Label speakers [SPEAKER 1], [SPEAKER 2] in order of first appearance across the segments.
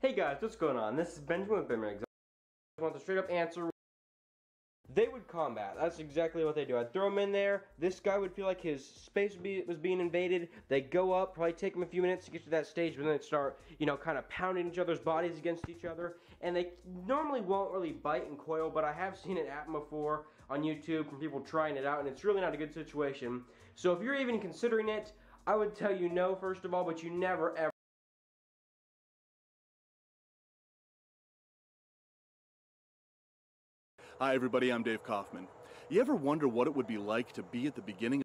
[SPEAKER 1] Hey guys, what's going on? This is Benjamin with Benrigs. I want the straight up answer. They would combat. That's exactly what they do. I'd throw them in there. This guy would feel like his space be, was being invaded. They'd go up, probably take them a few minutes to get to that stage, but then they'd start, you know, kind of pounding each other's bodies against each other. And they normally won't really bite and coil, but I have seen it happen before on YouTube from people trying it out, and it's really not a good situation. So if you're even considering it, I would tell you no, first of all, but you never ever.
[SPEAKER 2] Hi, everybody. I'm Dave Kaufman. You ever wonder what it would be like to be at the beginning?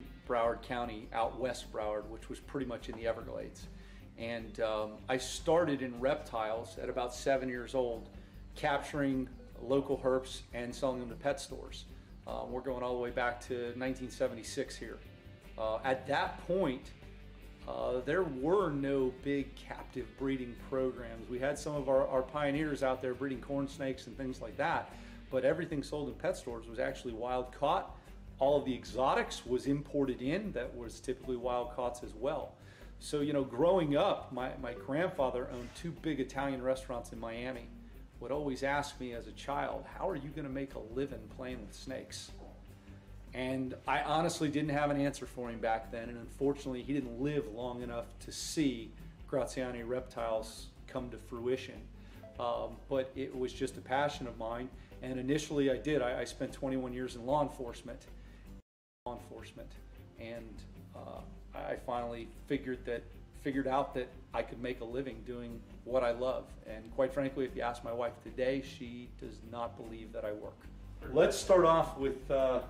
[SPEAKER 3] Of Broward County, out west Broward, which was pretty much in the Everglades. And um, I started in reptiles at about seven years old, capturing local herps and selling them to pet stores. Uh, we're going all the way back to 1976 here. Uh, at that point, uh, there were no big captive breeding programs. We had some of our, our pioneers out there breeding corn snakes and things like that, but everything sold in pet stores was actually wild caught. All of the exotics was imported in that was typically wild caught as well. So, you know, growing up, my, my grandfather owned two big Italian restaurants in Miami. Would always ask me as a child, how are you going to make a living playing with snakes? And I honestly didn't have an answer for him back then. And unfortunately, he didn't live long enough to see Graziani reptiles come to fruition. Um, but it was just a passion of mine. And initially, I did. I, I spent 21 years in law enforcement. Law enforcement, and uh, I finally figured that figured out that I could make a living doing what I love. And quite frankly, if you ask my wife today, she does not believe that I work. Let's start off with uh,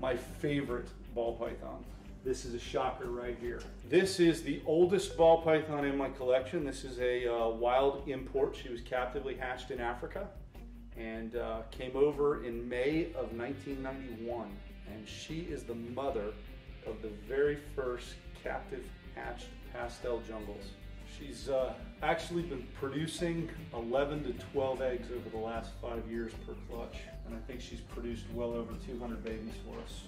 [SPEAKER 3] my favorite ball python. This is a shocker right here. This is the oldest ball python in my collection. This is a uh, wild import. She was captively hatched in Africa and uh, came over in May of 1991. And she is the mother of the very first captive hatched pastel jungles. She's uh, actually been producing 11 to 12 eggs over the last five years per clutch, and I think she's produced well over 200 babies for us.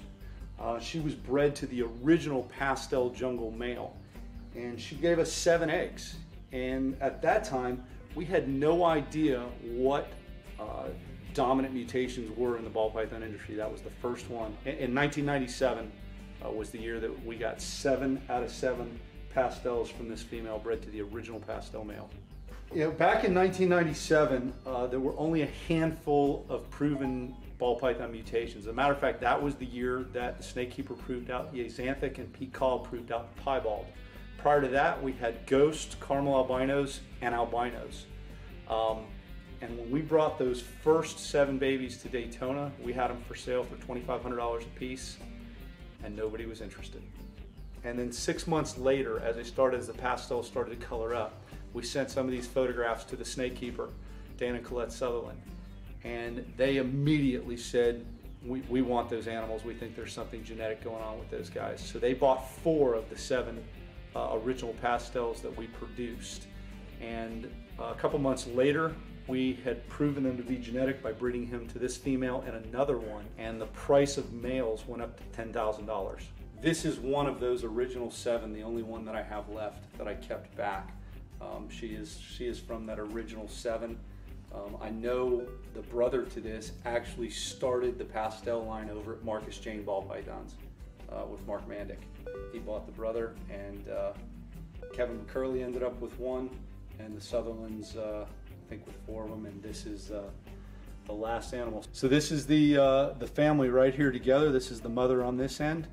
[SPEAKER 3] Uh, she was bred to the original pastel jungle male, and she gave us seven eggs. And at that time, we had no idea what uh, dominant mutations were in the ball python industry. That was the first one. In, in 1997 uh, was the year that we got seven out of seven pastels from this female bred to the original pastel male. You know, back in 1997, uh, there were only a handful of proven ball python mutations. As a matter of fact, that was the year that the snake keeper proved out the axanthic and Kahl proved out the piebald. Prior to that, we had ghost, caramel albinos, and albinos. Um, and when we brought those first seven babies to Daytona, we had them for sale for $2,500 a piece, and nobody was interested. And then six months later, as they started, as the pastels started to color up, we sent some of these photographs to the snake keeper, Dan and Colette Sutherland. And they immediately said, we, we want those animals. We think there's something genetic going on with those guys. So they bought four of the seven uh, original pastels that we produced. And uh, a couple months later, we had proven them to be genetic by breeding him to this female and another one. And the price of males went up to $10,000. This is one of those original seven, the only one that I have left that I kept back. Um, she is she is from that original seven. Um, I know the brother to this actually started the pastel line over at Marcus Jane Ball Pythons uh, with Mark Mandick. He bought the brother, and uh, Kevin McCurley ended up with one, and the Sutherlands, uh, think, with four of them. And this is uh, the last animal. So this is the uh, the family right here together. This is the mother on this end.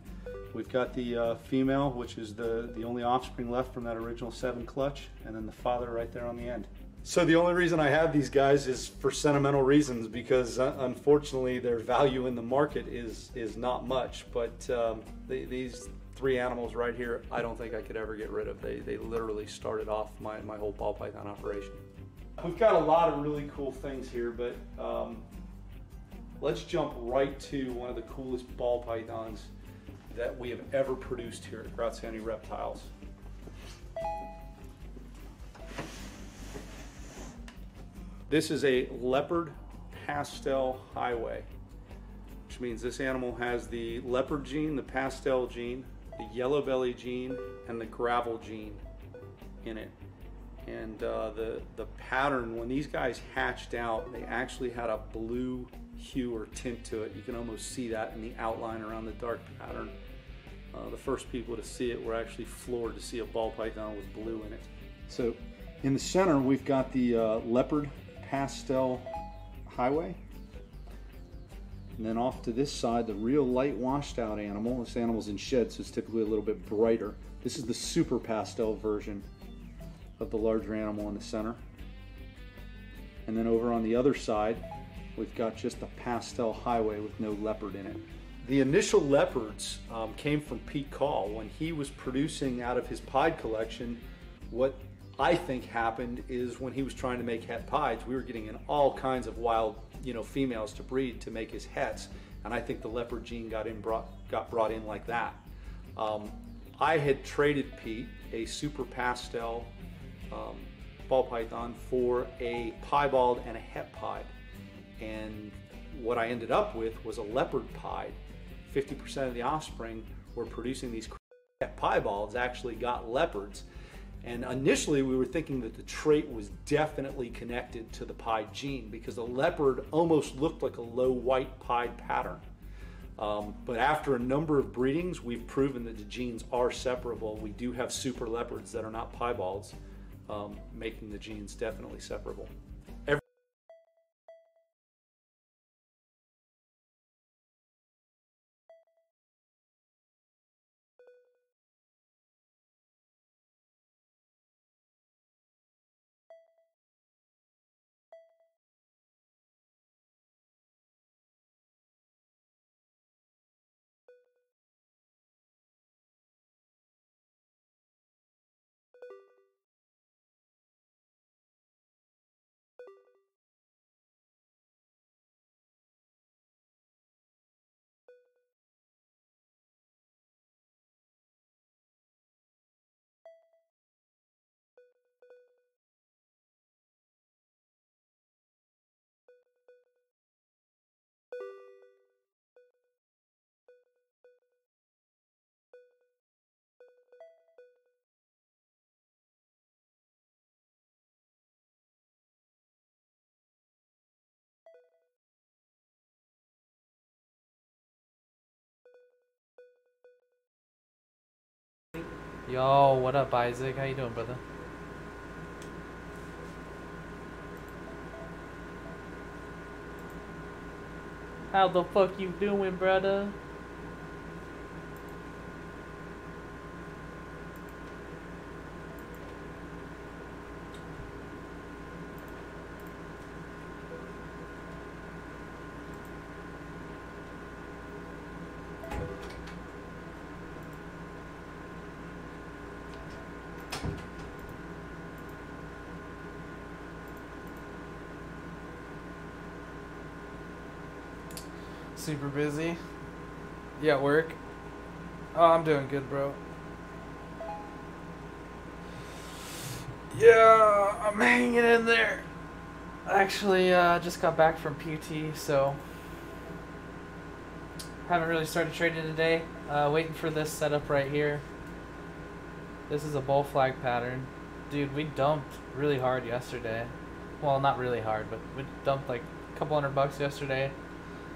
[SPEAKER 3] We've got the uh, female, which is the, the only offspring left from that original seven clutch, and then the father right there on the end. So the only reason I have these guys is for sentimental reasons because uh, unfortunately their value in the market is is not much. But um, these three animals right here, I don't think I could ever get rid of. They, they literally started off my, my whole ball python operation. We've got a lot of really cool things here, but um, let's jump right to one of the coolest ball pythons that we have ever produced here at Graziani Reptiles. This is a leopard pastel highway, which means this animal has the leopard gene, the pastel gene, the yellow belly gene, and the gravel gene in it. And uh, the the pattern when these guys hatched out, they actually had a blue hue or tint to it. You can almost see that in the outline around the dark pattern. Uh, the first people to see it were actually floored to see a ball python with blue in it. So in the center, we've got the uh, leopard pastel highway. And then off to this side, the real light washed out animal. This animal's in shed, so it's typically a little bit brighter. This is the super pastel version of the larger animal in the center. And then over on the other side, we've got just a pastel highway with no leopard in it. The initial leopards um, came from Pete Kahl when he was producing out of his pied collection. What I think happened is when he was trying to make het pieds, we were getting in all kinds of wild, you know, females to breed to make his hets, and I think the leopard gene got in brought got brought in like that. Um, I had traded Pete a super pastel um, ball python for a piebald and a het pied, and what I ended up with was a leopard pied. 50% of the offspring were producing these piebalds actually got leopards and initially, we were thinking that the trait was definitely connected to the pied gene because the leopard almost looked like a low white pied pattern. Um, but after a number of breedings, we've proven that the genes are separable. We do have super leopards that are not piebalds, um, making the genes definitely separable.
[SPEAKER 4] Yo, what up, Isaac? How you doing, brother? How the fuck you doing, brother? Super busy. Yeah, at work. Oh, I'm doing good, bro. Yeah, I'm hanging in there. Actually, uh, just got back from PT, so haven't really started trading today. Uh, waiting for this setup right here. This is a bull flag pattern. Dude, we dumped really hard yesterday. Well, not really hard, but we dumped like a couple hundred bucks yesterday.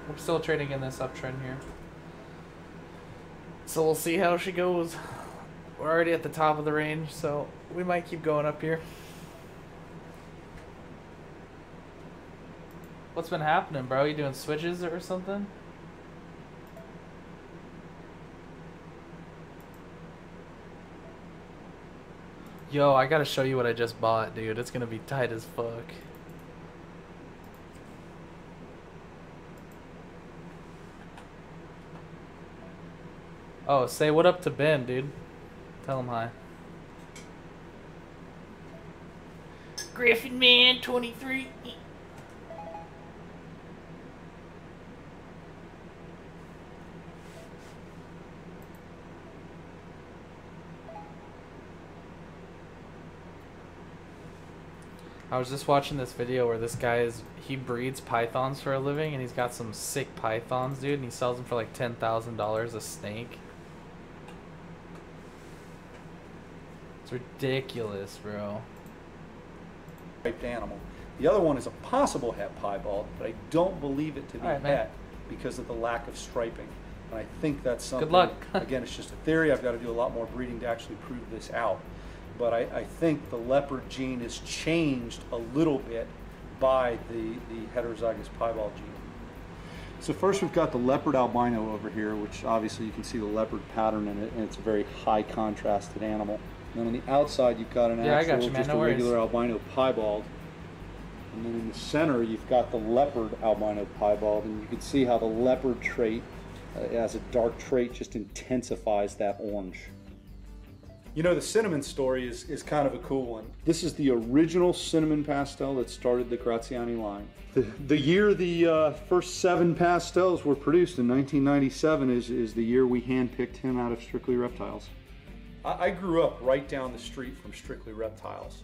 [SPEAKER 4] We're still trading in this uptrend here. So we'll see how she goes. We're already at the top of the range, so we might keep going up here. What's been happening, bro? You doing switches or something? Yo, I gotta show you what I just bought, dude. It's gonna be tight as fuck. Oh, say what up to Ben, dude. Tell him hi. Griffin Man 23. I was just watching this video where this guy is he breeds pythons for a living and he's got some sick pythons, dude, and he sells them for like ten thousand dollars a snake. Ridiculous, bro.
[SPEAKER 3] striped animal. The other one is a possible het piebald, but I don't believe it to be
[SPEAKER 4] All right, man.
[SPEAKER 3] het because of the lack of striping. And I think that's something.
[SPEAKER 4] Good luck.
[SPEAKER 3] again, it's just a theory. I've got to do a lot more breeding to actually prove this out. But I, I think the leopard gene is changed a little bit by the, the heterozygous piebald gene. So first we've got the leopard albino over here, which obviously you can see the leopard pattern in it, and it's a very high contrasted animal. And then on the outside you've got an
[SPEAKER 4] Yeah,
[SPEAKER 3] actual,
[SPEAKER 4] got you,
[SPEAKER 3] just
[SPEAKER 4] No
[SPEAKER 3] a
[SPEAKER 4] worries.
[SPEAKER 3] regular albino piebald. And then in the center you've got the leopard albino piebald, and you can see how the leopard trait, uh, as a dark trait, just intensifies that orange. You know, the cinnamon story is, is kind of a cool one. This is the original cinnamon pastel that started the Graziani line. The, the year the uh, first seven pastels were produced in 1997 is, is the year we handpicked him out of Strictly Reptiles. I, I grew up right down the street from Strictly Reptiles.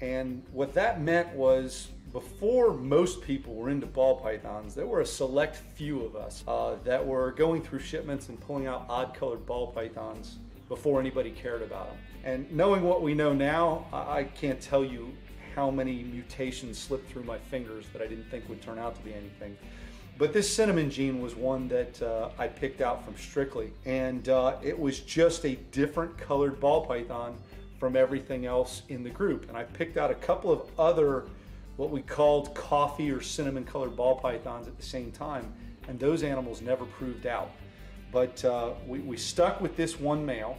[SPEAKER 3] And what that meant was before most people were into ball pythons, there were a select few of us uh, that were going through shipments and pulling out odd colored ball pythons before anybody cared about them. And knowing what we know now, I, I can't tell you how many mutations slipped through my fingers that I didn't think would turn out to be anything. But this cinnamon gene was one that uh, I picked out from Strictly, and uh, it was just a different colored ball python from everything else in the group. And I picked out a couple of other, what we called coffee or cinnamon colored ball pythons at the same time, and those animals never proved out. But uh, we, we stuck with this one male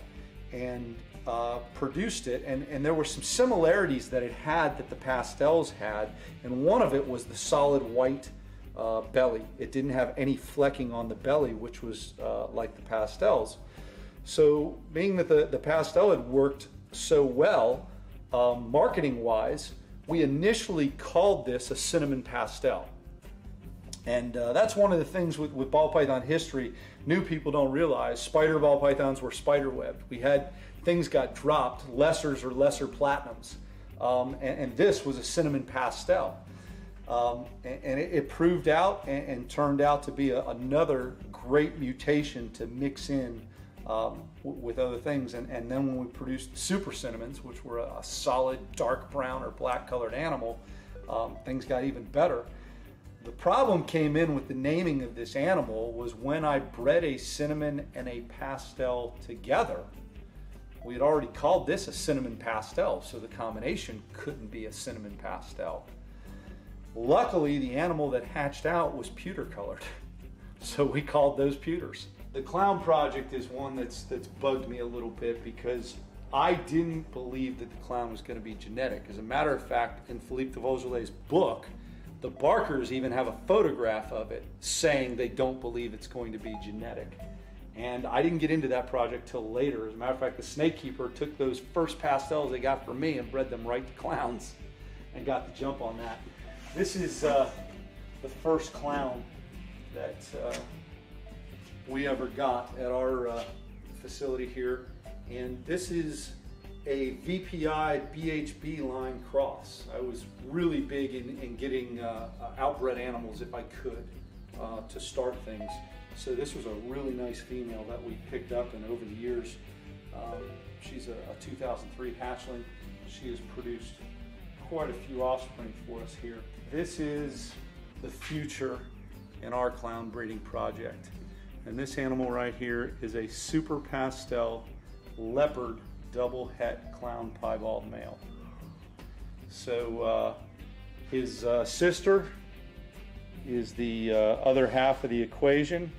[SPEAKER 3] and uh, produced it, and, and there were some similarities that it had that the pastels had, and one of it was the solid white uh, belly. It didn't have any flecking on the belly, which was uh, like the pastels. So, being that the, the pastel had worked so well, um, marketing wise, we initially called this a cinnamon pastel. And uh, that's one of the things with, with ball python history, new people don't realize spider ball pythons were spider webbed. We had things got dropped, lessers or lesser platinums. Um, and, and this was a cinnamon pastel. Um, and, and it, it proved out and, and turned out to be a, another great mutation to mix in um, w- with other things. And, and then when we produced super cinnamons, which were a, a solid dark brown or black colored animal, um, things got even better. The problem came in with the naming of this animal was when I bred a cinnamon and a pastel together. We had already called this a cinnamon pastel, so the combination couldn't be a cinnamon pastel. Luckily, the animal that hatched out was pewter colored, so we called those pewters. The clown project is one that's that's bugged me a little bit because I didn't believe that the clown was going to be genetic. As a matter of fact, in Philippe de Vosjoli's book, the Barkers even have a photograph of it saying they don't believe it's going to be genetic. And I didn't get into that project till later. As a matter of fact, the snake keeper took those first pastels they got from me and bred them right to clowns and got the jump on that. This is uh, the first clown that uh, we ever got at our uh, facility here. And this is a VPI BHB line cross. I was really big in, in getting uh, uh, outbred animals if I could uh, to start things. So this was a really nice female that we picked up and over the years, um, she's a, a 2003 hatchling. She has produced quite a few offspring for us here. This is the future in our clown breeding project. And this animal right here is a super pastel leopard double het clown piebald male. So uh, his uh, sister is the uh, other half of the equation.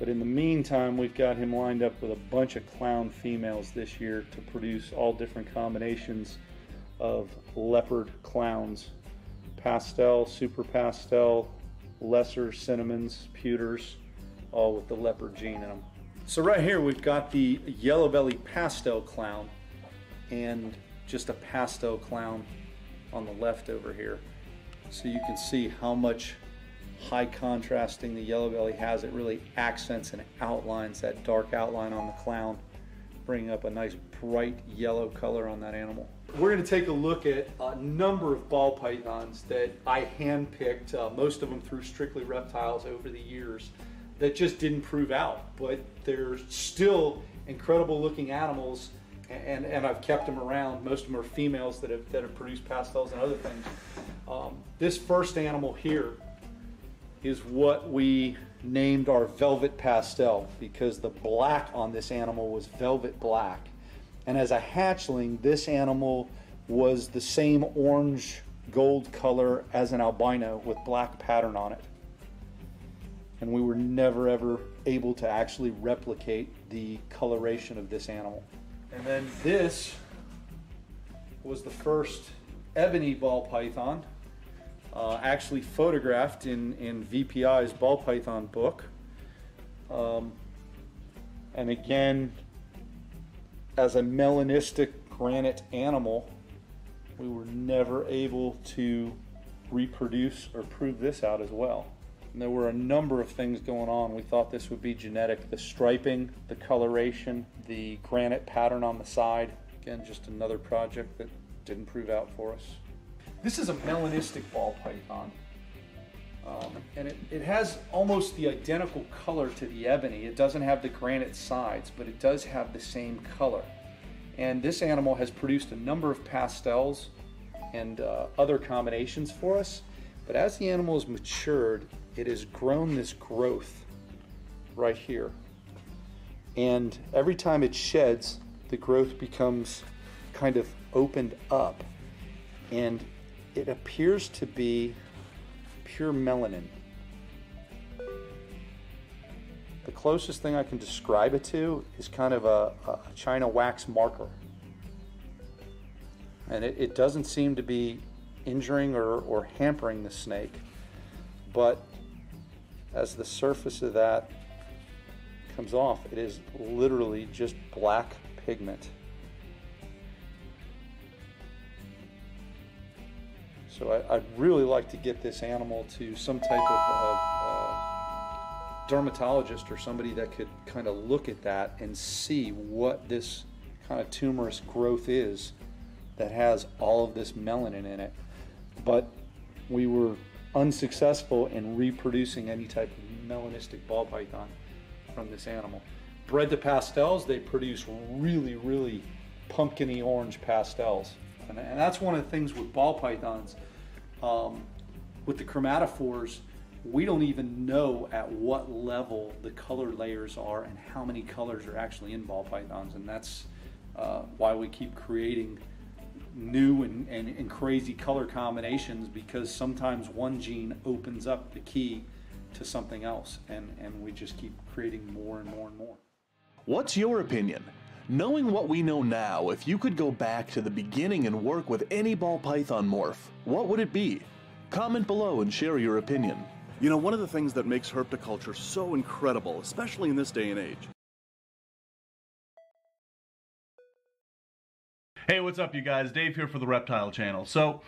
[SPEAKER 3] But in the meantime, we've got him lined up with a bunch of clown females this year to produce all different combinations of leopard clowns. Pastel, super pastel, lesser cinnamons, pewters, all with the leopard gene in them. So right here we've got the yellow belly pastel clown and just a pastel clown on the left over here. So you can see how much high contrasting the yellow belly has. It really accents and outlines that dark outline on the clown, bringing up a nice bright yellow color on that animal. We're going to take a look at a number of ball pythons that I handpicked, uh, most of them through Strictly Reptiles over the years, that just didn't prove out. But they're still incredible looking animals and, and I've kept them around. Most of them are females that have, that have produced pastels and other things. Um, this first animal here is what we named our velvet pastel because the black on this animal was velvet black. And as a hatchling, this animal was the same orange gold color as an albino with black pattern on it. And we were never ever able to actually replicate the coloration of this animal. And then this was the first ebony ball python, uh, actually photographed in, in VPI's ball python book. Um, and again, as a melanistic granite animal, we were never able to reproduce or prove this out as well. And there were a number of things going on. We thought this would be genetic. The striping, the coloration, the granite pattern on the side. Again, just another project that didn't prove out for us. This is a melanistic ball python. Um, and it, it has almost the identical color to the ebony. It doesn't have the granite sides, but it does have the same color. And this animal has produced a number of pastels and uh, other combinations for us. But as the animal has matured, it has grown this growth right here. And every time it sheds, the growth becomes kind of opened up. And it appears to be pure melanin. The closest thing I can describe it to is kind of a, a China wax marker. And it, it doesn't seem to be injuring or, or hampering the snake, but as the surface of that comes off, it is literally just black pigment. So I, would really like to get this animal to some type of, of uh, dermatologist or somebody that could kind of look at that and see what this kind of tumorous growth is that has all of this melanin in it. But we were unsuccessful in reproducing any type of melanistic ball python from this animal. Bred to pastels, they produce really, really pumpkiny orange pastels. And, and that's one of the things with ball pythons. Um, with the chromatophores, we don't even know at what level the color layers are and how many colors are actually in ball pythons. And that's uh, why we keep creating new and, and, and crazy color combinations because sometimes one gene opens up the key to something else and, and we just keep creating more and more and more.
[SPEAKER 2] What's your opinion? Knowing what we know now, if you could go back to the beginning and work with any ball python morph, what would it be? Comment below and share your opinion. You know, one of the things that makes herpetoculture so incredible, especially in this day and age,
[SPEAKER 5] Hey, what's up, you guys? Dave here for the Reptile Channel. So,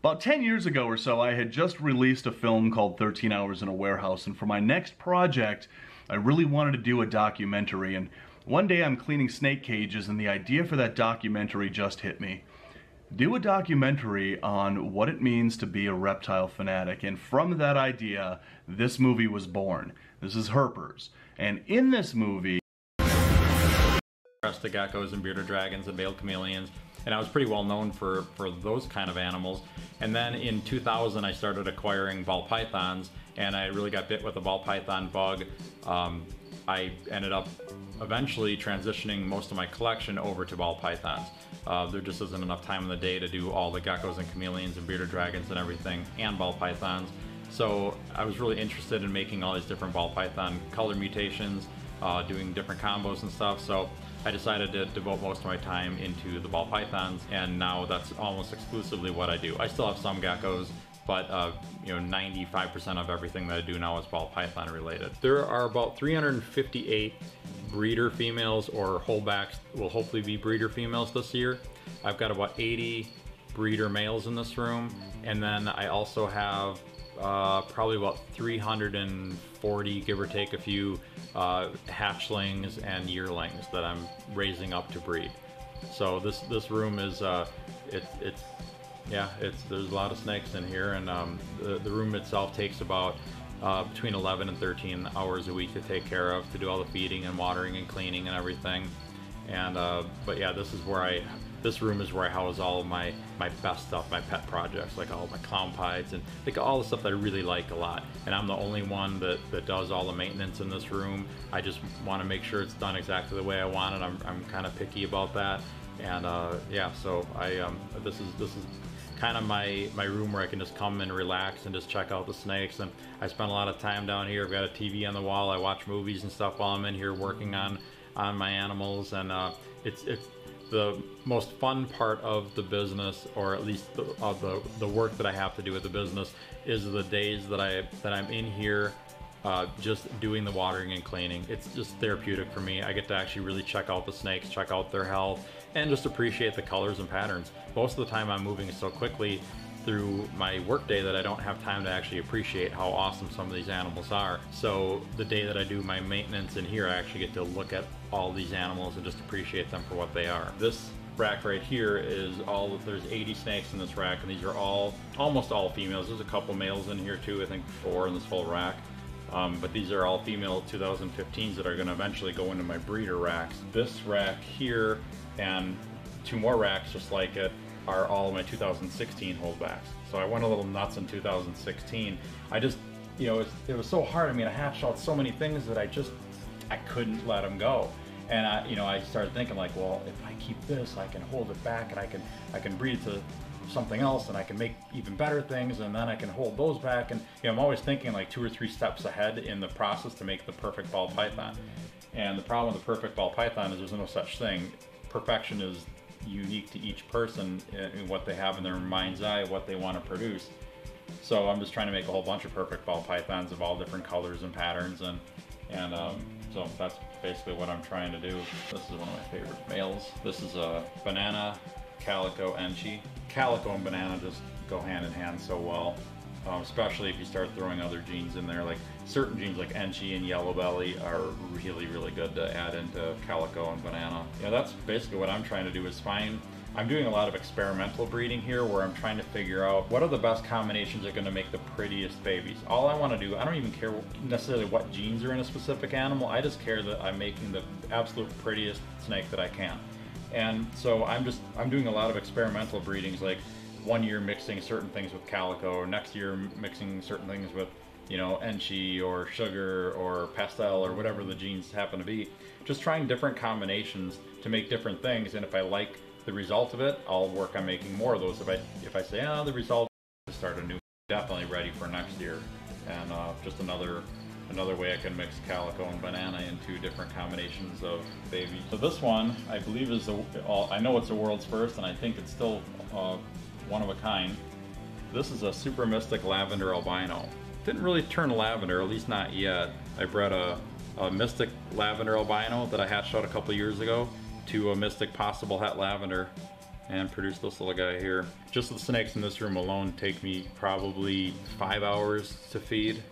[SPEAKER 5] about 10 years ago or so, I had just released a film called 13 Hours in a Warehouse, and for my next project, I really wanted to do a documentary. And one day I'm cleaning snake cages, and the idea for that documentary just hit me. Do a documentary on what it means to be a reptile fanatic, and from that idea, this movie was born. This is Herpers. And in this movie,
[SPEAKER 6] crested geckos and bearded dragons and veiled chameleons and I was pretty well known for, for those kind of animals. And then in 2000 I started acquiring ball pythons and I really got bit with a ball python bug. Um, I ended up eventually transitioning most of my collection over to ball pythons. Uh, there just isn't enough time in the day to do all the geckos and chameleons and bearded dragons and everything and ball pythons. So I was really interested in making all these different ball python color mutations, uh, doing different combos and stuff. So I decided to devote most of my time into the ball pythons, and now that's almost exclusively what I do. I still have some geckos, but uh, you know, 95% of everything that I do now is ball python related. There are about 358 breeder females or holdbacks will hopefully be breeder females this year. I've got about 80 breeder males in this room, and then I also have uh, probably about 340, give or take a few uh, hatchlings and yearlings that I'm raising up to breed. So this this room is uh, it, it's yeah it's there's a lot of snakes in here, and um, the the room itself takes about uh, between 11 and 13 hours a week to take care of, to do all the feeding and watering and cleaning and everything. And uh, but yeah, this is where I this room is where I house all of my my best stuff, my pet projects, like all my clown pieds and like all the stuff that I really like a lot. And I'm the only one that, that does all the maintenance in this room. I just want to make sure it's done exactly the way I want it. I'm, I'm kind of picky about that. And uh, yeah, so I um, this is this is kind of my my room where I can just come and relax and just check out the snakes. And I spend a lot of time down here. I've got a TV on the wall. I watch movies and stuff while I'm in here working on on my animals. And uh, it's it's the most fun part of the business, or at least the, uh, the the work that I have to do with the business, is the days that I that I'm in here. Uh, just doing the watering and cleaning. It's just therapeutic for me. I get to actually really check out the snakes, check out their health, and just appreciate the colors and patterns. Most of the time I'm moving so quickly through my workday that I don't have time to actually appreciate how awesome some of these animals are. So the day that I do my maintenance in here, I actually get to look at all these animals and just appreciate them for what they are. This rack right here is all, there's 80 snakes in this rack and these are all, almost all females. There's a couple males in here too, I think four in this whole rack. Um, but these are all female 2015s that are going to eventually go into my breeder racks. This rack here and two more racks just like it are all my 2016 holdbacks. So I went a little nuts in 2016. I just, you know, it, it was so hard. I mean, I hatched out so many things that I just, I couldn't let them go. And I, you know, I started thinking like, well, if I keep this, I can hold it back and I can, I can breed to something else and I can make even better things and then I can hold those back and you know I'm always thinking like two or three steps ahead in the process to make the perfect ball python. And the problem with the perfect ball python is there's no such thing. Perfection is unique to each person in what they have in their mind's eye what they want to produce. So I'm just trying to make a whole bunch of perfect ball pythons of all different colors and patterns and and um, so that's basically what I'm trying to do. This is one of my favorite males. This is a banana calico and enchi. Calico and banana just go hand in hand so well, um, especially if you start throwing other genes in there. Like certain genes like enchi and yellow belly are really, really good to add into calico and banana. Yeah, that's basically what I'm trying to do is find I'm doing a lot of experimental breeding here where I'm trying to figure out what are the best combinations that are going to make the prettiest babies. All I want to do, I don't even care necessarily what genes are in a specific animal, I just care that I'm making the absolute prettiest snake that I can. And so I'm just, I'm doing a lot of experimental breedings, like one year mixing certain things with calico, next year mixing certain things with, you know, enchi or sugar or pastel or whatever the genes happen to be. Just trying different combinations to make different things. And if I like the result of it, I'll work on making more of those. If I, if I say, oh, the result, to start a new, definitely ready for next year. And uh, just another another way I can mix calico and banana into different combinations of babies. So this one, I believe is the, I know it's the world's first and I think it's still uh, one of a kind. This is a Super Mystic Lavender Albino. Didn't really turn lavender, at least not yet. I bred a, a Mystic Lavender Albino that I hatched out a couple years ago to a Mystic Possible Het Lavender and produced this little guy here. Just the snakes in this room alone take me probably five hours to feed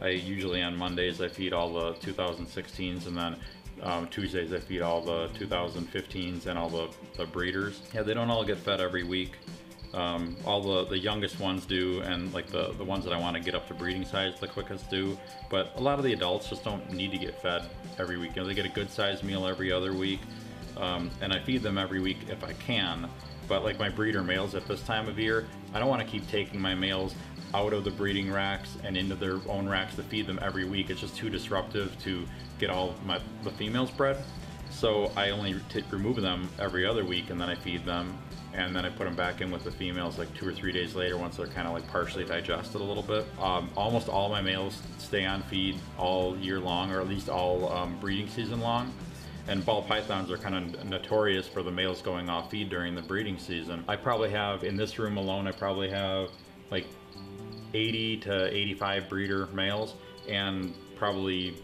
[SPEAKER 6] I usually on Mondays I feed all the 2016s and then um, Tuesdays I feed all the 2015s and all the, the breeders. Yeah, they don't all get fed every week. Um, all the, the youngest ones do and like the, the ones that I want to get up to breeding size the quickest do. But a lot of the adults just don't need to get fed every week. You know, they get a good sized meal every other week. Um, and I feed them every week if I can. But like my breeder males at this time of year, I don't want to keep taking my males out of the breeding racks and into their own racks to feed them every week. It's just too disruptive to get all my the females bred. So I only remove them every other week and then I feed them and then I put them back in with the females like two or three days later once they're kind of like partially digested a little bit. Um, almost all my males stay on feed all year long or at least all um, breeding season long. And ball pythons are kind of notorious for the males going off feed during the breeding season. I probably have, in this room alone, I probably have like 80 to 85 breeder males and probably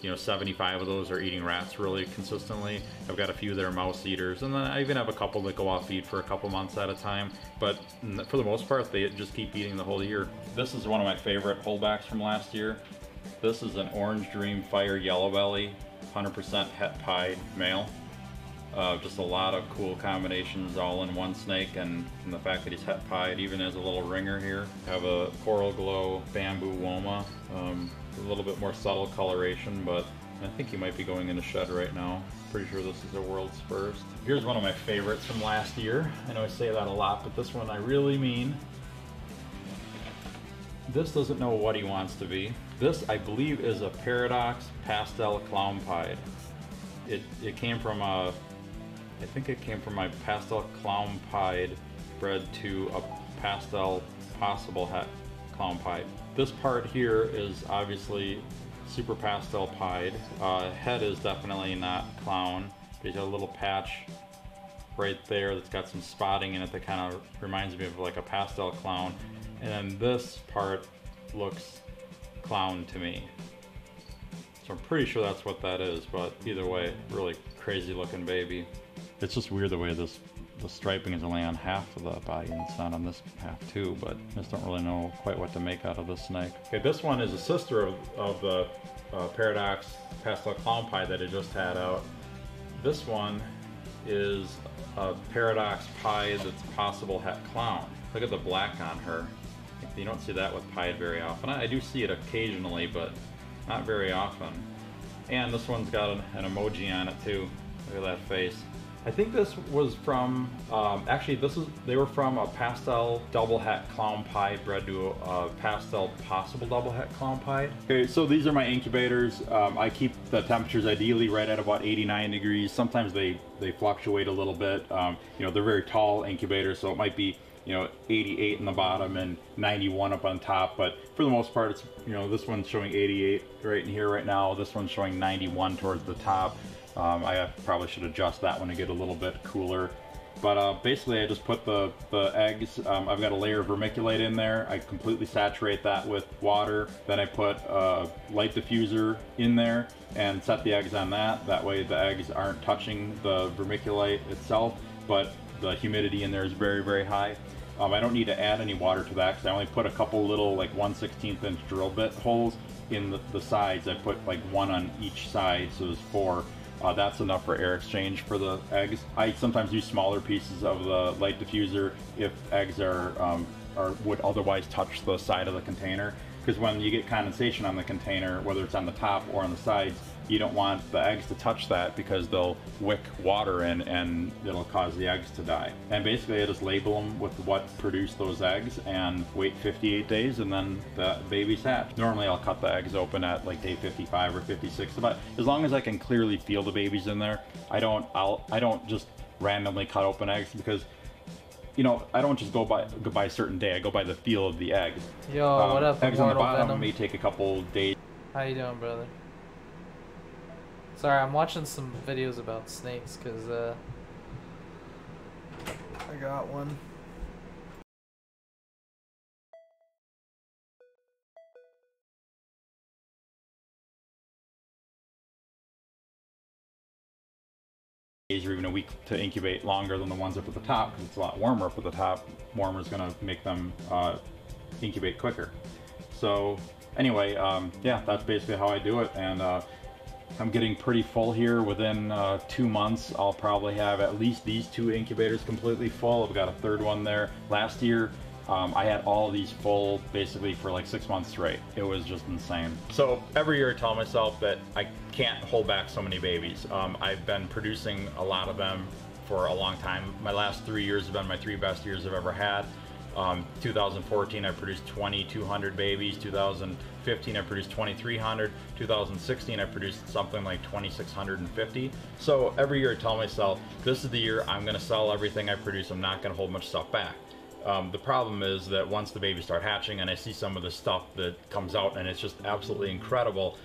[SPEAKER 6] you know 75 of those are eating rats really consistently. I've got a few that are mouse eaters and then i even have a couple that go off feed for a couple months at a time but for the most part they just keep eating the whole year. This is one of my favorite holdbacks from last year. This is an orange dream fire yellow belly 100% het pied male uh, just a lot of cool combinations all in one snake and, and the fact that he's het pied even as a little ringer here. Have a coral glow bamboo woma, um, a little bit more subtle coloration but I think he might be going in a shed right now. Pretty sure this is the world's first. Here's one of my favorites from last year. I know I say that a lot, but this one I really mean. This doesn't know what he wants to be. This, I believe, is a Paradox Pastel Clown Pied. It, it came from a, I think it came from my Pastel Clown Pied bred to a Pastel Possible Het Clown Pied. This part here is obviously super pastel pied. Uh, head is definitely not clown. There's a little patch right there that's got some spotting in it that kind of reminds me of like a pastel clown. And then this part looks clown to me. So I'm pretty sure that's what that is, but either way, really crazy looking baby. It's just weird the way this the striping is only on half of the body and it's not on this half too, but I just don't really know quite what to make out of this snake. Okay, this one is a sister of, of the uh, Paradox Pastel Clown Pie that I just had out. This one is a Paradox Pie that's possible het clown. Look at the black on her. You don't see that with pied very often. I, I do see it occasionally, but not very often. And this one's got an, an emoji on it too. Look at that face. I think this was from, um, actually this is, they were from a pastel double het clown pie bred to a pastel possible double het clown pie. Okay, so these are my incubators. Um, I keep the temperatures ideally right at about 89 degrees. Sometimes they, they fluctuate a little bit. Um, you know, they're very tall incubators, so it might be you know 88 in the bottom and 91 up on top but for the most part it's you know this one's showing 88 right in here right now this one's showing 91 towards the top um, I probably should adjust that one to get a little bit cooler. But uh, basically I just put the, the eggs, um, I've got a layer of vermiculite in there. I completely saturate that with water. Then I put a light diffuser in there and set the eggs on that. That way the eggs aren't touching the vermiculite itself, but the humidity in there is very, very high. Um, I don't need to add any water to that because I only put a couple little like 1 16th inch drill bit holes in the, the sides. I put like one on each side, so there's four. Uh, that's enough for air exchange for the eggs. I sometimes use smaller pieces of the light diffuser if eggs are, um, are would otherwise touch the side of the container. Because when you get condensation on the container, whether it's on the top or on the sides, you don't want the eggs to touch that because they'll wick water in and it'll cause the eggs to die. And basically I just label them with what produced those eggs and wait 58 days and then the babies hatch. Normally I'll cut the eggs open at like day 55 or 56, but as long as I can clearly feel the babies in there, I don't, I'll, I don't just randomly cut open eggs because you know, I don't just go by go by a certain day. I go by the feel of the eggs.
[SPEAKER 4] Yo, um, what up,
[SPEAKER 6] Eggs on the bottom Venom? may take a couple days.
[SPEAKER 4] How you doing, brother? Sorry, I'm watching some videos about snakes because uh, I got one.
[SPEAKER 6] days or even a week to incubate longer than the ones up at the top because it's a lot warmer up at the top. Warmer is going to make them uh, incubate quicker. So anyway, um, yeah, that's basically how I do it. And uh, I'm getting pretty full here. Within uh, two months, I'll probably have at least these two incubators completely full. I've got a third one there. Last year, um, I had all these full basically for like six months straight. It was just insane. So every year I tell myself that I can't hold back so many babies. Um, I've been producing a lot of them for a long time. My last three years have been my three best years I've ever had. Um, 2014 I produced 2200 babies, 2015 I produced 2300, 2016 I produced something like 2650. So every year I tell myself, this is the year I'm gonna sell everything I produce, I'm not gonna hold much stuff back. Um, the problem is that once the babies start hatching and I see some of the stuff that comes out and it's just absolutely incredible,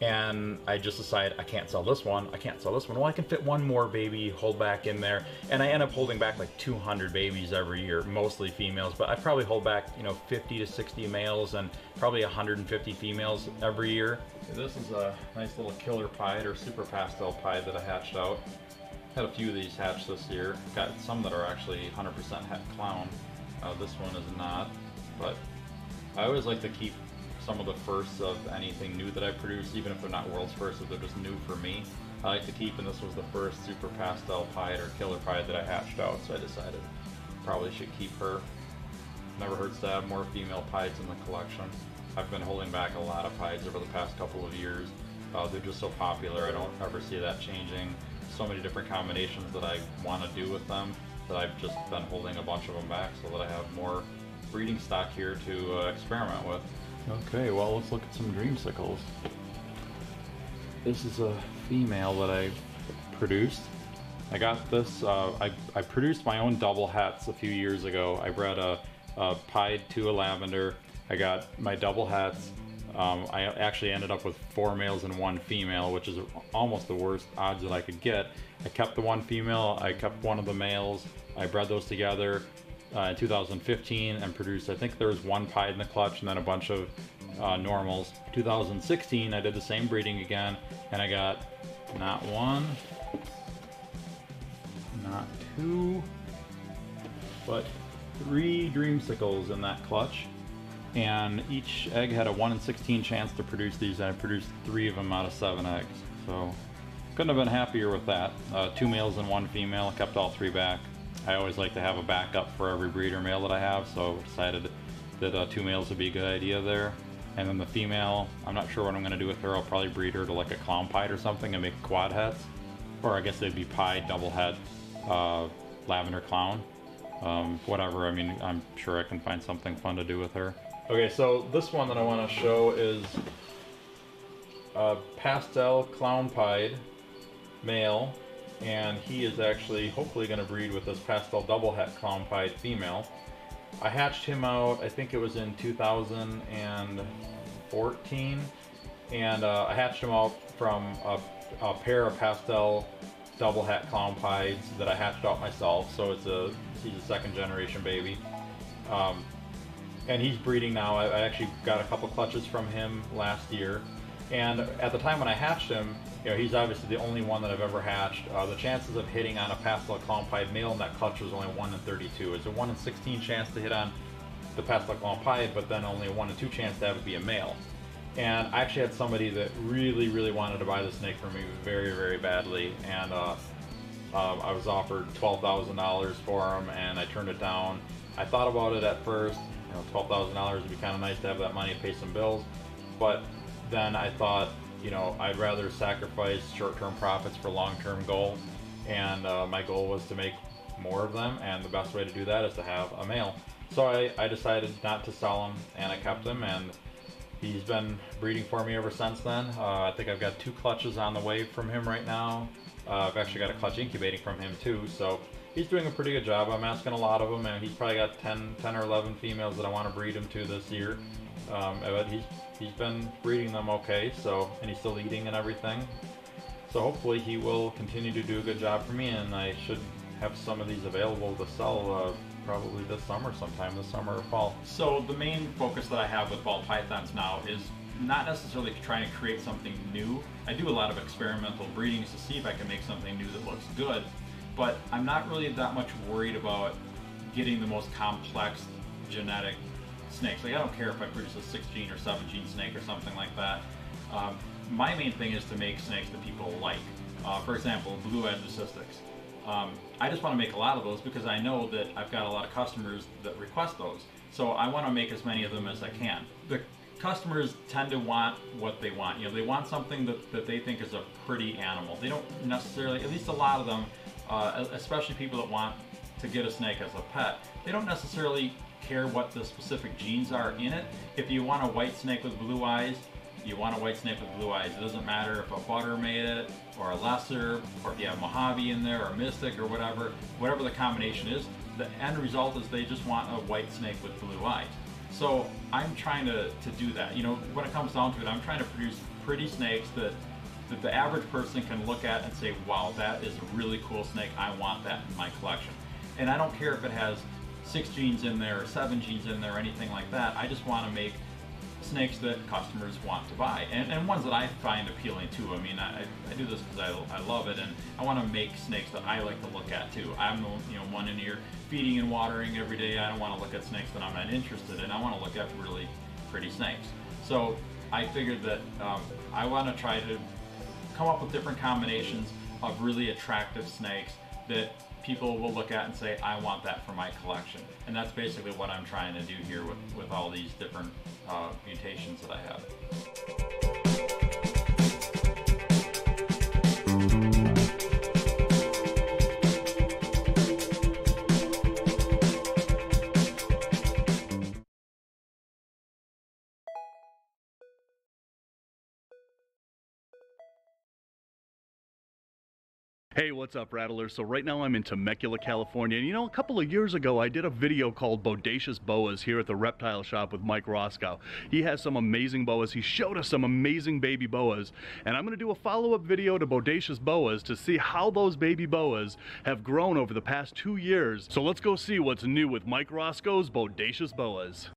[SPEAKER 6] and I just decide I can't sell this one, I can't sell this one. Well, I can fit one more baby hold back in there, and I end up holding back like 200 babies every year, mostly females, but I probably hold back, you know, 50 to 60 males and probably 150 females every year. this is a nice little killer pied or super pastel pied that I hatched out. Had a few of these hatched this year. Got some that are actually 100% het clown. Uh, this one is not, but I always like to keep some of the firsts of anything new that I produce, even if they're not world's first, if they're just new for me. I like to keep, and this was the first super pastel pied or killer pied that I hatched out, so I decided probably should keep her. Never hurts to have more female pieds in the collection. I've been holding back a lot of pieds over the past couple of years. Uh, they're just so popular. I don't ever see that changing. So many different combinations that I want to do with them that I've just been holding a bunch of them back so that I have more breeding stock here to uh, experiment with. Okay, well let's look at some dreamsicles. This is a female that I produced. I got this, uh, I, I produced my own double hets a few years ago. I bred a, a pied to a lavender. I got my double hets. Um, I actually ended up with four males and one female, which is almost the worst odds that I could get. I kept the one female, I kept one of the males, I bred those together uh, in 2015 and produced, I think there was one pied in the clutch and then a bunch of uh, normals. 2016, I did the same breeding again, and I got not one, not two, but three dreamsicles in that clutch. And each egg had a 1 in 16 chance to produce these, and I produced three of them out of seven eggs. So, couldn't have been happier with that. Uh, two males and one female, kept all three back. I always like to have a backup for every breeder male that I have, so decided that uh, two males would be a good idea there. And then the female, I'm not sure what I'm going to do with her. I'll probably breed her to like a clown pied or something and make quad hets. Or I guess they'd be pied, double het, uh, lavender clown. Um, whatever, I mean, I'm sure I can find something fun to do with her. Okay, so this one that I want to show is a pastel clown pied male. And he is actually hopefully going to breed with this pastel double het clown pied female. I hatched him out, I think it was in 2014, and uh, I hatched him out from a, a, pair of pastel double het clown pieds that I hatched out myself. So it's a he's a second generation baby, um, and he's breeding now. I, I actually got a couple clutches from him last year, and at the time when I hatched him, you know, he's obviously the only one that I've ever hatched. Uh, the chances of hitting on a pastel pied male in that clutch was only 1 in 32. It's a 1 in 16 chance to hit on the pastel pied, but then only a 1 in 2 chance to have it be a male. And I actually had somebody that really, really wanted to buy the snake for me very, very badly, and uh, uh, I was offered $12,000 for him, and I turned it down. I thought about it at first, you know, $12,000 would be kind of nice to have that money to pay some bills, but then I thought, you know, I'd rather sacrifice short-term profits for long-term goals. And uh, my goal was to make more of them, and the best way to do that is to have a male. So I, I decided not to sell him, and I kept him, and he's been breeding for me ever since then. Uh, I think I've got two clutches on the way from him right now. Uh, I've actually got a clutch incubating from him too, so he's doing a pretty good job. I'm asking a lot of them, and he's probably got 10, 10 or 11 females that I want to breed him to this year. Um, but he's he's been breeding them okay, so and he's still eating and everything. So hopefully he will continue to do a good job for me, and I should have some of these available to sell uh, probably this summer, sometime this summer or fall. So the main focus that I have with ball pythons now is not necessarily trying to create something new. I do a lot of experimental breedings to see if I can make something new that looks good, but I'm not really that much worried about getting the most complex genetic snakes. Like I don't care if I produce a six gene or seven gene snake or something like that. Um, my main thing is to make snakes that people like. Uh, for example, blue-eyed leucistics. Um, I just want to make a lot of those because I know that I've got a lot of customers that request those. So I want to make as many of them as I can. The customers tend to want what they want. You know, they want something that, that they think is a pretty animal. They don't necessarily, at least a lot of them, uh, especially people that want to get a snake as a pet, they don't necessarily care what the specific genes are in it. If you want a white snake with blue eyes, you want a white snake with blue eyes. It doesn't matter if a butter made it, or a lesser, or if you have Mojave in there, or Mystic, or whatever, whatever the combination is, the end result is they just want a white snake with blue eyes. So I'm trying to, to do that. You know, when it comes down to it, I'm trying to produce pretty snakes that, that the average person can look at and say, wow, that is a really cool snake. I want that in my collection. And I don't care if it has six genes in there, or seven genes in there, anything like that. I just want to make snakes that customers want to buy and, and ones that I find appealing too. I mean, I, I do this because I, I love it and I want to make snakes that I like to look at too. I'm the you know one in here feeding and watering every day. I don't want to look at snakes that I'm not interested in. I want to look at really pretty snakes. So I figured that um, I want to try to come up with different combinations of really attractive snakes that people will look at and say, I want that for my collection. And that's basically what I'm trying to do here with, with all these different uh, mutations that I have.
[SPEAKER 5] Hey, what's up, Rattlers? So right now I'm in Temecula, California, and you know, a couple of years ago I did a video called Bodacious Boas here at the reptile shop with Mike Roscoe. He has some amazing boas. He showed us some amazing baby boas, and I'm going to do a follow-up video to Bodacious Boas to see how those baby boas have grown over the past two years. So let's go see what's new with Mike Roscoe's Bodacious Boas.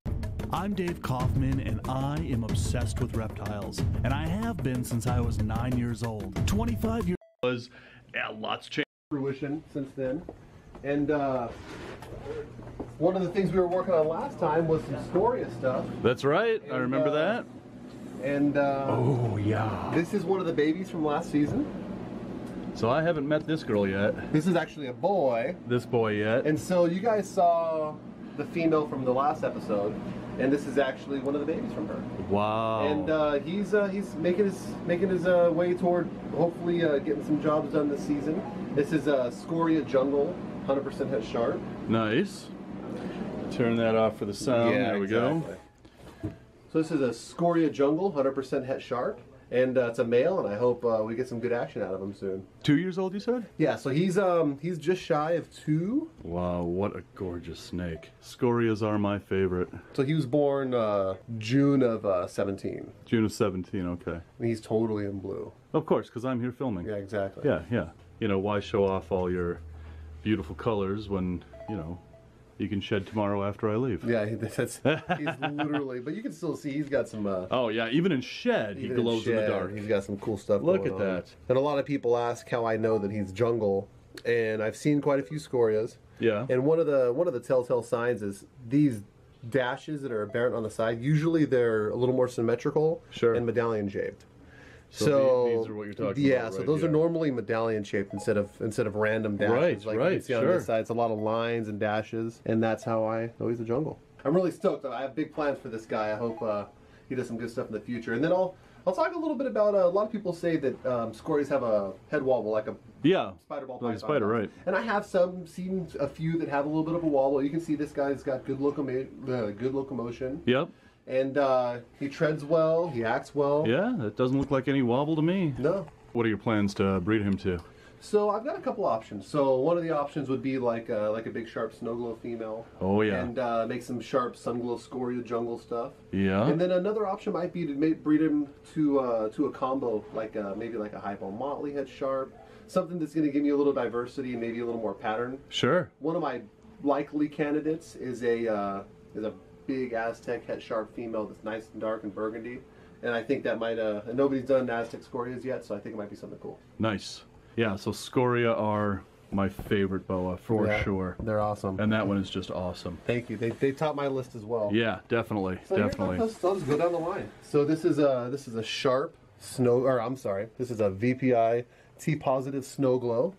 [SPEAKER 5] I'm Dave Kaufman, and I am obsessed with reptiles, and I have been since I was nine years old. 25 years was yeah, lots changed.
[SPEAKER 7] fruition since then. And uh, one of the things we were working on last time was some Scoria stuff.
[SPEAKER 5] That's right. I remember
[SPEAKER 7] uh,
[SPEAKER 5] that.
[SPEAKER 7] And uh,
[SPEAKER 5] Oh yeah.
[SPEAKER 7] this is one of the babies from last season.
[SPEAKER 5] So I haven't met this girl yet.
[SPEAKER 7] This is actually a boy.
[SPEAKER 5] This boy yet.
[SPEAKER 7] And so you guys saw the female from the last episode, and this is actually one of the babies from her.
[SPEAKER 5] wow.
[SPEAKER 7] And uh, he's uh, he's making his making his uh, way toward hopefully uh, getting some jobs done this season. This is a Scoria Jungle, 100% het sharp.
[SPEAKER 5] nice. Turn that off for the sound. there we go.
[SPEAKER 7] So this is a Scoria Jungle, 100% het sharp, and uh, it's a male, and I hope uh, we get some good action out of him soon.
[SPEAKER 5] Two years old, you said?
[SPEAKER 7] Yeah, so he's um he's just shy of two.
[SPEAKER 5] Wow, what a gorgeous snake. Scorias are my favorite.
[SPEAKER 7] So he was born uh, June of uh, 17.
[SPEAKER 5] June of 17, okay.
[SPEAKER 7] And he's totally in blue.
[SPEAKER 5] Of course, because I'm here filming.
[SPEAKER 7] Yeah, exactly.
[SPEAKER 5] Yeah, yeah. You know, why show off all your beautiful colors when, you know, you can shed tomorrow after I leave?
[SPEAKER 7] Yeah, he, that's he's literally, but you can still see he's got some. Uh,
[SPEAKER 5] Oh, yeah, even in shed, he
[SPEAKER 7] even in
[SPEAKER 5] glows in, the dark.
[SPEAKER 7] He's got some cool stuff.
[SPEAKER 5] Look at
[SPEAKER 7] on.
[SPEAKER 5] that.
[SPEAKER 7] And a lot of people ask how I know that he's jungle, and I've seen quite a few scorias.
[SPEAKER 5] Yeah.
[SPEAKER 7] And one of the one of the telltale signs is these dashes that are apparent on the side. Usually they're a little more symmetrical
[SPEAKER 5] Sure.
[SPEAKER 7] and medallion shaped.
[SPEAKER 5] So
[SPEAKER 7] So,
[SPEAKER 5] the- these are what you're talking
[SPEAKER 7] yeah,
[SPEAKER 5] about
[SPEAKER 7] so
[SPEAKER 5] right
[SPEAKER 7] those are normally medallion shaped instead of instead of random dashes.
[SPEAKER 5] Right,
[SPEAKER 7] like you
[SPEAKER 5] right,
[SPEAKER 7] can see on
[SPEAKER 5] sure.
[SPEAKER 7] this side, it's a lot of lines and dashes, and that's how I know he's a jungle. I'm really stoked. I have big plans for this guy. I hope uh, he does some good stuff in the future. And then I'll I'll talk a little bit about. Uh, a lot of people say that um, scorias have a head wobble like a
[SPEAKER 5] Yeah.
[SPEAKER 7] spider ball.
[SPEAKER 5] Like a spider,
[SPEAKER 7] does.
[SPEAKER 5] right.
[SPEAKER 7] And I have some seen a few that have a little bit of a wobble. You can see this guy's got good locomo- uh, good locomotion,
[SPEAKER 5] Yep.
[SPEAKER 7] And uh, he treads well. He acts well.
[SPEAKER 5] Yeah, that doesn't look like any wobble to me.
[SPEAKER 7] No.
[SPEAKER 5] What are your plans to breed him to?
[SPEAKER 7] So I've got a couple options. So one of the options would be like uh, like a big sharp snow glow female.
[SPEAKER 5] Oh, yeah.
[SPEAKER 7] And uh, make some sharp sun glow scoria jungle stuff.
[SPEAKER 5] Yeah.
[SPEAKER 7] And then another option might be to ma- breed him to uh, to a combo like uh, maybe like a hypo motley het sharp, something that's going to give me a little diversity and maybe a little more pattern.
[SPEAKER 5] Sure.
[SPEAKER 7] One of my likely candidates is a uh, is a big Aztec het sharp female that's nice and dark and burgundy. And I think that might uh, and nobody's done Aztec scorias yet, so I think it might be something cool.
[SPEAKER 5] Nice. Yeah, so Scoria are my favorite boa for
[SPEAKER 7] Yeah,
[SPEAKER 5] sure.
[SPEAKER 7] They're awesome.
[SPEAKER 5] And that one is just awesome.
[SPEAKER 7] Thank you. They, they top my list as well.
[SPEAKER 5] Yeah, definitely.
[SPEAKER 7] So
[SPEAKER 5] definitely.
[SPEAKER 7] Let's, let's go down the line. So this is a this is a sharp snow, or I'm sorry, this is a VPI T positive snow glow.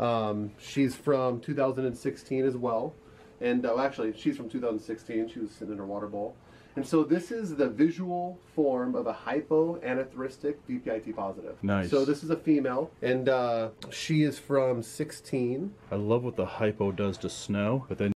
[SPEAKER 7] Um, she's from 2016 as well, and uh, actually she's from 2016. She was sitting in her water bowl, and so this is the visual form of a hypo anerythristic VPI T positive.
[SPEAKER 5] Nice.
[SPEAKER 7] So this is a female, and uh, she is from 16.
[SPEAKER 5] I love what the hypo does to snow, but then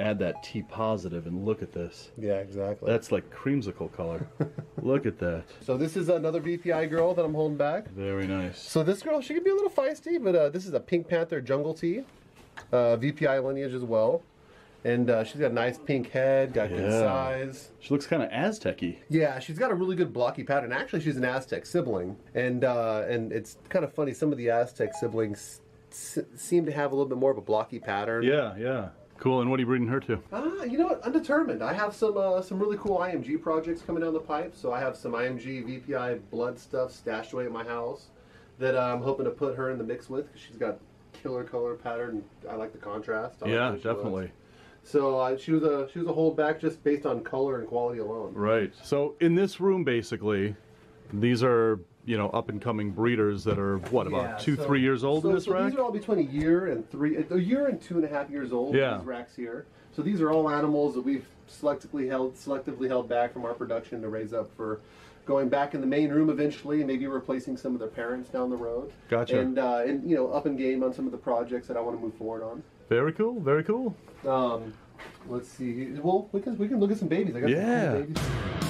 [SPEAKER 5] add that T positive and look at this.
[SPEAKER 7] Yeah, exactly.
[SPEAKER 5] That's like creamsicle color. look at that.
[SPEAKER 7] so this is another VPI girl that I'm holding back.
[SPEAKER 5] Very nice.
[SPEAKER 7] So this girl, she can be a little feisty, but uh, this is a Pink Panther Jungle Tea, uh, VPI lineage as well. And uh, she's got a nice pink head, got good size.
[SPEAKER 5] She looks kind of Aztec-y.
[SPEAKER 7] Yeah, she's got a really good blocky pattern. Actually, she's an Aztec sibling, and uh, and it's kind of funny. Some of the Aztec siblings s- seem to have a little bit more of a blocky pattern.
[SPEAKER 5] Yeah, yeah. Cool. And what are you breeding her to?
[SPEAKER 7] Ah, you know what? Undetermined. I have some uh, some really cool IMG projects coming down the pipe. So I have some IMG VPI blood stuff stashed away at my house that uh, I'm hoping to put her in the mix with because she's got killer color pattern. I like the contrast. I
[SPEAKER 5] Yeah,
[SPEAKER 7] the way she looks.
[SPEAKER 5] definitely.
[SPEAKER 7] So uh, she was a she was a holdback just based on color and quality alone.
[SPEAKER 5] Right. So in this room, basically, these are you know up and coming breeders that are what about
[SPEAKER 7] Yeah,
[SPEAKER 5] two,
[SPEAKER 7] so-
[SPEAKER 5] three years old
[SPEAKER 7] so,
[SPEAKER 5] in this
[SPEAKER 7] so
[SPEAKER 5] rack.
[SPEAKER 7] These are all between a year and three, a year and two and a half years old.
[SPEAKER 5] Yeah.
[SPEAKER 7] These racks here. So these are all animals that we've selectively held, selectively held back from our production to raise up for going back in the main room eventually, and maybe replacing some of their parents down the road.
[SPEAKER 5] Gotcha.
[SPEAKER 7] And uh, and you know, up in game on some of the projects that I want to move forward on.
[SPEAKER 5] Very cool. Very cool.
[SPEAKER 7] Um, let's see. Well, we can we can look at some babies. I got
[SPEAKER 5] Yeah.
[SPEAKER 7] some babies.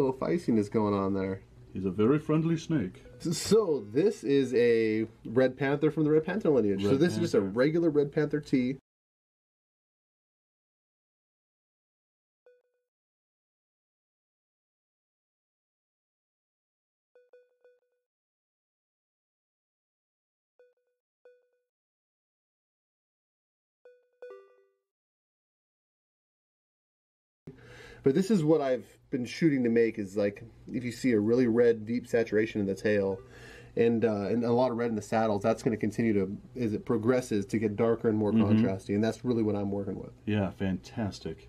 [SPEAKER 5] Little
[SPEAKER 7] feistiness going on there.
[SPEAKER 5] He's a very friendly snake.
[SPEAKER 7] So this is a Red Panther from the Red Panther lineage. so
[SPEAKER 5] Red
[SPEAKER 7] this is just a regular Red Panther tea. But this is what I've been shooting to make is like if you see a really red deep saturation in the tail and uh, and a lot of red in the saddles, that's going to continue to as it progresses to get darker and more contrasty, and that's really what I'm working with.
[SPEAKER 5] Yeah, fantastic.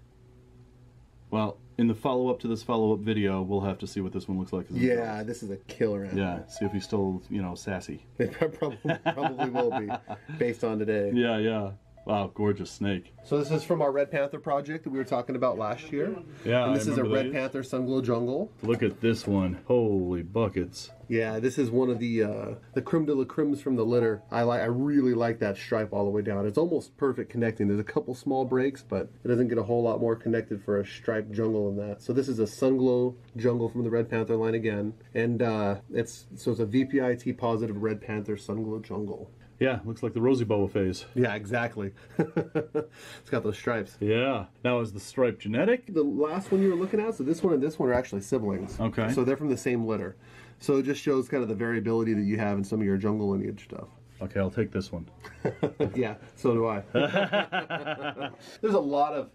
[SPEAKER 5] Well, in the follow up to this follow up video, we'll have to see what this one looks like. as
[SPEAKER 7] Yeah,
[SPEAKER 5] goes.
[SPEAKER 7] this is a killer animal.
[SPEAKER 5] Yeah, see if he's still, you know, sassy.
[SPEAKER 7] It probably probably will be based on today.
[SPEAKER 5] Yeah, yeah. Wow, gorgeous snake.
[SPEAKER 7] So this is from our Red Panther project that we were talking about last year.
[SPEAKER 5] Yeah,
[SPEAKER 7] and this is a Red. Panther Sunglow Jungle.
[SPEAKER 5] Look at this one. Holy buckets.
[SPEAKER 7] Yeah, this is one of the uh, the creme de la cremes from the litter. I like, I really like that stripe all the way down. It's almost perfect connecting. There's a couple small breaks, but it doesn't get a whole lot more connected for a striped jungle than that. So this is a Sunglow jungle from the Red Panther line again, and uh, it's so it's a VPIT positive Red Panther Sunglow jungle.
[SPEAKER 5] Yeah, looks like the Rosy Boa phase.
[SPEAKER 7] Yeah, exactly. it's got those stripes.
[SPEAKER 5] Yeah. Now, is the stripe genetic?
[SPEAKER 7] The last one you were looking at, so this one and this one are actually siblings.
[SPEAKER 5] Okay.
[SPEAKER 7] So they're from the same litter. So it just shows kind of the variability that you have in some of your jungle lineage stuff.
[SPEAKER 5] Okay, I'll take this one.
[SPEAKER 7] yeah, so do I. There's a lot of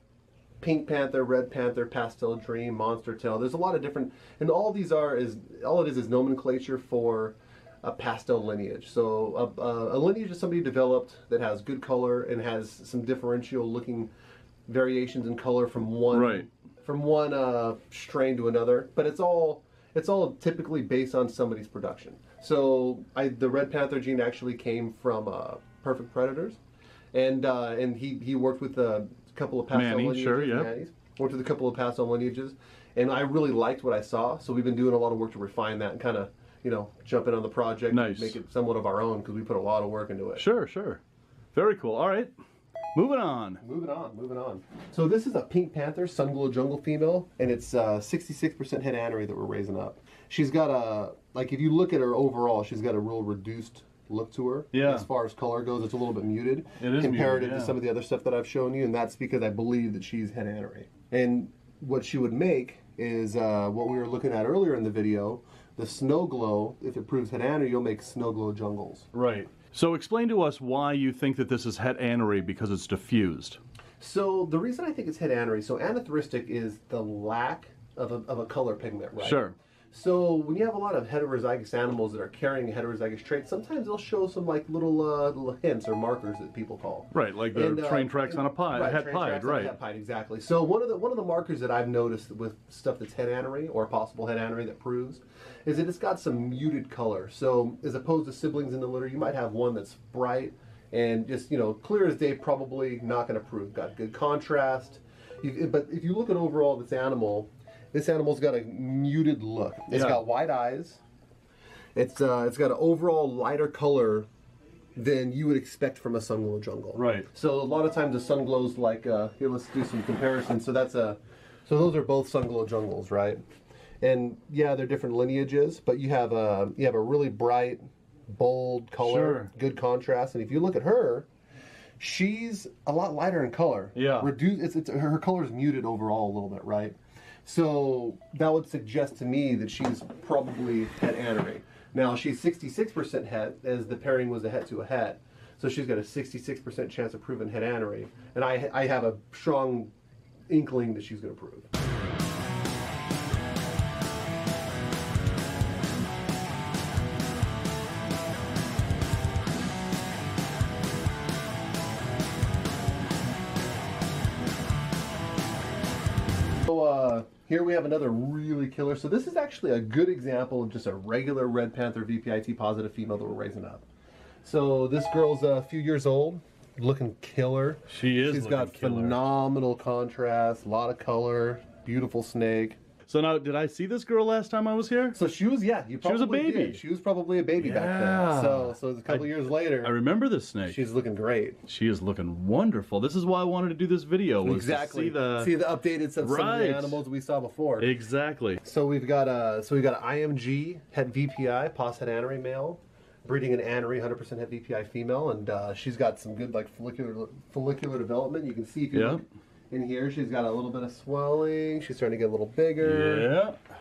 [SPEAKER 7] Pink Panther, Red Panther, Pastel Dream, Monster Tail. There's a lot of different, and all these are is all it is is nomenclature for a pastel lineage. So a, a, a lineage is somebody developed that has good color and has some differential looking variations in color from one
[SPEAKER 5] Right.
[SPEAKER 7] from one uh, strain to another. But it's all it's all typically based on somebody's production. So I, the Red Panther gene actually came from uh, Perfect Predators, and uh, and he he worked with a couple of pastel
[SPEAKER 5] Manny,
[SPEAKER 7] lineages.
[SPEAKER 5] sure, yeah.
[SPEAKER 7] Manny's. Worked with a couple of pastel lineages, and I really liked what I saw. So we've been doing a lot of work to refine that and kind of you know jump in on the project,
[SPEAKER 5] Nice.
[SPEAKER 7] make it somewhat of our own because we put a lot of work into it.
[SPEAKER 5] Sure, sure. Very cool. All right. Moving on.
[SPEAKER 7] Moving on, moving on. So this is a Pink Panther Sunglow Jungle female, and it's uh, 66% het anery that we're raising up. She's got a like if you look at her overall, she's got a real reduced look to her.
[SPEAKER 5] Yeah.
[SPEAKER 7] As far as color goes, it's a little bit muted
[SPEAKER 5] It is
[SPEAKER 7] comparative
[SPEAKER 5] muted,
[SPEAKER 7] to some of the other stuff that I've shown you, and that's because I believe that she's het anery. And what she would make is uh, what we were looking at earlier in the video. The snow glow, if it proves het anery, you'll make snow glow jungles.
[SPEAKER 5] Right. So explain to us why you think that this is het anery because it's diffused.
[SPEAKER 7] So the reason I think it's het anery, so anerythristic is the lack of a, of a color pigment, right?
[SPEAKER 5] Sure.
[SPEAKER 7] So when you have a lot of heterozygous animals that are carrying a heterozygous trait, sometimes they'll show some like little uh, little hints or markers that people call.
[SPEAKER 5] Right, like the
[SPEAKER 7] And, uh,
[SPEAKER 5] train tracks on a pie,
[SPEAKER 7] right,
[SPEAKER 5] het
[SPEAKER 7] train
[SPEAKER 5] pied,
[SPEAKER 7] tracks on a
[SPEAKER 5] right.
[SPEAKER 7] het pied, exactly. So one of the one of the markers that I've noticed with stuff that's het anery or possible het anery that proves is that it's got some muted color. So as opposed to siblings in the litter, you might have one that's bright and just you know clear as day, probably not going to prove. Got good contrast. You, but if you look at overall this animal, this animal's got a muted look. It's
[SPEAKER 5] Yeah.
[SPEAKER 7] got wide eyes. It's uh, it's got an overall lighter color than you would expect from a sun glow jungle.
[SPEAKER 5] Right.
[SPEAKER 7] So a lot of times the sun glows like uh, here. Let's do some comparisons. So that's a so those are both sun glow jungles, right? And yeah, they're different lineages, but you have a you have a really bright, bold color,
[SPEAKER 5] Sure.
[SPEAKER 7] good contrast. And if you look at her, she's a lot lighter in color.
[SPEAKER 5] Yeah.
[SPEAKER 7] Reduce it's, it's her color is muted overall a little bit, right? So that would suggest to me that she's probably het anery. Now she's 66% het, as the pairing was a het to a het. So she's got a 66% chance of proving het anery. And I, I have a strong inkling that she's going to prove. Here we have another really killer. So this is actually a good example of just a regular Red Panther VPIT positive female that we're raising up. So this girl's a few years old, looking killer.
[SPEAKER 5] She is
[SPEAKER 7] She's got
[SPEAKER 5] killer.
[SPEAKER 7] phenomenal contrast, a lot of color, beautiful snake.
[SPEAKER 5] So now, did I see this girl last time I was here?
[SPEAKER 7] So she was, yeah, you probably
[SPEAKER 5] She was a baby.
[SPEAKER 7] did. She was probably a baby back
[SPEAKER 5] Yeah.
[SPEAKER 7] then. So, so a couple
[SPEAKER 5] I-
[SPEAKER 7] years later,
[SPEAKER 5] I remember this snake.
[SPEAKER 7] she's looking great.
[SPEAKER 5] she is looking wonderful. This is why I wanted to do this video. Was
[SPEAKER 7] Exactly.
[SPEAKER 5] To see the
[SPEAKER 7] updated some, some of the animals we saw before.
[SPEAKER 5] exactly.
[SPEAKER 7] So we've got a so we've got an IMG het VPI pos het anery male, breeding an anery 100% het VPI female, and uh, she's got some good like follicular follicular development. You can see if you
[SPEAKER 5] Yeah.
[SPEAKER 7] look in here, she's got a little bit of swelling. She's starting to get a little bigger,
[SPEAKER 5] Yeah.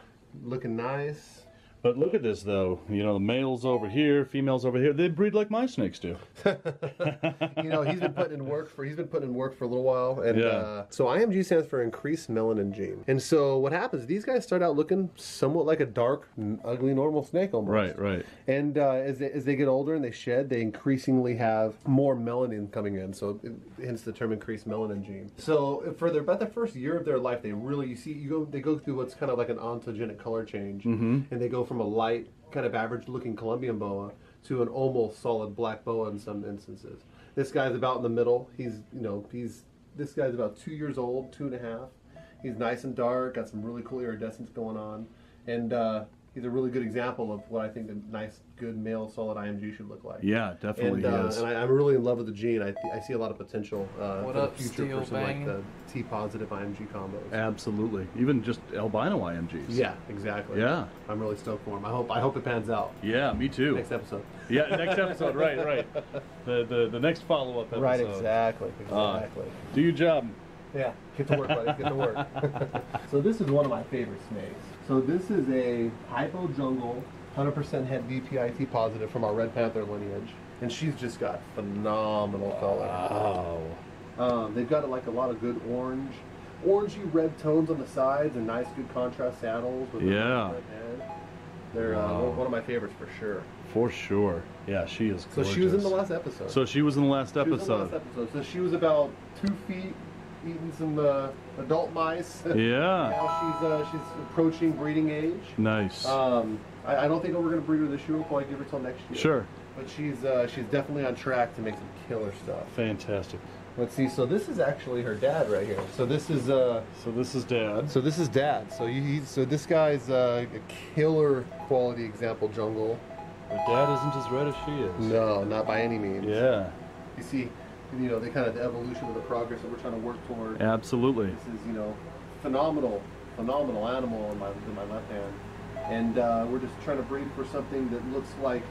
[SPEAKER 7] looking nice.
[SPEAKER 5] But look at this though. You know, the males over here, females over here. They breed like my snakes do.
[SPEAKER 7] you know, he's been putting in work for he's been putting in work for a little while, and
[SPEAKER 5] Yeah.
[SPEAKER 7] uh, so IMG stands for increased melanin gene. And so what happens? These guys start out looking somewhat like a dark, ugly, normal snake almost.
[SPEAKER 5] Right, right.
[SPEAKER 7] And uh, as, they, as they get older and they shed, they increasingly have more melanin coming in. So it- hence the term increased melanin gene. So for their about the first year of their life, they really you see you go they go through what's kind of like an ontogenic color change, mm-hmm. and they go from a light kind of average looking Colombian boa to an almost solid black boa in some instances. This guy's about in the middle. He's you know he's this guy's about two years old, two and a half. He's nice and dark, got some really cool iridescence going on, and uh, he's a really good example of what I think a nice, good male solid IMG should look like.
[SPEAKER 5] Yeah, definitely
[SPEAKER 7] and, uh,
[SPEAKER 5] is.
[SPEAKER 7] and I, I'm really in love with the gene. I, I see a lot of potential uh,
[SPEAKER 4] What
[SPEAKER 7] for
[SPEAKER 4] up,
[SPEAKER 7] the future
[SPEAKER 4] Steel
[SPEAKER 7] for some like the T positive IMG combos.
[SPEAKER 5] Absolutely. Even just albino IMGs.
[SPEAKER 7] Yeah, exactly.
[SPEAKER 5] Yeah.
[SPEAKER 7] I'm really stoked for him. I hope I hope it pans out.
[SPEAKER 5] Yeah, me too.
[SPEAKER 7] Next episode.
[SPEAKER 5] Yeah, next episode. right, right. The the, the next follow up episode.
[SPEAKER 7] Right, exactly,
[SPEAKER 5] Uh,
[SPEAKER 7] exactly.
[SPEAKER 5] Do your job.
[SPEAKER 7] Yeah, get to work, buddy. Get to work. so this is one of my favorite snakes. So this is a hypo jungle, 100% het VPIT positive from our red panther lineage, and she's just got phenomenal color.
[SPEAKER 5] Wow.
[SPEAKER 7] Um, they've got like a lot of good orange, orangey red tones on the sides, and nice good contrast saddles with
[SPEAKER 5] Yeah.
[SPEAKER 7] the red head. They're uh,
[SPEAKER 5] Wow.
[SPEAKER 7] one of my favorites for sure.
[SPEAKER 5] For sure. Yeah, she is gorgeous.
[SPEAKER 7] So she was in the last episode.
[SPEAKER 5] So she was in the last
[SPEAKER 7] She was in the
[SPEAKER 5] episode.
[SPEAKER 7] last episode. So she was about two feet, eating some uh, adult mice.
[SPEAKER 5] Yeah.
[SPEAKER 7] now she's uh, she's approaching breeding age.
[SPEAKER 5] Nice.
[SPEAKER 7] Um, I, I don't think we're going to breed her this year. We'll probably give her till next year.
[SPEAKER 5] Sure.
[SPEAKER 7] But she's uh, she's definitely on track to make some killer stuff.
[SPEAKER 5] Fantastic.
[SPEAKER 7] Let's see. So this is actually her dad right here. So this is uh,
[SPEAKER 5] So this is Dad.
[SPEAKER 7] so this is dad. So he, so this guy's uh, a killer quality example jungle.
[SPEAKER 5] But Dad isn't as red as she is.
[SPEAKER 7] No, not by any means.
[SPEAKER 5] Yeah.
[SPEAKER 7] You see, you know, the kind of the evolution of the progress that we're trying to work toward.
[SPEAKER 5] Absolutely.
[SPEAKER 7] This is, you know, phenomenal, phenomenal animal in my in my left hand, and uh, we're just trying to breed for something that looks like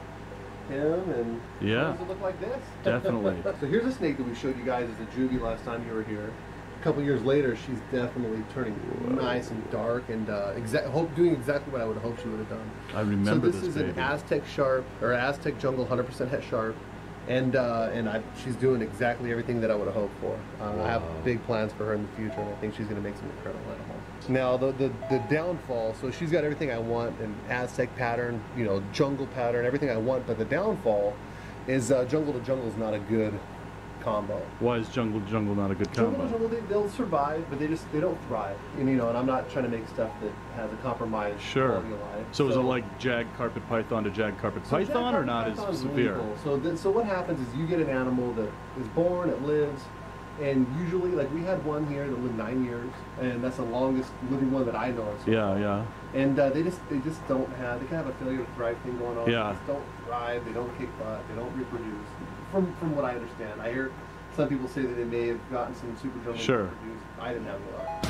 [SPEAKER 7] him and
[SPEAKER 5] Yeah.
[SPEAKER 7] does it look like this?
[SPEAKER 5] Definitely.
[SPEAKER 7] so here's a snake that we showed you guys as a juvie last time you were here. A couple years later, she's definitely turning nice and dark and uh, exa- hope doing exactly what I would hope she would have done.
[SPEAKER 5] I remember
[SPEAKER 7] so this,
[SPEAKER 5] this
[SPEAKER 7] is
[SPEAKER 5] baby.
[SPEAKER 7] an Aztec sharp or Aztec jungle 100% het sharp, and uh, and I, she's doing exactly everything that I would have hoped for. Uh, I have big plans for her in the future, and I think she's going to make some incredible animals. Now the, the the downfall. So she's got everything I want: an Aztec pattern, you know, jungle pattern, everything I want. But the downfall is uh, jungle to jungle is not a good combo.
[SPEAKER 5] Why is Jungle to Jungle not a good
[SPEAKER 7] Jungle to
[SPEAKER 5] combo?
[SPEAKER 7] jungle, they, they'll survive, but they just they don't thrive. And you know, and I'm not trying to make stuff that has a compromised
[SPEAKER 5] Sure.
[SPEAKER 7] quality of life.
[SPEAKER 5] So is it like Jag Carpet Python to Jag Carpet
[SPEAKER 7] So
[SPEAKER 5] Python
[SPEAKER 7] Jack
[SPEAKER 5] or not as severe?
[SPEAKER 7] legal. So then, so what happens is you get an animal that is born, it lives, and usually, like we had one here that lived nine years, and that's the longest living one that I know of. so
[SPEAKER 5] Yeah,
[SPEAKER 7] far.
[SPEAKER 5] yeah.
[SPEAKER 7] And uh, they just they just don't have they kind of have a failure to thrive thing going on.
[SPEAKER 5] Yeah.
[SPEAKER 7] They just don't thrive. They don't kick butt. They don't reproduce. From from what I understand, I hear some people say that they may have gotten some super jungle
[SPEAKER 5] Sure.
[SPEAKER 7] reproduce. I didn't have a lot.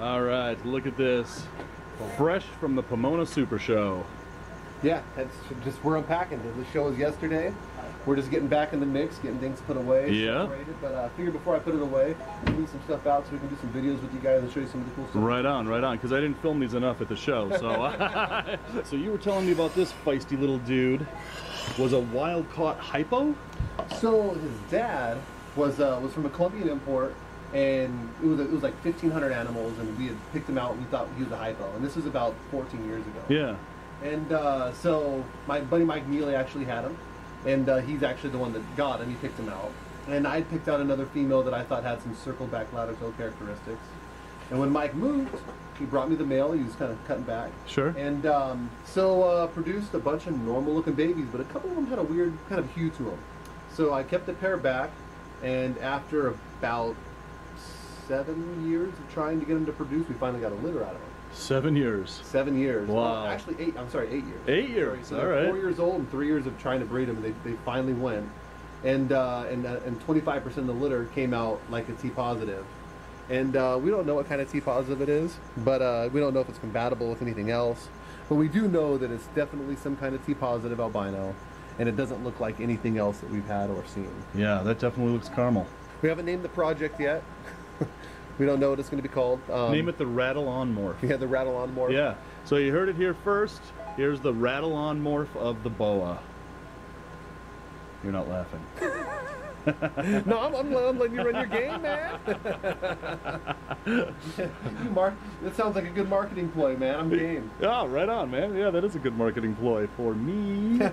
[SPEAKER 5] All right, look at this. Fresh from the Pomona Super Show.
[SPEAKER 7] Yeah, that's just we're unpacking. The show was yesterday. We're just getting back in the mix, getting things put away.
[SPEAKER 5] Yeah.
[SPEAKER 7] But I uh, figured before I put it away, leave some stuff out so we can do some videos with you guys and show you some of the cool stuff.
[SPEAKER 5] Right on, right on. Because I didn't film these enough at the show. So, so you were telling me about this feisty little dude. Was a wild caught hypo?
[SPEAKER 7] So his dad was uh, was from a Colombian import, and it was it was like 1,500 animals, and we had picked him out. and We thought he was a hypo, and this was about 14 years ago.
[SPEAKER 5] Yeah.
[SPEAKER 7] And uh, so my buddy Mike Neely actually had him, and uh, he's actually the one that got him. He picked him out, and I picked out another female that I thought had some circle back ladder toe characteristics. And when Mike moved, he brought me the male. He was kind of cutting back.
[SPEAKER 5] Sure.
[SPEAKER 7] And um, so uh, produced a bunch of normal looking babies, but a couple of them had a weird kind of hue to them. So I kept the pair back, and after about seven years of trying to get them to produce, we finally got a litter out of them.
[SPEAKER 5] Seven years.
[SPEAKER 7] Seven years.
[SPEAKER 5] Wow.
[SPEAKER 7] Well, actually, eight. I'm sorry, eight years.
[SPEAKER 5] Eight years,
[SPEAKER 7] Sorry, so
[SPEAKER 5] all.
[SPEAKER 7] Four years old and three years of trying to breed them. They, they finally went, and uh, and uh, and 25% of the litter came out like a T positive, and uh, we don't know what kind of T positive it is, but uh, we don't know if it's compatible with anything else. But we do know that it's definitely some kind of T positive albino, and it doesn't look like anything else that we've had or seen.
[SPEAKER 5] Yeah, that definitely looks caramel.
[SPEAKER 7] We haven't named the project yet. we don't know what it's going to be called. Um,
[SPEAKER 5] Name it the Rattle On Morph.
[SPEAKER 7] We had the rattle on Morph.
[SPEAKER 5] Yeah. So you heard it here first. Here's the Rattle On Morph of the boa. You're not laughing.
[SPEAKER 7] No, I'm, I'm, I'm letting you run your game, man. you mark. That sounds like a good marketing ploy, man. I'm game.
[SPEAKER 5] Oh, right on, man. Yeah, that is a good marketing ploy for me.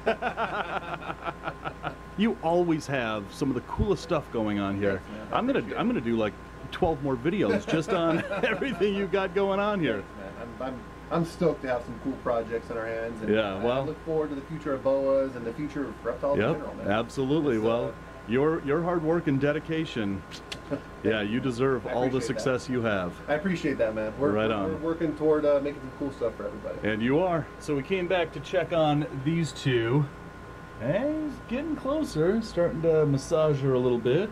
[SPEAKER 5] you always have some of the coolest stuff going on here.
[SPEAKER 7] Thanks. I
[SPEAKER 5] I'm gonna I'm gonna do like 12 more videos just on everything you've got going on here.
[SPEAKER 7] Man, I'm, I'm, I'm stoked to have some cool projects in our hands. And
[SPEAKER 5] Yeah, well-
[SPEAKER 7] I look forward to the future of boas and the future of reptiles in
[SPEAKER 5] Yep,
[SPEAKER 7] general, man.
[SPEAKER 5] absolutely.
[SPEAKER 7] Uh,
[SPEAKER 5] well, your your hard work and dedication. Yeah, you deserve all the
[SPEAKER 7] appreciate that.
[SPEAKER 5] success you have.
[SPEAKER 7] I appreciate that, man. We're,
[SPEAKER 5] Right on.
[SPEAKER 7] we're working toward uh, making some cool stuff for everybody.
[SPEAKER 5] And you are. So we came back to check on these two. Hey, he's getting closer, starting to massage her a little bit.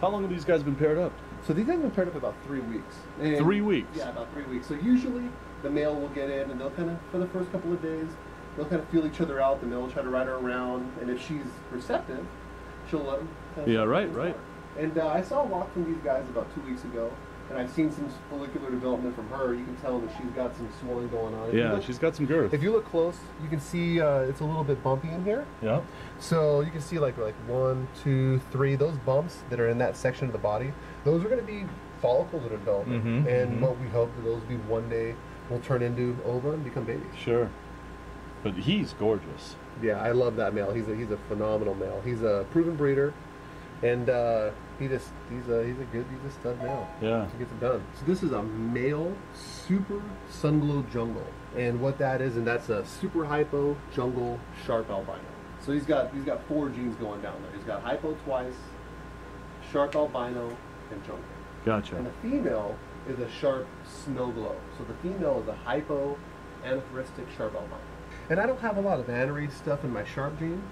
[SPEAKER 5] How long have these guys been paired up?
[SPEAKER 7] So these guys have been paired up about three weeks. And-
[SPEAKER 5] Three weeks?
[SPEAKER 7] Yeah, about three weeks. So usually the male will get in and they'll kind of, for the first couple of days, they'll kind of feel each other out. The male will try to ride her around. And if she's receptive, she'll let him. kind of
[SPEAKER 5] Yeah, right, right.
[SPEAKER 7] And uh, I saw a walk from these guys about two weeks ago. And I've seen some follicular development from her. You can tell that she's got some swelling going on. If
[SPEAKER 5] Yeah,
[SPEAKER 7] look-
[SPEAKER 5] she's got some girth.
[SPEAKER 7] If you look close, you can see uh, it's a little bit bumpy in here.
[SPEAKER 5] Yeah.
[SPEAKER 7] So you can see like like one, two, three. Those bumps that are in that section of the body, those are going to be follicles that development, developing,
[SPEAKER 5] Mhm,
[SPEAKER 7] and
[SPEAKER 5] mhm.
[SPEAKER 7] what we hope that those be one day will turn into ova and become babies.
[SPEAKER 5] Sure. But he's gorgeous.
[SPEAKER 7] Yeah, I love that male. He's a he's a phenomenal male. He's a proven breeder, and uh, he just he's a he's a good he's a stud male.
[SPEAKER 5] Yeah.
[SPEAKER 7] He gets it done. So this is a male super sunglow jungle, and what that is, and that's a super hypo jungle sharp albino. So he's got he's got four genes going down there. He's got hypo twice, sharp albino, and.
[SPEAKER 5] Gotcha.
[SPEAKER 7] And the female is a sharp snow glow. So the female is a hypo anerythristic sharp albino. And I don't have a lot of anery stuff in my sharp gene,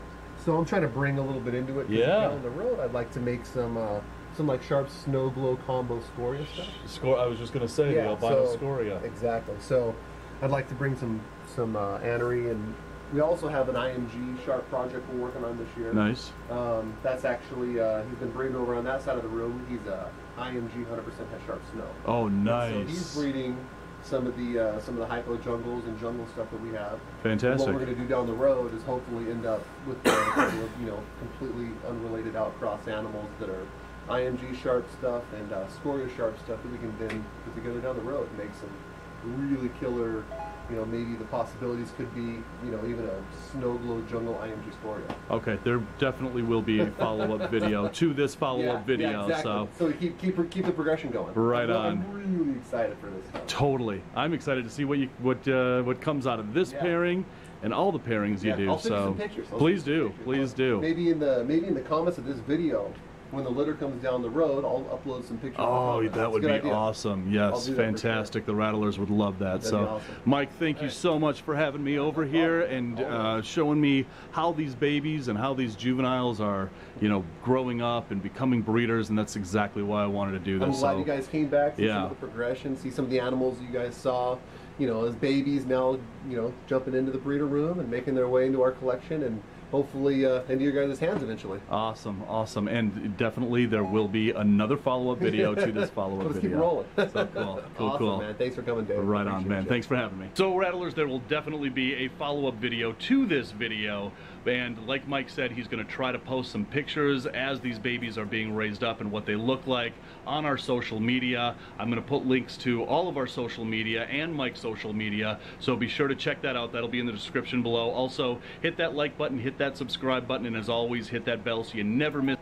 [SPEAKER 7] so I'm trying to bring a little bit into it.
[SPEAKER 5] Yeah.
[SPEAKER 7] Down the road, I'd like to make some uh, some like sharp snow glow combo scoria stuff.
[SPEAKER 5] Score. I was just gonna say the albino
[SPEAKER 7] so-
[SPEAKER 5] scoria.
[SPEAKER 7] Exactly. So I'd like to bring some some uh, anery, and we also have an IMG sharp project we're working on this year.
[SPEAKER 5] Nice.
[SPEAKER 7] Um, that's actually uh, he's been breeding over on that side of the room. He's a IMG 100% has sharp snow.
[SPEAKER 5] Oh, nice.
[SPEAKER 7] So he's breeding some of the uh, some of the hypo jungles and jungle stuff that we have. And
[SPEAKER 5] Fantastic.
[SPEAKER 7] what we're going to do down the road is hopefully end up with a couple of you know completely unrelated outcross animals that are IMG sharp stuff and uh, Scoria sharp stuff that we can then put together down the road and make some really killer. You know, maybe the possibilities could be, you know, even a snow glow jungle IMG Scoria.
[SPEAKER 5] Okay, there definitely will be a follow-up video to this follow-up video.
[SPEAKER 7] Yeah, exactly.
[SPEAKER 5] So
[SPEAKER 7] so keep keep keep the progression going.
[SPEAKER 5] Right
[SPEAKER 7] I'm,
[SPEAKER 5] on.
[SPEAKER 7] I'm really excited for this stuff.
[SPEAKER 5] totally, I'm excited to see what you what uh, what comes out of this
[SPEAKER 7] Yeah.
[SPEAKER 5] pairing and all the pairings you do.
[SPEAKER 7] I'll you
[SPEAKER 5] so
[SPEAKER 7] some pictures. I'll
[SPEAKER 5] please do, please do.
[SPEAKER 7] Maybe in the maybe in the comments of this video, when the litter comes down the road, I'll upload some pictures.
[SPEAKER 5] Oh, that would be
[SPEAKER 7] idea.
[SPEAKER 5] awesome. Yes,
[SPEAKER 7] do that for
[SPEAKER 5] fantastic. The Rattlers would love that.
[SPEAKER 7] That'd
[SPEAKER 5] so,
[SPEAKER 7] awesome.
[SPEAKER 5] Mike, thank you so much for having me over here and uh, showing me how these babies and how these juveniles are, you know, growing up and becoming breeders. And that's exactly why I wanted to do this.
[SPEAKER 7] I'm glad
[SPEAKER 5] so,
[SPEAKER 7] you guys came back. To see some of the progression. See some of the animals you guys saw. You know, as babies now, you know, jumping into the breeder room and making their way into our collection and hopefully uh, into your guys' hands eventually.
[SPEAKER 5] Awesome, awesome, and definitely there will be another follow-up video to this follow-up
[SPEAKER 7] Let's
[SPEAKER 5] video.
[SPEAKER 7] keep rolling.
[SPEAKER 5] So cool, cool,
[SPEAKER 7] awesome,
[SPEAKER 5] cool.
[SPEAKER 7] man. Thanks for coming, Dave.
[SPEAKER 5] Right on, man. Thanks for having me. So, Rattlers, there will definitely be a follow up video to this video. And like Mike said, he's going to try to post some pictures as these babies are being raised up and what they look like on our social media. I'm going to put links to all of our social media and Mike's social media. So be sure to check that out. That'll be in the description below. Also, hit that like button, hit that subscribe button, and as always, hit that bell so you never miss.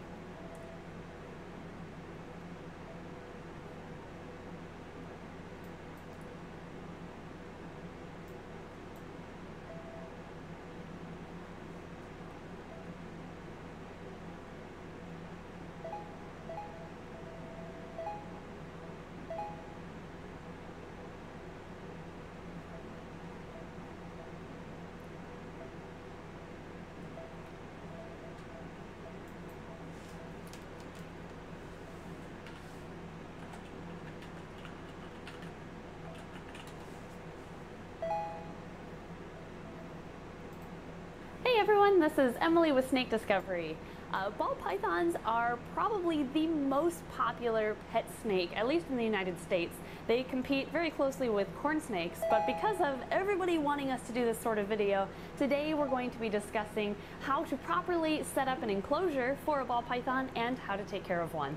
[SPEAKER 8] Hey everyone, this is Emily with Snake Discovery. Uh, ball pythons are probably the most popular pet snake, at least in the United States. They compete very closely with corn snakes, but because of everybody wanting us to do this sort of video, today we're going to be discussing how to properly set up an enclosure for a ball python and how to take care of one.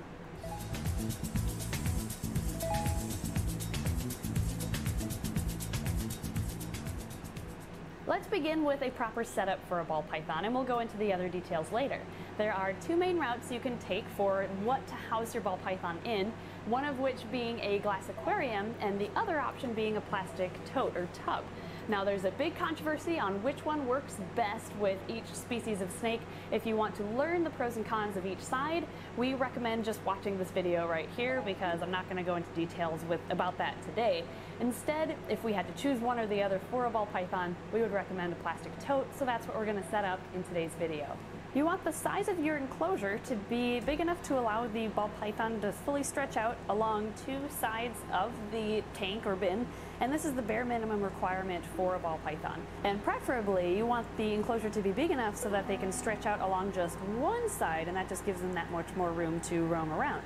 [SPEAKER 8] Let's begin with a proper setup for a ball python and we'll go into the other details later. There are two main routes you can take for what to house your ball python in, one of which being a glass aquarium and the other option being a plastic tote or tub. Now there's a big controversy on which one works best with each species of snake. If you want to learn the pros and cons of each side, we recommend just watching this video right here because I'm not going to go into details with about that today. Instead, if we had to choose one or the other for a ball python, we would recommend a plastic tote, so that's what we're going to set up in today's video. You want the size of your enclosure to be big enough to allow the ball python to fully stretch out along two sides of the tank or bin, and this is the bare minimum requirement for a ball python. And preferably, you want the enclosure to be big enough so that they can stretch out along just one side, and that just gives them that much more room to roam around.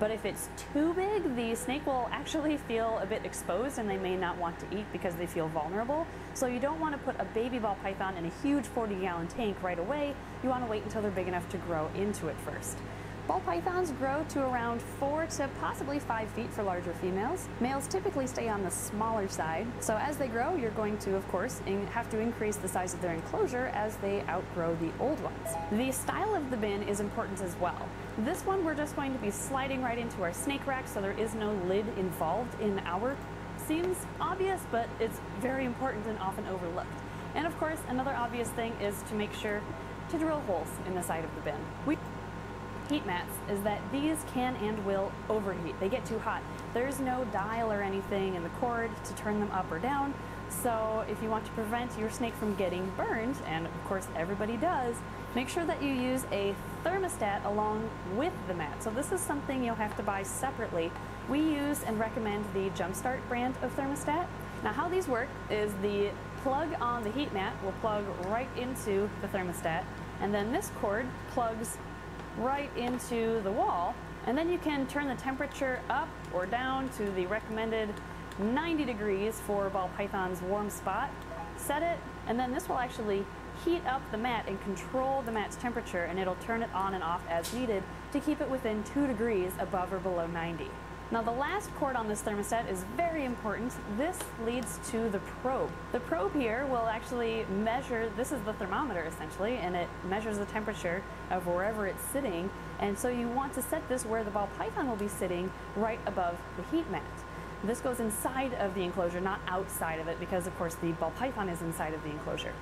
[SPEAKER 8] But if it's too big, the snake will actually feel a bit exposed and they may not want to eat because they feel vulnerable. So you don't want to put a baby ball python in a huge 40 gallon tank right away. You want to wait until they're big enough to grow into it first. Ball pythons grow to around 4 to possibly 5 feet for larger females. Males typically stay on the smaller side, so as they grow, you're going to, of course, have to increase the size of their enclosure as they outgrow the old ones. The style of the bin is important as well. This one we're just going to be sliding right into our snake rack, so there is no lid involved in our seems obvious, but it's very important and often overlooked. And of course, another obvious thing is to make sure to drill holes in the side of the bin. We heat mats is that these can and will overheat. They get too hot. There's no dial or anything in the cord to turn them up or down. So if you want to prevent your snake from getting burned, and of course everybody does, make sure that you use a thermostat along with the mat. So this is something you'll have to buy separately. We use and recommend the Jumpstart brand of thermostat. Now how these work is the plug on the heat mat will plug right into the thermostat, and then this cord plugs right into the wall and then you can turn the temperature up or down to the recommended 90 degrees for ball python's warm spot. Set it and then this will actually heat up the mat and control the mat's temperature and it'll turn it on and off as needed to keep it within 2 degrees above or below 90 now the last cord on this thermostat is very important. This leads to the probe. The probe here will actually measure, this is the thermometer essentially, and it measures the temperature of wherever it's sitting. And so you want to set this where the ball python will be sitting right above the heat mat. This goes inside of the enclosure, not outside of it, because of course the ball python is inside of the enclosure.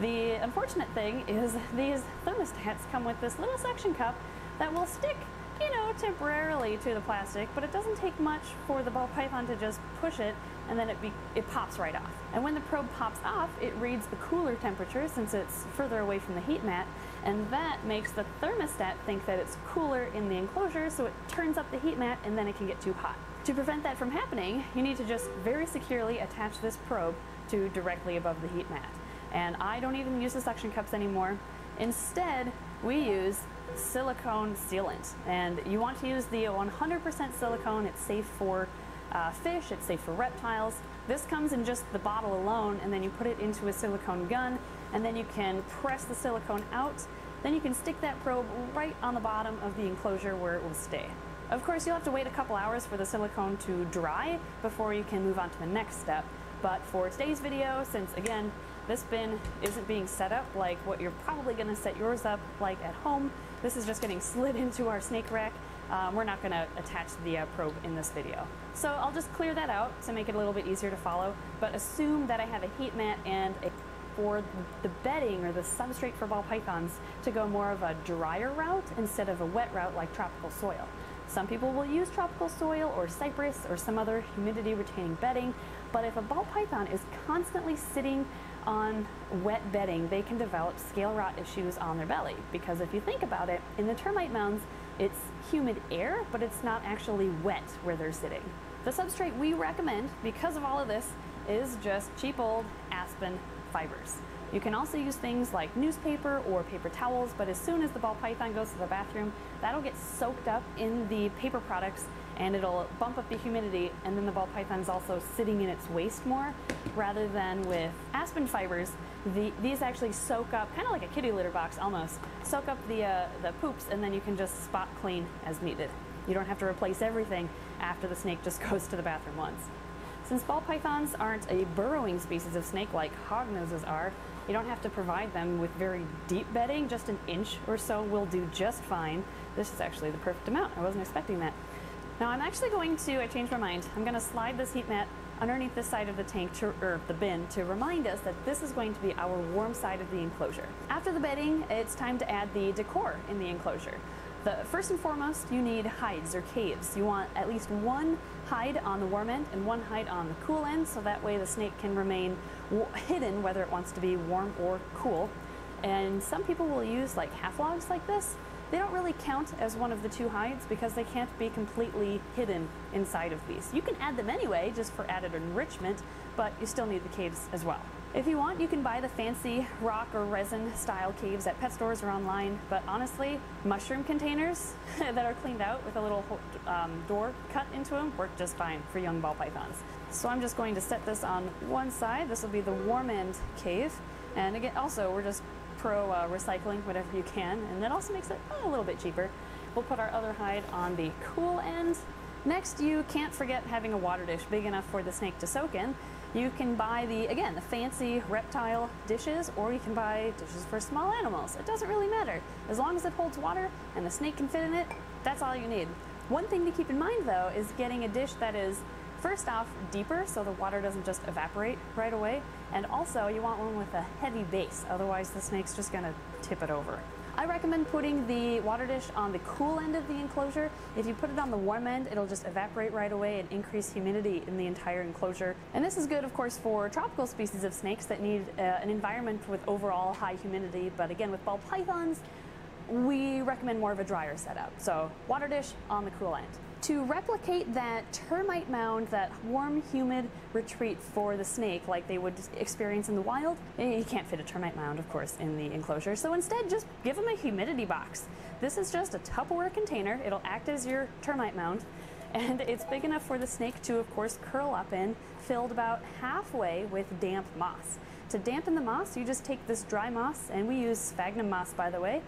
[SPEAKER 8] The unfortunate thing is these thermostats come with this little suction cup that will stick you know, temporarily to the plastic, but it doesn't take much for the ball python to just push it and then it, be, it pops right off. And when the probe pops off, it reads the cooler temperature since it's further away from the heat mat, and that makes the thermostat think that it's cooler in the enclosure, so it turns up the heat mat and then it can get too hot. To prevent that from happening, you need to just very securely attach this probe to directly above the heat mat. And I don't even use the suction cups anymore. Instead, we use silicone sealant. And you want to use the 100% silicone. It's safe for uh, fish, it's safe for reptiles. This comes in just the bottle alone, and then you put it into a silicone gun, and then you can press the silicone out. Then you can stick that probe right on the bottom of the enclosure where it will stay. Of course, you'll have to wait a couple hours for the silicone to dry before you can move on to the next step. But for today's video, since again, this bin isn't being set up like what you're probably gonna set yours up like at home, this is just getting slid into our snake rack. Um, we're not gonna attach the uh, probe in this video. So I'll just clear that out to make it a little bit easier to follow, but assume that I have a heat mat and a for the bedding or the substrate for ball pythons to go more of a drier route instead of a wet route like tropical soil. Some people will use tropical soil or cypress or some other humidity retaining bedding, but if a ball python is constantly sitting on wet bedding, they can develop scale rot issues on their belly. Because if you think about it, in the termite mounds, it's humid air, but it's not actually wet where they're sitting. The substrate we recommend, because of all of this, is just cheap old aspen fibers. You can also use things like newspaper or paper towels, but as soon as the ball python goes to the bathroom, that'll get soaked up in the paper products and it'll bump up the humidity and then the ball python's also sitting in its waste more rather than with aspen fibers the, these actually soak up kind of like a kitty litter box almost soak up the, uh, the poops and then you can just spot clean as needed you don't have to replace everything after the snake just goes to the bathroom once since ball pythons aren't a burrowing species of snake like hognoses are, you don't have to provide them with very deep bedding, just an inch or so will do just fine. This is actually the perfect amount. I wasn't expecting that. Now I'm actually going to, I changed my mind, I'm going to slide this heat mat underneath the side of the tank, to, or the bin, to remind us that this is going to be our warm side of the enclosure. After the bedding, it's time to add the decor in the enclosure. The, first and foremost, you need hides or caves. You want at least one hide on the warm end and one hide on the cool end, so that way the snake can remain hidden whether it wants to be warm or cool. And some people will use like half logs like this. They don't really count as one of the two hides because they can't be completely hidden inside of these. You can add them anyway, just for added enrichment, but you still need the caves as well. If you want, you can buy the fancy rock or resin style caves at pet stores or online, but honestly, mushroom containers that are cleaned out with a little um, door cut into them work just fine for young ball pythons. So I'm just going to set this on one side. This will be the warm end cave. And again, also, we're just pro uh, recycling whatever you can, and that also makes it a little bit cheaper. We'll put our other hide on the cool end. Next, you can't forget having a water dish big enough for the snake to soak in. You can buy the, again, the fancy reptile dishes, or you can buy dishes for small animals. It doesn't really matter. As long as it holds water and the snake can fit in it, that's all you need. One thing to keep in mind though is getting a dish that is first off deeper so the water doesn't just evaporate right away, and also you want one with a heavy base, otherwise the snake's just gonna tip it over. I recommend putting the water dish on the cool end of the enclosure. If you put it on the warm end, it'll just evaporate right away and increase humidity in the entire enclosure. And this is good, of course, for tropical species of snakes that need uh, an environment with overall high humidity. But again, with ball pythons, we recommend more of a drier setup. So water dish on the cool end. To replicate that termite mound, that warm, humid retreat for the snake like they would experience in the wild, eh, you can't fit a termite mound, of course, in the enclosure. So instead, just give them a humidity box. This is just a Tupperware container. It'll act as your termite mound and it's big enough for the snake to, of course, curl up in, filled about halfway with damp moss. To dampen the moss, you just take this dry moss, and we use sphagnum moss, by the way,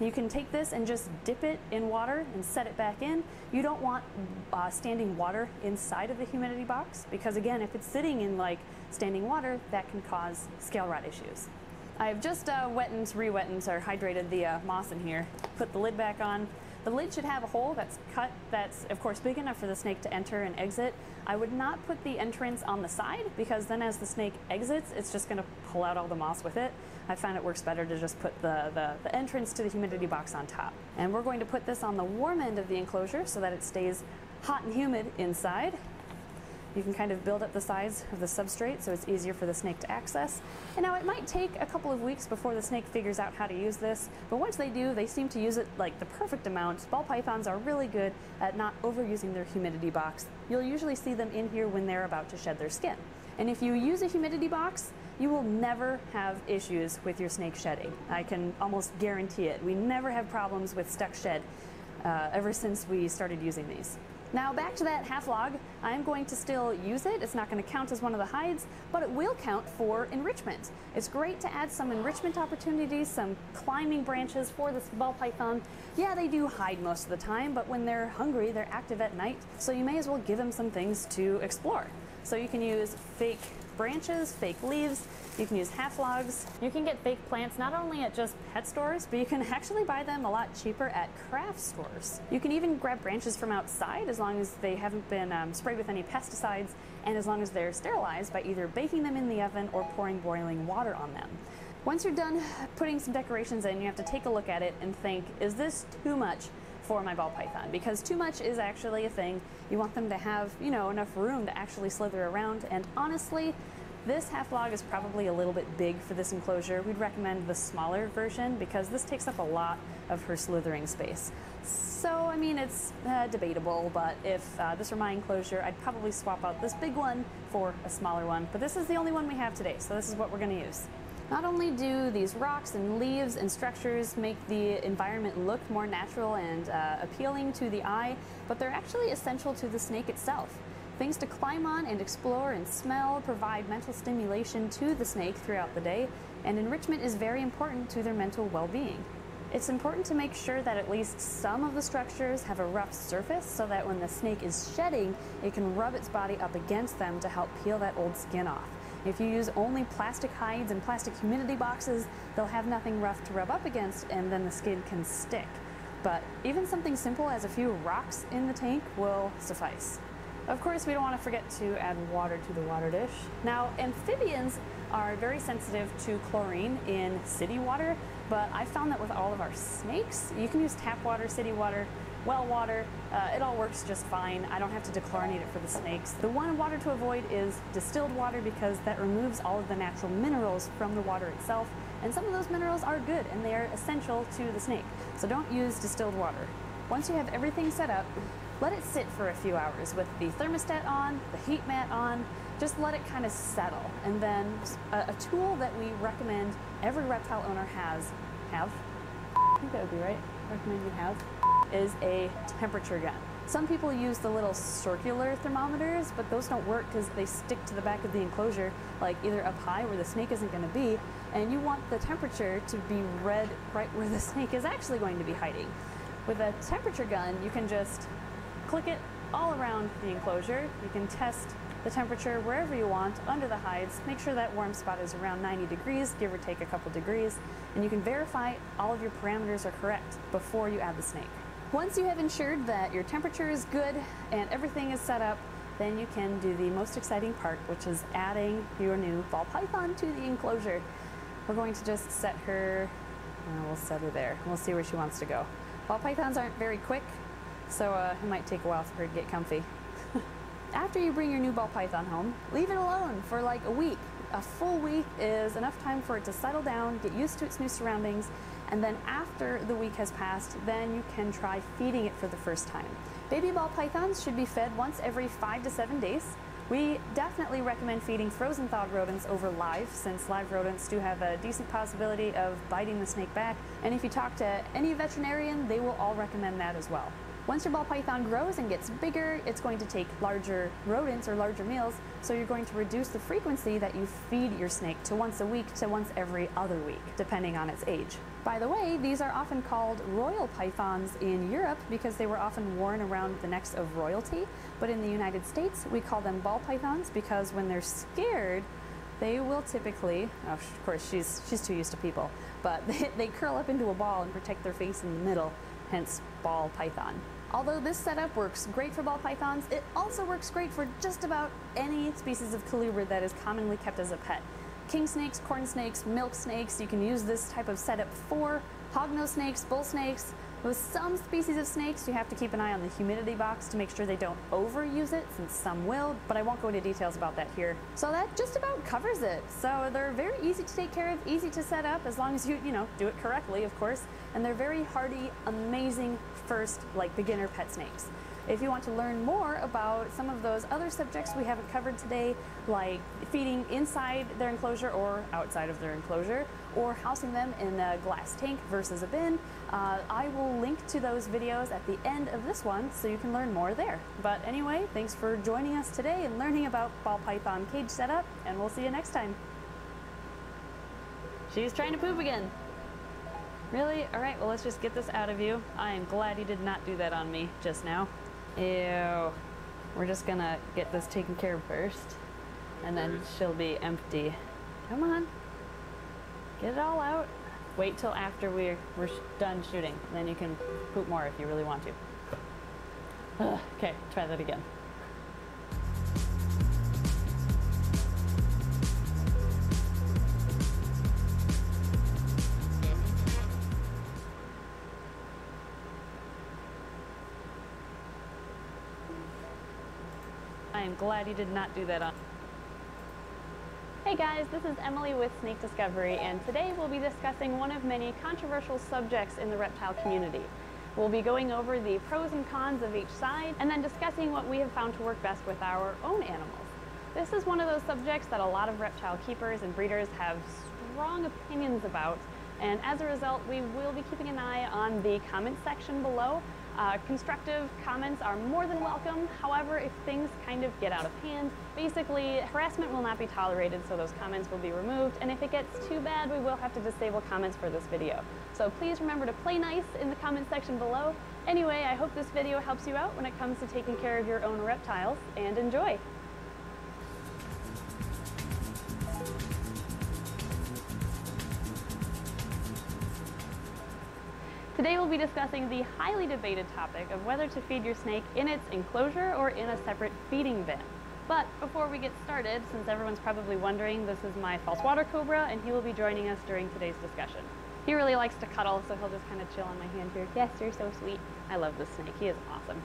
[SPEAKER 8] you can take this and just dip it in water and set it back in. You don't want uh, standing water inside of the humidity box because again, if it's sitting in like standing water, that can cause scale rot issues. I've just uh, wetted, re-wetted, or hydrated the uh, moss in here. Put the lid back on. The lid should have a hole that's cut that's of course big enough for the snake to enter and exit. I would not put the entrance on the side because then as the snake exits, it's just gonna pull out all the moss with it. I found it works better to just put the, the, the entrance to the humidity box on top. And we're going to put this on the warm end of the enclosure so that it stays hot and humid inside. You can kind of build up the size of the substrate so it's easier for the snake to access. And now it might take a couple of weeks before the snake figures out how to use this, but once they do, they seem to use it like the perfect amount. Ball pythons are really good at not overusing their humidity box. You'll usually see them in here when they're about to shed their skin. And if you use a humidity box, you will never have issues with your snake shedding. I can almost guarantee it. We never have problems with stuck shed uh, ever since we started using these. Now back to that half log, I'm going to still use it. It's not going to count as one of the hides, but it will count for enrichment. It's great to add some enrichment opportunities, some climbing branches for this ball python. Yeah, they do hide most of the time, but when they're hungry, they're active at night, so you may as well give them some things to explore. So you can use fake branches, fake leaves, you can use half logs. You can get fake plants not only at just pet stores, but you can actually buy them a lot cheaper at craft stores. You can even grab branches from outside as long as they haven't been um, sprayed with any pesticides and as long as they're sterilized by either baking them in the oven or pouring boiling water on them. Once you're done putting some decorations in, you have to take a look at it and think, is this too much for my ball python? Because too much is actually a thing. You want them to have, you know, enough room to actually slither around. And honestly, this half log is probably a little bit big for this enclosure. We'd recommend the smaller version because this takes up a lot of her slithering space. So, I mean, it's uh, debatable, but if uh, this were my enclosure, I'd probably swap out this big one for a smaller one. But this is the only one we have today, so this is what we're gonna use. Not only do these rocks and leaves and structures make the environment look more natural and uh, appealing to the eye, but they're actually essential to the snake itself. Things to climb on and explore and smell provide mental stimulation to the snake throughout the day, and enrichment is very important to their mental well being. It's important to make sure that at least some of the structures have a rough surface so that when the snake is shedding, it can rub its body up against them to help peel that old skin off. If you use only plastic hides and plastic humidity boxes, they'll have nothing rough to rub up against and then the skin can stick. But even something simple as a few rocks in the tank will suffice. Of course, we don't want to forget to add water to the water dish. Now, amphibians are very sensitive to chlorine in city water, but I found that with all of our snakes, you can use tap water, city water, well water, uh, it all works just fine. I don't have to dechlorinate it for the snakes. The one water to avoid is distilled water because that removes all of the natural minerals from the water itself, and some of those minerals are good and they are essential to the snake. So don't use distilled water. Once you have everything set up, let it sit for a few hours with the thermostat on, the heat mat on, just let it kind of settle. And then a, a tool that we recommend every reptile owner has, have, I think that would be right, recommend you have, is a temperature gun. Some people use the little circular thermometers, but those don't work because they stick to the back of the enclosure, like either up high where the snake isn't going to be, and you want the temperature to be read right where the snake is actually going to be hiding. With a temperature gun, you can just click it all around the enclosure. You can test the temperature wherever you want under the hides. Make sure that warm spot is around 90 degrees, give or take a couple degrees, and you can verify all of your parameters are correct before you add the snake. Once you have ensured that your temperature is good and everything is set up, then you can do the most exciting part, which is adding your new ball python to the enclosure. We're going to just set her, uh, we'll set her there. We'll see where she wants to go. Ball pythons aren't very quick, so uh, it might take a while for her to get comfy. After you bring your new ball python home, leave it alone for like a week. A full week is enough time for it to settle down, get used to its new surroundings, and then after the week has passed, then you can try feeding it for the first time. Baby ball pythons should be fed once every five to seven days. We definitely recommend feeding frozen thawed rodents over live, since live rodents do have a decent possibility of biting the snake back. And if you talk to any veterinarian, they will all recommend that as well. Once your ball python grows and gets bigger, it's going to take larger rodents or larger meals, so you're going to reduce the frequency that you feed your snake to once a week to once every other week, depending on its age. By the way, these are often called royal pythons in Europe because they were often worn around the necks of royalty, but in the United States, we call them ball pythons because when they're scared, they will typically, oh, of course, she's, she's too used to people, but they, they curl up into a ball and protect their face in the middle hence ball python. Although this setup works great for ball pythons, it also works great for just about any species of colubrid that is commonly kept as a pet. King snakes, corn snakes, milk snakes, you can use this type of setup for hognose snakes, bull snakes, with some species of snakes, you have to keep an eye on the humidity box to make sure they don't overuse it, since some will, but I won't go into details about that here. So that just about covers it. So they're very easy to take care of, easy to set up, as long as you, you know, do it correctly, of course, and they're very hardy, amazing first, like, beginner pet snakes. If you want to learn more about some of those other subjects we haven't covered today, like feeding inside their enclosure or outside of their enclosure, or housing them in a glass tank versus a bin, uh, I will link to those videos at the end of this one so you can learn more there. But anyway, thanks for joining us today and learning about ball python cage setup, and we'll see you next time. She's trying to poop again. Really? All right, well, let's just get this out of you. I am glad you did not do that on me just now. Ew. We're just gonna get this taken care of first, and then she'll be empty. Come on. Get it all out. Wait till after we're, we're sh- done shooting. Then you can poop more if you really want to. Ugh, okay, try that again. I am glad you did not do that on. Hey guys, this is Emily with Snake Discovery, and today we'll be discussing one of many controversial subjects in the reptile community. We'll be going over the pros and cons of each side, and then discussing what we have found to work best with our own animals. This is one of those subjects that a lot of reptile keepers and breeders have strong opinions about, and as a result, we will be keeping an eye on the comment section below. Uh, constructive comments are more than welcome. However, if things kind of get out of hand, basically harassment will not be tolerated, so those comments will be removed. And if it gets too bad, we will have to disable comments for this video. So please remember to play nice in the comment section below. Anyway, I hope this video helps you out when it comes to taking care of your own reptiles, and enjoy! Today we'll be discussing the highly debated topic of whether to feed your snake in its enclosure or in a separate feeding bin. But before we get started, since everyone's probably wondering, this is my false water cobra and he will be joining us during today's discussion. He really likes to cuddle, so he'll just kind of chill on my hand here. Yes, you're so sweet. I love this snake. He is awesome.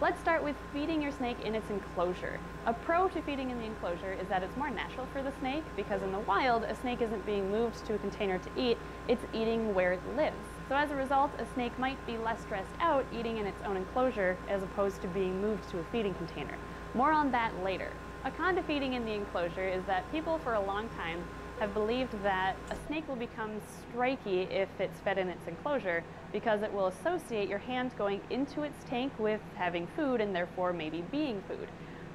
[SPEAKER 8] Let's start with feeding your snake in its enclosure. A pro to feeding in the enclosure is that it's more natural for the snake because in the wild, a snake isn't being moved to a container to eat, it's eating where it lives. So as a result, a snake might be less stressed out eating in its own enclosure as opposed to being moved to a feeding container. More on that later. A con to feeding in the enclosure is that people for a long time have believed that a snake will become striky if it's fed in its enclosure because it will associate your hand going into its tank with having food and therefore maybe being food.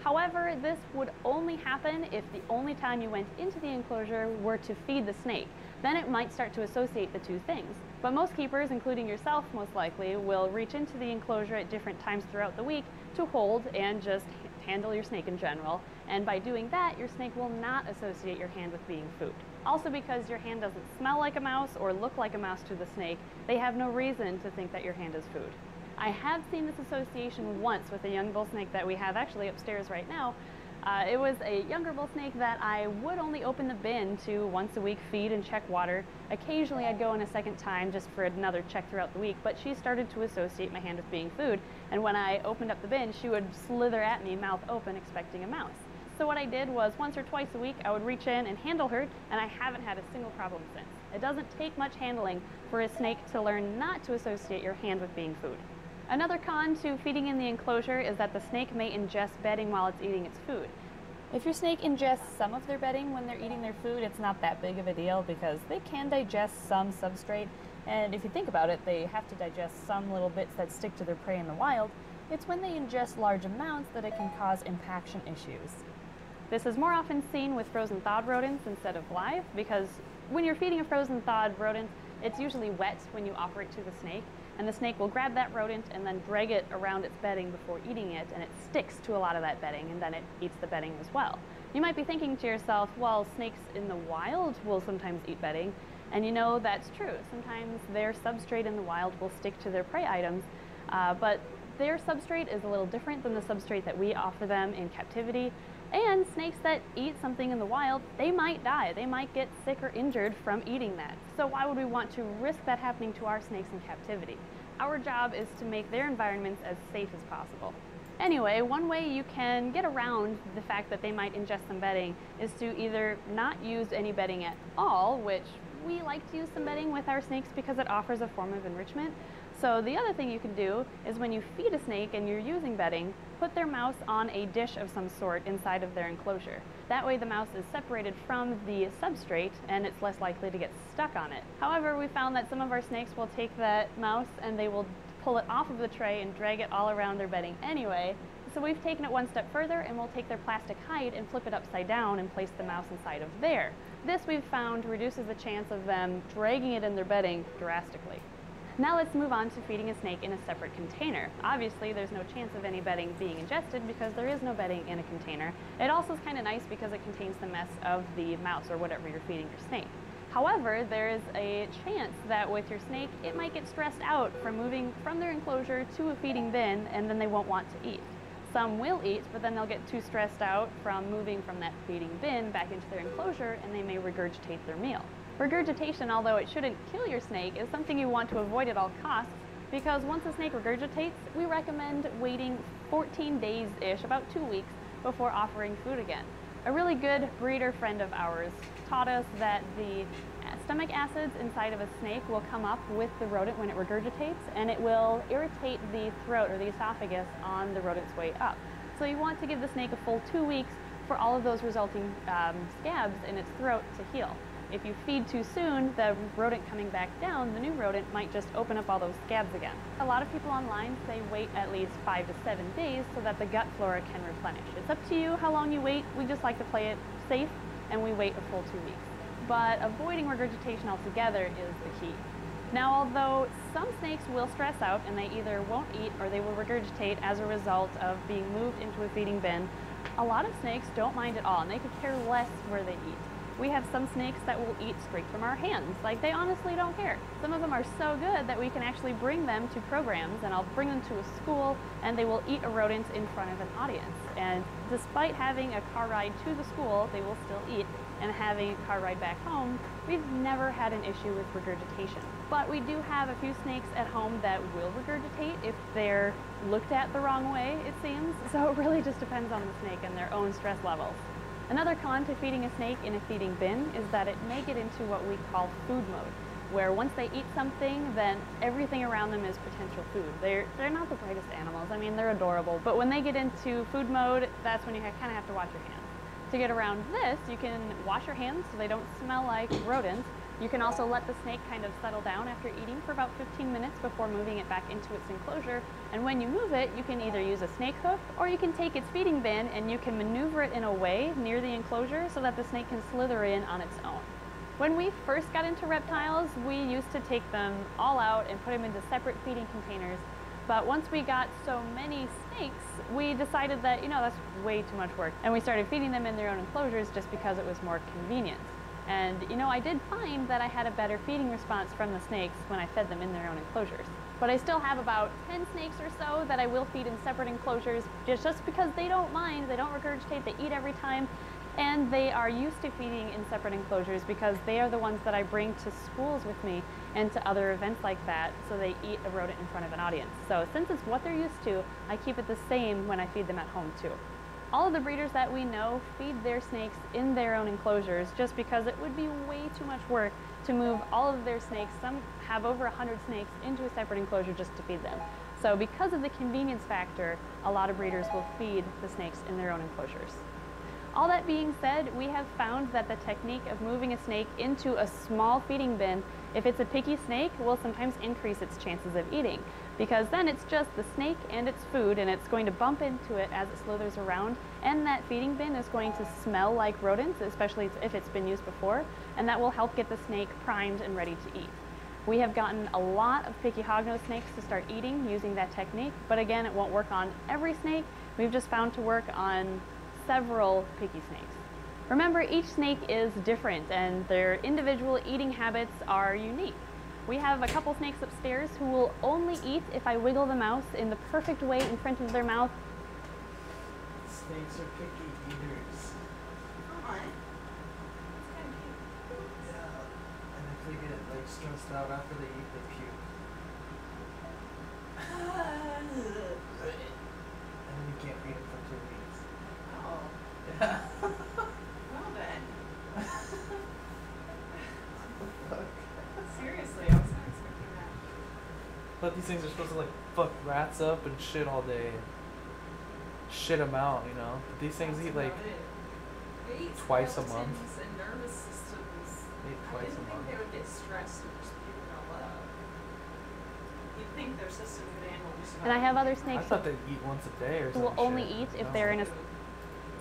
[SPEAKER 8] However, this would only happen if the only time you went into the enclosure were to feed the snake. Then it might start to associate the two things. But most keepers, including yourself most likely, will reach into the enclosure at different times throughout the week to hold and just handle your snake in general. And by doing that, your snake will not associate your hand with being food. Also because your hand doesn't smell like a mouse or look like a mouse to the snake, they have no reason to think that your hand is food. I have seen this association once with a young bull snake that we have actually upstairs right now. Uh, it was a younger bull snake that I would only open the bin to once a week feed and check water. Occasionally I'd go in a second time just for another check throughout the week, but she started to associate my hand with being food. And when I opened up the bin, she would slither at me, mouth open, expecting a mouse. So what I did was once or twice a week, I would reach in and handle her, and I haven't had a single problem since. It doesn't take much handling for a snake to learn not to associate your hand with being food. Another con to feeding in the enclosure is that the snake may ingest bedding while it's eating its food. If your snake ingests some of their bedding when they're eating their food, it's not that big of a deal because they can digest some substrate. And if you think about it, they have to digest some little bits that stick to their prey in the wild. It's when they ingest large amounts that it can cause impaction issues. This is more often seen with frozen thawed rodents instead of live because when you're feeding a frozen thawed rodent, it's usually wet when you offer it to the snake, and the snake will grab that rodent and then drag it around its bedding before eating it, and it sticks to a lot of that bedding, and then it eats the bedding as well. You might be thinking to yourself, well, snakes in the wild will sometimes eat bedding, and you know that's true. Sometimes their substrate in the wild will stick to their prey items, uh, but their substrate is a little different than the substrate that we offer them in captivity. And snakes that eat something in the wild, they might die. They might get sick or injured from eating that. So why would we want to risk that happening to our snakes in captivity? Our job is to make their environments as safe as possible. Anyway, one way you can get around the fact that they might ingest some bedding is to either not use any bedding at all, which we like to use some bedding with our snakes because it offers a form of enrichment. So the other thing you can do is when you feed a snake and you're using bedding, put their mouse on a dish of some sort inside of their enclosure. That way the mouse is separated from the substrate and it's less likely to get stuck on it. However, we found that some of our snakes will take that mouse and they will pull it off of the tray and drag it all around their bedding anyway. So we've taken it one step further and we'll take their plastic hide and flip it upside down and place the mouse inside of there. This we've found reduces the chance of them dragging it in their bedding drastically. Now let's move on to feeding a snake in a separate container. Obviously, there's no chance of any bedding being ingested because there is no bedding in a container. It also is kind of nice because it contains the mess of the mouse or whatever you're feeding your snake. However, there is a chance that with your snake, it might get stressed out from moving from their enclosure to a feeding bin and then they won't want to eat. Some will eat, but then they'll get too stressed out from moving from that feeding bin back into their enclosure and they may regurgitate their meal. Regurgitation, although it shouldn't kill your snake, is something you want to avoid at all costs because once a snake regurgitates, we recommend waiting 14 days-ish, about two weeks, before offering food again. A really good breeder friend of ours taught us that the stomach acids inside of a snake will come up with the rodent when it regurgitates and it will irritate the throat or the esophagus on the rodent's way up. So you want to give the snake a full two weeks for all of those resulting um, scabs in its throat to heal. If you feed too soon, the rodent coming back down, the new rodent might just open up all those scabs again. A lot of people online say wait at least five to seven days so that the gut flora can replenish. It's up to you how long you wait. We just like to play it safe and we wait a full two weeks. But avoiding regurgitation altogether is the key. Now, although some snakes will stress out and they either won't eat or they will regurgitate as a result of being moved into a feeding bin, a lot of snakes don't mind at all and they could care less where they eat. We have some snakes that will eat straight from our hands. Like they honestly don't care. Some of them are so good that we can actually bring them to programs and I'll bring them to a school and they will eat a rodent in front of an audience. And despite having a car ride to the school, they will still eat. And having a car ride back home, we've never had an issue with regurgitation. But we do have a few snakes at home that will regurgitate if they're looked at the wrong way, it seems. So it really just depends on the snake and their own stress levels. Another con to feeding a snake in a feeding bin is that it may get into what we call food mode, where once they eat something, then everything around them is potential food. They're, they're not the brightest animals. I mean, they're adorable. But when they get into food mode, that's when you kind of have to watch your hands. To get around this, you can wash your hands so they don't smell like rodents, you can also let the snake kind of settle down after eating for about 15 minutes before moving it back into its enclosure. And when you move it, you can either use a snake hook or you can take its feeding bin and you can maneuver it in a way near the enclosure so that the snake can slither in on its own. When we first got into reptiles, we used to take them all out and put them into separate feeding containers. But once we got so many snakes, we decided that, you know, that's way too much work. And we started feeding them in their own enclosures just because it was more convenient. And you know, I did find that I had a better feeding response from the snakes when I fed them in their own enclosures. But I still have about 10 snakes or so that I will feed in separate enclosures just, because they don't mind, they don't regurgitate, they eat every time, and they are used to feeding in separate enclosures because they are the ones that I bring to schools with me and to other events like that, so they eat a rodent in front of an audience. So since it's what they're used to, I keep it the same when I feed them at home too. All of the breeders that we know feed their snakes in their own enclosures just because it would be way too much work to move all of their snakes, some have over 100 snakes, into a separate enclosure just to feed them. So because of the convenience factor, a lot of breeders will feed the snakes in their own enclosures. All that being said, we have found that the technique of moving a snake into a small feeding bin, if it's a picky snake, will sometimes increase its chances of eating. Because then it's just the snake and its food, and it's going to bump into it as it slithers around, and that feeding bin is going to smell like rodents, especially if it's been used before, and that will help get the snake primed and ready to eat. We have gotten a lot of picky hognose snakes to start eating using that technique, but again, it won't work on every snake. We've just found to work on several picky snakes. Remember, each snake is different and their individual eating habits are unique. We have a couple snakes upstairs who will only eat if I wiggle the mouse in the perfect way in front of their mouth.
[SPEAKER 4] Snakes are picky eaters. Come on. Yeah, and if they get like stressed out after they eat, they puke. and then you can't feed them for two weeks.
[SPEAKER 9] Oh,
[SPEAKER 4] Yeah.
[SPEAKER 9] well then.
[SPEAKER 4] Fuck.
[SPEAKER 9] Seriously, I was not expecting that.
[SPEAKER 4] But these things are supposed to like fuck rats up and shit all day. And shit them out, you know. But these things
[SPEAKER 9] That's
[SPEAKER 4] eat like
[SPEAKER 9] eat
[SPEAKER 4] twice a month.
[SPEAKER 9] And nervous systems.
[SPEAKER 4] They eat
[SPEAKER 9] I
[SPEAKER 4] twice
[SPEAKER 9] didn't
[SPEAKER 4] a
[SPEAKER 9] think
[SPEAKER 4] month.
[SPEAKER 9] they would get stressed and just it all. You'd think their system could handle just
[SPEAKER 8] And I have other
[SPEAKER 9] anything.
[SPEAKER 4] I
[SPEAKER 8] snakes
[SPEAKER 4] thought they'd eat once a day or
[SPEAKER 8] will only
[SPEAKER 4] shit.
[SPEAKER 8] eat if
[SPEAKER 4] No.
[SPEAKER 8] they're in a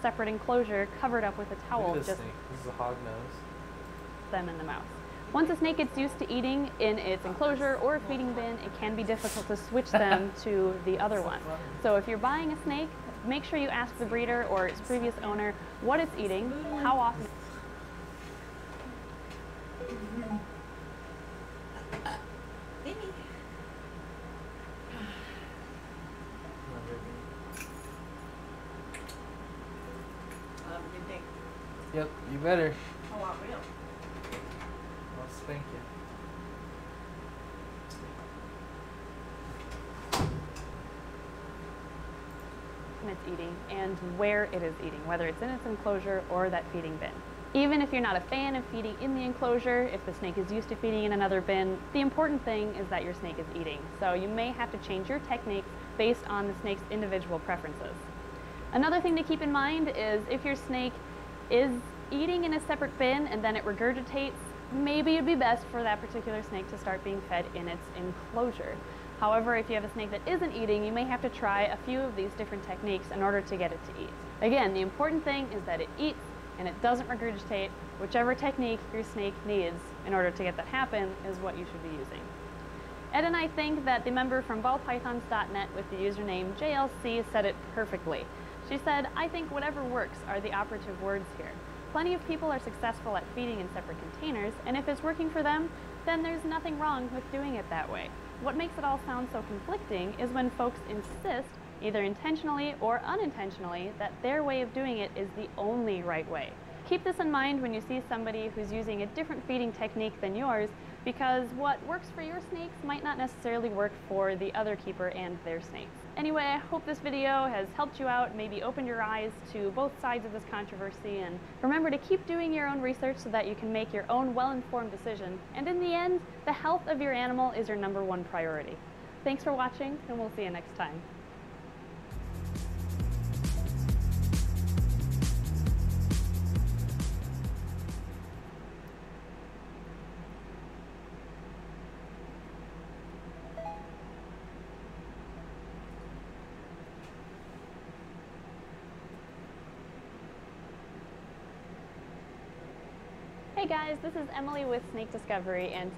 [SPEAKER 8] separate enclosure covered up with a
[SPEAKER 4] Look
[SPEAKER 8] towel
[SPEAKER 4] at this
[SPEAKER 8] just
[SPEAKER 4] snake. This is a hog nose.
[SPEAKER 8] them in the mouth. Once a snake gets used to eating in its enclosure or feeding bin, it can be difficult to switch them to the other one. So if you're buying a snake, make sure you ask the breeder or its previous owner what it's eating, how often.
[SPEAKER 9] Amy. You think,
[SPEAKER 4] Yep, you better.
[SPEAKER 9] oh, I will.
[SPEAKER 4] I'll spank you.
[SPEAKER 8] It's eating and where it is eating, whether it's in its enclosure or that feeding bin. Even if you're not a fan of feeding in the enclosure, if the snake is used to feeding in another bin, the important thing is that your snake is eating. So you may have to change your technique based on the snake's individual preferences. Another thing to keep in mind is if your snake is eating in a separate bin and then it regurgitates, maybe it'd be best for that particular snake to start being fed in its enclosure. However, if you have a snake that isn't eating, you may have to try a few of these different techniques in order to get it to eat. Again, the important thing is that it eats and it doesn't regurgitate. Whichever technique your snake needs in order to get that happen is what you should be using. Ed and I think that the member from ballpythons.net with the username JLC said it perfectly. She said, I think whatever works are the operative words here. Plenty of people are successful at feeding in separate containers, and if it's working for them, then there's nothing wrong with doing it that way. What makes it all sound so conflicting is when folks insist, either intentionally or unintentionally, that their way of doing it is the only right way. Keep this in mind when you see somebody who's using a different feeding technique than yours, because what works for your snakes might not necessarily work for the other keeper and their snakes. Anyway, I hope this video has helped you out, maybe opened your eyes to both sides of this controversy, and remember to keep doing your own research so that you can make your own well-informed decision. And in the end, the health of your animal is your number one priority. Thanks for watching, and we'll see you next time. Hey guys, this is Emily with Snake Discovery, and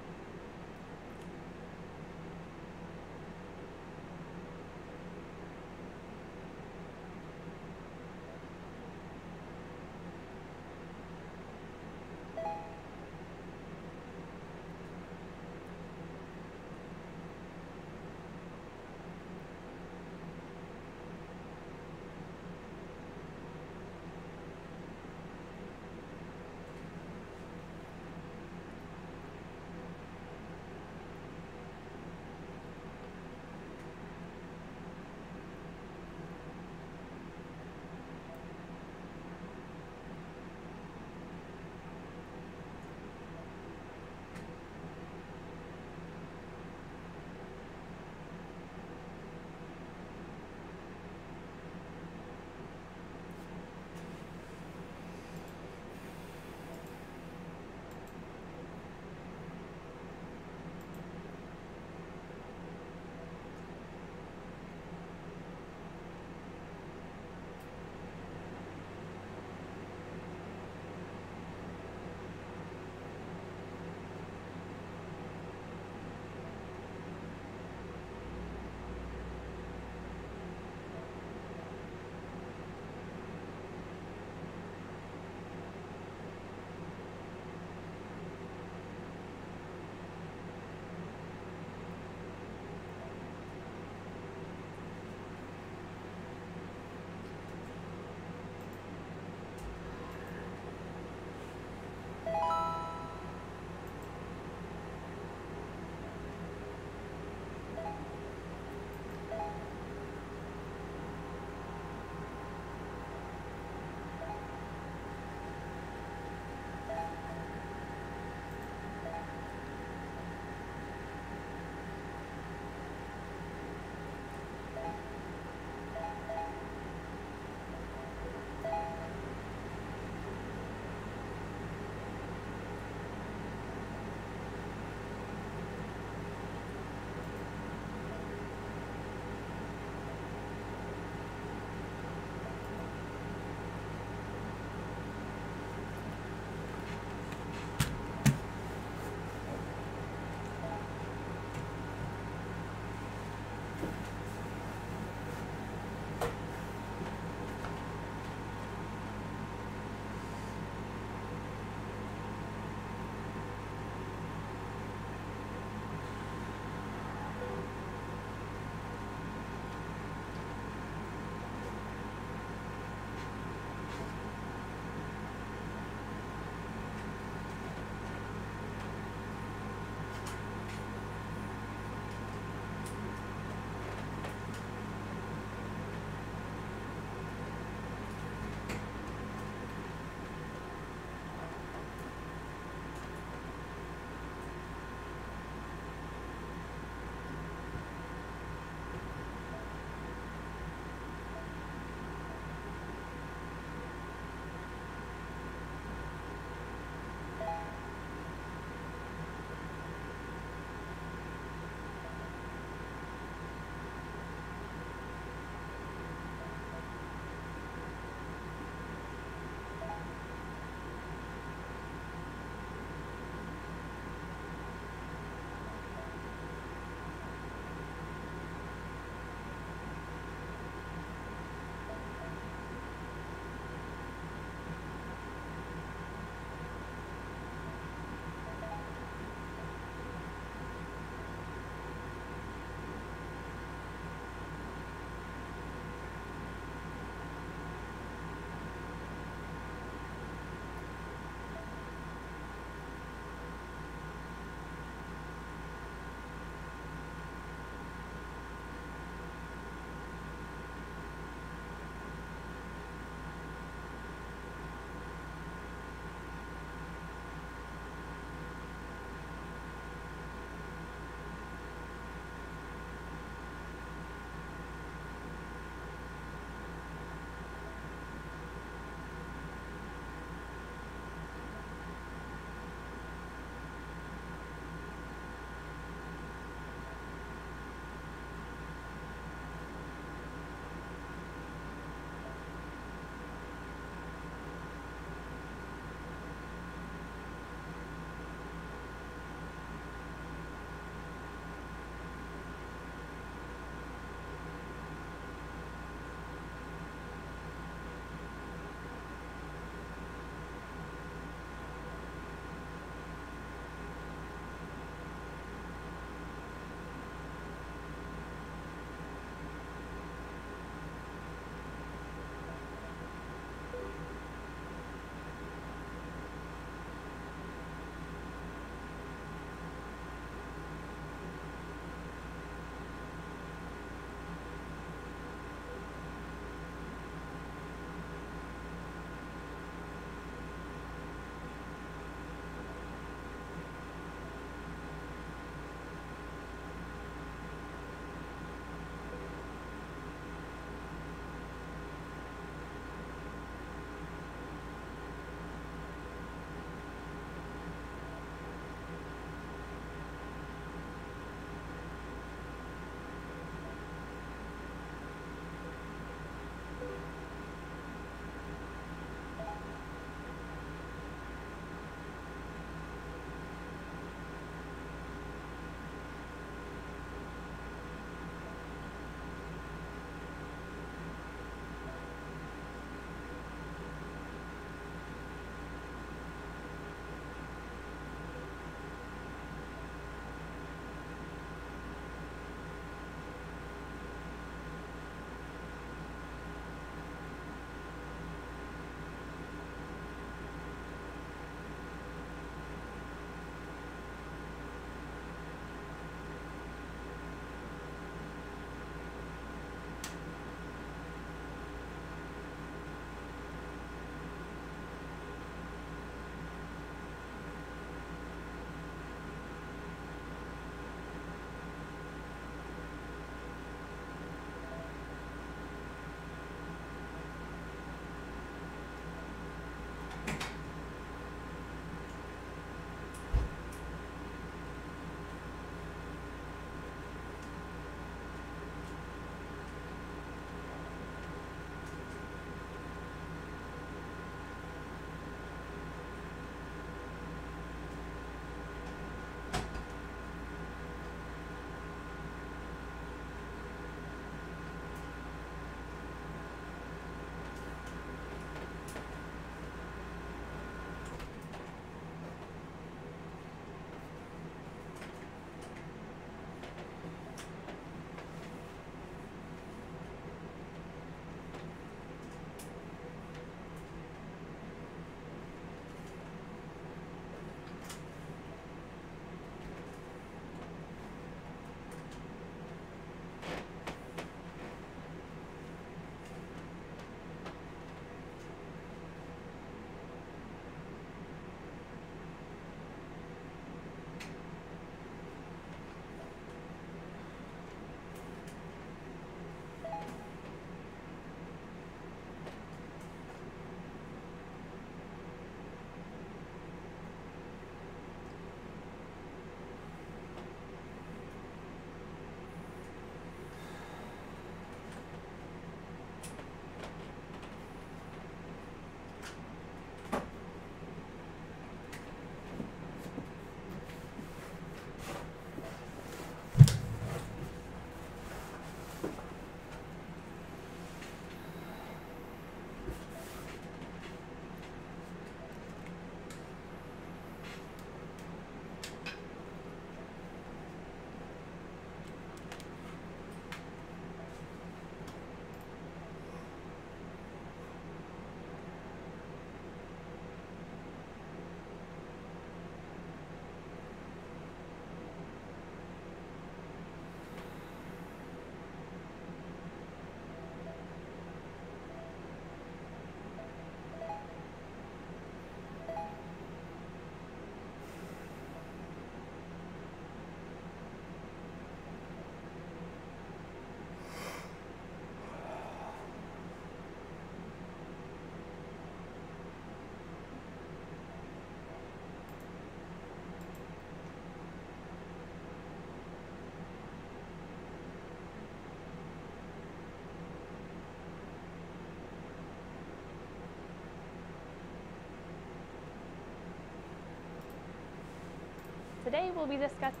[SPEAKER 8] today we'll be discussing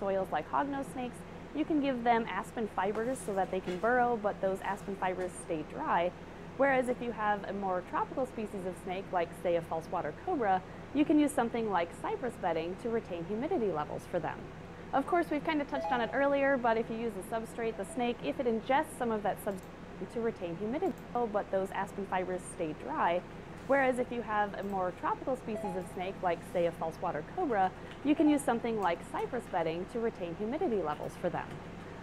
[SPEAKER 8] soils like hognose snakes. You can give them aspen fibers so that they can burrow, but those aspen fibers stay dry. Whereas if you have a more tropical species of snake, like say a false water cobra, you can use something like cypress bedding to retain humidity levels for them. Of course, we've kind of touched on it earlier, but if you use a substrate, the snake, if it ingests some of that substrate to retain humidity, but those aspen fibers stay dry, Whereas if you have a more tropical species of snake, like say a false water cobra, you can use something like cypress bedding to retain humidity levels for them.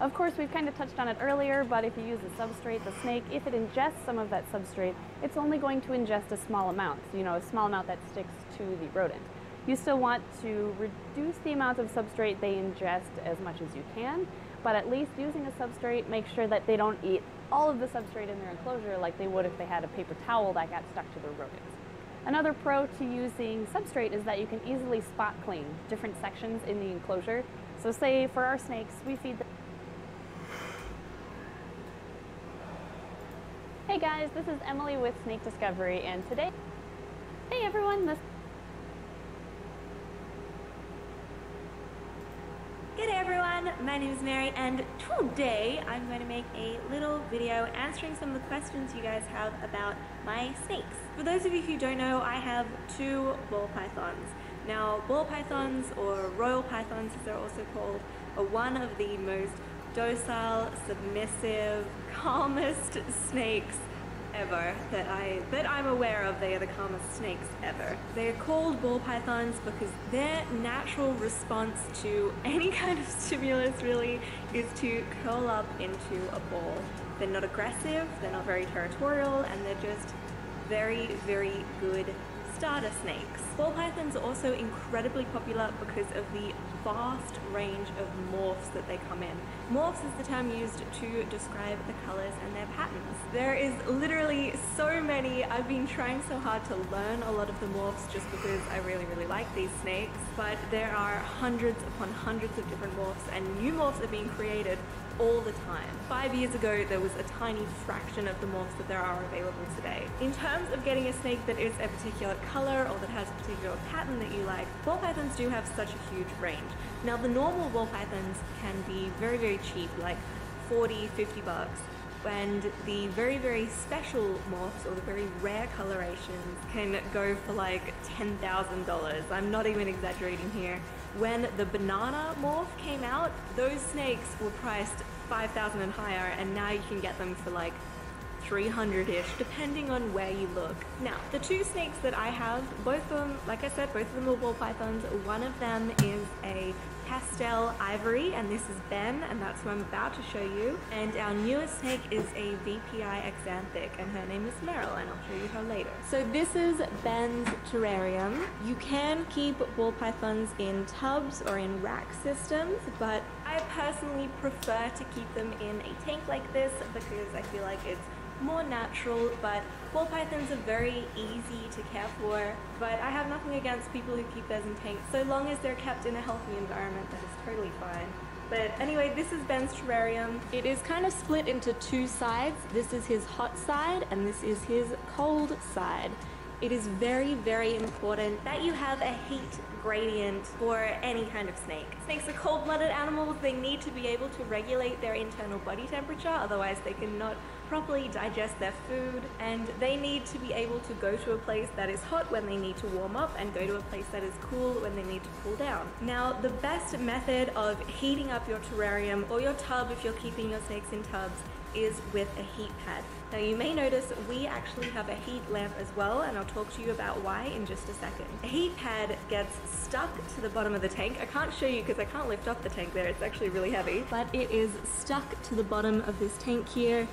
[SPEAKER 8] Of course, we've kind of touched on it earlier, but if you use a substrate, the snake, if it ingests some of that substrate, it's only going to ingest a small amount, you know, a small amount that sticks to the rodent. You still want to reduce the amount of substrate they ingest as much as you can, but at least using a substrate, make sure that they don't eat all of the substrate in their enclosure like they would if they had a paper towel that got stuck to their rodents. Another pro to using substrate is that you can easily spot clean different sections in the enclosure. So say for our snakes, we feed them Hey guys, this is Emily with Snake Discovery and today Hey everyone, this
[SPEAKER 10] G'day everyone, my name is Mary and today I'm going to make a little video answering some of the questions you guys have about my snakes. For those of you who don't know, I have two ball pythons. Now ball pythons or royal pythons as they're also called are one of the most docile, submissive, calmest snakes ever that I that I'm aware of. They are the calmest snakes ever. They are called ball pythons because their natural response to any kind of stimulus really is to curl up into a ball. They're not aggressive, they're not very territorial, and they're just very, very good starter snakes. Ball pythons are also incredibly popular because of the vast range of morphs that they come in. Morphs is the term used to describe the colors and their patterns. There is literally so many. I've been trying so hard to learn a lot of the morphs just because I really, really like these snakes, but there are hundreds upon hundreds of different morphs and new morphs are being created all the time. Five years ago, there was a tiny fraction of the morphs that there are available today. In terms of getting a snake that is a particular color or that has a particular pattern that you like, ball pythons do have such a huge range. Now, the normal ball pythons can be very, very cheap, like 40, 50 bucks and the very very special morphs or the very rare colorations can go for like $10,000. I'm not even exaggerating here. When the banana morph came out, those snakes were priced 5,000 and higher and now you can get them for like 300-ish depending on where you look. Now, the two snakes that I have, both of them, like I said, both of them are ball pythons. One of them is a pastel ivory and this is Ben and that's who I'm about to show you. And our newest snake is a VPI axanthic and her name is Meryl and I'll show you her later. So this is Ben's terrarium. You can keep ball pythons in tubs or in rack systems but I personally prefer to keep them in a tank like this because I feel like it's more natural, but ball pythons are very easy to care for. But I have nothing against people who keep theirs in tanks, so long as they're kept in a healthy environment, that is totally fine. But anyway, this is Ben's terrarium. It is kind of split into two sides. This is his hot side, and this is his cold side. It is very, very important that you have a heat gradient for any kind of snake. Snakes are cold-blooded animals. They need to be able to regulate their internal body temperature, otherwise they cannot properly digest their food and they need to be able to go to a place that is hot when they need to warm up and go to a place that is cool when they need to cool down. Now the best method of heating up your terrarium or your tub if you're keeping your snakes in tubs is with a heat pad. Now you may notice we actually have a heat lamp as well and I'll talk to you about why in just a second. A heat pad gets stuck to the bottom of the tank. I can't show you because I can't lift up the tank there, it's actually really heavy. But it is stuck to the bottom of this tank here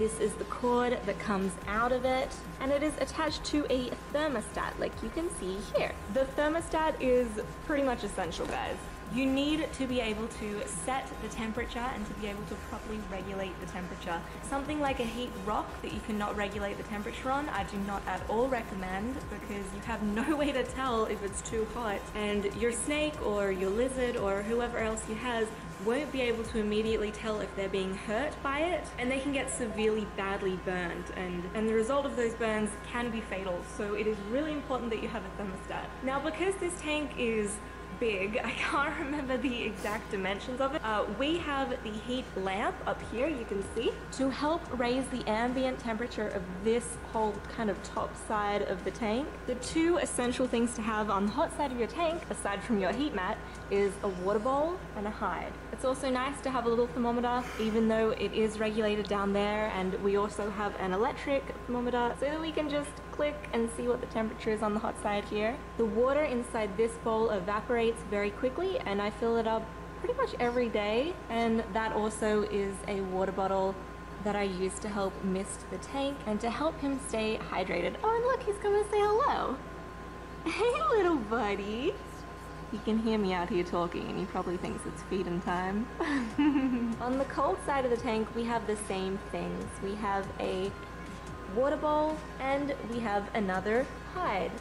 [SPEAKER 10] this is the cord that comes out of it, and it is attached to a thermostat, like you can see here. The thermostat is pretty much essential, guys. You need to be able to set the temperature and to be able to properly regulate the temperature. Something like a heat rock that you cannot regulate the temperature on, I do not at all recommend because you have no way to tell if it's too hot and your snake or your lizard or whoever else you has won't be able to immediately tell if they're being hurt by it and they can get severely badly burned and, and the result of those burns can be fatal so it is really important that you have a thermostat. Now because this tank is big. I can't remember the exact dimensions of it. Uh, we have the heat lamp up here, you can see, to help raise the ambient temperature of this whole kind of top side of the tank. The two essential things to have on the hot side of your tank, aside from your heat mat, is a water bowl and a hide. It's also nice to have a little thermometer, even though it is regulated down there, and we also have an electric thermometer so that we can just click and see what the temperature is on the hot side here. The water inside this bowl evaporates very quickly, and I fill it up pretty much every day, and that also is a water bottle that I use to help mist the tank and to help him stay hydrated. Oh, and look, he's coming to say hello. Hey, little buddy. He can hear me out here talking and he probably thinks it's feeding time. On the cold side of the tank, we have the same things. We have a water bowl and we have another hide.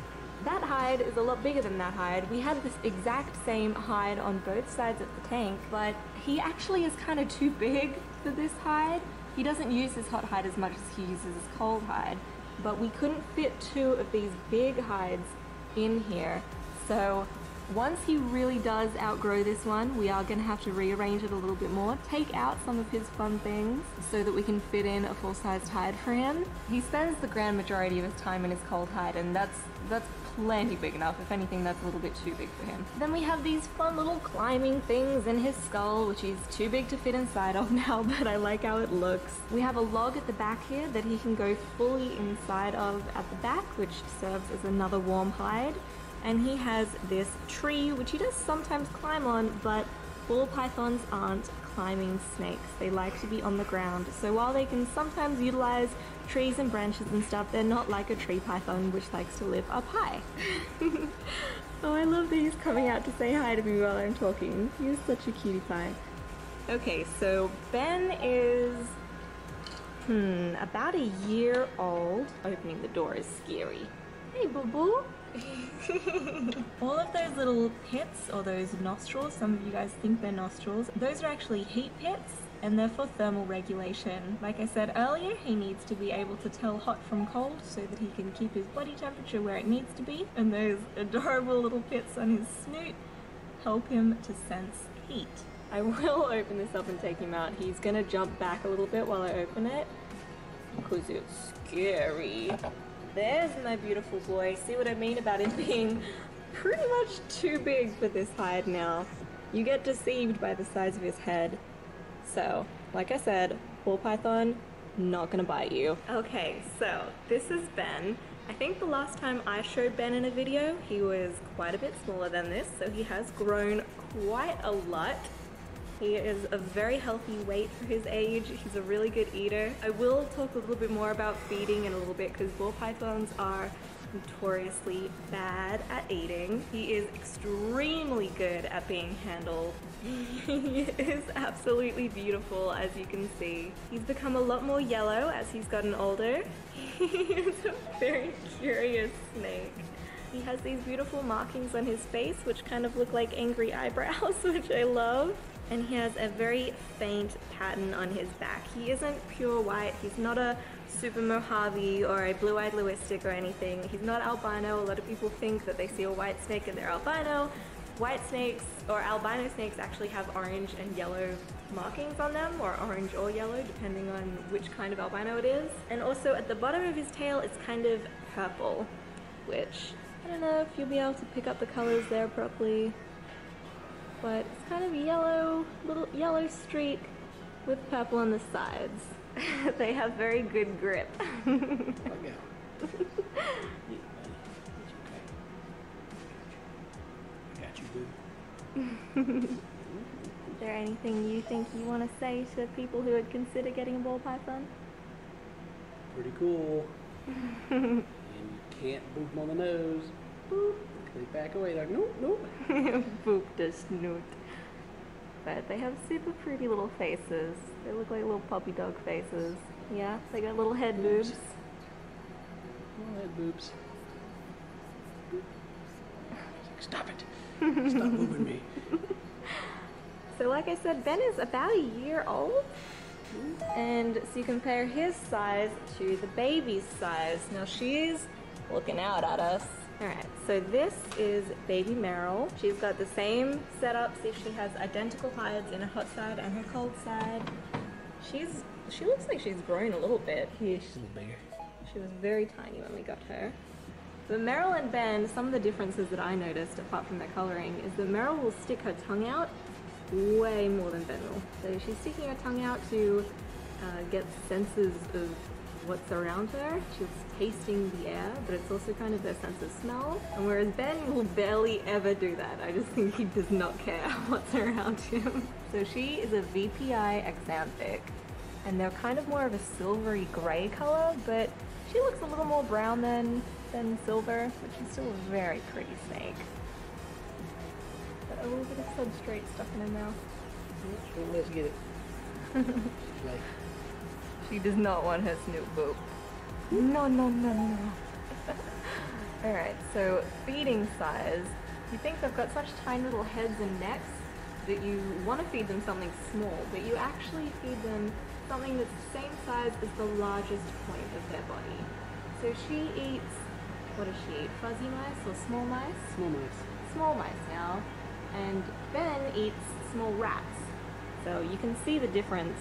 [SPEAKER 10] That hide is a lot bigger than that hide. We have this exact same hide on both sides of the tank, but he actually is kind of too big for this hide. He doesn't use his hot hide as much as he uses his cold hide, but we couldn't fit two of these big hides in here. So once he really does outgrow this one, we are going to have to rearrange it a little bit more, take out some of his fun things so that we can fit in a full-sized hide for him. He spends the grand majority of his time in his cold hide and that's that's plenty big enough. If anything, that's a little bit too big for him. Then we have these fun little climbing things in his skull, which he's too big to fit inside of now, but I like how it looks. We have a log at the back here that he can go fully inside of at the back, which serves as another warm hide and he has this tree which he does sometimes climb on but ball pythons aren't climbing snakes. They like to be on the ground. So while they can sometimes utilize trees and branches and stuff they're not like a tree python which likes to live up high. Oh i love that he's coming out to say hi to me while i'm talking. He's such a cutie pie. Okay so ben is hmm about a year old. Opening the door is scary. Hey boo boo All of those little pits or those nostrils, some of you guys think they're nostrils, those are actually heat pits and they're for thermal regulation. Like I said earlier, he needs to be able to tell hot from cold so that he can keep his body temperature where it needs to be. And those adorable little pits on his snoot help him to sense heat. I will open this up and take him out. He's gonna jump back a little bit while I open it because it's scary. There's my beautiful boy. See what I mean about him being pretty much too big for this hide now. You get deceived by the size of his head. So, like I said, ball python, not gonna bite you. Okay, so this is Ben. I think the last time I showed Ben in a video, he was quite a bit smaller than this, so he has grown quite a lot. He is a very healthy weight for his age. He's a really good eater. I will talk a little bit more about feeding in a little bit because ball pythons are notoriously bad at eating. He is extremely good at being handled. he is absolutely beautiful as you can see. He's become a lot more yellow as he's gotten older. he is a very curious snake. He has these beautiful markings on his face which kind of look like angry eyebrows, which I love and he has a very faint pattern on his back. He isn't pure white, he's not a super Mojave or a blue-eyed leucistic or anything. He's not albino. A lot of people think that they see a white snake and they're albino. White snakes or albino snakes actually have orange and yellow markings on them, or orange or yellow, depending on which kind of albino it is. And also at the bottom of his tail, it's kind of purple, which I don't know if you'll be able to pick up the colors there properly but it's kind of yellow, little yellow streak with purple on the sides. they have very good grip. Oh, Is there anything you think you want to say to people who would consider getting a ball python?
[SPEAKER 11] Pretty cool. and you can't boop them on the nose. Boop. They back away like, nope, nope.
[SPEAKER 10] Boop the snoot. But they have super pretty little faces. They look like little puppy dog faces. Yeah, they got little head boobs.
[SPEAKER 11] Little head boobs. Stop it. Stop moving me.
[SPEAKER 10] So like I said, Ben is about a year old. And so you compare his size to the baby's size. Now she's looking out at us Alright, so this is baby Meryl. She's got the same setup, see she has identical hides in her hot side and her cold side. She's she looks like she's grown a little bit.
[SPEAKER 11] Yeah, she's a little bigger.
[SPEAKER 10] She was very tiny when we got her. But Meryl and Ben, some of the differences that I noticed, apart from their colouring, is that Meryl will stick her tongue out way more than Ben will. So she's sticking her tongue out to uh, get senses of what's around her. She's tasting the air, but it's also kind of their sense of smell. And whereas Ben will barely ever do that, I just think he does not care what's around him. So she is a VPI axanthic, and they're kind of more of a silvery grey colour, but she looks a little more brown than, than silver, but she's still a very pretty snake. But a little bit of substrate stuck in her mouth.
[SPEAKER 11] Let's get it. like,
[SPEAKER 10] She does not want her Snoop Boop. No, no, no, no. Alright, so feeding size. You think they've got such tiny little heads and necks that you want to feed them something small, but you actually feed them something that's the same size as the largest point of their body. So she eats, what does she eat? Fuzzy mice or small mice?
[SPEAKER 11] small mice.
[SPEAKER 10] small mice now, and Ben eats small rats. So you can see the difference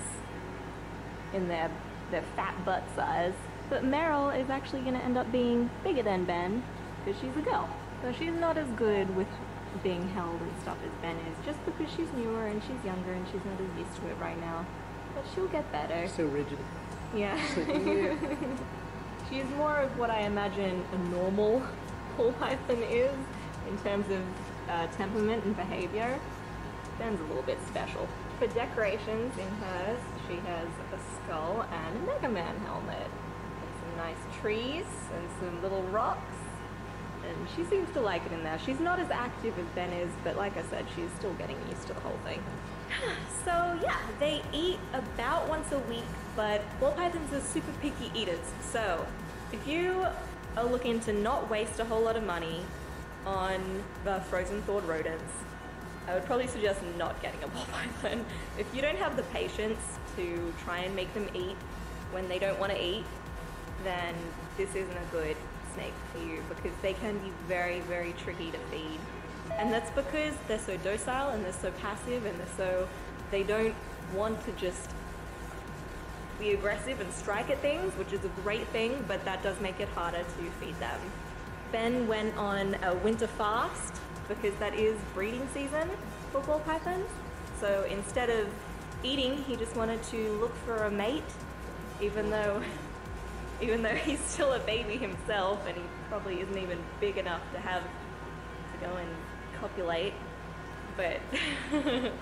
[SPEAKER 10] in their their fat butt size. But Meryl is actually going to end up being bigger than Ben because she's a girl. So she's not as good with being held and stuff as Ben is, just because she's newer and she's younger and she's not as used to it right now. But she'll get better.
[SPEAKER 11] So rigid.
[SPEAKER 10] Yeah. She's more of what I imagine a normal ball python is in terms of uh, temperament and behavior. Ben's a little bit special. For decorations in hers, she has skull and a Mega Man helmet. And some nice trees and some little rocks. And she seems to like it in there. She's not as active as Ben is, but like I said, she's still getting used to the whole thing. So yeah, they eat about once a week, but ball pythons are super picky eaters. So if you are looking to not waste a whole lot of money on the frozen thawed rodents, I would probably suggest not getting a ball python. If you don't have the patience to try and make them eat when they don't want to eat, then this isn't a good snake for you because they can be very, very tricky to feed. And that's because they're so docile and they're so passive and they're so, they don't want to just be aggressive and strike at things, which is a great thing, but that does make it harder to feed them. Ben went on a winter fast because that is breeding season for ball pythons. So instead of eating, he just wanted to look for a mate, even though even though he's still a baby himself and he probably isn't even big enough to have to go and copulate. But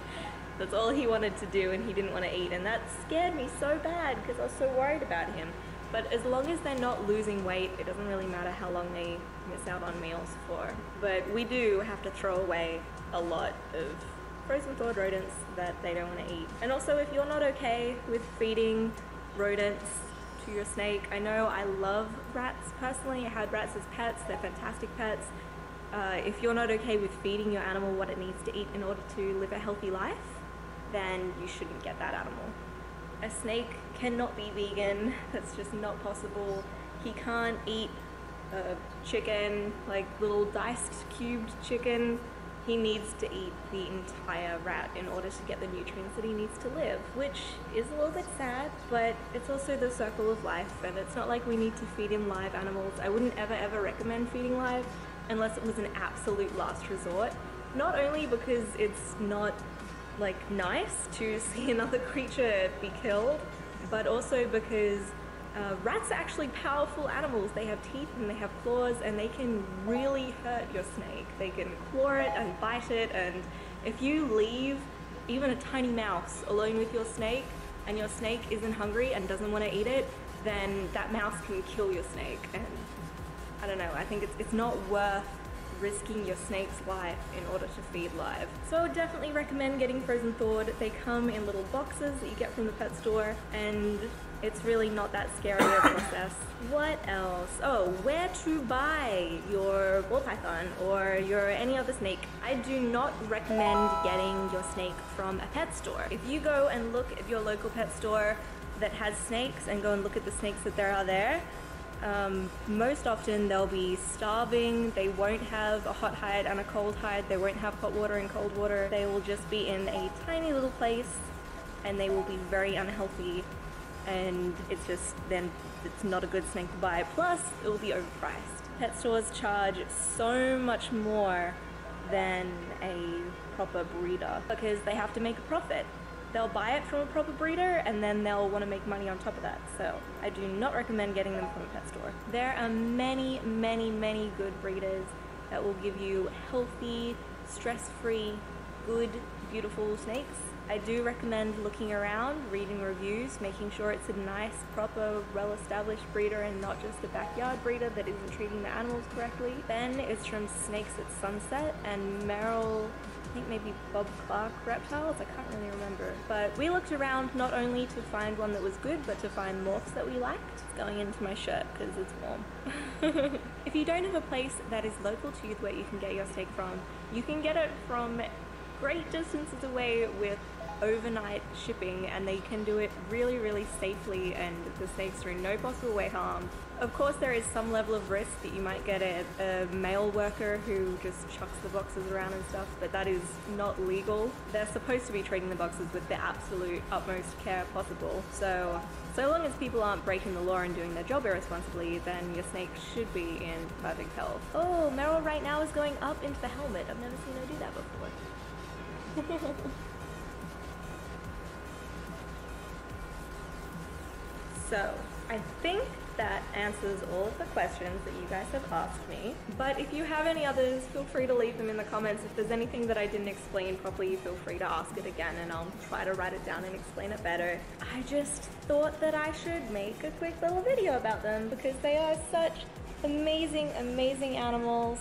[SPEAKER 10] that's all he wanted to do and he didn't want to eat and that scared me so bad because I was so worried about him. But as long as they're not losing weight, it doesn't really matter how long they miss out on meals for. But we do have to throw away a lot of frozen thawed rodents that they don't want to eat. And also, if you're not okay with feeding rodents to your snake, I know I love rats personally. I had rats as pets, they're fantastic pets. Uh, if you're not okay with feeding your animal what it needs to eat in order to live a healthy life, then you shouldn't get that animal. A snake cannot be vegan, that's just not possible. He can't eat chicken, like little diced cubed chicken. He needs to eat the entire rat in order to get the nutrients that he needs to live, which is a little bit sad, but it's also the circle of life, and it's not like we need to feed him live animals. I wouldn't ever ever recommend feeding live unless it was an absolute last resort. Not only because it's not like nice to see another creature be killed, but also because uh, rats are actually powerful animals. They have teeth and they have claws, and they can really hurt your snake. They can claw it and bite it, and if you leave even a tiny mouse alone with your snake, and your snake isn't hungry and doesn't want to eat it, then that mouse can kill your snake. And I don't know, I think it's, it's not worth risking your snake's life in order to feed live. So I would definitely recommend getting frozen thawed. They come in little boxes that you get from the pet store and it's really not that scary a process. What else? Oh, where to buy your ball python or your any other snake. I do not recommend getting your snake from a pet store. If you go and look at your local pet store that has snakes and go and look at the snakes that there are there, Um, most often they'll be starving, they won't have a hot hide and a cold hide, they won't have hot water and cold water, they will just be in a tiny little place and they will be very unhealthy and it's just then it's not a good snake to buy. Plus, it will be overpriced. Pet stores charge so much more than a proper breeder because they have to make a profit. They'll buy it from a proper breeder and then they'll want to make money on top of that. So I do not recommend getting them from a pet store. There are many, many, many good breeders that will give you healthy, stress-free, good, beautiful snakes I do recommend looking around, reading reviews, making sure it's a nice, proper, well-established breeder and not just a backyard breeder that isn't treating the animals correctly. Ben is from Snakes at Sunset and Meryl I think maybe Bob Clark reptiles, I can't really remember. But we looked around not only to find one that was good, but to find morphs that we liked. It's going into my shirt because it's warm. if you don't have a place that is local to you where you can get your steak from, you can get it from great distances away with overnight shipping and they can do it really really safely and the snakes are in no possible way harmed. Of course there is some level of risk that you might get a, a mail worker who just chucks the boxes around and stuff but that is not legal. They're supposed to be treating the boxes with the absolute utmost care possible so so long as people aren't breaking the law and doing their job irresponsibly, then your snake should be in perfect health. Oh, Meryl right now is going up into the helmet. I've never seen her do that before. So, I think that answers all of the questions that you guys have asked me. But if you have any others, feel free to leave them in the comments. If there's anything that I didn't explain properly, feel free to ask it again and I'll try to write it down and explain it better. I just thought that I should make a quick little video about them because they are such amazing, amazing animals.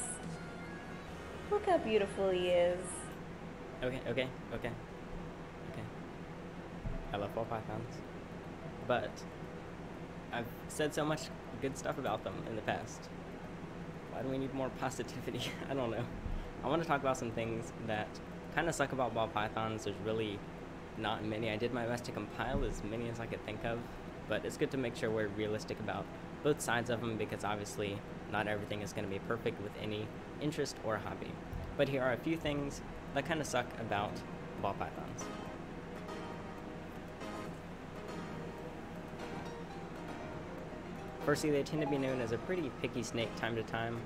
[SPEAKER 10] Look how beautiful he is.
[SPEAKER 12] Okay, okay, okay, okay. I love ball pythons. But I've said so much good stuff about them in the past. Why do we need more positivity? I don't know. I want to talk about some things that kind of suck about ball pythons. There's really not many. I did my best to compile as many as I could think of, but it's good to make sure we're realistic about both sides of them because obviously not everything is going to be perfect with any interest or hobby. But here are a few things that kind of suck about ball pythons. Firstly, they tend to be known as a pretty picky snake time to time.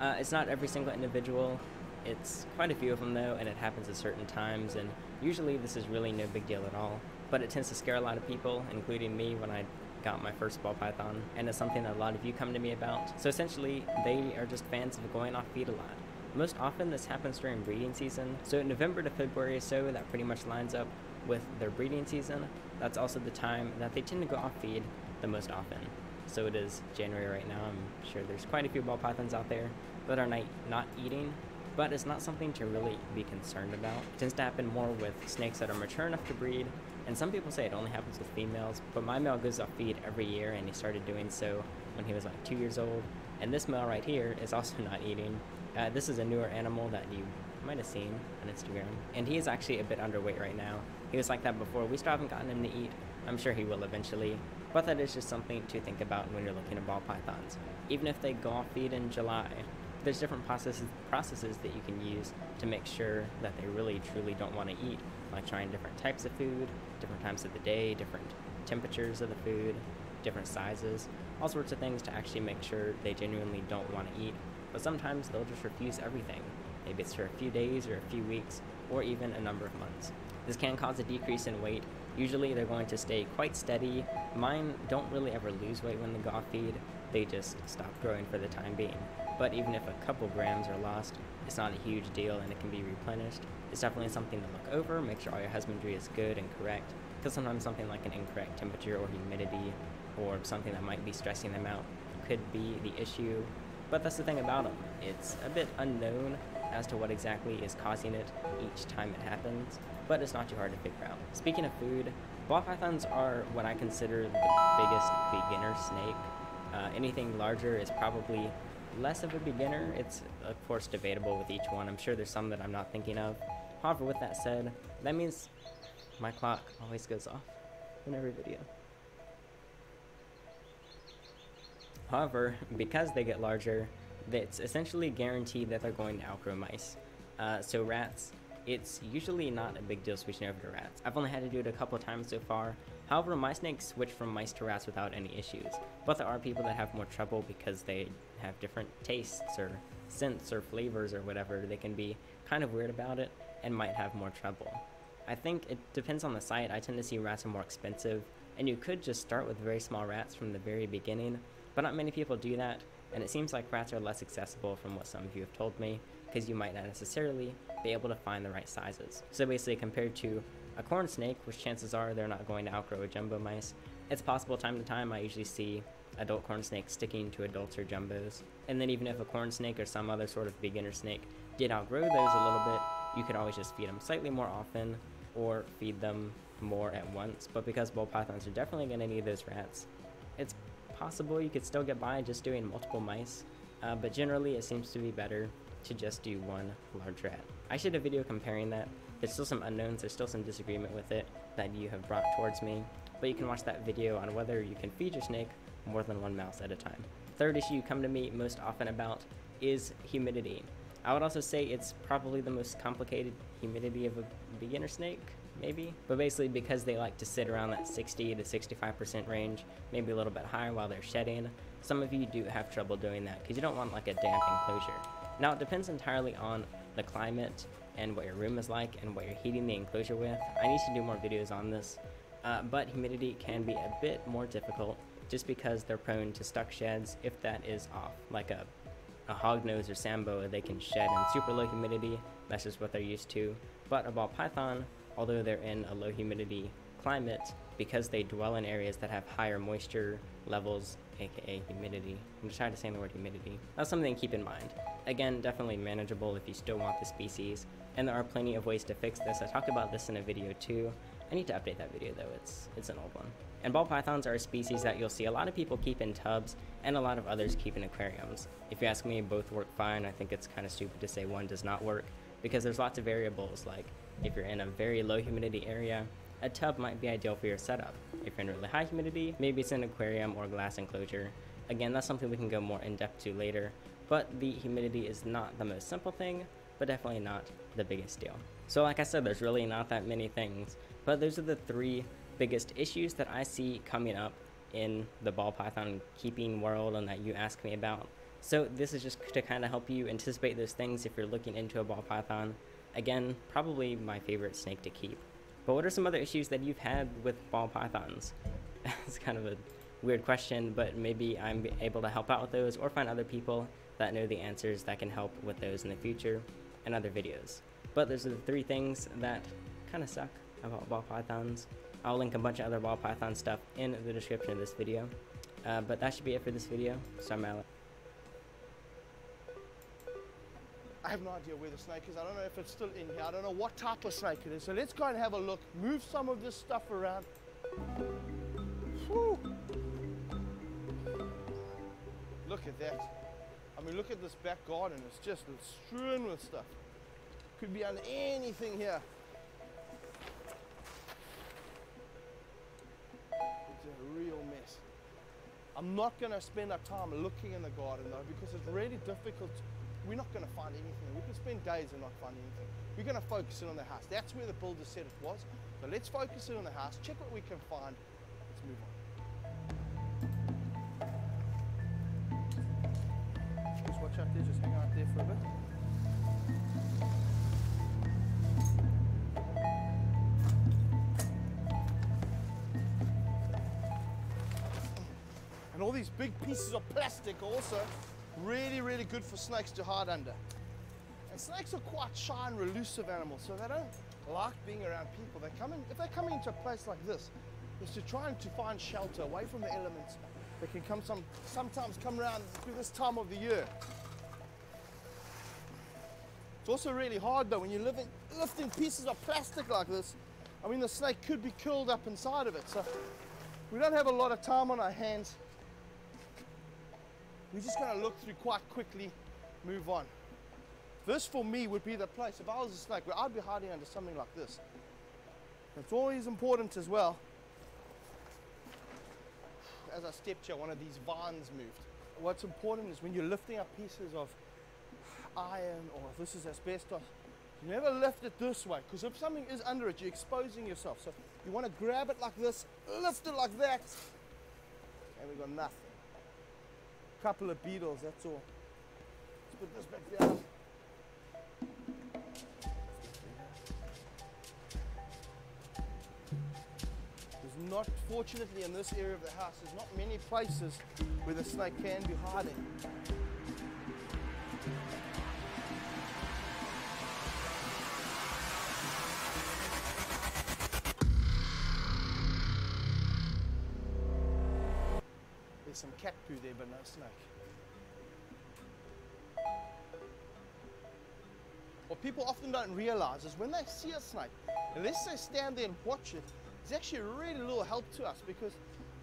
[SPEAKER 12] Uh, it's not every single individual, it's quite a few of them though, and it happens at certain times, and usually this is really no big deal at all. But it tends to scare a lot of people, including me when I got my first ball python, and it's something that a lot of you come to me about. So essentially, they are just fans of going off feed a lot. Most often this happens during breeding season, so November to February or so, that pretty much lines up with their breeding season. That's also the time that they tend to go off feed the most often so it is January right now. I'm sure there's quite a few ball pythons out there that are not, eating, but it's not something to really be concerned about. It tends to happen more with snakes that are mature enough to breed, and some people say it only happens with females, but my male goes off feed every year, and he started doing so when he was like two years old. And this male right here is also not eating. Uh, this is a newer animal that you might have seen on Instagram, and he is actually a bit underweight right now. He was like that before. We still haven't gotten him to eat. I'm sure he will eventually, but that is just something to think about when you're looking at ball pythons. Even if they go off feed in July, there's different processes, processes that you can use to make sure that they really truly don't want to eat, like trying different types of food, different times of the day, different temperatures of the food, different sizes, all sorts of things to actually make sure they genuinely don't want to eat. But sometimes they'll just refuse everything. Maybe it's for a few days or a few weeks or even a number of months. This can cause a decrease in weight Usually they're going to stay quite steady. Mine don't really ever lose weight when they go off feed, they just stop growing for the time being. But even if a couple grams are lost, it's not a huge deal and it can be replenished. It's definitely something to look over, make sure all your husbandry is good and correct, because sometimes something like an incorrect temperature or humidity or something that might be stressing them out could be the issue. But that's the thing about them. It's a bit unknown as to what exactly is causing it each time it happens but it's not too hard to figure out. Speaking of food, ball pythons are what I consider the biggest beginner snake. Uh, anything larger is probably less of a beginner. It's, of course, debatable with each one. I'm sure there's some that I'm not thinking of. However, with that said, that means my clock always goes off in every video. However, because they get larger, it's essentially guaranteed that they're going to outgrow mice. Uh, so rats, it's usually not a big deal switching over to rats. I've only had to do it a couple times so far. However, my snakes switch from mice to rats without any issues. But there are people that have more trouble because they have different tastes or scents or flavors or whatever. They can be kind of weird about it and might have more trouble. I think it depends on the site. I tend to see rats are more expensive, and you could just start with very small rats from the very beginning, but not many people do that, and it seems like rats are less accessible from what some of you have told me, because you might not necessarily be able to find the right sizes. So basically, compared to a corn snake, which chances are they're not going to outgrow a jumbo mice, it's possible time to time I usually see adult corn snakes sticking to adults or jumbos. And then even if a corn snake or some other sort of beginner snake did outgrow those a little bit, you could always just feed them slightly more often or feed them more at once. But because ball pythons are definitely going to need those rats, it's possible you could still get by just doing multiple mice. Uh, but generally, it seems to be better to just do one large rat. I should have a video comparing that. There's still some unknowns, there's still some disagreement with it that you have brought towards me, but you can watch that video on whether you can feed your snake more than one mouse at a time. Third issue you come to me most often about is humidity. I would also say it's probably the most complicated humidity of a beginner snake, maybe. But basically because they like to sit around that 60 to 65% range, maybe a little bit higher while they're shedding, some of you do have trouble doing that because you don't want like a damp enclosure. Now it depends entirely on the climate and what your room is like and what you're heating the enclosure with. I need to do more videos on this, uh, but humidity can be a bit more difficult just because they're prone to stuck sheds if that is off, like a a hognose or sand boa, they can shed in super low humidity. That's just what they're used to. But a ball python, although they're in a low humidity climate, because they dwell in areas that have higher moisture levels, aka humidity. I'm just trying to say the word humidity. That's something to keep in mind. Again, definitely manageable if you still want the species, and there are plenty of ways to fix this. I talked about this in a video too. I need to update that video though, it's, it's an old one. And ball pythons are a species that you'll see a lot of people keep in tubs and a lot of others keep in aquariums. If you ask me, both work fine. I think it's kind of stupid to say one does not work because there's lots of variables like if you're in a very low humidity area, a tub might be ideal for your setup. If you're in really high humidity, maybe it's an aquarium or glass enclosure. Again, that's something we can go more in depth to later, but the humidity is not the most simple thing, but definitely not the biggest deal. So like I said, there's really not that many things, but those are the three biggest issues that I see coming up in the ball python keeping world and that you ask me about. So this is just to kind of help you anticipate those things if you're looking into a ball python. Again, probably my favorite snake to keep. But what are some other issues that you've had with ball pythons? it's kind of a weird question, but maybe I'm able to help out with those or find other people that know the answers that can help with those in the future and other videos. But those are the three things that kind of suck about ball pythons. I'll link a bunch of other ball python stuff in the description of this video. Uh, but that should be it for this video. So I'm Alex.
[SPEAKER 13] I have no idea where the snake is. I don't know if it's still in here. I don't know what type of snake it is. So let's go and have a look. Move some of this stuff around. Whew. Look at that. I mean, look at this back garden. It's just strewn with stuff. Could be on anything here. It's a real mess. I'm not going to spend our time looking in the garden though because it's really difficult. We're not going to find anything. We can spend days and not find anything. We're going to focus in on the house. That's where the builder said it was. So let's focus in on the house, check what we can find. Let's move on. Just watch out there, just hang out there for a bit. And all these big pieces of plastic also really, really good for snakes to hide under. And snakes are quite shy and elusive animals, so they don't like being around people. They come in, if they're coming into a place like this, is to try and to find shelter away from the elements. They can come some, sometimes come around through this time of the year. It's also really hard though when you're living, lifting pieces of plastic like this. I mean, the snake could be curled up inside of it. So we don't have a lot of time on our hands. We're just going to look through quite quickly, move on. This for me would be the place. If I was a snake, I'd be hiding under something like this. It's always important as well. As I stepped here, one of these vines moved. what's important is when you're lifting up pieces of iron or if this is asbestos, you never lift it this way because if something is under it, you're exposing yourself. So you want to grab it like this, lift it like that, and we got nothing. Couple of beetles, that's all. Let's put this back down. There's not, fortunately, in this area of the house, there's not many places where the snake can be hiding. There, snake. What people often don't realize is when they see a snake, unless they stand there and watch it, it's actually really little help to us because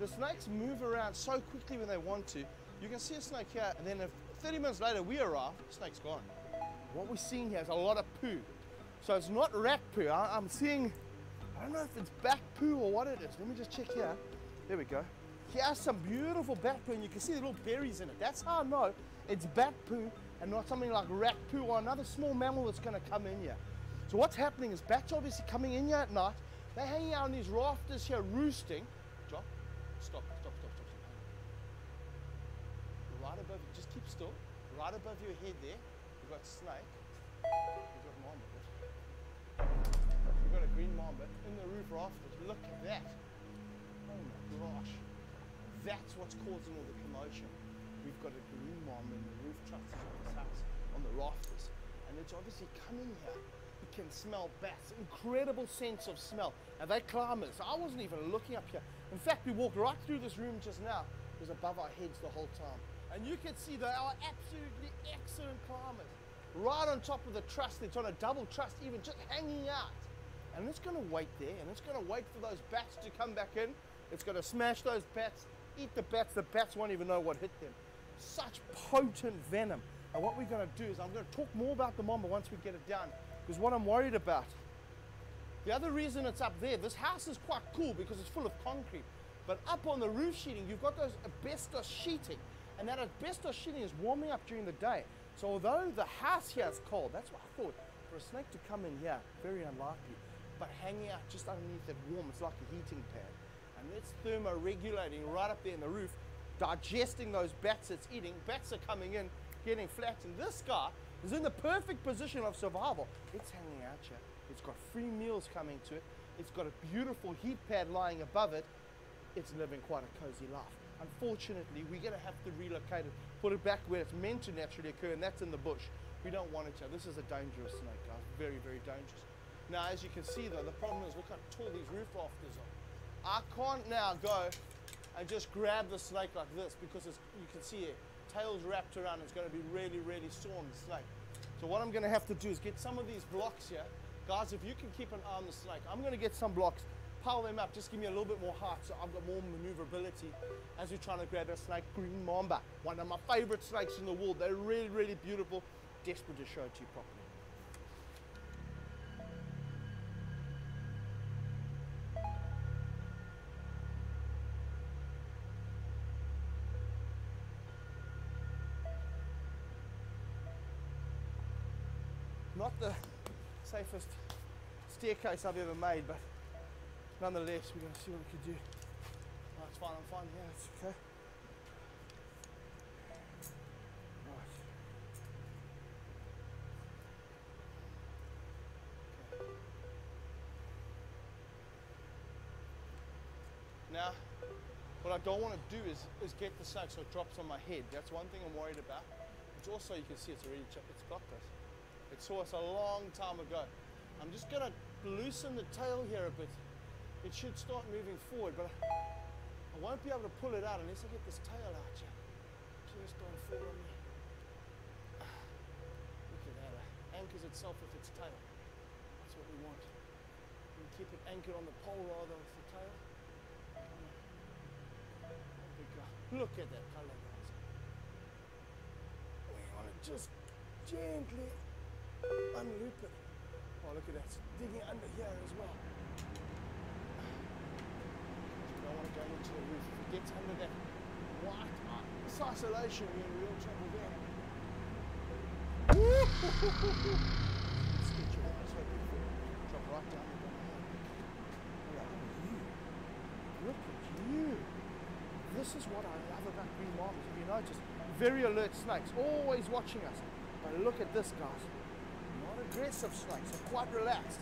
[SPEAKER 13] the snakes move around so quickly when they want to. You can see a snake here, and then if 30 minutes later we arrive, the snake's gone. What we're seeing here is a lot of poo. So it's not rat poo. I, I'm seeing, I don't know if it's bat poo or what it is. Let me just check here. There we go. Here's some beautiful bat poo, and you can see the little berries in it. That's how I know it's bat poo and not something like rat poo or another small mammal that's going to come in here. So what's happening is bats obviously coming in here at night. They're hanging out on these rafters here roosting. Stop, stop, stop, stop, stop. Right above you, just keep still. Right above your head there, you've got snake. You've got marmoset. You've got a green mamba in the roof rafters. Look at that. Oh my gosh. That's what's causing all the commotion. We've got a green mamba in the roof trusses of this house on the rafters. And it's obviously coming here. You can smell bats, incredible sense of smell. And they climbers. I wasn't even looking up here. In fact, we walked right through this room just now. It was above our heads the whole time. And you can see they are absolutely excellent climbers. Right on top of the truss, it's on a double truss, even just hanging out. And it's going to wait there, and it's going to wait for those bats to come back in. It's going to smash those bats, eat the bats. The bats won't even know what hit them. Such potent venom. And what we're going to do is I'm going to talk more about the mamba once we get it done, because what I'm worried about. The other reason it's up there, this house is quite cool because it's full of concrete. But up on the roof sheeting, you've got those asbestos sheeting. And that asbestos sheeting is warming up during the day. So although the house here is cold, that's what I thought. For a snake to come in here, very unlikely. But hanging out just underneath that warm, it's like a heating pad. And it's thermoregulating right up there in the roof, digesting those bats it's eating. Bats are coming in, getting flattened. This guy is in the perfect position of survival. It's hanging out here. It's got free meals coming to it. It's got a beautiful heat pad lying above it. It's living quite a cozy life. Unfortunately, we're going to have to relocate it, put it back where it's meant to naturally occur, and that's in the bush. We don't want it here. This is a dangerous snake, guys. Very, very dangerous. Now, as you can see, though, the problem is look how tall these roof rafters are. I can't now go and just grab the snake like this because you can see it, tail's wrapped around. It's going to be really, really sore on the snake. So what I'm going to have to do is get some of these blocks here. Guys, if you can keep an eye on the snake, I'm going to get some blocks, pile them up, just give me a little bit more height so I've got more maneuverability as we're trying to grab that snake, green mamba. One of my favorite snakes in the world. They're really, really beautiful. Desperate to show it to you properly. Not the safest staircase I've ever made, but nonetheless, we're going to see what we can do. Oh, it's fine, I'm fine, yeah, it's okay. Now, what I don't want to do is, is get the snake so it drops on my head. That's one thing I'm worried about. It's also, you can see it's already, it's got this. It saw us a long time ago. I'm just gonna loosen the tail here a bit. It should start moving forward, but I won't be able to pull it out unless I get this tail out here. Just don't fall on me. Look at that. It anchors itself with its tail. That's what we want. We keep it anchored on the pole rather with the tail. Look at that color, guys. We want to just gently unloop it. Oh, look at that. Digging under here as well. You don't want to go into the roof. If it gets under that white this isolation, we're in real trouble there. Sketch it. That's what we Drop right down the bottom. Look at you. Look at you. This is what I love about green mambas. You notice, very alert snakes, always watching us. But look at this, guys. Aggressive snakes, are quite relaxed.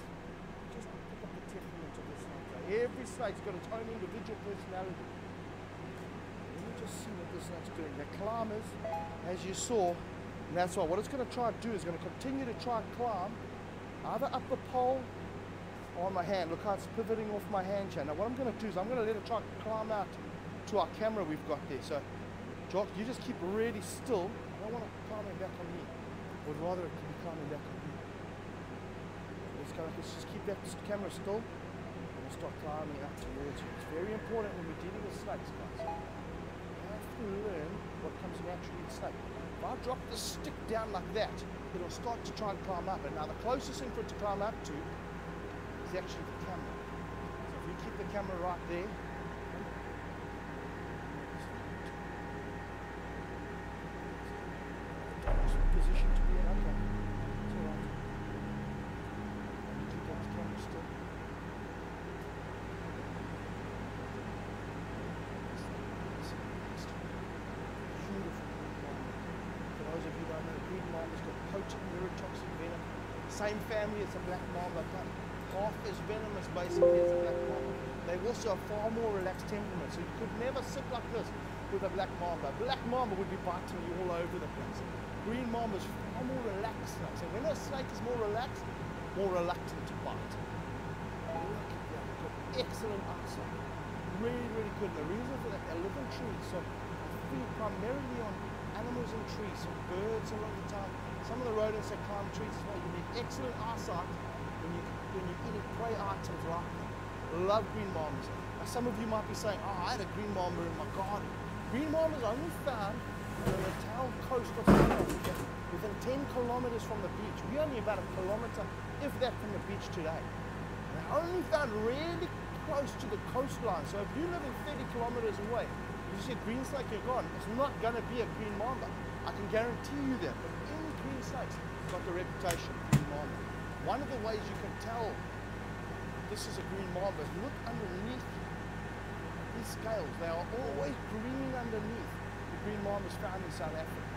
[SPEAKER 13] Just pick up the temperament of this snake. Every snake's got its own individual personality. Let me just see what this snake's doing. The climbers, as you saw, and that's why what it's going to try and do is going to continue to try and climb either up the pole or on my hand. Look how it's pivoting off my hand here. Now what I'm going to do is I'm going to let it try and climb out to our camera we've got there. So, Jock, you just keep really still. I don't want to it climbing back on me. Would rather it be climbing back on you. Let's. Just keep that camera still. And we'll start climbing up towards you. It's very important when we're dealing with snakes, guys. You have to learn what comes naturally with snake. If I drop the stick down like that, it'll start to try and climb up. And now the closest thing for it to climb up to is actually the camera. So if you keep the camera right there, position to be in. Okay. It's all right. Beautiful green mamba. For those of you who don't know, green mamba's got potent neurotoxic venom. Same family as a black mamba, but half as venomous basically as a black mamba. They also have far more relaxed temperament, so you could never sit like this with a black mamba. Black mamba would be biting you all over the place. Green mamba is far more relaxed and when a snake is more relaxed, more reluctant to bite. Look at that, they've got excellent eyesight. Really, really good. The reason for that, they live in trees, so feed primarily on animals and trees, so birds a lot of the time. Some of the rodents that climb trees as well. You need excellent eyesight when, you, when you're eating prey items like them. Love green mambas. Now some of you might be saying, oh, I had a green mamba in my garden. Green mamba are only found on the town coast of South Africa, within 10 kilometers from the beach. We're only about a kilometer, if that, from the beach today. They're only found really close to the coastline. So if you live in 30 kilometers away, you see a green snake you're gone. it's not going to be a green mamba. I can guarantee you that. But any green snake's got the reputation of green mamba. One of the ways you can tell this is a green mamba is look underneath these scales. They are always green underneath the green mamba mambas found in South Africa.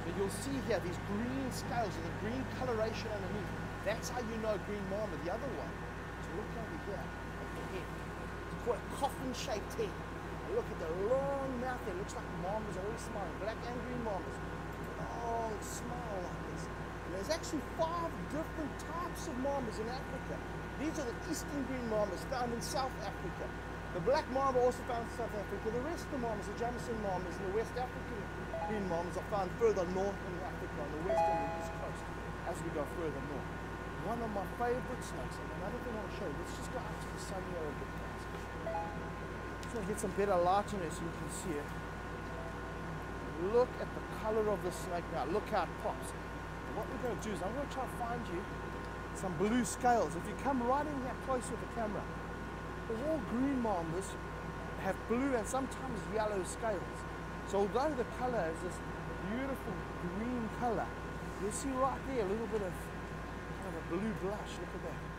[SPEAKER 13] So you'll see here these green scales and the green coloration underneath. That's how you know green mamba. The other one, so look over here. Called a coffin-shaped head. And look at the long mouth there. Looks like mambas are always smiling. Black and green mambas. Long oh, smile like this. And there's actually five different types of mambas in Africa. These are the eastern green mambas found in South Africa. The black mamba also found in South Africa. The rest of the mambas, the Jameson mambas and the West African green mambas are found further north in Africa on the west and east coast as we go further north. One of my favorite snakes, and another thing I want to show you, let's just go out to the sun here a bit, get some better light on it so you can see it. Look at the color of the snake now. Look how it pops. What we're going to do is I'm going to try to find you some blue scales. If you come right in here close with the camera, all green mambas have blue and sometimes yellow scales. So although the color is this beautiful green color, you'll see right there a little bit of kind of a blue blush. Look at that.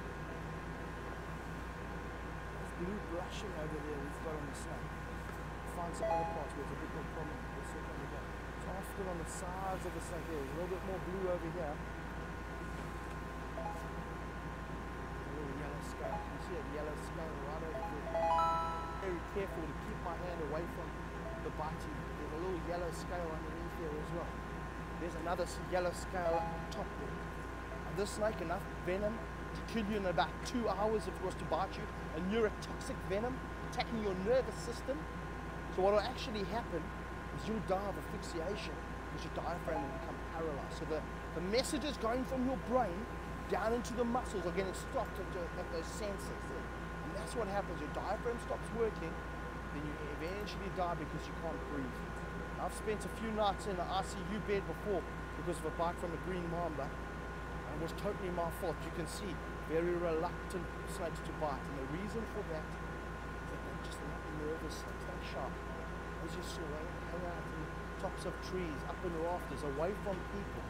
[SPEAKER 13] Blue blushing over there we've got on the snake. Find some other parts where it's a bit more prominent. Let's look over there. It's often on the sides of the snake. There's a little bit more blue over here. A little yellow scale. You see a yellow scale right over there. Very careful to keep my hand away from the biting. There's a little yellow scale underneath there as well. There's another yellow scale on top there. This snake enough venom to kill you in about two hours if it was to bite you. A neurotoxic venom attacking your nervous system. So what will actually happen is you'll die of asphyxiation because your diaphragm will become paralyzed. So the, the messages going from your brain down into the muscles are getting stopped at, at those sensors. And that's what happens. Your diaphragm stops working, then you eventually die because you can't breathe. I've spent a few nights in an ICU bed before because of a bite from a green mamba. And it was totally my fault. You can see very reluctant snakes to bite. And the reason for that is that they're just not nervous snakes. They're sharp. As you saw, they hang out in tops of trees, up in rafters, away from people.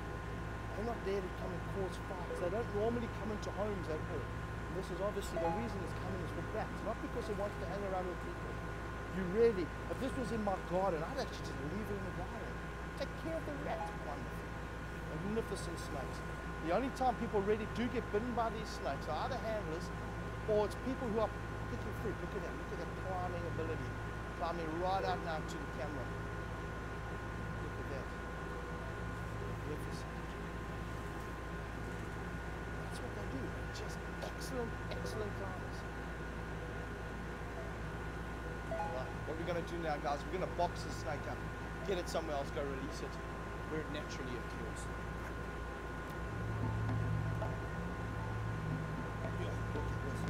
[SPEAKER 13] They're not there to come and cause fights. They don't normally come into homes at all. And this is obviously the reason it's coming is for bats, not because it wants to hang around with people. You really, if this was in my garden, I'd actually just leave it in the garden. Take care of the rats. Wonderful. Magnificent snakes. The only time people really do get bitten by these snakes are either handlers or it's people who are picking fruit. Look at that. Look at that climbing ability. Climbing right out now to the camera. Look at that. That's what they do. They're just excellent, excellent climbers. What we're going to do now, guys, we're going to box the snake up, get it somewhere else, go release it where it naturally occurs. Yeah, look at this.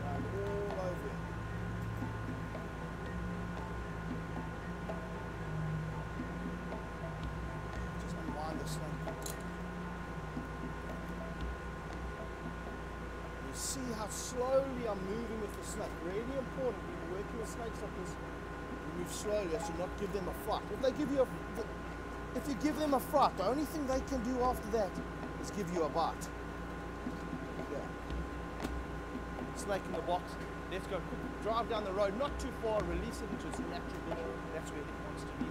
[SPEAKER 13] Climb all over it. Just unwind the snake. You see how slowly I'm moving with the snake. Really important when you're working with snakes like this. You move slowly, so not give them a fright. If they give you a, if you give them a fright, the only thing they can do after that is give you a bite. Yeah. Snake in the box. Let's go. Quick. Drive down the road, not too far. Release it into its natural bush. That's where it wants to be.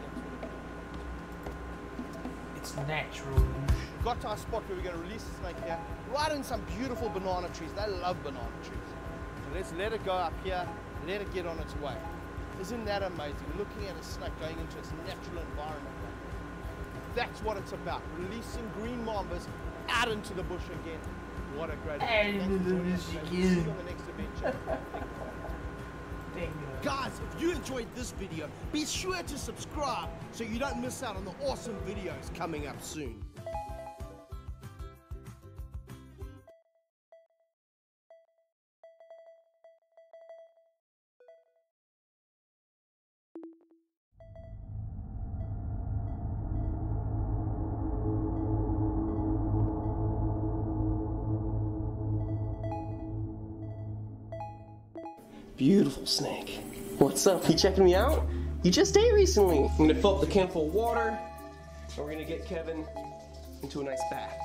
[SPEAKER 13] That's where it
[SPEAKER 4] It's natural.
[SPEAKER 13] got to our spot where we're going to release the snake here, right in some beautiful banana trees. They love banana trees. Let's let it go up here, let it get on its way. Isn't that amazing? Looking at a snake going into its natural environment. That's what it's about. Releasing green mambas out into the bush again. What a great
[SPEAKER 4] Out
[SPEAKER 13] Thanks
[SPEAKER 4] into
[SPEAKER 13] for
[SPEAKER 4] the
[SPEAKER 13] joining us
[SPEAKER 4] bush
[SPEAKER 13] today. See you on the next adventure. Guys, if you enjoyed this video, be sure to subscribe so you don't miss out on the awesome videos coming up soon.
[SPEAKER 1] What's up? You checking me out? You just ate recently. I'm gonna fill up the can full of water, and we're gonna get Kevin into a nice bath.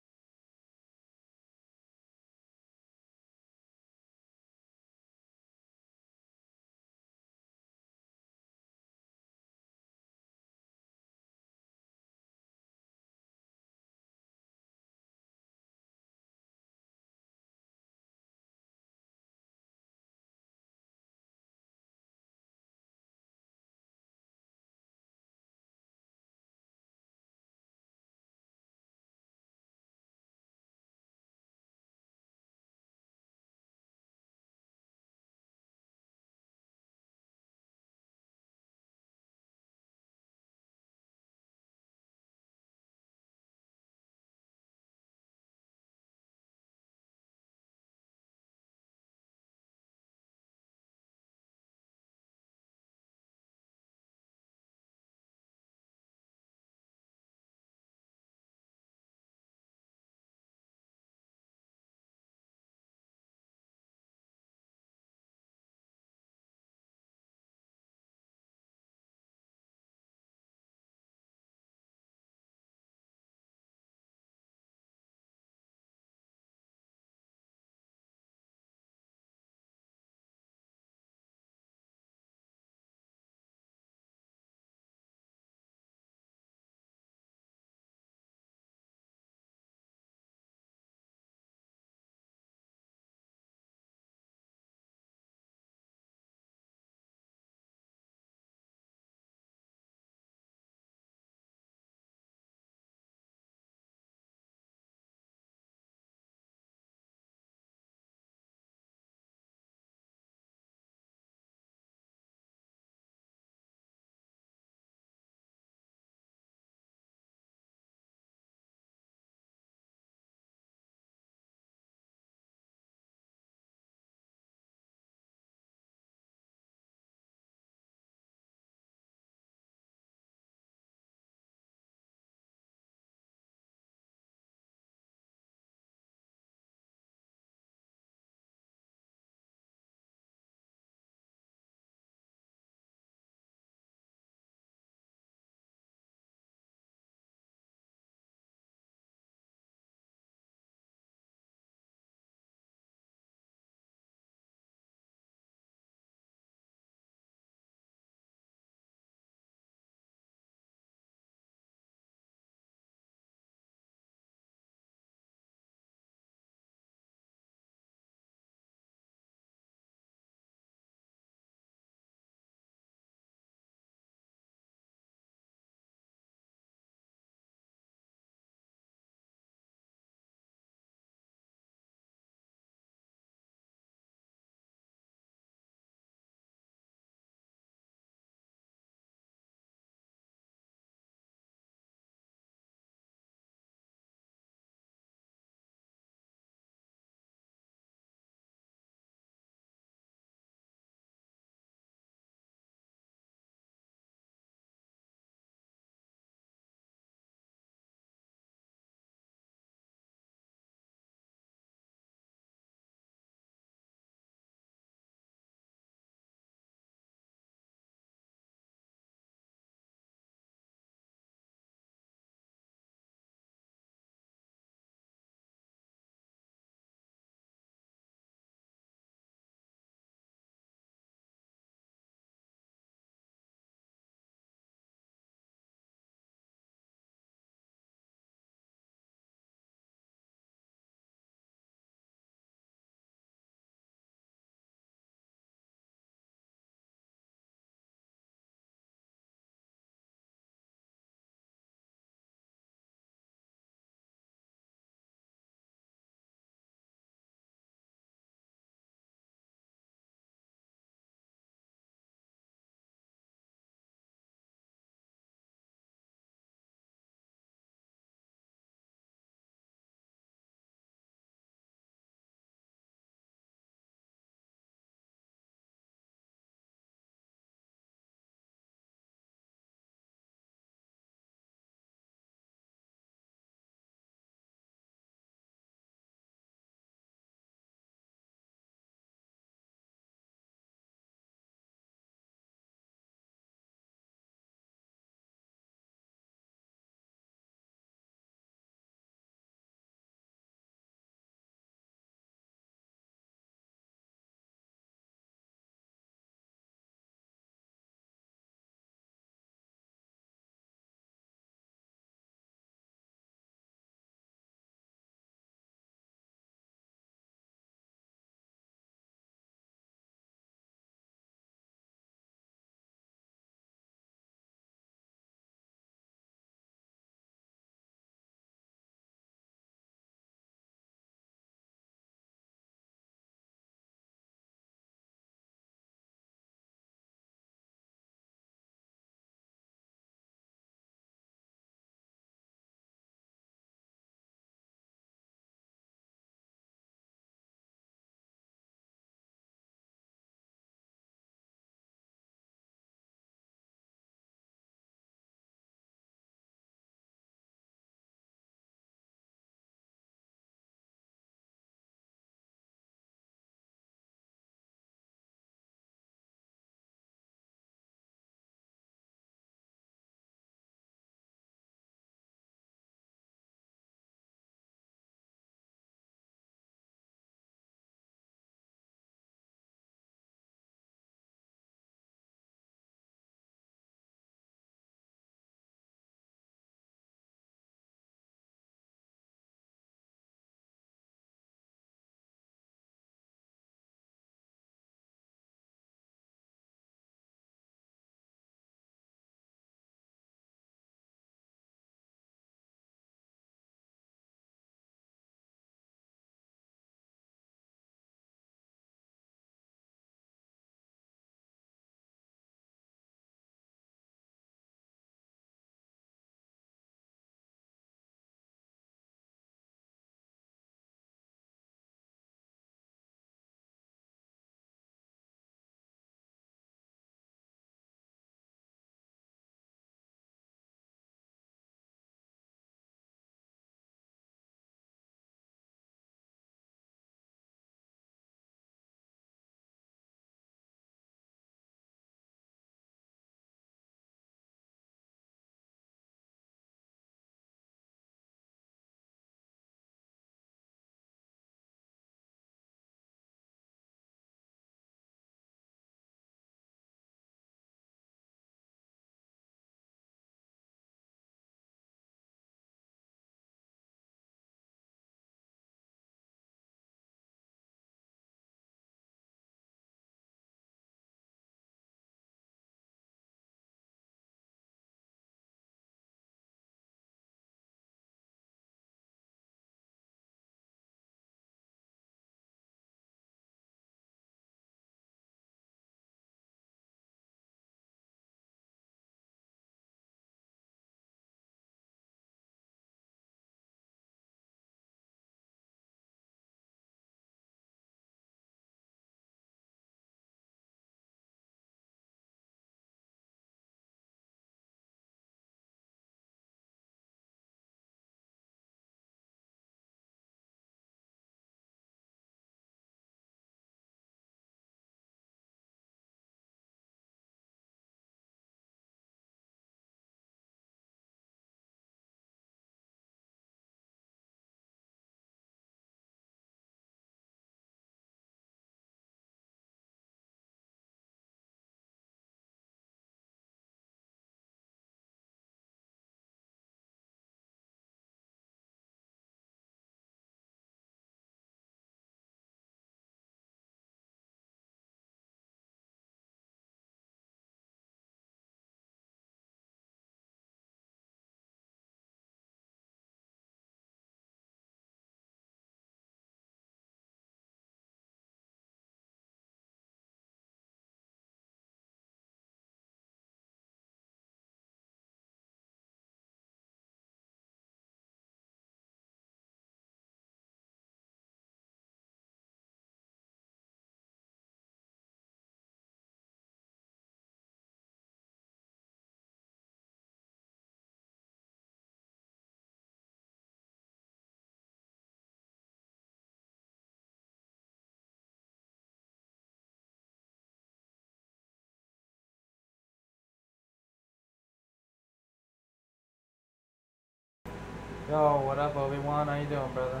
[SPEAKER 4] Yo, what up, Obi-Wan? How you doing, brother?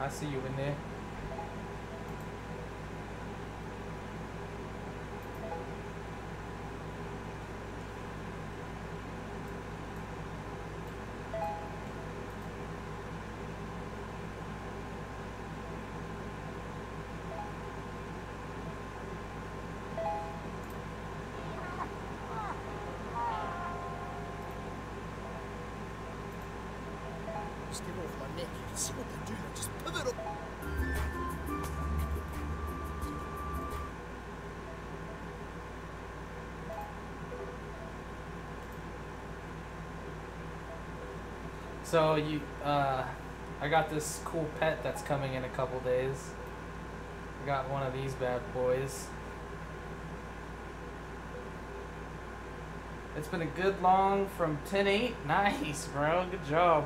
[SPEAKER 4] I see you in there.
[SPEAKER 13] Just get off do. Just pivot up.
[SPEAKER 4] So you, uh, I got this cool pet that's coming in a couple days. I got one of these bad boys. It's been a good long from 10-8. Nice, bro. Good job.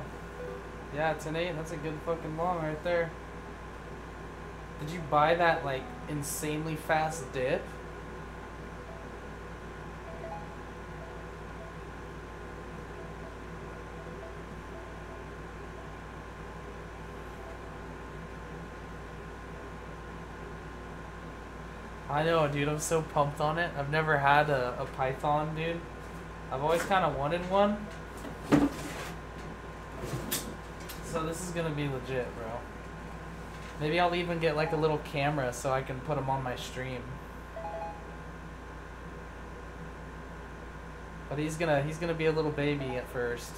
[SPEAKER 4] Yeah, 10-8. That's a good fucking long right there. Did you buy that, like, insanely fast dip? I know, dude. I'm so pumped on it. I've never had a, a python, dude. I've always kind of wanted one. So this is gonna be legit, bro. Maybe I'll even get like a little camera so I can put them on my stream. But he's gonna he's gonna be a little baby at first.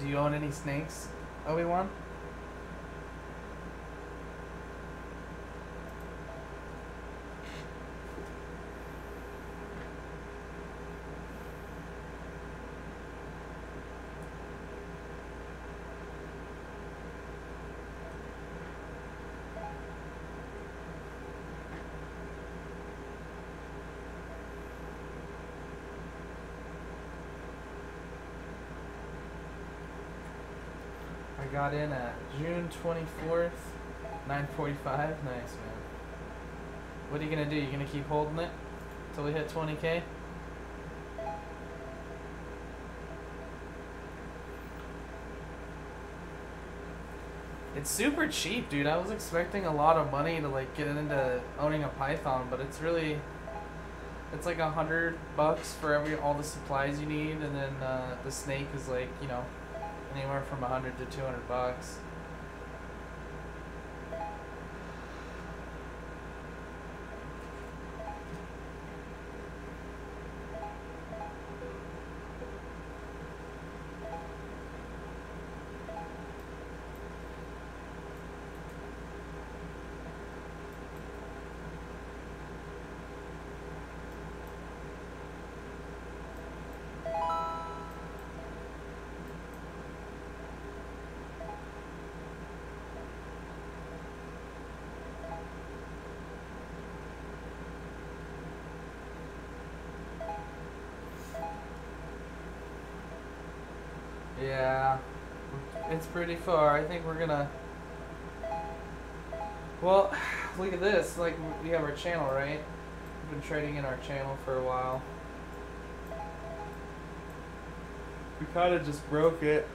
[SPEAKER 4] Do you own any snakes, Obi got in at June 24th, 9:45. Nice, man. What are you gonna do? You gonna keep holding it until we hit 20k? It's super cheap, dude. I was expecting a lot of money to like get into owning a python, but it's really it's like a hundred bucks for every all the supplies you need, and then uh, the snake is like you know anywhere from hundred to two hundred bucks. Yeah, it's pretty far. I think we're gonna. Well, look at this. Like we have our channel, right? We've been trading in our channel for a while. We kind of just broke it.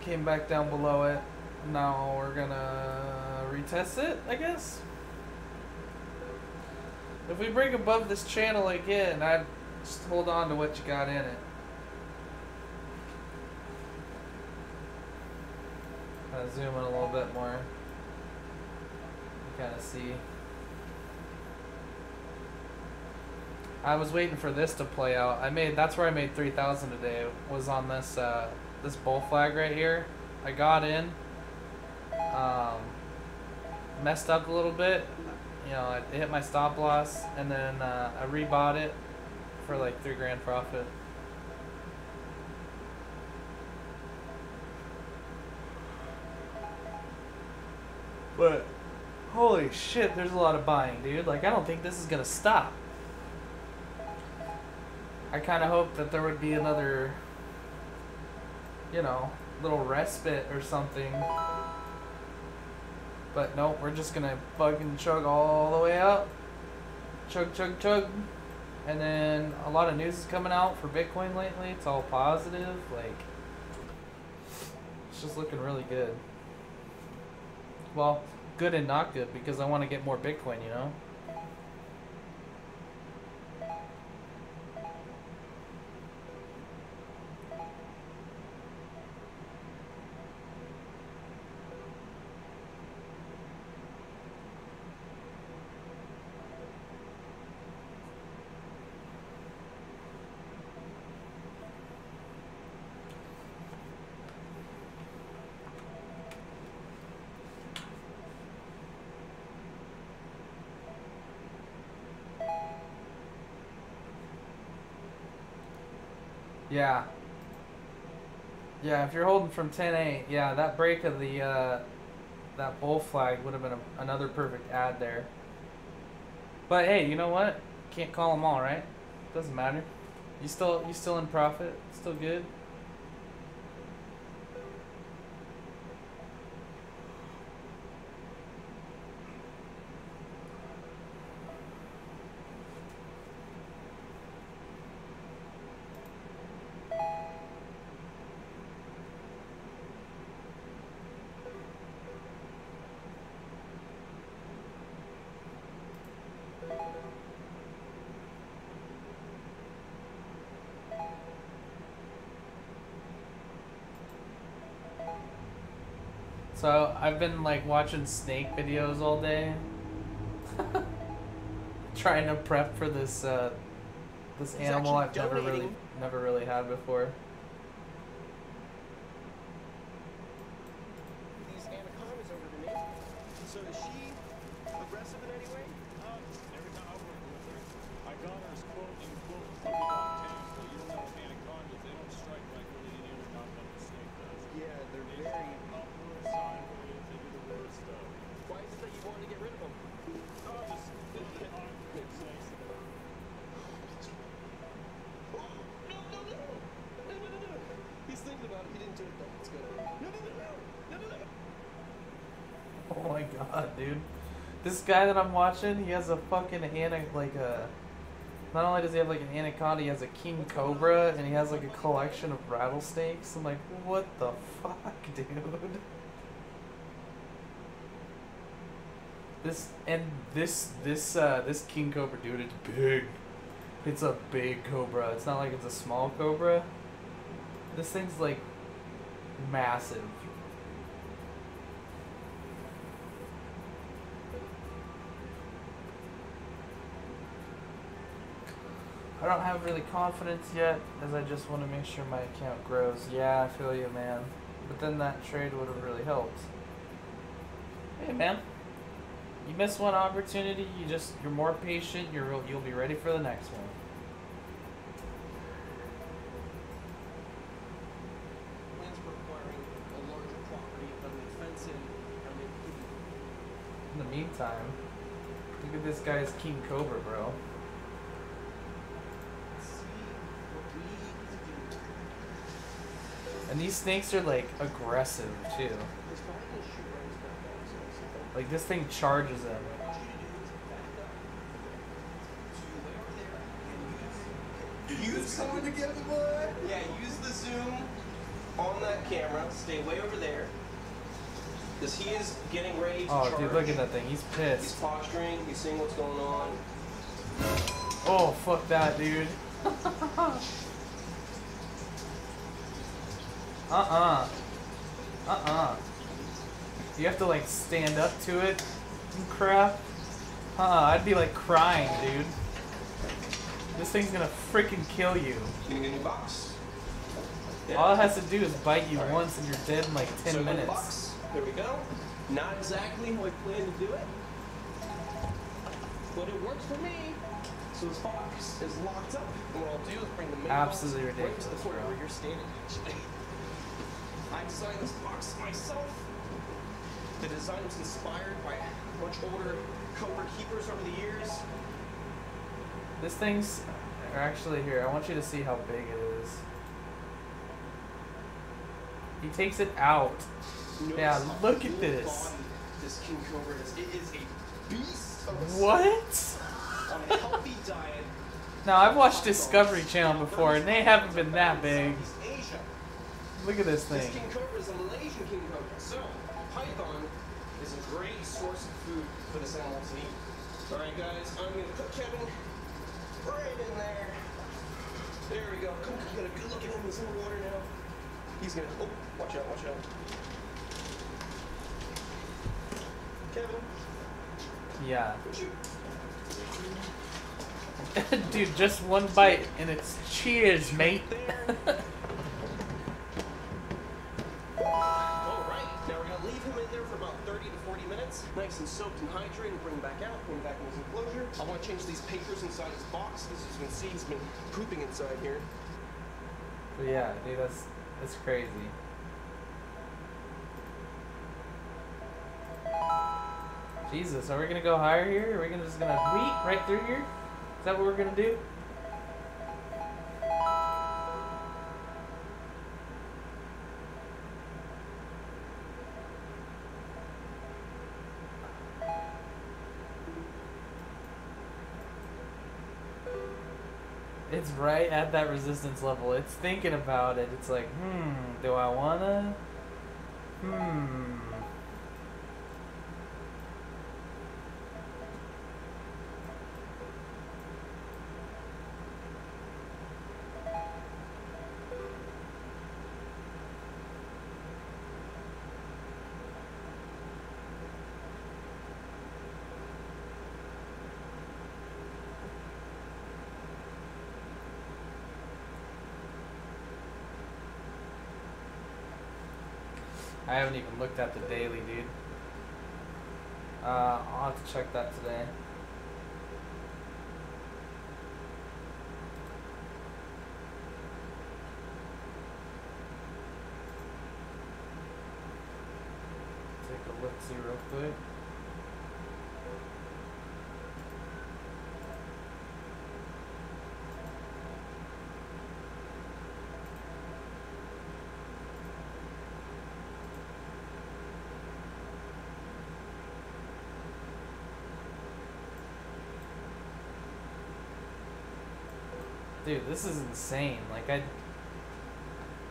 [SPEAKER 4] Came back down below it. Now we're gonna retest it, I guess. If we break above this channel again, I'd just hold on to what you got in it. Kind of zoom in a little bit more. Kind of see. I was waiting for this to play out. I made that's where I made three thousand today. Was on this uh, this bull flag right here. I got in. Um, messed up a little bit. You know, I hit my stop loss, and then uh, I rebought it for like three grand profit. But holy shit, there's a lot of buying, dude. Like I don't think this is gonna stop. I I kind of hope that there would be another, you know, little respite or something. But nope, we're just gonna fucking chug all the way up. Chug, chug, chug. And then a lot of news is coming out for Bitcoin lately. It's all positive. Like, it's just looking really good. Well, good and not good because I want to get more Bitcoin, you know? Yeah. Yeah, if you're holding from 10-8, yeah, that break of the, uh, that bull flag would have been a, another perfect add there. But hey, you know what? Can't call them all, right? Doesn't matter. You still, you still in profit? Still good? So I've been like watching snake videos all day, trying to prep for this uh, this animal I've never really never really had before. Guy that I'm watching, he has a fucking ana like a. Not only does he have like an anaconda, he has a king cobra, and he has like a collection of rattlesnakes. I'm like, what the fuck, dude? This and this this uh this king cobra, dude, it's big. It's a big cobra. It's not like it's a small cobra. This thing's like massive. Have really confidence yet, as I just want to make sure my account grows. Yeah, I feel you, man. But then that trade would have really helped. Hey, man. You miss one opportunity, you just you're more patient. You're you'll be ready for the next one.
[SPEAKER 1] Plans for acquiring a larger property, putting a fence in, and maybe
[SPEAKER 4] In the meantime, look at this guy's king cobra, bro. And these snakes are like aggressive too. Like this thing charges him.
[SPEAKER 1] Use coming together, boy. Yeah, use the zoom on that camera. Stay way over there. Because he is getting ready to
[SPEAKER 4] Oh,
[SPEAKER 1] charge.
[SPEAKER 4] dude, look at that thing. He's pissed.
[SPEAKER 1] He's posturing. He's seeing what's going on.
[SPEAKER 4] Oh, fuck that, dude. Uh-uh. Uh-uh. You have to, like, stand up to it and crap. Uh-uh, I'd be, like, crying, dude. This thing's gonna freaking kill you.
[SPEAKER 1] You get a new box.
[SPEAKER 4] All it has to do is bite you once and you're dead in, like, 10
[SPEAKER 1] so
[SPEAKER 4] minutes.
[SPEAKER 1] box. There we go. Not exactly how I planned to do it, but it works for me. So this box is locked up, and what I'll do is bring the main
[SPEAKER 4] Absolutely
[SPEAKER 1] box right to the
[SPEAKER 4] ridiculous, bro.
[SPEAKER 1] where you're standing. Actually, I designed this box myself. The design was inspired by much older Cobra keepers over the years.
[SPEAKER 4] This thing's Or actually, here, I want you to see how big it is. He takes it out. Yeah,
[SPEAKER 1] Notice how
[SPEAKER 4] look at this.
[SPEAKER 1] This king cobra is. It is a beast of a
[SPEAKER 4] What?
[SPEAKER 1] On a healthy diet.
[SPEAKER 4] Now, I've watched Discovery Channel before, and they haven't been that big. Look at this thing.
[SPEAKER 1] This king cobra is a Malaysian king cobra. So, python is a great source of food for this animal to eat. All right, guys, I'm gonna put Kevin right in there. There we go. Come, come, get a good look at him. He's in the water now. He's gonna. Oh, watch out, watch out. Kevin,
[SPEAKER 4] Yeah. Dude, just one bite, and it's cheers, mate.
[SPEAKER 1] nice and soaked and hydrated. Bring him back out, bring him back in his enclosure. I want to change these papers inside his box. As you can see, he's been pooping inside here.
[SPEAKER 4] But yeah, dude, that's that's crazy. Jesus, are we gonna go higher here? Are we gonna just gonna wheat right through here? Is that what we're gonna do? It's right at that resistance level. It's thinking about it. It's like, hmm, do I wanna? Hmm. I haven't even looked at the daily, dude. Uh, I'll have to check that today. Take a look, see real quick. Dude, this is insane. Like I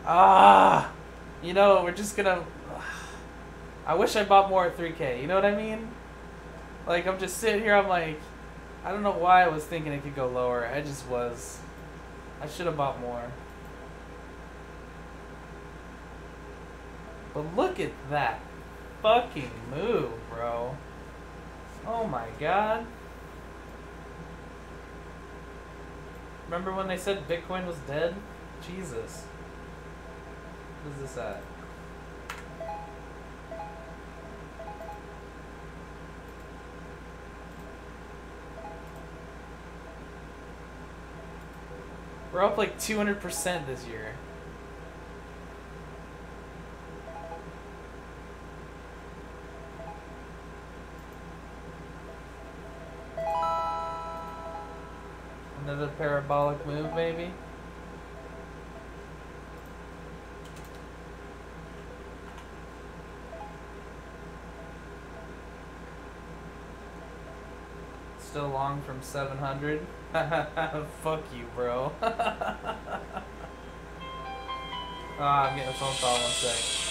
[SPEAKER 4] Ah, you know, we're just gonna I wish I bought more at 3K. You know what I mean? Like I'm just sitting here I'm like I don't know why I was thinking it could go lower. I just was. I should have bought more. But look at that fucking move, bro. Oh my god. Remember when they said Bitcoin was dead? Jesus. What is this at? We're up like 200% this year. Parabolic move, maybe? Still long from 700? Fuck you, bro. Ah, I'm getting a phone call, one sec.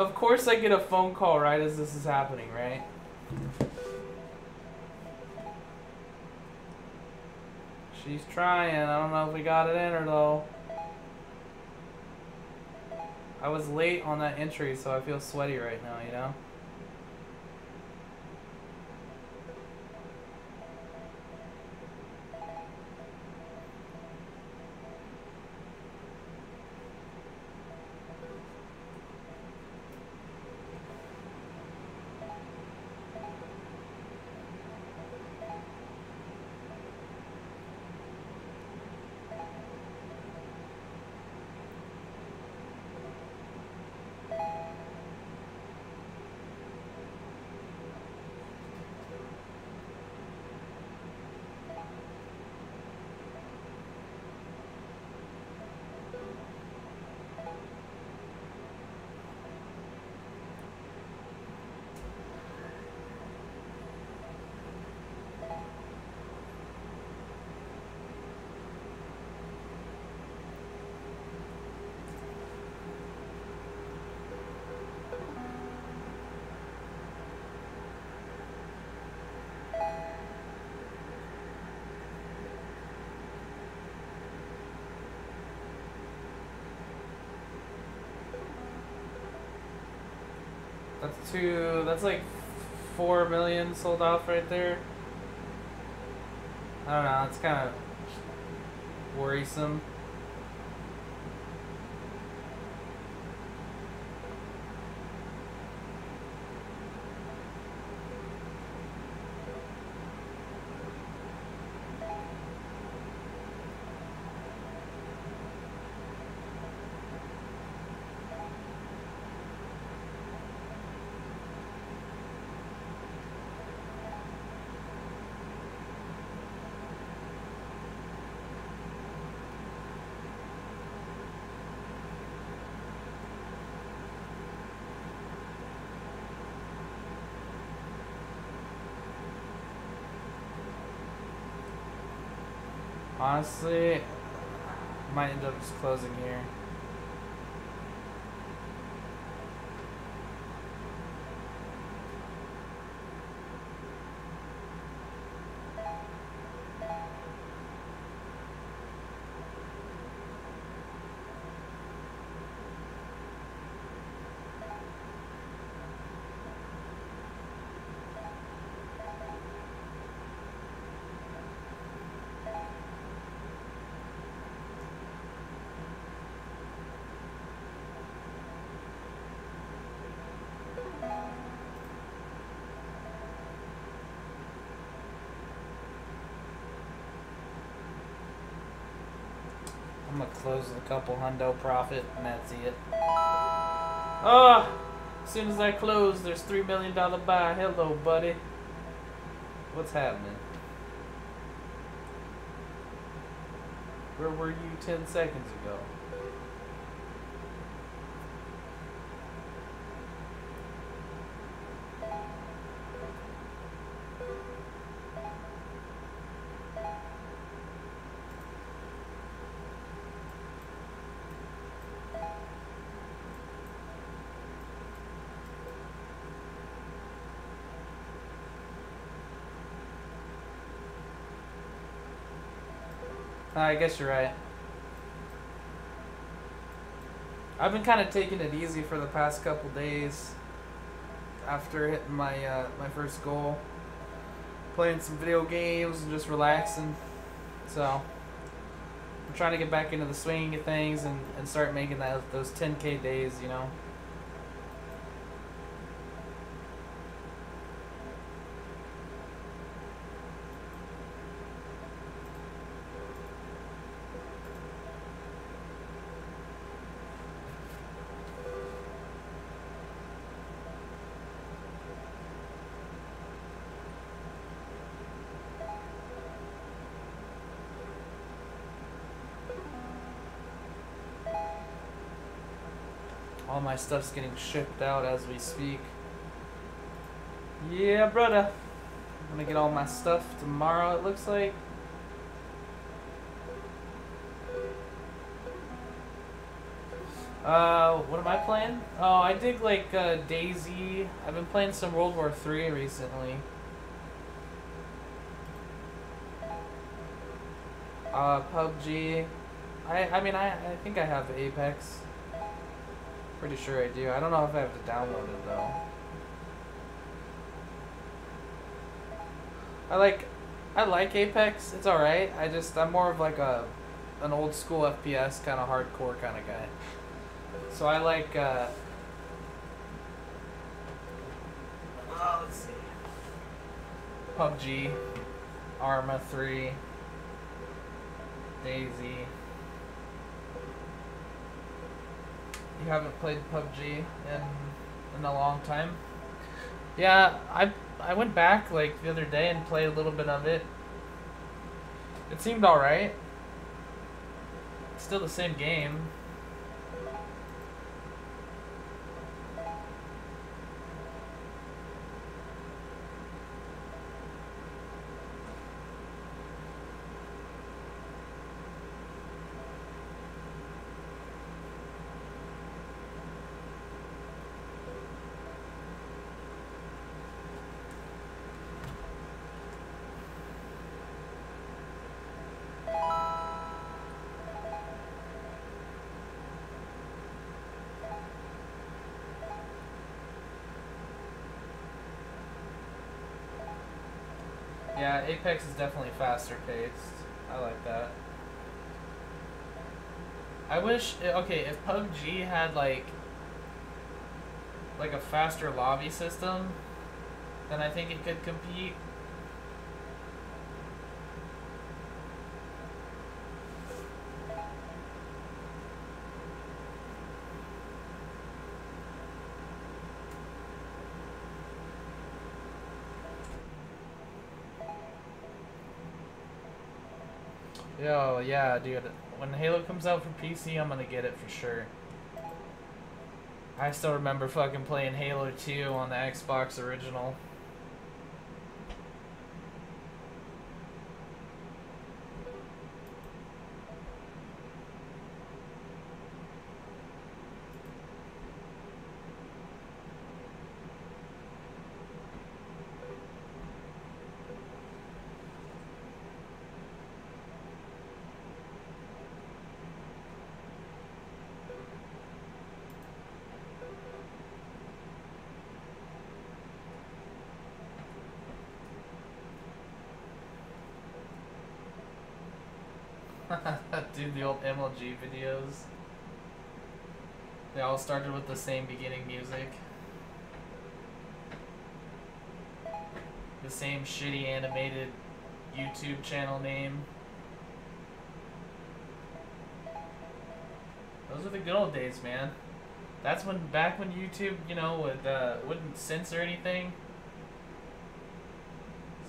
[SPEAKER 4] Of course I get a phone call right as this is happening, right? She's trying. I don't know if we got it in her though. I was late on that entry, so I feel sweaty right now, you know? That's. That's like four million sold off right there. I don't know. It's kind of worrisome. Honestly, might end up just closing here. I'm gonna close a couple hundo profit, and that's it. Oh, as soon as I close, there's three million dollar buy. Hello, buddy. What's happening? Where were you ten seconds ago? I guess you're right. I've been kind of taking it easy for the past couple days after hitting my uh, my first goal. Playing some video games and just relaxing. So I'm trying to get back into the swing of things and, and start making that those 10k days, you know. My stuff's getting shipped out as we speak. Yeah, brother. I'm gonna get all my stuff tomorrow, it looks like. Uh, what am I playing? Oh, I dig like uh, DayZ. I've been playing some World War Three recently. Uh, PUBG. I I mean I I think I have Apex. Pretty sure I do. I don't know if I have to download it though. I like I like Apex. It's all right. I just I'm more of like a an old school FPS kind of hardcore kind of guy. So I like uh oh, let's see. PUBG, Arma 3, DayZ. You haven't played PUBG in in a long time? Yeah, I I went back like the other day and played a little bit of it. It seemed alright. Still the same game. Yeah, Apex is definitely faster paced. I like that. I wish eh, okay if PUBG had like like a faster lobby system, then I think it could compete. Yo, yeah, dude. When Halo comes out for PC, I'm gonna get it for sure. I still remember fucking playing Halo 2 on the Xbox original. Dude, the old MLG videos. They all started with the same beginning music. The same shitty animated YouTube channel name. Those are the good old days, man. That's when back when YouTube, you know, would uh, wouldn't censor anything.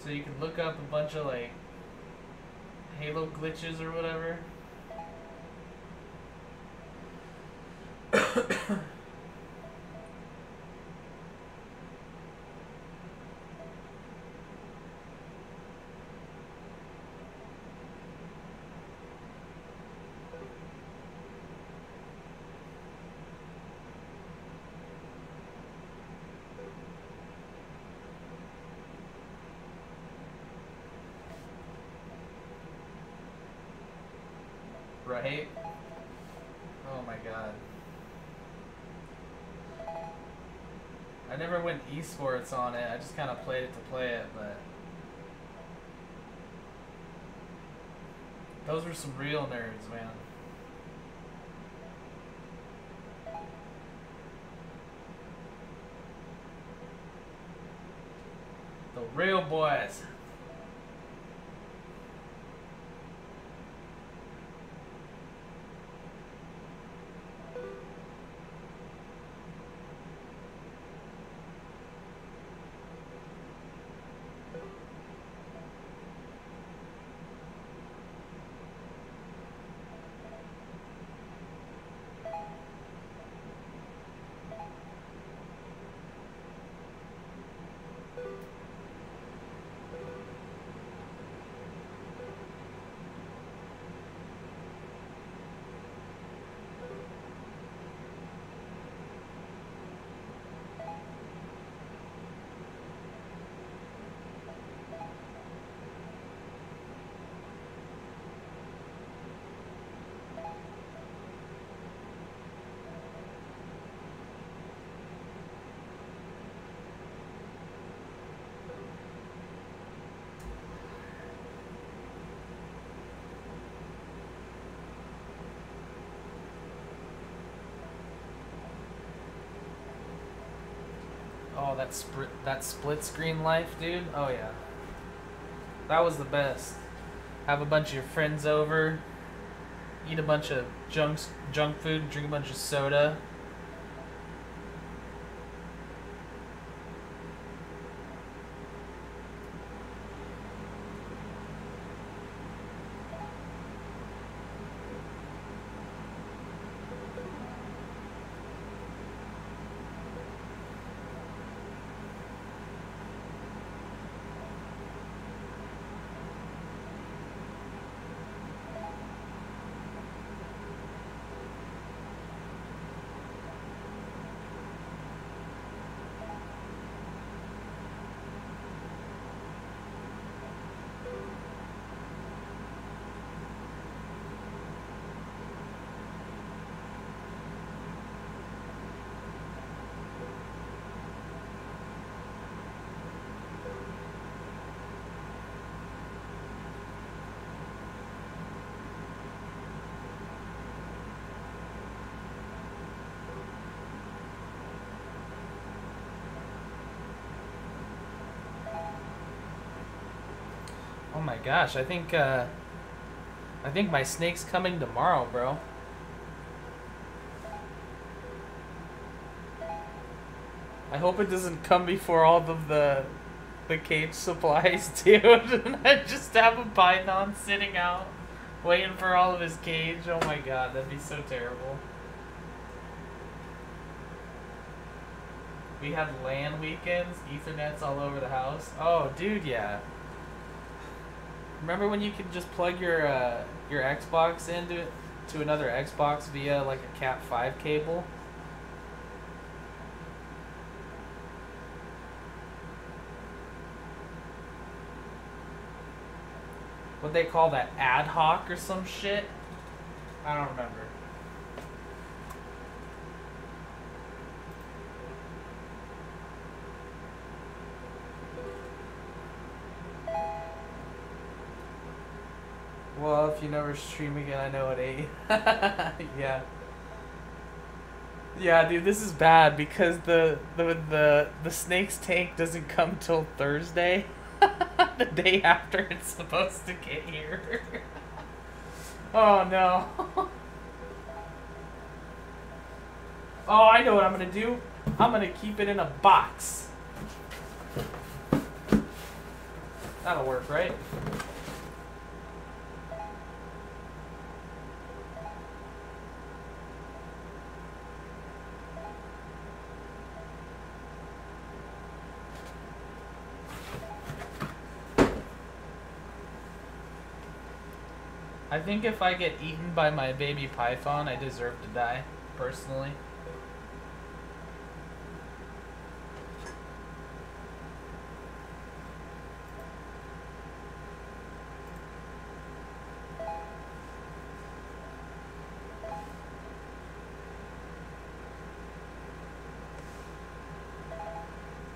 [SPEAKER 4] So you could look up a bunch of like Halo glitches or whatever. Right? Oh my god. I never went esports on it. I just kind of played it to play it, but those were some real nerds, man. The real boys. Oh, that split that split screen life, dude. Oh yeah. That was the best. Have a bunch of your friends over, eat a bunch of junk junk food, drink a bunch of soda. Oh my gosh, I think uh I think my snake's coming tomorrow, bro. I hope it doesn't come before all of the the cage supplies, dude. and I just have a python sitting out waiting for all of his cage. Oh my god, that'd be so terrible. We had LAN weekends, Ethernets all over the house. Oh, dude, yeah. Remember when you could just plug your uh, your Xbox into to another Xbox via like a Cat five cable? What they call that ad hoc or some shit? I don't remember. Well, if you never stream again, I know it ain't. yeah. Yeah, dude, this is bad because the the the the snake's tank doesn't come till Thursday, the day after it's supposed to get here. oh no. oh, I know what I'm gonna do. I'm gonna keep it in a box. That'll work, right? Think if I get eaten by my baby python, I deserve to die, personally.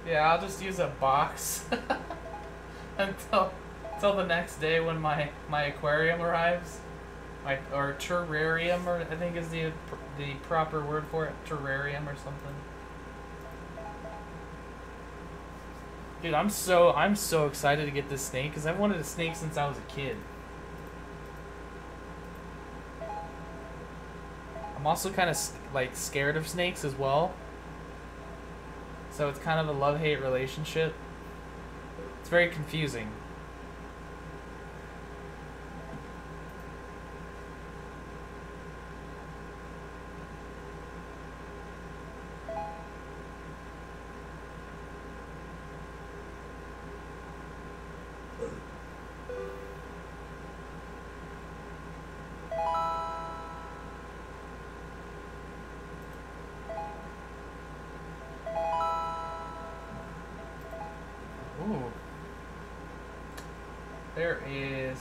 [SPEAKER 4] Yeah, I'll just use a box until until the next day when my my aquarium arrives, my or terrarium or I think is the the proper word for it, terrarium or something. Dude, I'm so I'm so excited to get this snake because I've wanted a snake since I was a kid. I'm also kind of like scared of snakes as well. So it's kind of a love-hate relationship. It's very confusing.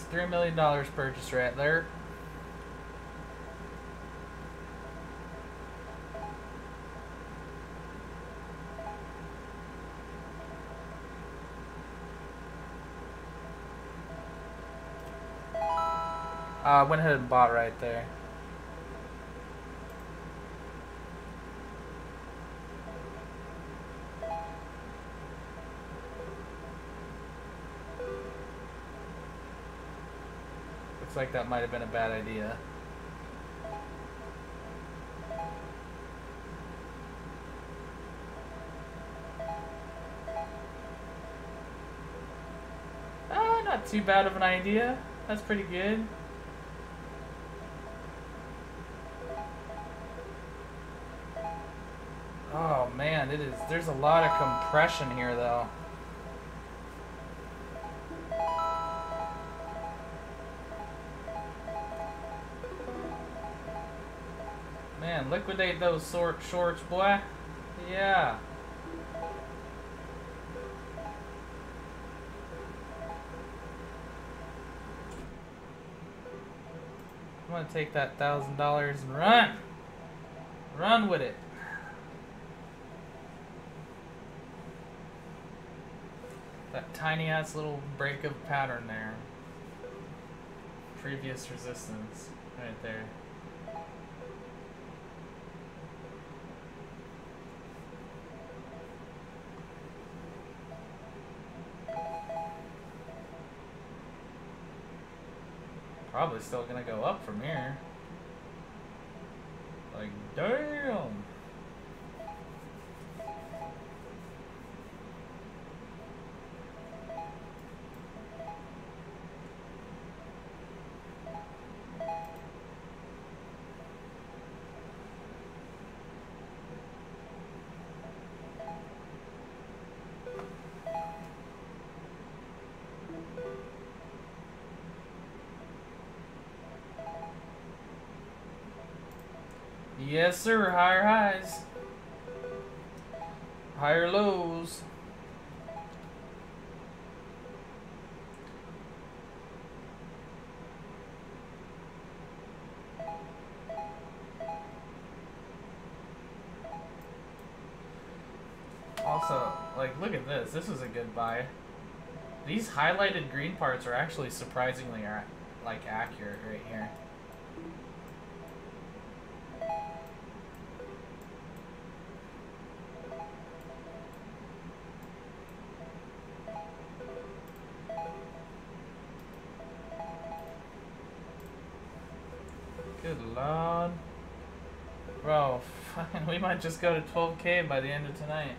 [SPEAKER 4] Is three million dollars purchase right there. I uh, went ahead and bought right there. Looks like that might have been a bad idea. Ah, not too bad of an idea. That's pretty good. Oh man, it is. There's a lot of compression here, though. Liquidate those shorts, boy. Yeah. I'm gonna take that thousand dollars and run. Run with it. That tiny ass little break of pattern there. Previous resistance. Right there. Probably still gonna go up from here. Like, damn! Yes, sir. Higher highs. Higher lows. Also, like, look at this. This is a good buy. These highlighted green parts are actually surprisingly, uh, like, accurate right here. Might just go to 12k by the end of tonight.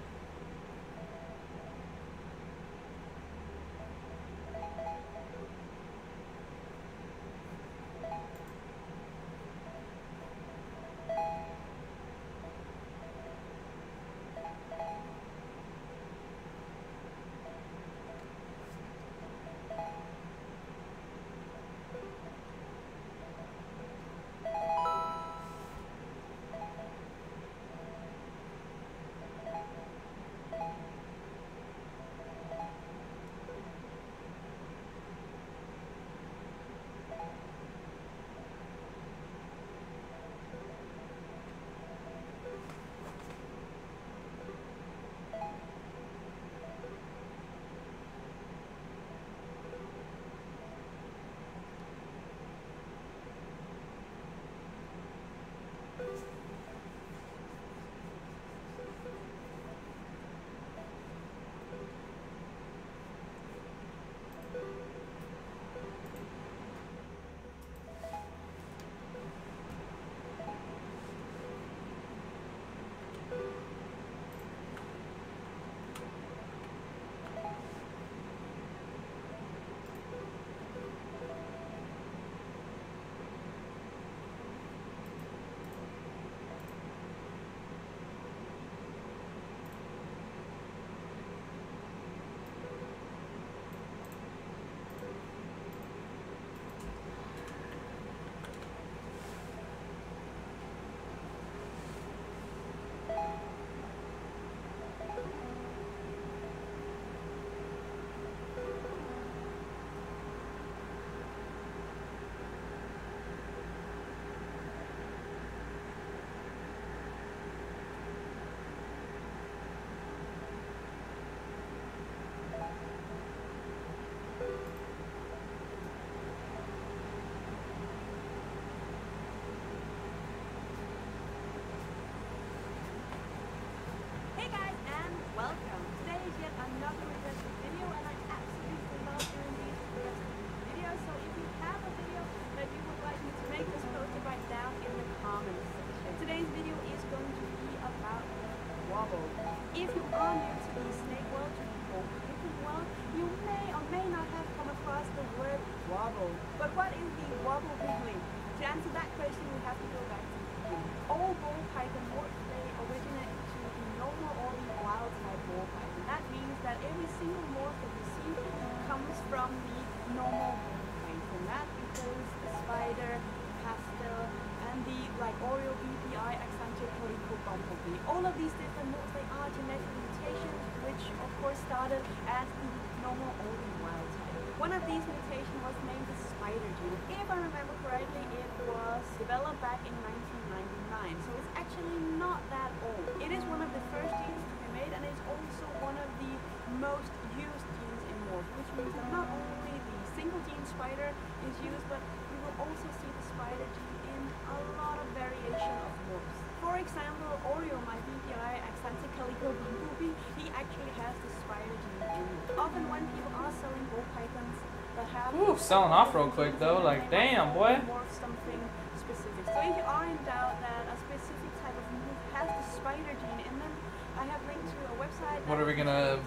[SPEAKER 4] Ooh, selling off real quick though. Like, damn, boy.
[SPEAKER 14] Something specific. So if you that a specific type of move has the spider gene in them, I have linked to a website.
[SPEAKER 4] What are we gonna?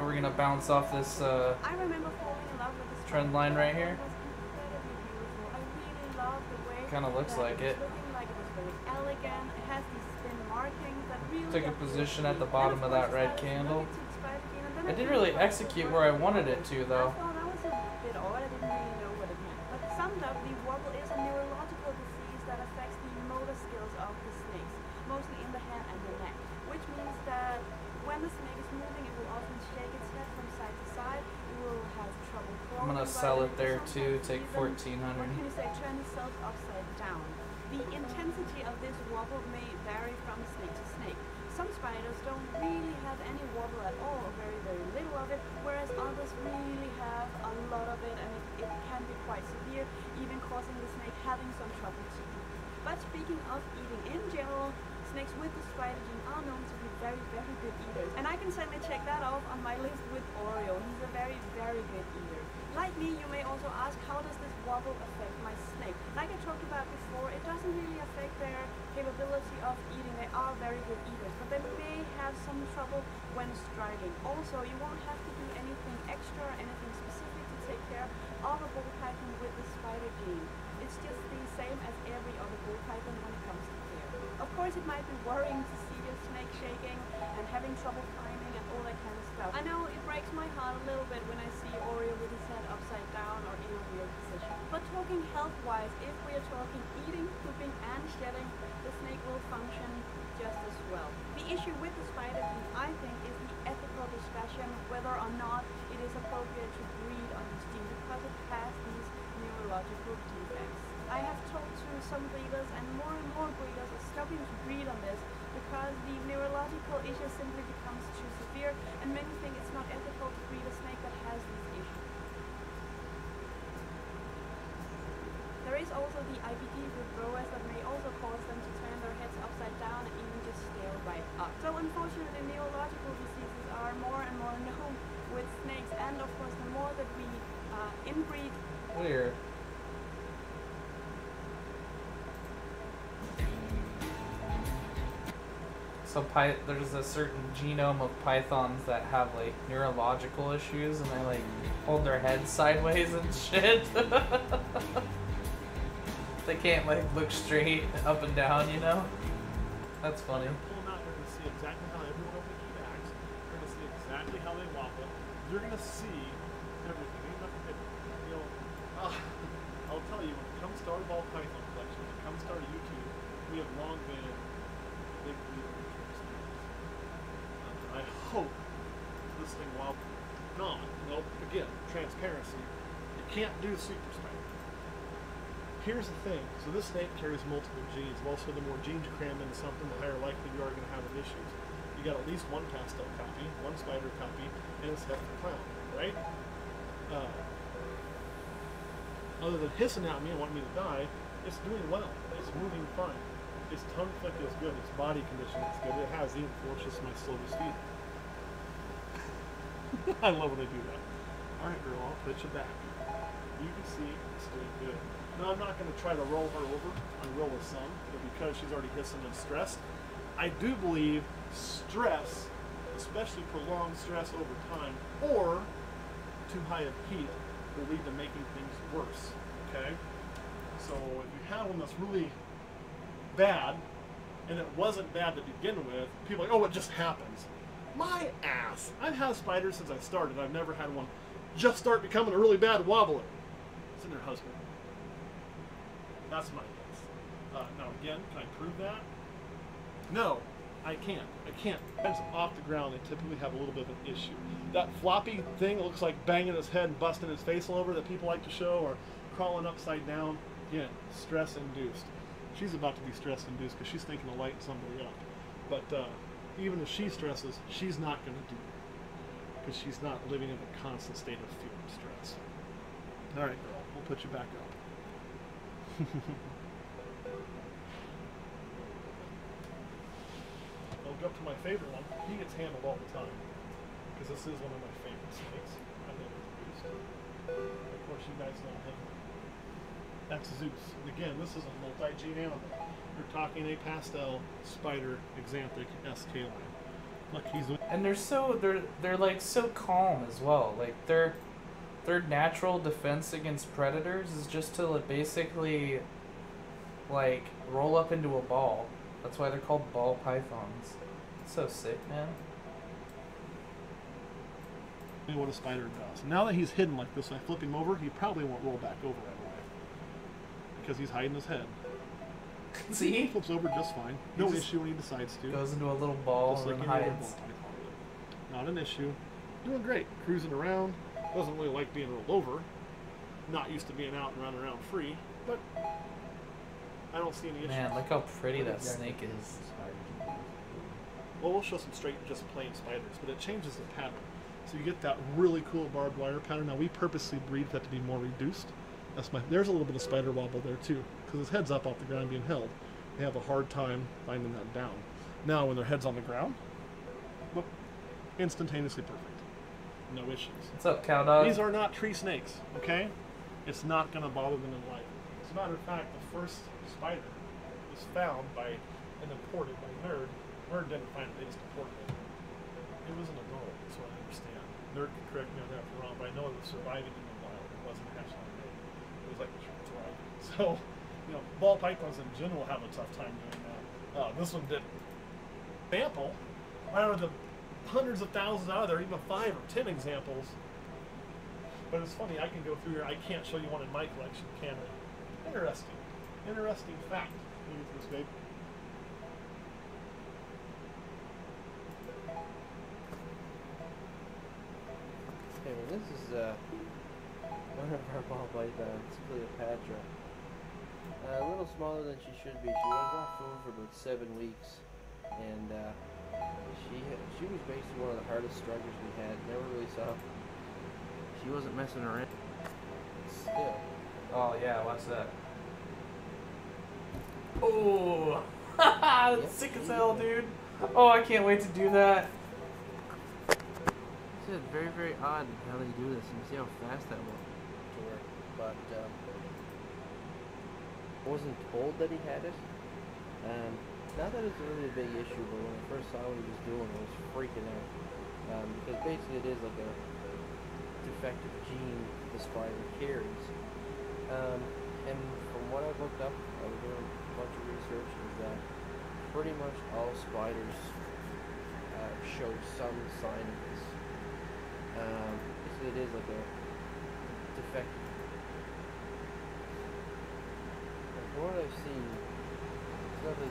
[SPEAKER 4] Are we gonna bounce off this? Uh,
[SPEAKER 14] I remember falling in love with this
[SPEAKER 4] trend line right here.
[SPEAKER 14] Kind
[SPEAKER 4] of looks like
[SPEAKER 14] it. Like
[SPEAKER 4] Took a position at the bottom of that red candle.
[SPEAKER 14] I
[SPEAKER 4] didn't really execute where I wanted it to though. sell it there too, take 1400
[SPEAKER 14] What can you say? Turn upside down. The intensity of this wobble may So
[SPEAKER 4] you So Py- there's a certain genome of pythons that have like neurological issues, and they like hold their heads sideways and shit. they can't like look straight up and down, you know. That's funny.
[SPEAKER 15] genes crammed into something, the higher likely you are going to have issues. You got at least one pastel copy, one spider copy, and a death for clown, right? Uh, other than hissing at me and wanting me to die, it's doing well. It's moving fine. Its tongue flick is good. Its body condition is good. It has even forces my slowest feet. I love when I do that. All right, girl, I'll put you back. You can see it's doing good. Now I'm not going to try to roll her over. I roll with some because she's already hissing and stressed. I do believe stress, especially prolonged stress over time, or too high of heat, will lead to making things worse. Okay? So if you have one that's really bad, and it wasn't bad to begin with, people are like, oh, it just happens. My ass! I've had spiders since I started. I've never had one just start becoming a really bad wobbler. It's in their husband. That's my uh, now again, can I prove that? No, I can't. I can't. It's off the ground. They typically have a little bit of an issue. That floppy thing looks like banging his head and busting his face all over that people like to show, or crawling upside down. Again, stress induced. She's about to be stress induced because she's thinking of lighting somebody up. But uh, even if she stresses, she's not going to do it because she's not living in a constant state of fear and stress. All right, girl, we'll put you back up. Up to my favorite one. He gets handled all the time because this is one of my favorite snakes I've ever produced. Of course, you guys know him. That's Zeus. And again, this is a multi-gene animal. You're talking a pastel spider axanthic SK line. Look, he's
[SPEAKER 4] And they're so they're they're like so calm as well. Like their their natural defense against predators is just to basically like roll up into a ball. That's why they're called ball pythons. It's so sick, man.
[SPEAKER 15] what a spider does. Now that he's hidden like this, I flip him over, he probably won't roll back over right away. Because he's hiding his head.
[SPEAKER 4] See?
[SPEAKER 15] He flips over just fine. No
[SPEAKER 4] just
[SPEAKER 15] issue when he decides to.
[SPEAKER 4] Goes into a little ball
[SPEAKER 15] Just
[SPEAKER 4] and
[SPEAKER 15] like any other
[SPEAKER 4] hides.
[SPEAKER 15] Not an issue. Doing great. Cruising around. Doesn't really like being rolled over. Not used to being out and running around free. But I don't see any issues.
[SPEAKER 4] Man, look how pretty that snake is.
[SPEAKER 15] Well, we'll show some straight, just plain spiders, but it changes the pattern. So you get that really cool barbed wire pattern. Now we purposely breed that to be more reduced. That's my. There's a little bit of spider wobble there too, because his head's up off the ground being held. They have a hard time finding that down. Now when their head's on the ground, look, instantaneously perfect. No issues.
[SPEAKER 4] What's up, cow dog?
[SPEAKER 15] These are not tree snakes, okay? It's not going to bother them in life. As a matter of fact, the first spider was found by and imported by Nerd. Nerd didn't find it, they just imported it. It was an adult, what I understand. Nerd can correct me on that if I'm wrong, but I know it was surviving in the wild. It wasn't on egg. It was like a thriving. So, you know, ball pythons in general have a tough time doing that. Uh, this one didn't. Sample, out of the hundreds of thousands out there, even five or ten examples. But it's funny, I can go through here. I can't show you one in my collection, can I? Interesting. Interesting fact. Me this, babe.
[SPEAKER 16] Well this is uh, one of our ball pythons, Cleopatra. Uh, a little smaller than she should be. She was off food for about seven weeks, and uh, she she was basically one of the hardest strugglers we had. Never really saw. She wasn't messing around. Still.
[SPEAKER 4] Oh yeah, what's that. Oh, that's sick as hell, dude. Oh, I can't wait to do that.
[SPEAKER 16] It's very, very odd how they do this. And see how fast that went. But um, wasn't told that he had it. Um, not that it's really a big issue, but when I first saw what he was doing, I was freaking out. Um, because basically it is like a defective gene the spider carries. Um, and from what I've looked up, I was doing a bunch of research, is that pretty much all spiders uh, show some sign of. Um, so it is like a defective. And from what I've seen, it's not like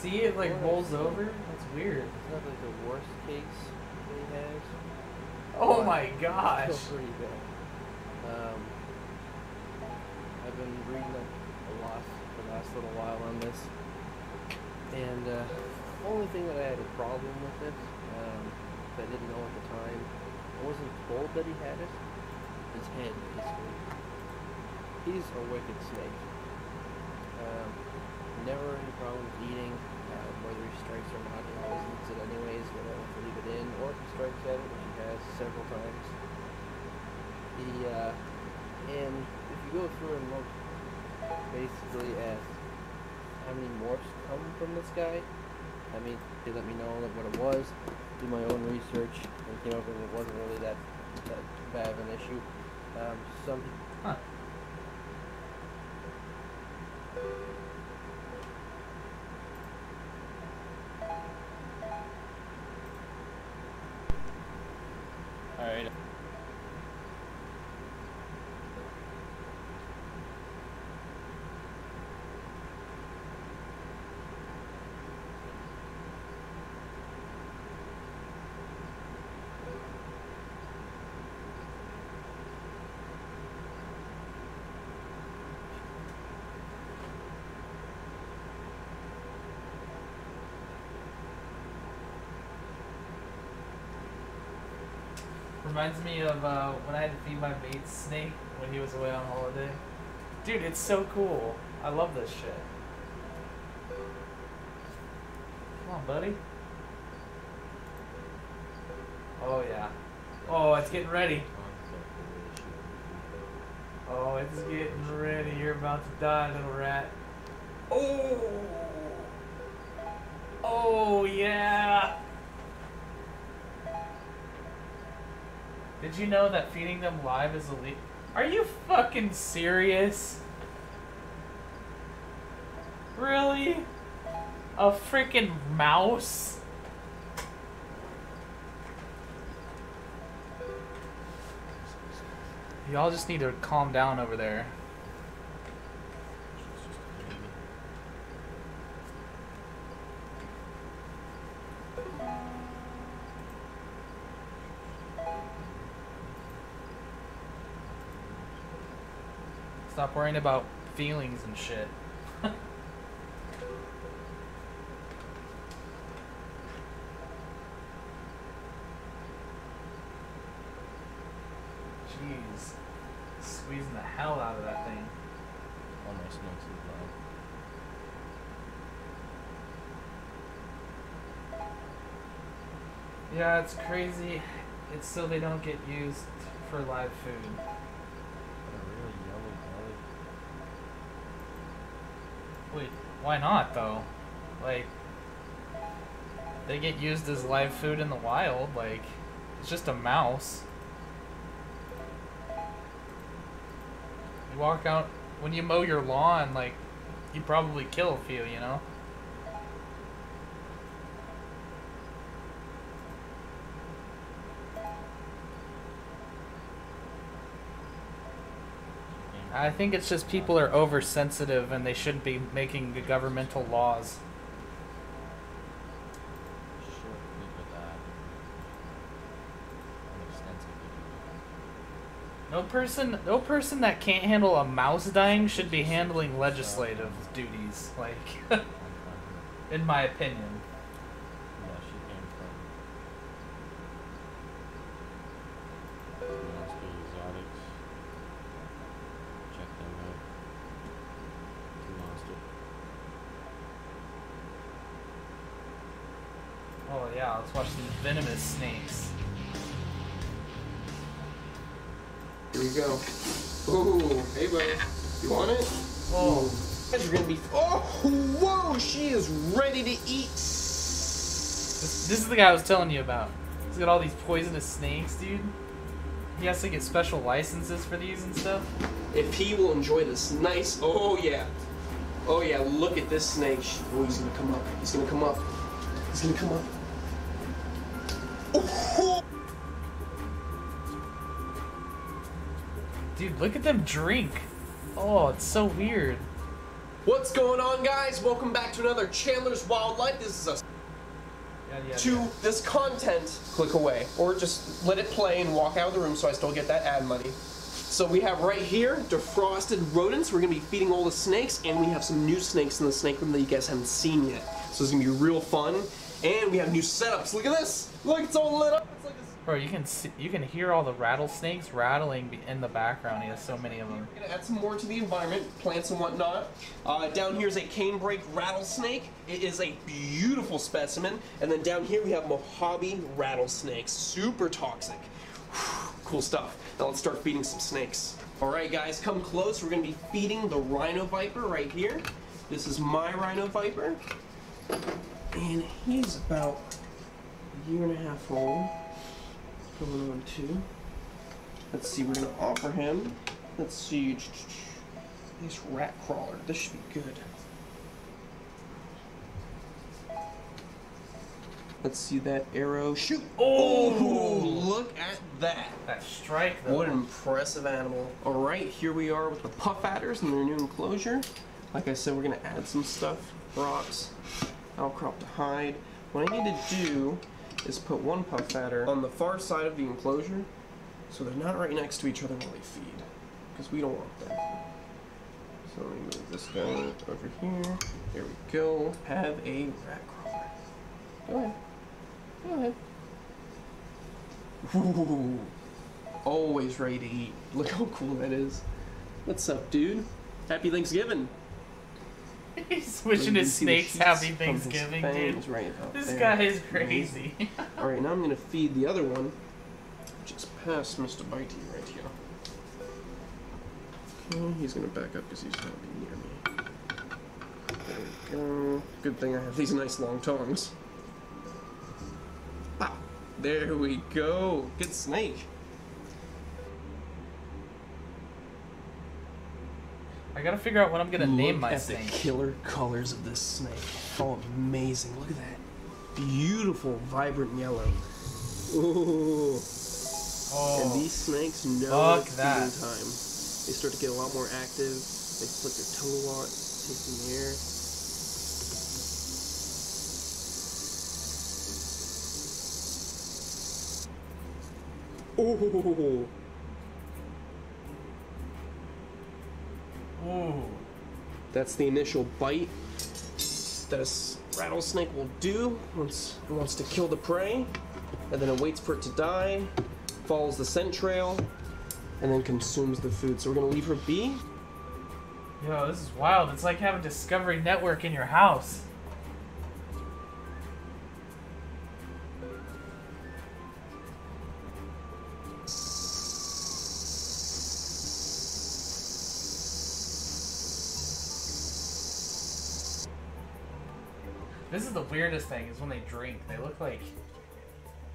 [SPEAKER 4] See, it like rolls over. That's weird.
[SPEAKER 16] It's not like the worst case
[SPEAKER 4] Oh my
[SPEAKER 16] it's
[SPEAKER 4] gosh.
[SPEAKER 16] Still pretty bad. Um, I've been reading a lot the last little while on this, and uh, the only thing that I had a problem with it, um, that I didn't know at the time, I wasn't told that he had it. His head, basically. He's a wicked snake. Um, never any problems eating, uh, whether he strikes or not. He always eats it anyways, whether I leave it in or he strikes at it, which he has several times. He uh, And if you go through and look basically at how many morphs come from this guy, I mean, they let me know what it was, do my own research, and came up with it wasn't really that, that bad of an issue. Um, some
[SPEAKER 4] Huh.
[SPEAKER 16] Alright.
[SPEAKER 4] Reminds me of uh, when I had to feed my mate snake when he was away on holiday. Dude, it's so cool. I love this shit. Come on, buddy. Oh yeah. Oh, it's getting ready. Oh, it's getting ready. You're about to die, little rat. Oh. Oh yeah. Did you know that feeding them live is illegal? Are you fucking serious? Really? A freaking mouse? Y'all just need to calm down over there. Stop worrying about feelings and shit. Jeez. Squeezing the hell out of that thing.
[SPEAKER 16] Almost makes it loud.
[SPEAKER 4] Yeah, it's crazy. It's so they don't get used for live food. Wait, why not though? Like, they get used as live food in the wild. Like, it's just a mouse. You walk out when you mow your lawn, like, you probably kill a few, you know. I think it's just people are oversensitive and they shouldn't be making the governmental laws. No person, no person that can't handle a mouse dying should be handling legislative duties. Like, in my opinion.
[SPEAKER 1] Here we go. Ooh, hey buddy. You want it?
[SPEAKER 4] Oh.
[SPEAKER 1] Guys are gonna be. Oh, whoa! She is ready to eat.
[SPEAKER 4] This, this is the guy I was telling you about. He's got all these poisonous snakes, dude. He has to get special licenses for these and stuff.
[SPEAKER 1] If he will enjoy this nice. Oh yeah. Oh yeah. Look at this snake. Oh, he's gonna come up. He's gonna come up. He's gonna come up.
[SPEAKER 4] Dude, look at them drink. Oh, it's so weird.
[SPEAKER 1] What's going on, guys? Welcome back to another Chandler's Wildlife. This is a
[SPEAKER 4] yeah,
[SPEAKER 1] to this content, click away, or just let it play and walk out of the room so I still get that ad money. So we have right here defrosted rodents. We're gonna be feeding all the snakes, and we have some new snakes in the snake room that you guys haven't seen yet. So it's gonna be real fun. And we have new setups. Look at this. Look, it's all lit up. It's like.
[SPEAKER 4] Bro, you can see, you can hear all the rattlesnakes rattling in the background. He has so many of them.
[SPEAKER 1] We're gonna add some more to the environment, plants and whatnot. Uh, down here is a canebrake rattlesnake. It is a beautiful specimen. And then down here we have Mojave rattlesnakes, super toxic. cool stuff. Now let's start feeding some snakes. Alright guys, come close. We're gonna be feeding the rhino viper right here. This is my rhino viper. And he's about a year and a half old. Going on two. Let's see, we're gonna offer him. Let's see. This rat crawler. This should be good. Let's see that arrow. Shoot! Oh, look at that.
[SPEAKER 4] That strike, though.
[SPEAKER 1] What an impressive animal. All right, here we are with the puff adders in their new enclosure. Like I said, we're gonna add some stuff, rocks, outcrop to hide. What I need to do is put one puff adder on the far side of the enclosure so they're not right next to each other while they feed, because we don't want that. So let me move this guy over here. There we go. Have a rat crawler. Go ahead. Go ahead. Ooh. Always ready to eat. Look how cool that is. What's up, dude? Happy Thanksgiving.
[SPEAKER 4] He's switching his snakes Happy Thanksgiving, dude.
[SPEAKER 1] Right
[SPEAKER 4] this
[SPEAKER 1] there.
[SPEAKER 4] guy is crazy.
[SPEAKER 1] All right, now I'm gonna feed the other one, just past Mr. Bitey right here. Okay, he's gonna back up because he's be near me. There we go. Good thing I have these nice long tongs. Pow. There we go. Good snake.
[SPEAKER 4] I gotta figure out what I'm gonna name
[SPEAKER 1] Look
[SPEAKER 4] my
[SPEAKER 1] at
[SPEAKER 4] snake.
[SPEAKER 1] the killer colors of this snake. Oh, amazing. Look at that. Beautiful, vibrant yellow. Ooh.
[SPEAKER 4] Oh.
[SPEAKER 1] And these snakes know
[SPEAKER 4] Fuck
[SPEAKER 1] it's
[SPEAKER 4] that.
[SPEAKER 1] feeding time. They start to get a lot more active. They flip their tongue a lot, take in the air. Oh.
[SPEAKER 4] Ooh.
[SPEAKER 1] That's the initial bite that a rattlesnake will do once it wants to kill the prey, and then it waits for it to die, follows the scent trail, and then consumes the food. So we're gonna leave her be.
[SPEAKER 4] Yo, this is wild. It's like having a Discovery Network in your house. This is the weirdest thing is when they drink. They look like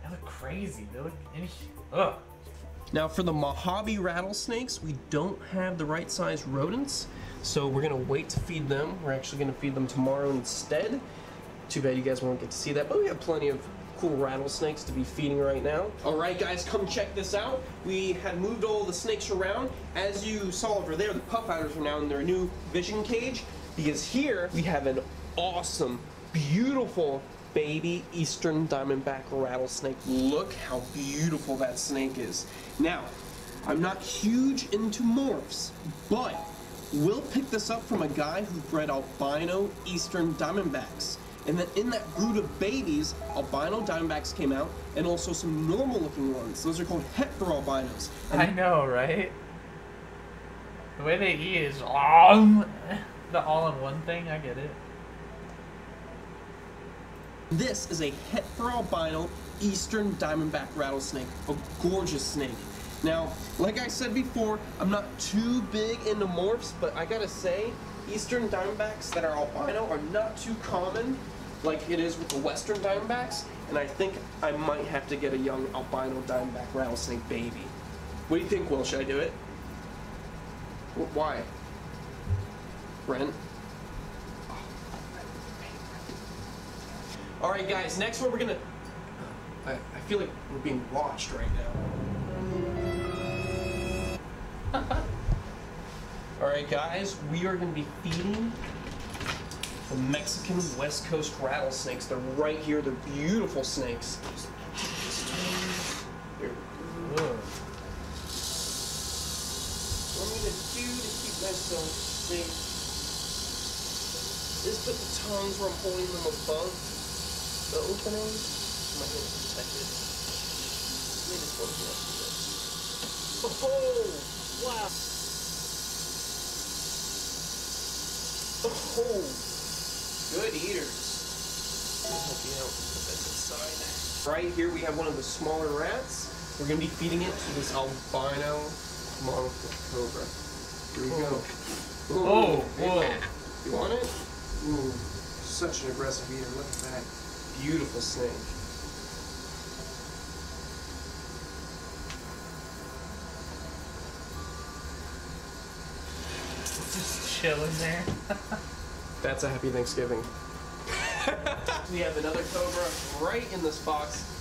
[SPEAKER 4] they look crazy. They look ugh.
[SPEAKER 1] Now for the Mojave rattlesnakes, we don't have the right size rodents, so we're gonna wait to feed them. We're actually gonna feed them tomorrow instead. Too bad you guys won't get to see that, but we have plenty of cool rattlesnakes to be feeding right now. All right, guys, come check this out. We had moved all the snakes around. As you saw over there, the puff adders are now in their new vision cage because here we have an awesome, beautiful baby eastern diamondback rattlesnake. Look how beautiful that snake is. Now, I'm not huge into morphs, but we'll pick this up from a guy who bred albino eastern diamondbacks. And then in that brood of babies, albino diamondbacks came out, and also some normal looking ones. Those are called heteroalbinos. And
[SPEAKER 4] I know, right? The way they eat is um, the all-in-one thing. I get it.
[SPEAKER 1] This is a heteroalbino eastern diamondback rattlesnake, a gorgeous snake. Now, like I said before, I'm not too big into morphs, but I gotta say, eastern diamondbacks that are albino are not too common like it is with the western diamondbacks, and I think I might have to get a young albino diamondback rattlesnake baby. What do you think, Will? Should I do it? Why? Brent? All right, guys. Next one, we're gonna. I, I feel like we're being watched right now. All right, guys. We are gonna be feeding the Mexican West Coast rattlesnakes. They're right here. They're beautiful snakes. Here. What I'm gonna do to keep myself safe is put the tongues where I'm holding them above the opening. My hands protected. Maybe this one here. Oh, wow. Oh, good eaters. Help you out. Put that inside. Right here we have one of the smaller rats. We're gonna be feeding it to this albino monocled cobra. Here we go.
[SPEAKER 4] Oh.
[SPEAKER 1] oh,
[SPEAKER 4] whoa.
[SPEAKER 1] You want it? Ooh, such an aggressive eater. Look at that. Beautiful snake.
[SPEAKER 4] Just chilling there.
[SPEAKER 1] That's a happy Thanksgiving. we have another cobra right in this box.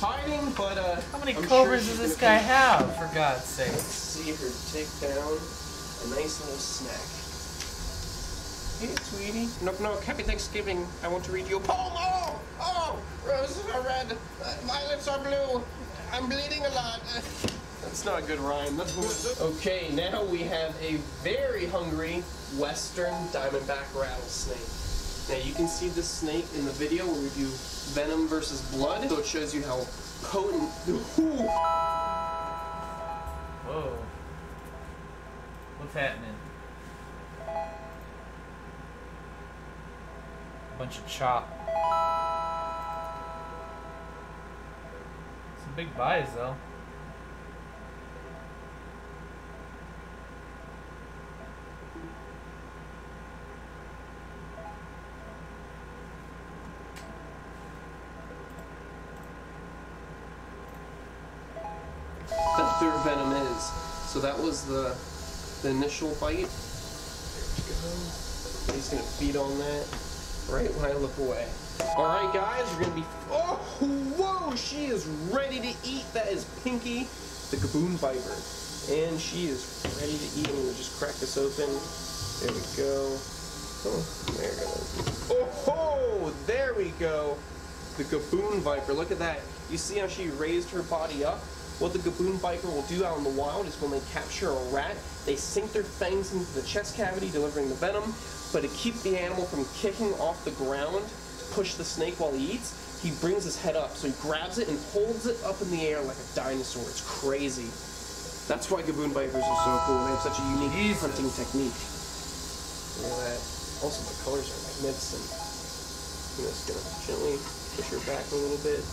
[SPEAKER 1] Hiding, but uh.
[SPEAKER 4] How many
[SPEAKER 1] I'm
[SPEAKER 4] cobras
[SPEAKER 1] she's
[SPEAKER 4] does this guy
[SPEAKER 1] come-
[SPEAKER 4] have, for God's sake?
[SPEAKER 1] Let's see her take down a nice little snack. Hey, sweetie. Knock, knock. Happy Thanksgiving. I want to read you a poem. Oh, roses are red, uh, violets are blue. I'm bleeding a lot. That's not a good rhyme. That's okay, now we have a very hungry western diamondback rattlesnake. Now you can see this snake in the video where we do venom versus blood, so it shows you how potent. Ooh.
[SPEAKER 4] Whoa. What's happening? A Bunch of chop. Big buys though.
[SPEAKER 1] That's their venom is. So that was the the initial bite. There. He's gonna feed on that right when I look away. All right, guys, we're gonna be. Oh, whoa! She is ready to eat. That is Pinky, the Gaboon Viper, and she is ready to eat. I'm gonna just crack this open. There we go. Oh, there it goes. Oh! There we go. The Gaboon Viper. Look at that. You see how she raised her body up? What the Gaboon Viper will do out in the wild is when they capture a rat, they sink their fangs into the chest cavity, delivering the venom. But to keep the animal from kicking off the ground, push the snake while he eats, he brings his head up. So he grabs it and holds it up in the air like a dinosaur. It's crazy. That's why Gaboon Vipers are so cool. They have such a unique hunting technique. Look at that. Also, the colors are magnificent. I'm just gonna gently push her back a little bit.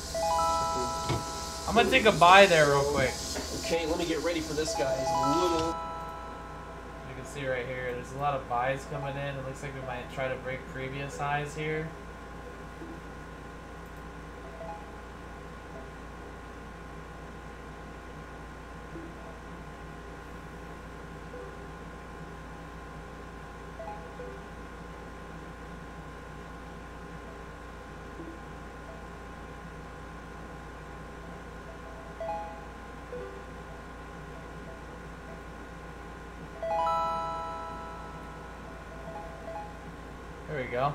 [SPEAKER 4] I'm gonna take a buy there real quick.
[SPEAKER 1] Okay, let me get ready for this guy. He's a little.
[SPEAKER 4] You can see right here, there's a lot of buys coming in. It looks like we might try to break previous highs here. Go.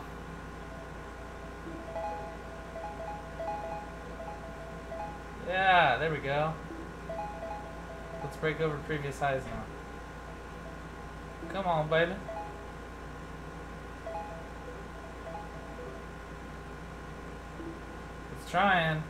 [SPEAKER 4] Yeah, there we go. Let's break over previous highs now. Come on, baby. It's trying.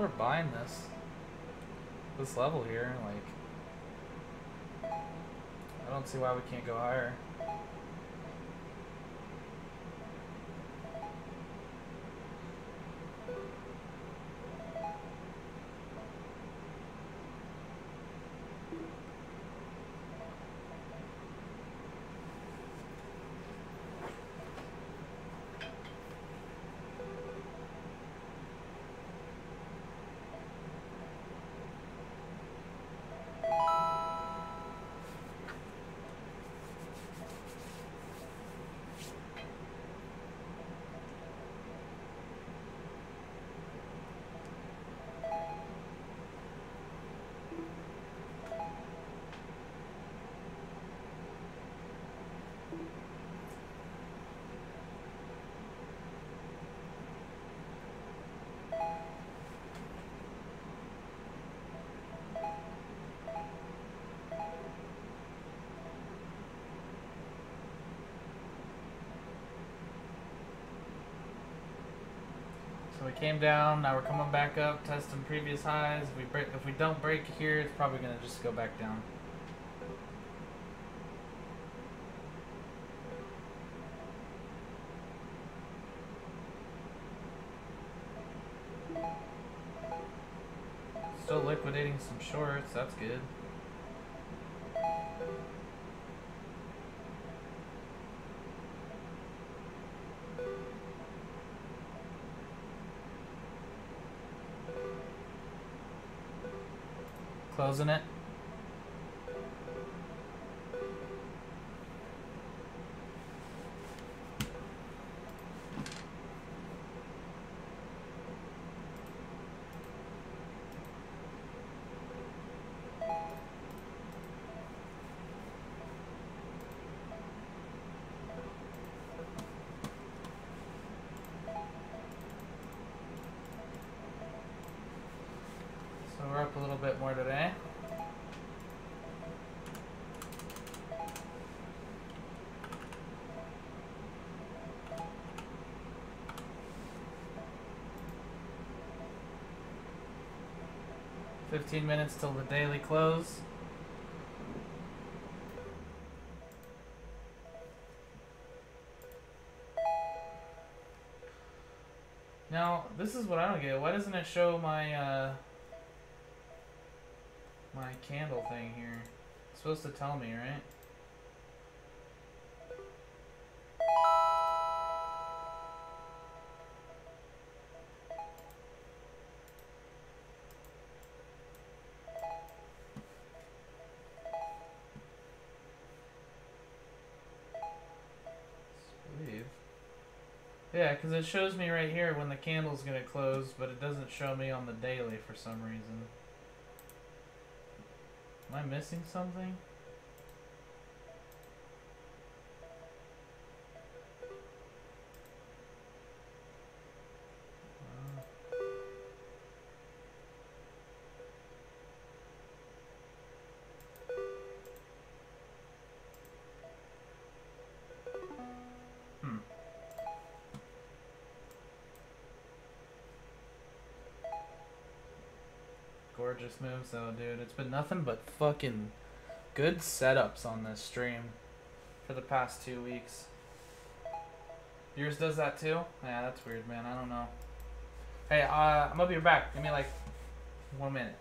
[SPEAKER 4] People are buying this. This level here, like. I don't see why we can't go higher. So we came down. Now we're coming back up, testing previous highs. If we break, if we don't break here, it's probably gonna just go back down. Still liquidating some shorts. That's good. Closing it. 15 minutes till the daily close. Now, this is what I don't get. Why doesn't it show my, uh, my candle thing here? It's supposed to tell me, right? Because it shows me right here when the candle's gonna close, but it doesn't show me on the daily for some reason. Am I missing something? Gorgeous moves though, dude. It's been nothing but fucking good setups on this stream for the past two weeks. Yours does that too? Yeah, that's weird, man. I don't know. Hey, uh, I'm gonna be back. Give me like one minute.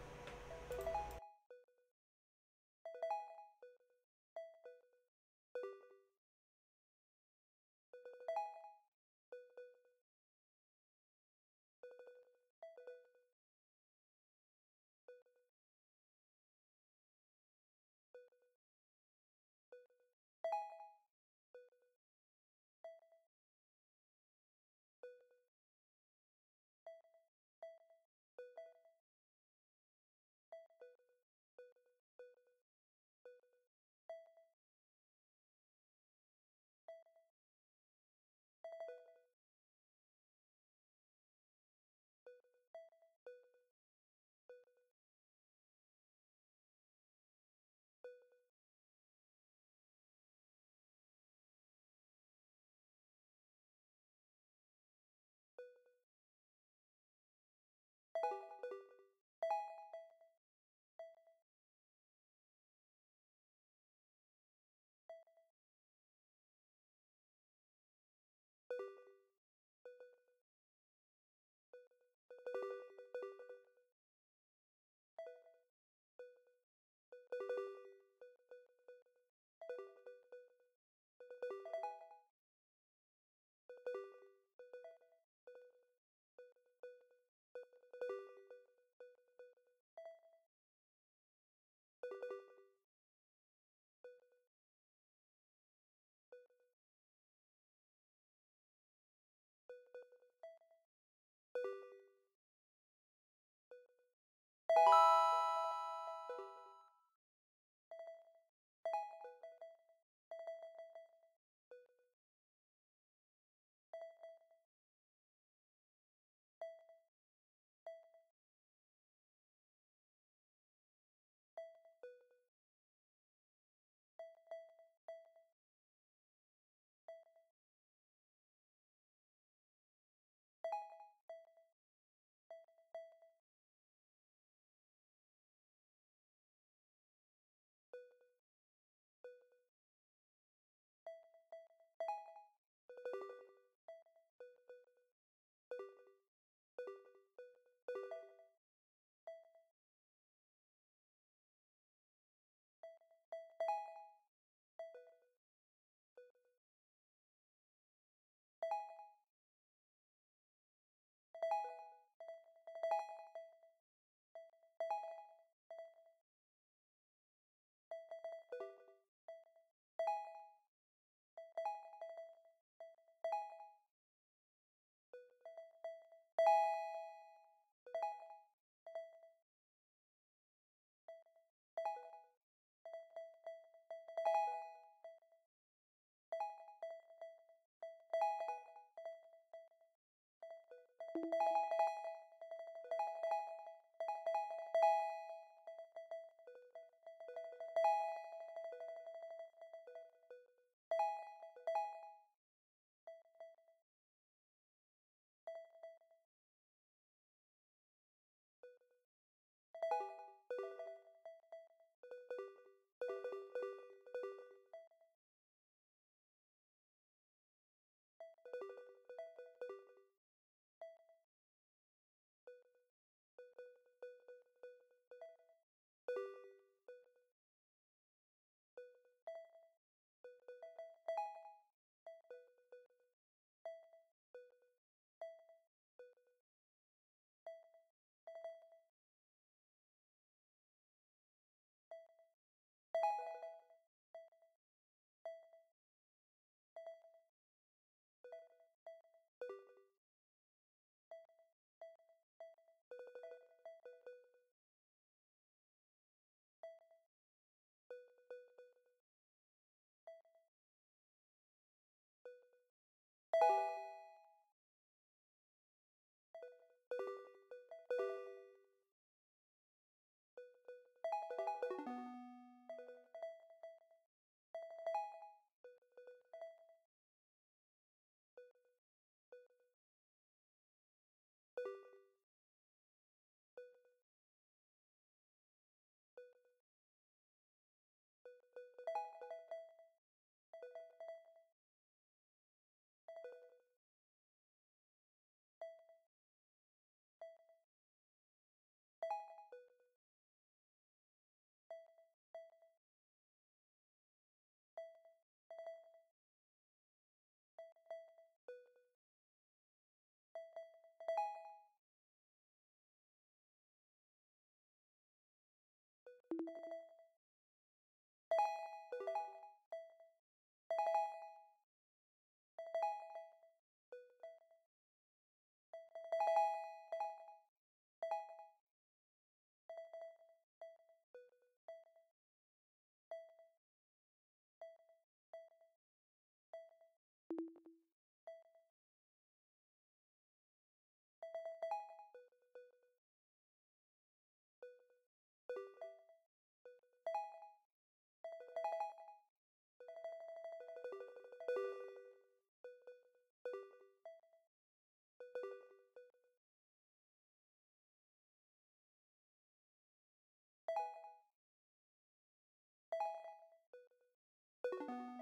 [SPEAKER 4] you.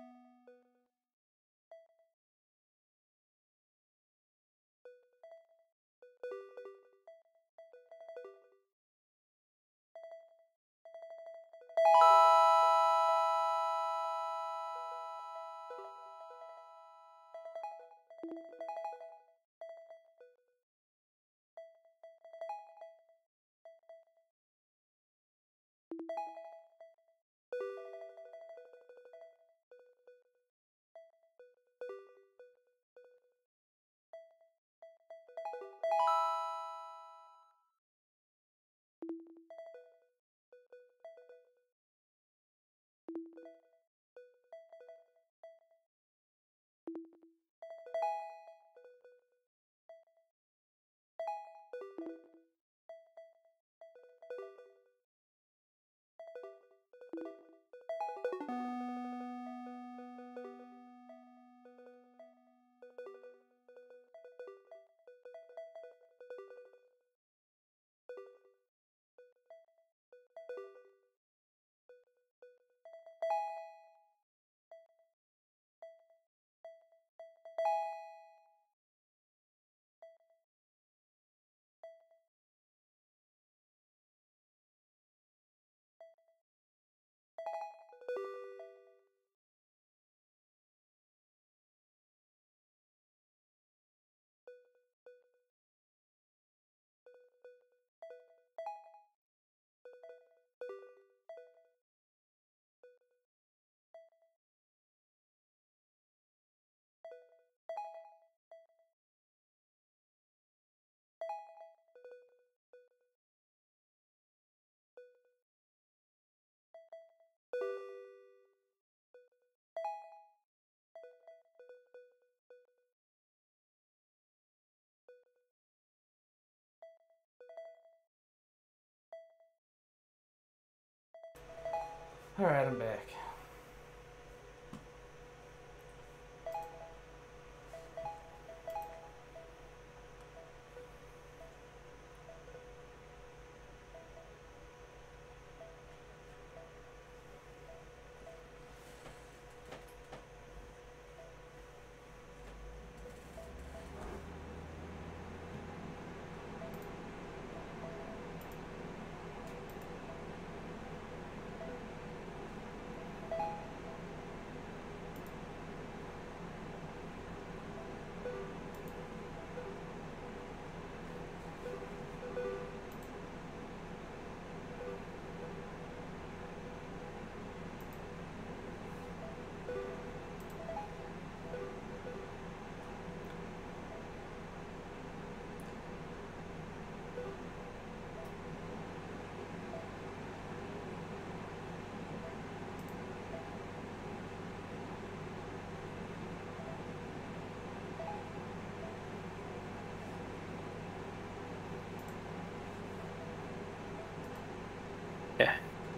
[SPEAKER 4] Alright, I'm back.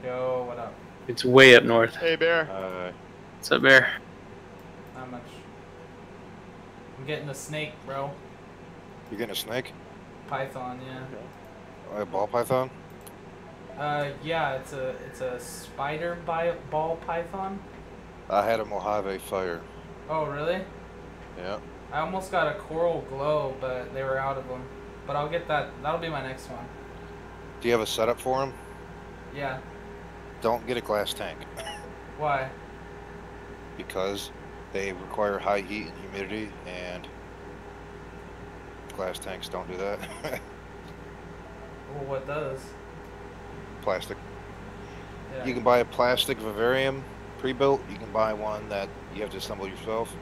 [SPEAKER 4] Yo, what up?
[SPEAKER 17] It's way up north.
[SPEAKER 18] Hey, Bear.
[SPEAKER 17] What's up, Bear?
[SPEAKER 4] Not much. I'm getting a snake, bro.
[SPEAKER 19] You getting a snake?
[SPEAKER 4] Python, yeah.
[SPEAKER 19] A ball python?
[SPEAKER 4] Uh, yeah, it's a it's a spider bi- ball python.
[SPEAKER 19] I had a Mojave fire.
[SPEAKER 4] Oh, really?
[SPEAKER 19] Yeah.
[SPEAKER 4] I almost got a coral glow, but they were out of them. But I'll get that. That'll be my next one.
[SPEAKER 19] Do you have a setup for them?
[SPEAKER 4] Yeah.
[SPEAKER 19] Don't get a glass tank
[SPEAKER 4] Why?
[SPEAKER 19] because they require high heat and humidity, and glass tanks don't do that.
[SPEAKER 4] Well, what does?
[SPEAKER 19] plastic.
[SPEAKER 4] Yeah.
[SPEAKER 19] You can buy a plastic vivarium pre-built. You can buy one that you have to assemble yourself.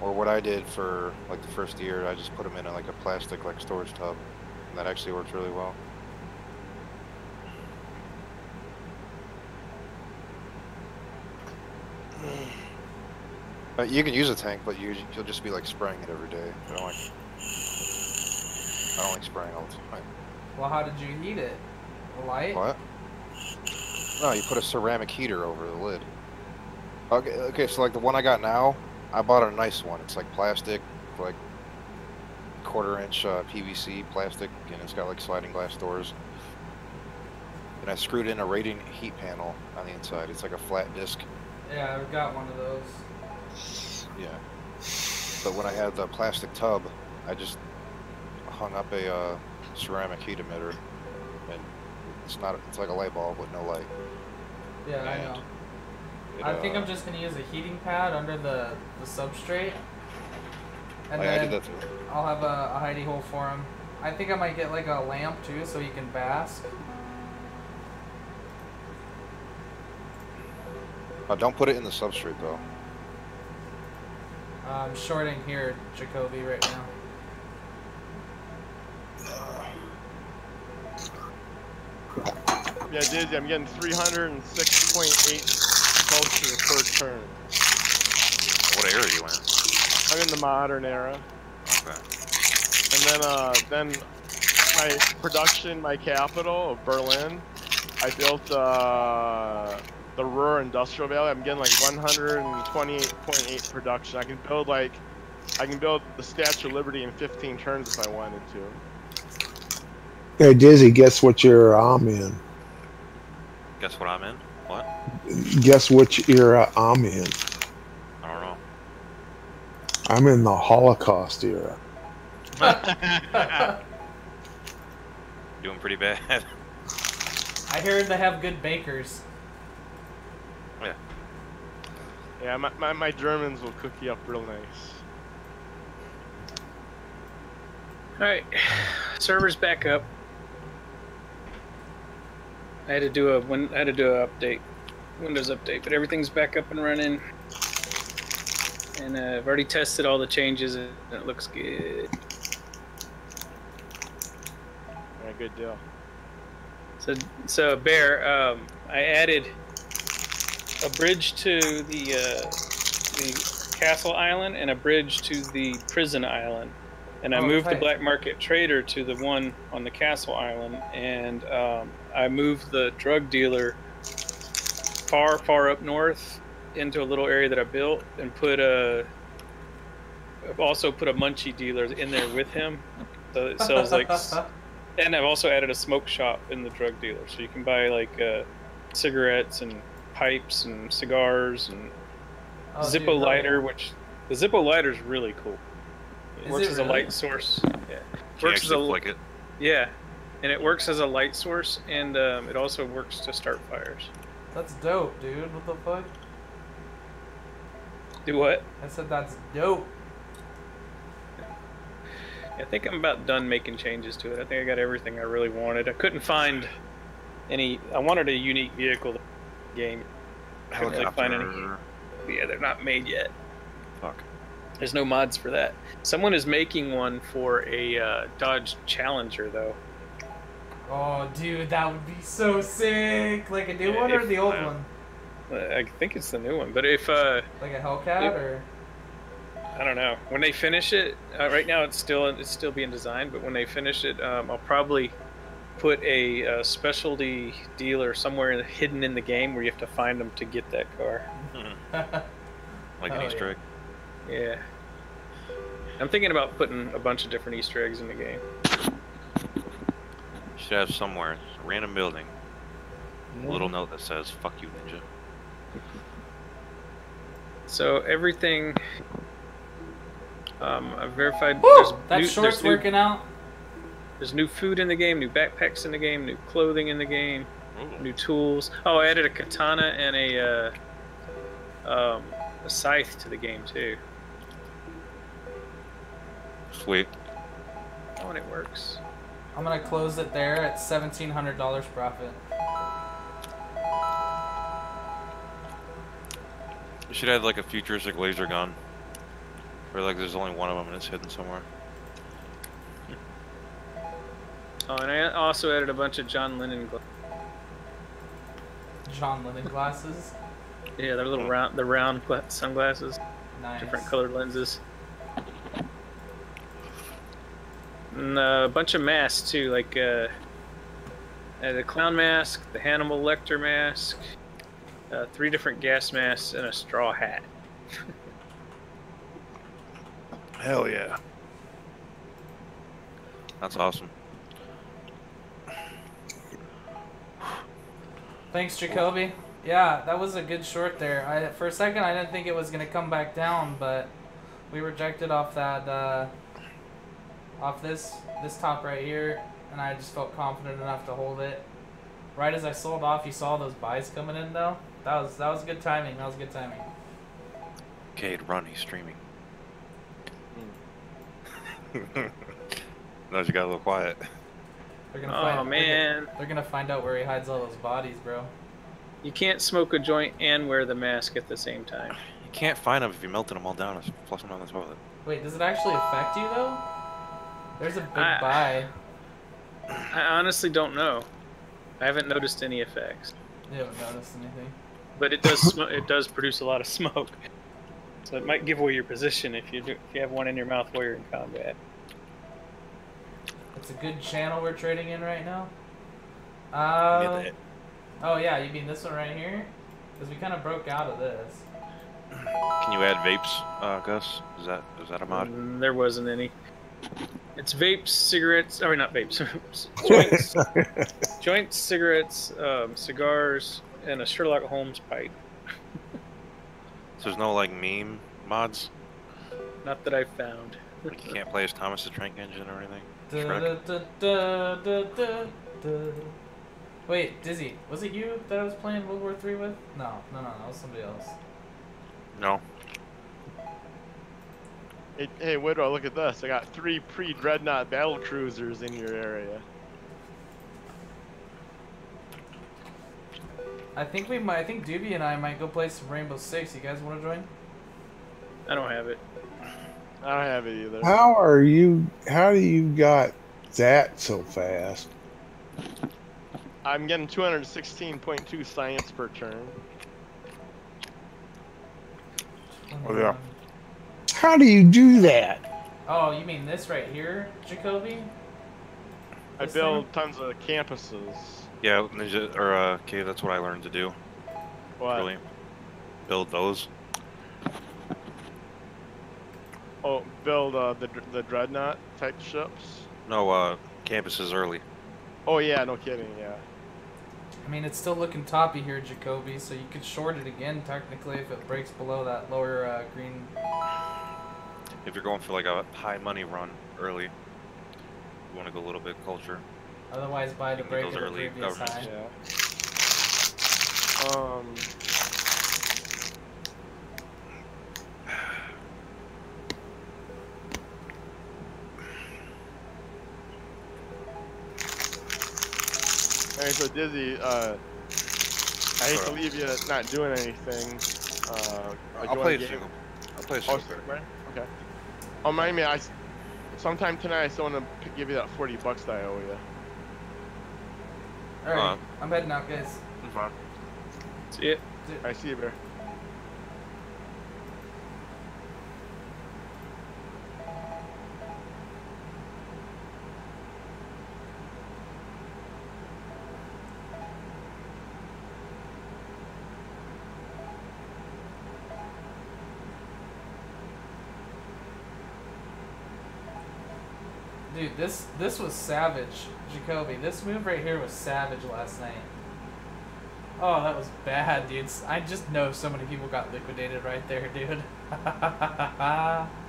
[SPEAKER 19] Or what I did for like the first year, I just put them in a, like a plastic like storage tub, and that actually works really well. But you can use a tank, but you you'll just be like spraying it every day. I don't like I don't like spraying all the time.
[SPEAKER 4] Well, how did you heat it? A light?
[SPEAKER 19] What? No, you put a ceramic heater over the lid. Okay, okay, so like the one I got now, I bought a nice one. It's like plastic, like quarter inch uh, PVC plastic, and it's got like sliding glass doors. And I screwed in a radiant heat panel on the inside. It's like a flat disc.
[SPEAKER 4] Yeah, I've got one of those.
[SPEAKER 19] Yeah. But when I had the plastic tub, I just hung up a uh, ceramic heat emitter, and it's not. It's like a light bulb with no light.
[SPEAKER 4] Yeah, I know.
[SPEAKER 19] it,
[SPEAKER 4] I think
[SPEAKER 19] uh,
[SPEAKER 4] I'm just gonna use a heating pad under the, the substrate. And
[SPEAKER 19] Oh, I
[SPEAKER 4] then
[SPEAKER 19] did that too.
[SPEAKER 4] I'll have a, a hidey hole for him. I think I might get like a lamp too so he can bask.
[SPEAKER 19] Uh, don't put it in the substrate though.
[SPEAKER 4] I'm shorting here, Jacoby, right now.
[SPEAKER 18] Yeah, Dizzy, I'm getting 306.8 culture per turn.
[SPEAKER 19] What area are you in?
[SPEAKER 18] I'm in the modern era.
[SPEAKER 19] Okay.
[SPEAKER 18] And then, uh, then my production, my capital of Berlin, I built uh, the Ruhr Industrial Valley. I'm getting like 128.8 production. I can build like, I can build the Statue of Liberty in 15 turns if I wanted to.
[SPEAKER 20] Hey, Dizzy, guess what year I'm um, in?
[SPEAKER 21] Guess what I'm in? What?
[SPEAKER 20] Guess which era I'm in?
[SPEAKER 21] I don't know.
[SPEAKER 20] I'm in the Holocaust era.
[SPEAKER 21] Doing pretty bad.
[SPEAKER 4] I heard they have good bakers.
[SPEAKER 21] yeah.
[SPEAKER 18] Yeah, my, my, my Germans will cook you up real nice.
[SPEAKER 17] All right, server's back up. I had to do a win- I had to do a update, Windows update, but everything's back up and running. And uh, I've already tested all the changes, and it looks good.
[SPEAKER 18] Yeah, good deal.
[SPEAKER 17] So, so Bear, um, I added a bridge to the uh, the Castle Island and a bridge to the Prison Island, and I
[SPEAKER 4] Oh,
[SPEAKER 17] moved the. Black Market Trader to the one on the Castle Island, and um, I moved the drug dealer far, far up north into a little area that I built and put a. I've also put a munchie dealer in there with him, so it sells like. and I've also added a smoke shop in the drug dealer, so you can buy like uh, cigarettes and pipes and cigars and
[SPEAKER 4] Oh,
[SPEAKER 17] Zippo
[SPEAKER 4] hell
[SPEAKER 17] lighter,
[SPEAKER 4] yeah.
[SPEAKER 17] which the Zippo lighter is really cool. It
[SPEAKER 4] Is
[SPEAKER 17] works
[SPEAKER 4] it
[SPEAKER 17] as a light source. Yeah,
[SPEAKER 21] you
[SPEAKER 17] works as a
[SPEAKER 21] actually flick it?
[SPEAKER 17] yeah, and it works as a light source, and um, it also works to start fires.
[SPEAKER 4] That's dope, dude. What the fuck?
[SPEAKER 17] Do what?
[SPEAKER 4] I said that's dope.
[SPEAKER 17] I think I'm about done making changes to it. I think I got everything I really wanted. I couldn't find any. I wanted a unique vehicle to game. I couldn't really find any. Yeah, they're not made yet.
[SPEAKER 21] Fuck.
[SPEAKER 17] There's no mods for that. Someone is making one for a uh, Dodge Challenger though.
[SPEAKER 4] Oh, dude, that would be so sick. Like a new
[SPEAKER 17] Yeah,
[SPEAKER 4] one or
[SPEAKER 17] if-
[SPEAKER 4] the old
[SPEAKER 17] uh,
[SPEAKER 4] one?
[SPEAKER 17] I think it's the new one, but if uh,
[SPEAKER 4] Like a Hellcat
[SPEAKER 17] Yep.
[SPEAKER 4] or?
[SPEAKER 17] I don't know. When they finish it, uh, right now it's still it's still being designed, but when they finish it, um, I'll probably put a, uh specialty dealer somewhere hidden in the game where you have to find them to get that car.
[SPEAKER 21] Like an
[SPEAKER 4] Oh,
[SPEAKER 21] Easter egg.
[SPEAKER 17] Yeah. I'm thinking about putting a bunch of different Easter eggs in the game.
[SPEAKER 21] You should have somewhere a random building. A little note that says "Fuck you, ninja."
[SPEAKER 17] So everything. Um, I've verified.
[SPEAKER 4] Woo! That
[SPEAKER 17] new-
[SPEAKER 4] short's
[SPEAKER 17] new-
[SPEAKER 4] working out.
[SPEAKER 17] There's new food in the game, new backpacks in the game, new clothing in the game, new tools. Oh, I added a katana and a uh, um, a scythe to the game too.
[SPEAKER 21] Sweet.
[SPEAKER 17] Oh, and it works.
[SPEAKER 4] I'm gonna close it there at seventeen hundred dollars profit.
[SPEAKER 21] You should have like a futuristic laser gun. Or like there's only one of them and it's hidden somewhere.
[SPEAKER 17] Oh, and I also added a bunch of John Lennon. Gla-
[SPEAKER 4] John Lennon glasses.
[SPEAKER 17] yeah, they're little round, the round sunglasses,
[SPEAKER 4] Nice.
[SPEAKER 17] different colored lenses. And uh, a bunch of masks too, like uh, uh, the clown mask, the Hannibal Lecter mask, uh, three different gas masks, and a straw hat.
[SPEAKER 21] Hell yeah. That's awesome.
[SPEAKER 4] Thanks, Jacoby. Yeah, that was a good short there. I for a second I didn't think it was gonna come back down, but we rejected off that uh, off this this top right here, and I just felt confident enough to hold it. Right as I sold off, you saw those buys coming in though. That was that was good timing. That was good timing.
[SPEAKER 21] Cade, run, he's streaming. no, you got a little quiet.
[SPEAKER 4] They're gonna
[SPEAKER 17] Oh,
[SPEAKER 4] find, they're
[SPEAKER 17] man.
[SPEAKER 4] gonna- They're gonna find out where he hides all those bodies, bro.
[SPEAKER 17] You can't smoke a joint and wear the mask at the same time.
[SPEAKER 21] You can't find them if you melted them all down and flush them down the toilet.
[SPEAKER 4] Wait, does it actually affect you though? There's a big
[SPEAKER 17] I-
[SPEAKER 4] buy.
[SPEAKER 17] I honestly don't know. I haven't noticed any effects,
[SPEAKER 4] You haven't noticed anything.
[SPEAKER 17] but it does sm- it does produce a lot of smoke. So it might give away your position if you do, if you have one in your mouth while you're in combat.
[SPEAKER 4] It's a good channel we're trading in right now. Uh, oh yeah, you mean this one right here? Because we kind of broke out of this.
[SPEAKER 21] Can you add vapes, uh, Gus? Is that is that a mod?
[SPEAKER 17] Mm, there wasn't any. It's vapes, cigarettes. I mean, not vapes. joints, joints, cigarettes, um, cigars, and a Sherlock Holmes pipe.
[SPEAKER 21] So there's no like meme mods?
[SPEAKER 17] Not that I've found.
[SPEAKER 21] Like you can't play as Thomas the Trank Engine or anything? Shrek?
[SPEAKER 4] Wait, Dizzy, was it you that I was playing World War Three with? No, no, no, that was somebody else.
[SPEAKER 21] No.
[SPEAKER 18] Hey, hey Widow, look at this. I got three pre-dreadnought battle cruisers in your area.
[SPEAKER 4] I think we might. I think Doobie and I might go play some Rainbow Six. You guys want to join?
[SPEAKER 17] I don't have it.
[SPEAKER 18] I don't have it either.
[SPEAKER 20] How are you? How do you got that so fast?
[SPEAKER 18] I'm getting 216.2 science per turn.
[SPEAKER 20] Oh, yeah. How do you do that?
[SPEAKER 4] Oh, you mean this right here, Jacoby?
[SPEAKER 18] I
[SPEAKER 4] This
[SPEAKER 18] build tons of campuses.
[SPEAKER 21] Yeah, Ninja or uh, Cave. That's what I learned to do.
[SPEAKER 18] What?
[SPEAKER 21] Really build those.
[SPEAKER 18] Oh, build uh, the the dreadnought type ships.
[SPEAKER 21] No, uh, campuses early.
[SPEAKER 18] Oh yeah, no kidding. Yeah.
[SPEAKER 4] I mean, it's still looking toppy here, Jacoby, so you could short it again, technically, if it breaks below that lower uh, green.
[SPEAKER 21] If you're going for like a high money run early, you want to go a little bit culture.
[SPEAKER 4] Otherwise, buy the
[SPEAKER 21] You
[SPEAKER 4] break
[SPEAKER 21] get
[SPEAKER 4] of the
[SPEAKER 21] early
[SPEAKER 4] previous
[SPEAKER 21] governments.
[SPEAKER 4] high.
[SPEAKER 18] Um. Alright, so Dizzy, uh, I hate to leave you not doing anything. Uh, like
[SPEAKER 21] I'll
[SPEAKER 18] going
[SPEAKER 21] play
[SPEAKER 18] game.
[SPEAKER 21] single. I'll play
[SPEAKER 18] Oh,
[SPEAKER 21] single
[SPEAKER 18] single
[SPEAKER 21] player.
[SPEAKER 18] player? Okay. Oh, mind me, I, sometime tonight I still want to give you that forty bucks that I owe you.
[SPEAKER 4] Alright, I'm heading out, guys.
[SPEAKER 21] I'm Fine.
[SPEAKER 18] See it. I see you, Bear.
[SPEAKER 4] Dude, this this was savage, Jacoby. This move right here was savage last night. Oh, that was bad, dude. I just know so many people got liquidated right there, dude.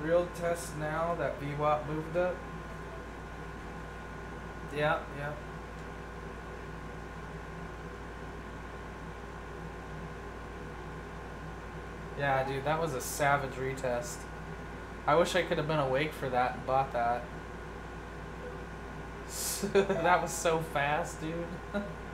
[SPEAKER 4] Real test now that VWAP moved up. Yeah, yeah. Yeah, dude, that was a savage retest. I wish I could have been awake for that and bought that. that was so fast, dude.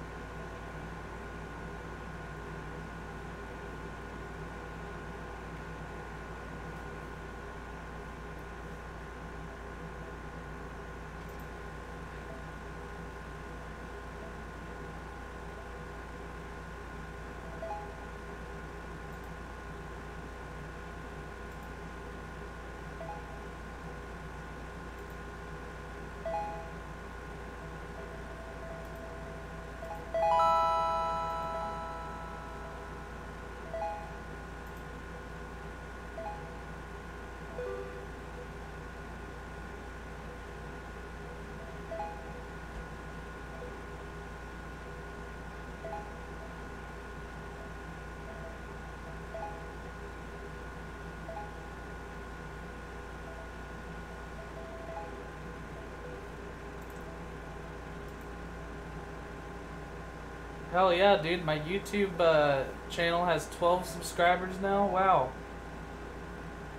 [SPEAKER 4] Hell yeah, dude. My YouTube uh, channel has 12 subscribers now. Wow.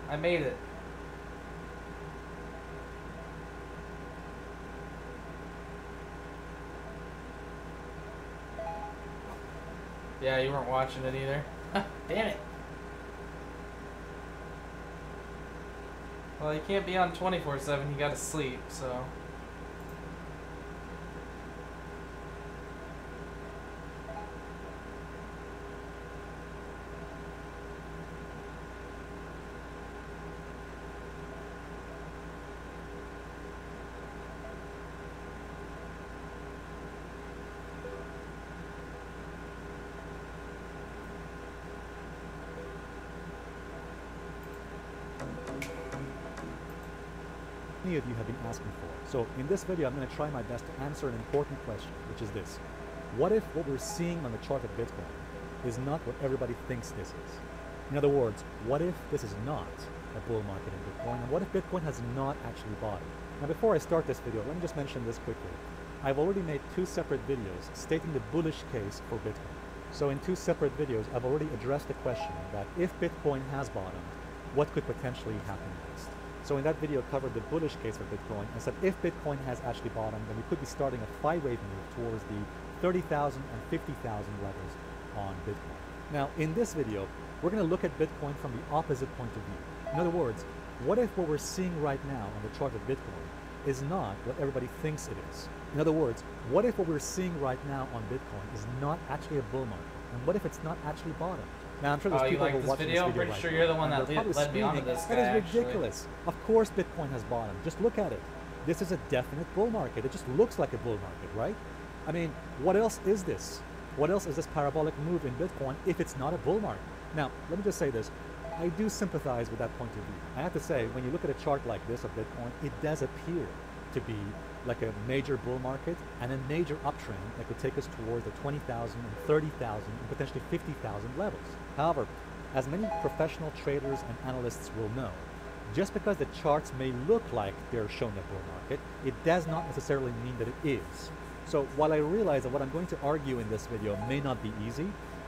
[SPEAKER 4] I made it. Yeah, you weren't watching it either. Damn it. Well, you can't be on 24 7. You gotta sleep, so.
[SPEAKER 22] many of you have been asking for. So in this video, I'm going to try my best to answer an important question, which is this. What if what we're seeing on the chart of Bitcoin is not what everybody thinks this is? In other words, what if this is not a bull market in Bitcoin? And what if Bitcoin has not actually bottomed? Now before I start this video, let me just mention this quickly. I've already made two separate videos stating the bullish case for Bitcoin. So in two separate videos, I've already addressed the question that if Bitcoin has bottomed, what could potentially happen next? So in that video, I covered the bullish case for Bitcoin and said if Bitcoin has actually bottomed, then we could be starting a five-wave move towards the 30,000 and 50,000 levels on Bitcoin. Now, in this video, we're going to look at Bitcoin from the opposite point of view. In other words, what if what we're seeing right now on the chart of Bitcoin is not what everybody thinks it is? In other words, what if what we're seeing right now on Bitcoin is not actually a bull market? And what if it's not actually bottom? Now, I'm sure there's
[SPEAKER 4] Oh,
[SPEAKER 22] people
[SPEAKER 4] like
[SPEAKER 22] who
[SPEAKER 4] this video? I'm pretty
[SPEAKER 22] right
[SPEAKER 4] sure
[SPEAKER 22] now,
[SPEAKER 4] you're the one
[SPEAKER 22] and
[SPEAKER 4] that led me onto
[SPEAKER 22] screaming,
[SPEAKER 4] this
[SPEAKER 22] That
[SPEAKER 4] guy,
[SPEAKER 22] is
[SPEAKER 4] actually."
[SPEAKER 22] ridiculous. Of course Bitcoin has bottom. Just look at it. This is a definite bull market. It just looks like a bull market, right? I mean, what else is this? What else is this parabolic move in Bitcoin if it's not a bull market? Now, let me just say this. I do sympathize with that point of view. I have to say, when you look at a chart like this of Bitcoin, it does appear to be like a major bull market and a major uptrend that could take us towards the 20,000 and 30,000 and potentially 50,000 levels. However, as many professional traders and analysts will know, just because the charts may look like they're showing a bull market, it does not necessarily mean that it is. So while I realize that what I'm going to argue in this video may not be easy,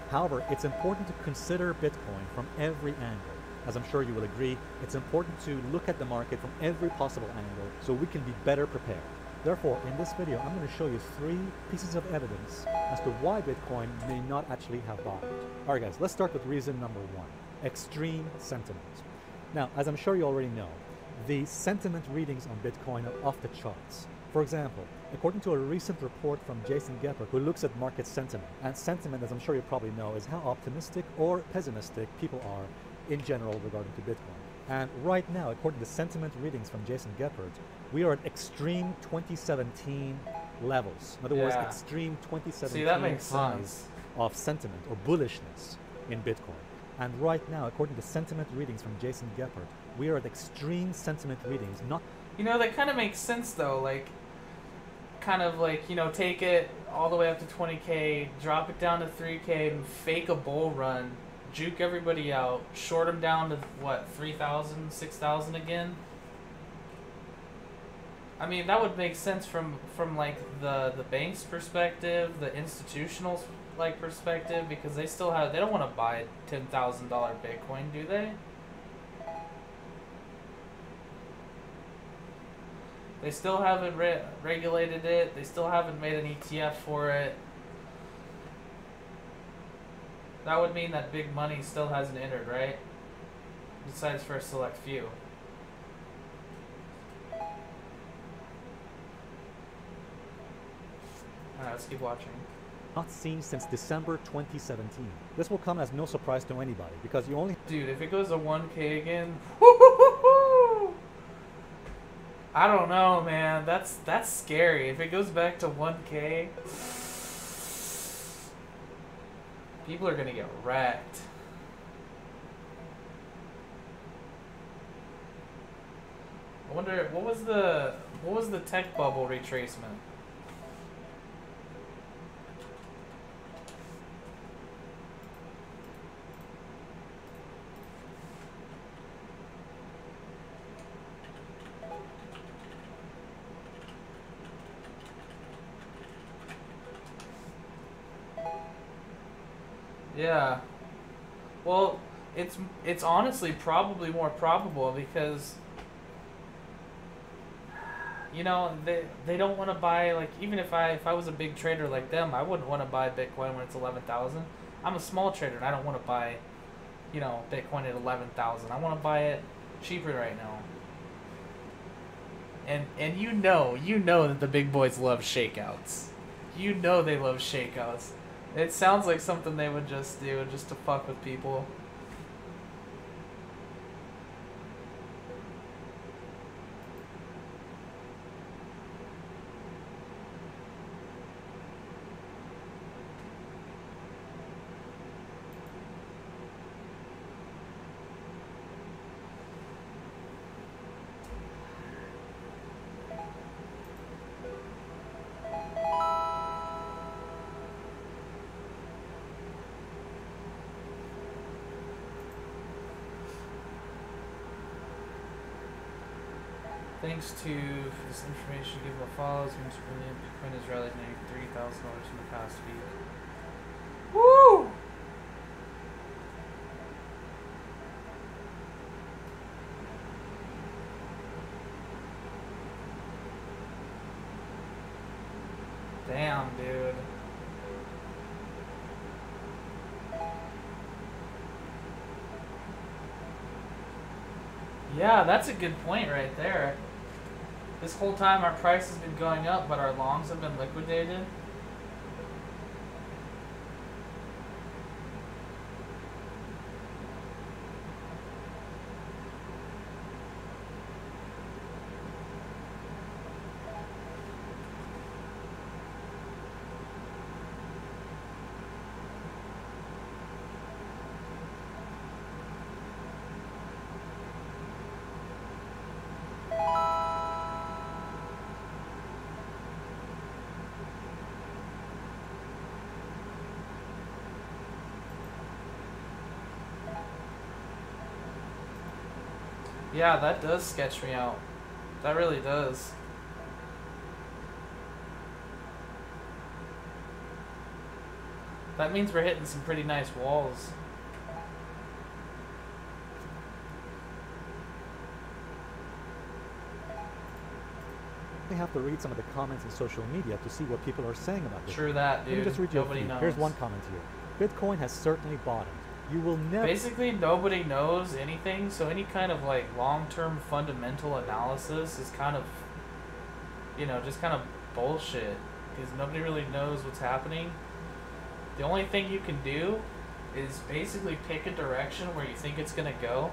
[SPEAKER 22] however, it's important to consider Bitcoin from every angle. As I'm sure you will agree, it's important to look at the market from every possible angle so we can be better prepared. Therefore, in this video, I'm going to show you three pieces of evidence as to why Bitcoin may not actually have bottomed. Alright guys, let's start with reason number one, extreme sentiment. Now, as I'm sure you already know, the sentiment readings on Bitcoin are off the charts. For example, according to a recent report from Jason Goepfert, who looks at market sentiment, and sentiment, as I'm sure you probably know, is how optimistic or pessimistic people are in general regarding to Bitcoin. And right now, according to sentiment readings from Jason Goepfert, we are at extreme 2017 levels. In other words, extreme 2017
[SPEAKER 4] See, that makes
[SPEAKER 22] highs
[SPEAKER 4] sense.
[SPEAKER 22] Of sentiment or bullishness in Bitcoin. And right now, according to sentiment readings from Jason Goepfert, we are at extreme sentiment readings, not
[SPEAKER 4] You know, that kind of makes sense though. Like, kind of like, you know, take it all the way up to 20k, drop it down to 3k, and fake a bull run, juke everybody out, short them down to what, 3,000, 6,000 again? I mean, that would make sense from from like the the bank's perspective, the institutional like perspective, because they still have they don't want to buy ten thousand dollar Bitcoin, do they? They still haven't re- regulated it. They still haven't made an ETF for it. That would mean that big money still hasn't entered, right? Besides for a select few. Alright, let's keep watching.
[SPEAKER 22] Not seen since December 2017. This will come as no surprise to anybody because you only
[SPEAKER 4] Dude, if it goes to 1k again, I don't know, man. That's that's scary. If it goes back to 1k, people are gonna get wrecked. I wonder what was the what was the tech bubble retracement? Yeah. Well, it's it's honestly probably more probable because you know they they don't want to buy like even if I if I was a big trader like them I wouldn't want to buy Bitcoin when it's eleven thousand. I'm a small trader and I don't want to buy you know Bitcoin at eleven thousand. I want to buy it cheaper right now. And and you know you know that the big boys love shakeouts. You know they love shakeouts. It sounds like something they would just do just to fuck with people. Thanks to this information, give a follow. It's brilliant. Bitcoin has rallied nearly thirty thousand dollars in the past week. Woo! Damn, dude. Yeah, that's a good point right there. This whole time our price has been going up, but our longs have been liquidated. Yeah, that does sketch me out. That really does. That means we're hitting some pretty nice walls.
[SPEAKER 22] We have to read some of the comments in social media to see what people are saying about this.
[SPEAKER 4] True that,
[SPEAKER 22] Let me
[SPEAKER 4] dude.
[SPEAKER 22] just read you
[SPEAKER 4] Nobody
[SPEAKER 22] few. Here's one comment here. Bitcoin has certainly bottomed. You will never.
[SPEAKER 4] Basically, nobody knows anything, so any kind of like long-term fundamental analysis is kind of, you know, just kind of bullshit because nobody really knows what's happening. The only thing you can do is basically pick a direction where you think it's gonna go,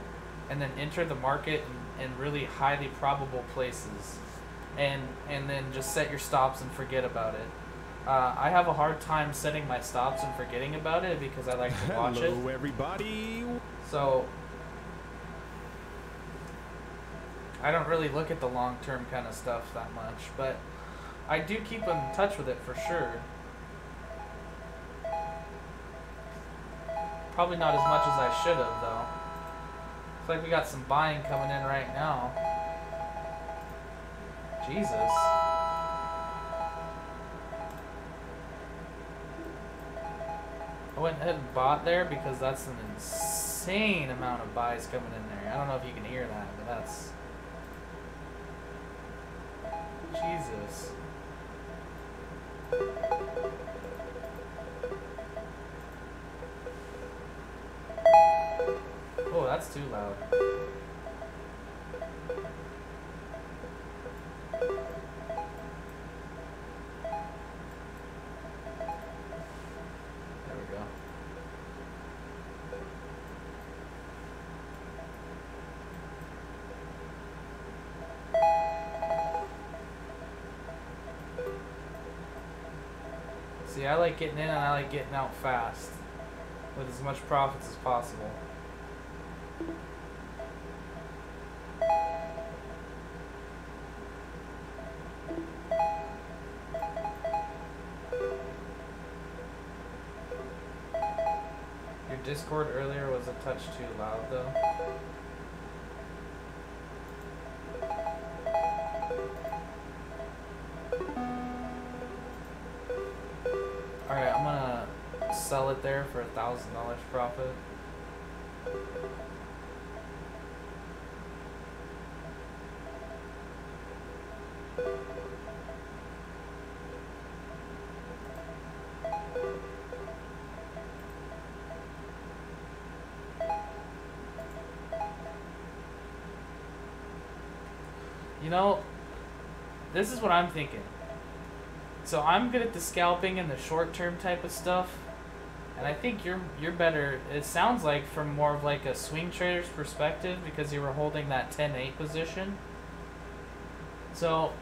[SPEAKER 4] and then enter the market in, in really highly probable places, and and then just set your stops and forget about it. Uh, I have a hard time setting my stops and forgetting about it because I like to watch it.
[SPEAKER 23] Hello, everybody.
[SPEAKER 4] So I don't really look at the long term kind of stuff that much, but I do keep in touch with it for sure. Probably not as much as I should have though. Looks like we got some buying coming in right now. Jesus. I went ahead and bought there because that's an insane amount of buys coming in there. I don't know if you can hear that, but that's Jesus. Oh, that's too loud. See, I like getting in and I like getting out fast with as much profits as possible. Your Discord earlier was a touch too loud though. Sell it there for a thousand dollars profit. You know, this is what I'm thinking. So I'm good at the scalping and the short term type of stuff. I think you're you're better it sounds like from more of like a swing trader's perspective because you were holding that 10-8 position. So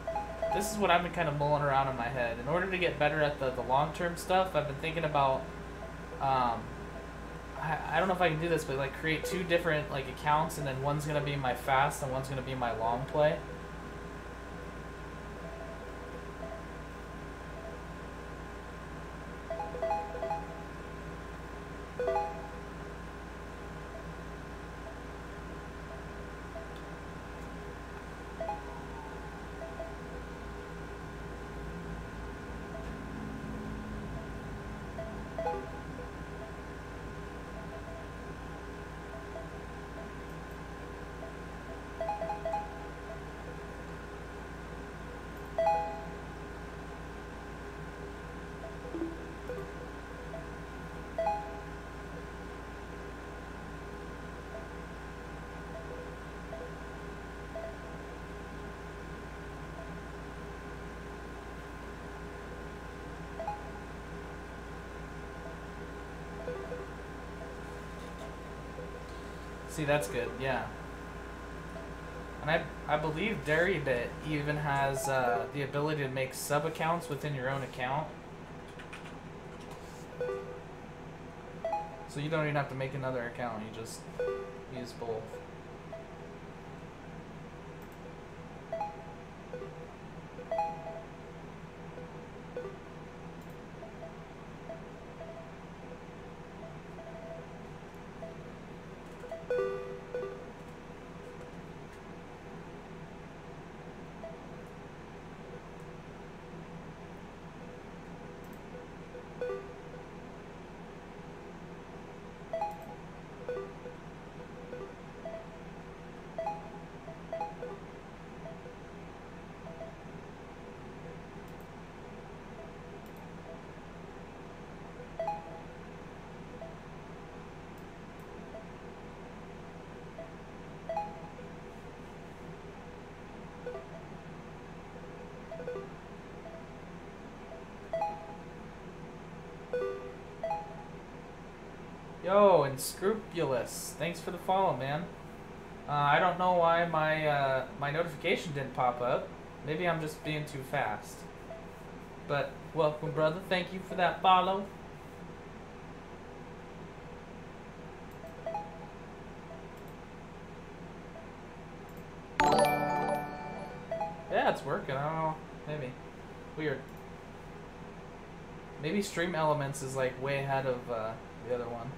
[SPEAKER 4] this is what I've been kind of mulling around in my head. In order to get better at the, the long term stuff, I've been thinking about um I, I don't know if I can do this, but like create two different like accounts and then one's gonna be my fast and one's gonna be my long play. See, that's good. Yeah. And I, I believe Deribit even has uh, the ability to make sub accounts within your own account. So you don't even have to make another account. You just use both. Yo, Unscrupulous. Thanks for the follow, man. Uh, I don't know why my uh, my notification didn't pop up. Maybe I'm just being too fast. But welcome, brother. Thank you for that follow. Yeah, it's working. I don't know. Maybe. Weird. Maybe Stream Elements is like way ahead of uh, the other one.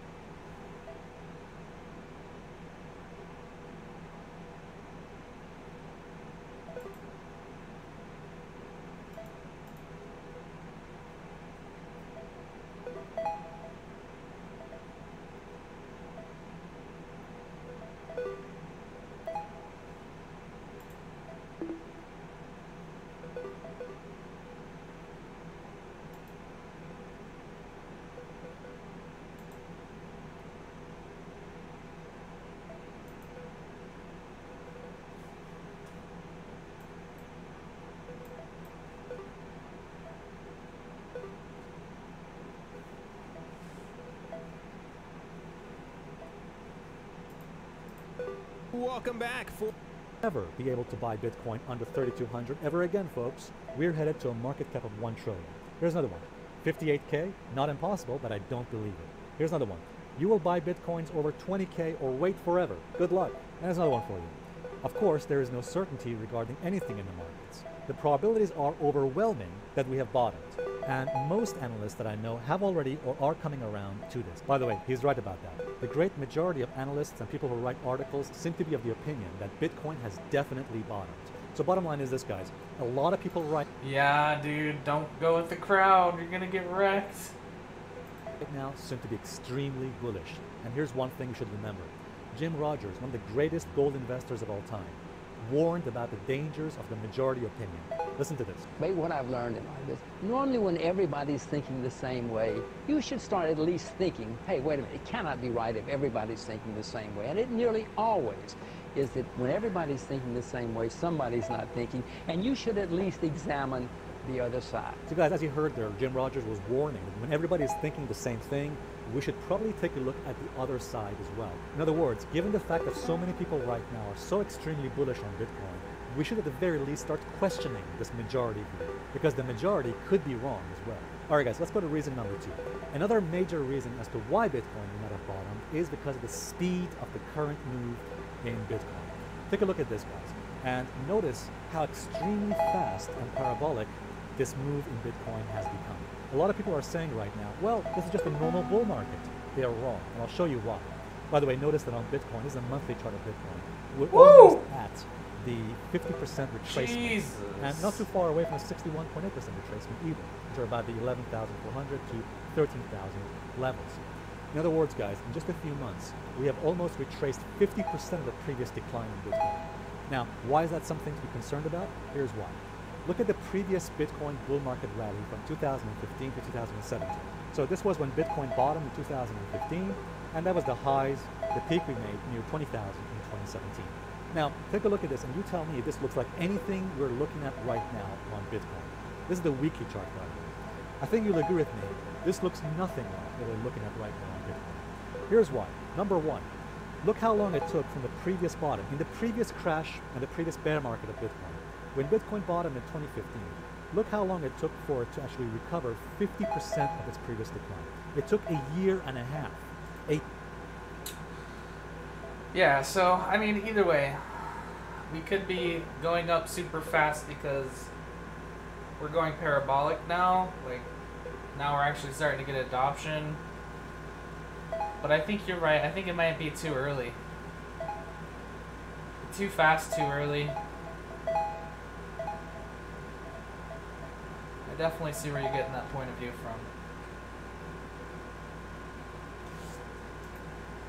[SPEAKER 22] Welcome back for ever be able to buy Bitcoin under 3200 ever again, folks. We're headed to a market cap of 1 trillion. Here's another one. 58k, not impossible, but I don't believe it. Here's another one. You will buy Bitcoins over 20k or wait forever. Good luck. And there's another one for you. Of course, there is no certainty regarding anything in the markets. The probabilities are overwhelming that we have bottomed. And most analysts that I know have already or are coming around to this. By the way, he's right about that. The great majority of analysts and people who write articles seem to be of the opinion that Bitcoin has definitely bottomed. So bottom line is this, guys. A lot of people write
[SPEAKER 4] Yeah, dude, don't go with the crowd. You're gonna get wrecked.
[SPEAKER 22] right now seem to be extremely bullish. And here's one thing you should remember. Jim Rogers, one of the greatest gold investors of all time, warned about the dangers of the majority opinion. Listen to this.
[SPEAKER 23] Maybe what I've learned in life is normally when everybody's thinking the same way, you should start at least thinking, hey, wait a minute, it cannot be right if everybody's thinking the same way. And it nearly always is that when everybody's thinking the same way, somebody's not thinking, and you should at least examine the other side.
[SPEAKER 22] So guys, as you heard there, Jim Rogers was warning that when everybody is thinking the same thing, we should probably take a look at the other side as well. In other words, given the fact that so many people right now are so extremely bullish on Bitcoin, we should at the very least start questioning this majority view, because the majority could be wrong as well. Alright guys, let's go to reason number two. Another major reason as to why Bitcoin may not have bottomed is because of the speed of the current move in Bitcoin. Take a look at this guys, and notice how extremely fast and parabolic this move in Bitcoin has become. A lot of people are saying right now, well, this is just a normal bull market. They are wrong, and I'll show you why. By the way, notice that on Bitcoin, this is a monthly chart of Bitcoin. We're
[SPEAKER 4] Woo!
[SPEAKER 22] almost at the 50% retracement.
[SPEAKER 4] Jesus.
[SPEAKER 22] And not too far away from the 61.8% retracement either, which are about the 11,400 to 13,000 levels. In other words, guys, in just a few months, we have almost retraced 50% of the previous decline in Bitcoin. Now, why is that something to be concerned about? Here's why. Look at the previous Bitcoin bull market rally from 2015 to 2017. So this was when Bitcoin bottomed in 2015, and that was the highs, the peak we made near 20,000 in 2017. Now, take a look at this, and you tell me if this looks like anything we're looking at right now on Bitcoin. This is the weekly chart, by the way. I think you'll agree with me. This looks nothing like what we're looking at right now on Bitcoin. Here's why. Number one, Look how long it took from the previous bottom, in the previous crash and the previous bear market of Bitcoin. When Bitcoin bottomed in 2015, look how long it took for it to actually recover 50% of its previous decline. It took a year and a half. A
[SPEAKER 4] Yeah, so I mean, either way, we could be going up super fast because we're going parabolic now. Like, now we're actually starting to get adoption. But I think you're right. I think it might be too early. Too fast, too early. I definitely see where you're getting that point of view from.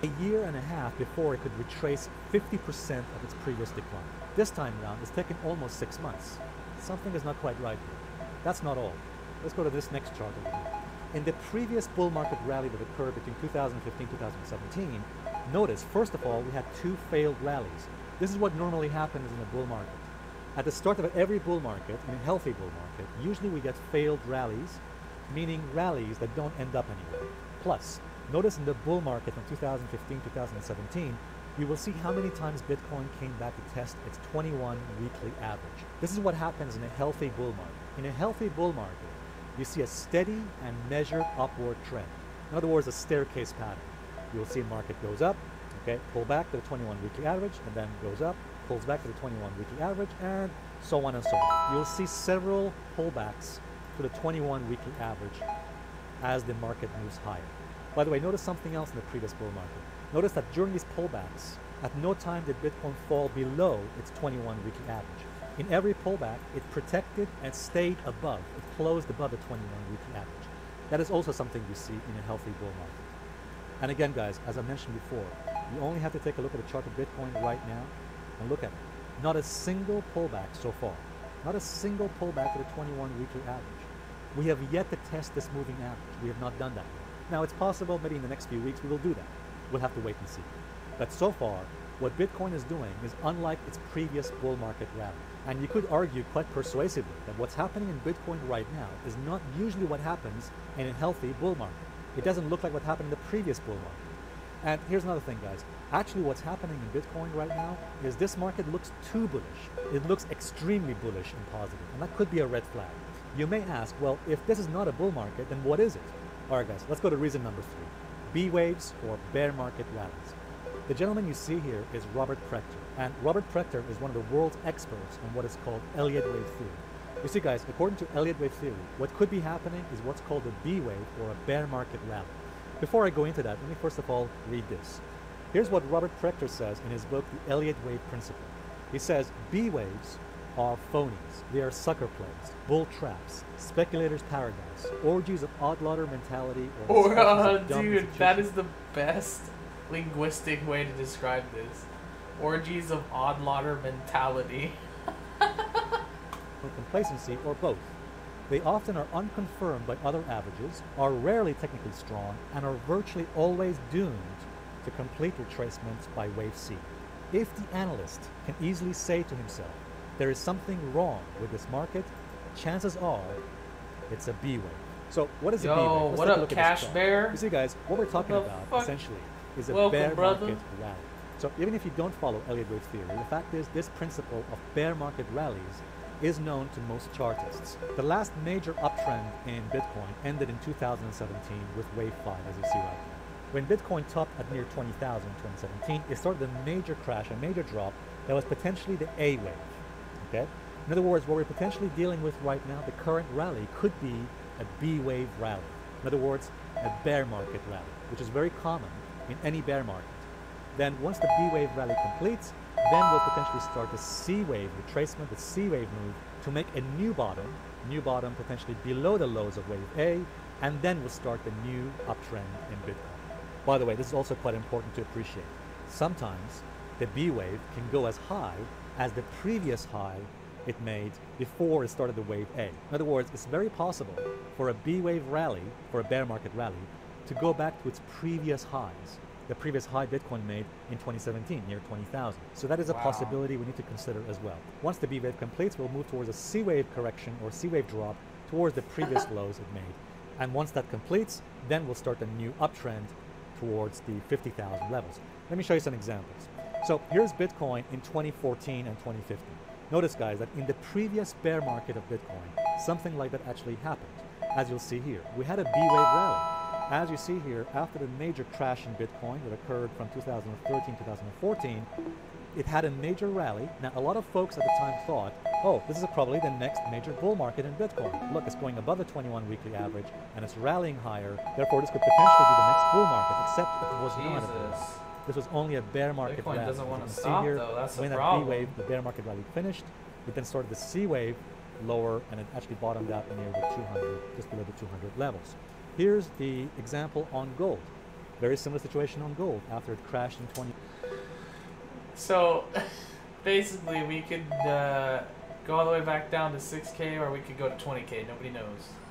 [SPEAKER 22] A year and a half before it could retrace 50% of its previous decline. This time around, it's taken almost six months. Something is not quite right here. That's not all. Let's go to this next chart over here. In the previous bull market rally that occurred between 2015 2017, notice, first of all, we had two failed rallies. This is what normally happens in a bull market. At the start of every bull market, in a healthy bull market, usually we get failed rallies, meaning rallies that don't end up anywhere. Plus, notice in the bull market from 2015-2017, you will see how many times Bitcoin came back to test its 21 weekly average. This is what happens in a healthy bull market. In a healthy bull market, you see a steady and measured upward trend. In other words, a staircase pattern. You'll see market goes up, okay, pull back to the 21 weekly average, and then goes up, pulls back to the 21 weekly average, and so on and so on. You'll see several pullbacks to the 21 weekly average as the market moves higher. By the way, notice something else in the previous bull market. Notice that during these pullbacks, at no time did Bitcoin fall below its 21 weekly average. In every pullback, it protected and stayed above. It closed above the 21 weekly average. That is also something you see in a healthy bull market. And again, guys, as I mentioned before, you only have to take a look at the chart of Bitcoin right now and look at it. Not a single pullback so far. Not a single pullback to the 21 weekly average. We have yet to test this moving average. We have not done that. Now, it's possible maybe in the next few weeks we will do that. We'll have to wait and see. But so far, what Bitcoin is doing is unlike its previous bull market rally. And you could argue quite persuasively that what's happening in Bitcoin right now is not usually what happens in a healthy bull market. It doesn't look like what happened in the previous bull market. And here's another thing, guys. Actually, what's happening in Bitcoin right now is this market looks too bullish. It looks extremely bullish and positive, and that could be a red flag. You may ask, well, if this is not a bull market, then what is it? All right, guys, let's go to reason number three. B waves or bear market rallies. The gentleman you see here is Robert Prechter, and Robert Prechter is one of the world's experts on what is called Elliott wave theory. You see, guys, according to Elliott wave theory, what could be happening is what's called a B wave or a bear market rally. Before I go into that, let me first of all read this. Here's what Robert Prechter says in his book, The Elliott Wave Principle. He says, B waves are phonies. They are sucker plays, bull traps, speculators' paradise, orgies of odd-lotter mentality, or
[SPEAKER 4] Oh, uh,
[SPEAKER 22] expressions of dumb
[SPEAKER 4] dude, that is the best linguistic way to describe this. Orgies of odd lotter mentality.
[SPEAKER 22] or complacency, or both. They often are unconfirmed by other averages, are rarely technically strong, and are virtually always doomed to complete retracements by wave C. If the analyst can easily say to himself, there is something wrong with this market, chances are it's a B wave. So what is a B wave? Let's
[SPEAKER 4] what up,
[SPEAKER 22] look at this
[SPEAKER 4] Cash. Bear?
[SPEAKER 22] You see guys, what we're talking about
[SPEAKER 4] fuck?
[SPEAKER 22] essentially is a
[SPEAKER 4] Welcome,
[SPEAKER 22] bear
[SPEAKER 4] brother.
[SPEAKER 22] market rally. So even if you don't follow Elliott wave theory, the fact is this principle of bear market rallies is known to most chartists. The last major uptrend in Bitcoin ended in 2017 with wave 5 as you see right now. When Bitcoin topped at near 20,000 in 2017, it started a major crash, a major drop that was potentially the A wave. Okay? In other words, what we're potentially dealing with right now, the current rally could be a B wave rally. In other words, a bear market rally, which is very common in any bear market. Then once the B wave rally completes, then we'll potentially start the C wave retracement, the C wave move to make a new bottom, new bottom potentially below the lows of wave A, and then we'll start the new uptrend in Bitcoin. By the way, this is also quite important to appreciate. Sometimes the B wave can go as high as the previous high it made before it started the wave A. In other words, it's very possible for a B wave rally, for a bear market rally, to go back to its previous highs, the previous high Bitcoin made in 2017, near 20,000. So that is a
[SPEAKER 4] Wow.
[SPEAKER 22] possibility we need to consider as well. Once the B wave completes, we'll move towards a C wave correction or C wave drop towards the previous lows it made. And once that completes, then we'll start a new uptrend towards the 50,000 levels. Let me show you some examples. So here's Bitcoin in 2014 and 2015. Notice, guys, that in the previous bear market of Bitcoin, something like that actually happened. As you'll see here, we had a B-wave rally. As you see here, after the major crash in Bitcoin that occurred from 2013 2014, it had a major rally. Now, a lot of folks at the time thought, oh, this is probably the next major bull market in Bitcoin. Look, it's going above the 21 weekly average and it's rallying higher. Therefore, this could potentially be the next bull market, except it was not.
[SPEAKER 4] Jesus.
[SPEAKER 22] This was only a bear market
[SPEAKER 4] Bitcoin
[SPEAKER 22] rally.
[SPEAKER 4] doesn't
[SPEAKER 22] can see
[SPEAKER 4] stop,
[SPEAKER 22] here,
[SPEAKER 4] though. That's the
[SPEAKER 22] when that
[SPEAKER 4] problem.
[SPEAKER 22] B wave, the bear market rally finished, it then started the C wave lower and it actually bottomed out near the 200, just below the 200 levels. Here's the example on gold. Very similar situation on gold after it crashed in 20.
[SPEAKER 4] So, basically, we could uh, go all the way back down to 6K, or we could go to 20K. Nobody knows.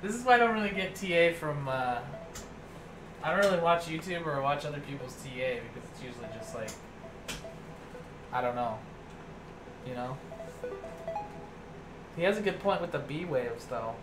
[SPEAKER 4] this is why I don't really get TA from. Uh, I don't really watch YouTube or watch other people's TA because it's usually just like. I don't know. You know? He has a good point with the B waves, though.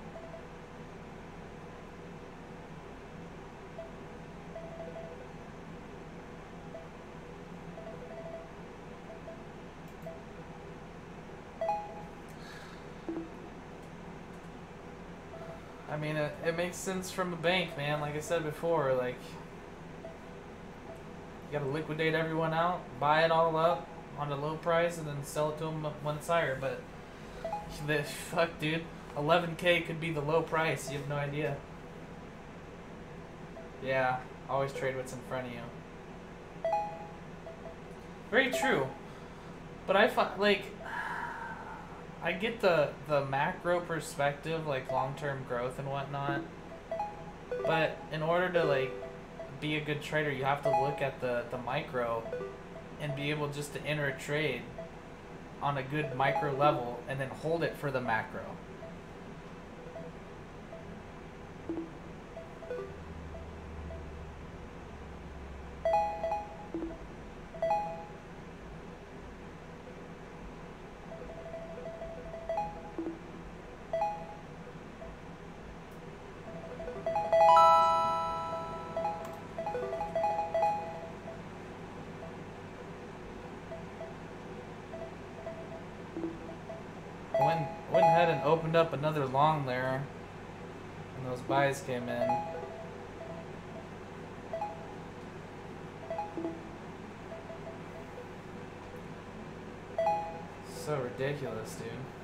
[SPEAKER 4] Mean, it, it makes sense from a bank, man. Like I said before, like you gotta liquidate everyone out, buy it all up on a low price, and then sell it to them when it's higher. But the fuck, dude, 11k could be the low price. You have no idea. Yeah, always trade what's in front of you. Very true. But I find like I get the the macro perspective, like long term growth and whatnot. But in order to like be a good trader, you have to look at the the micro and be able just to enter a trade on a good micro level and then hold it for the macro. Long there, and those buys came in. So ridiculous, dude.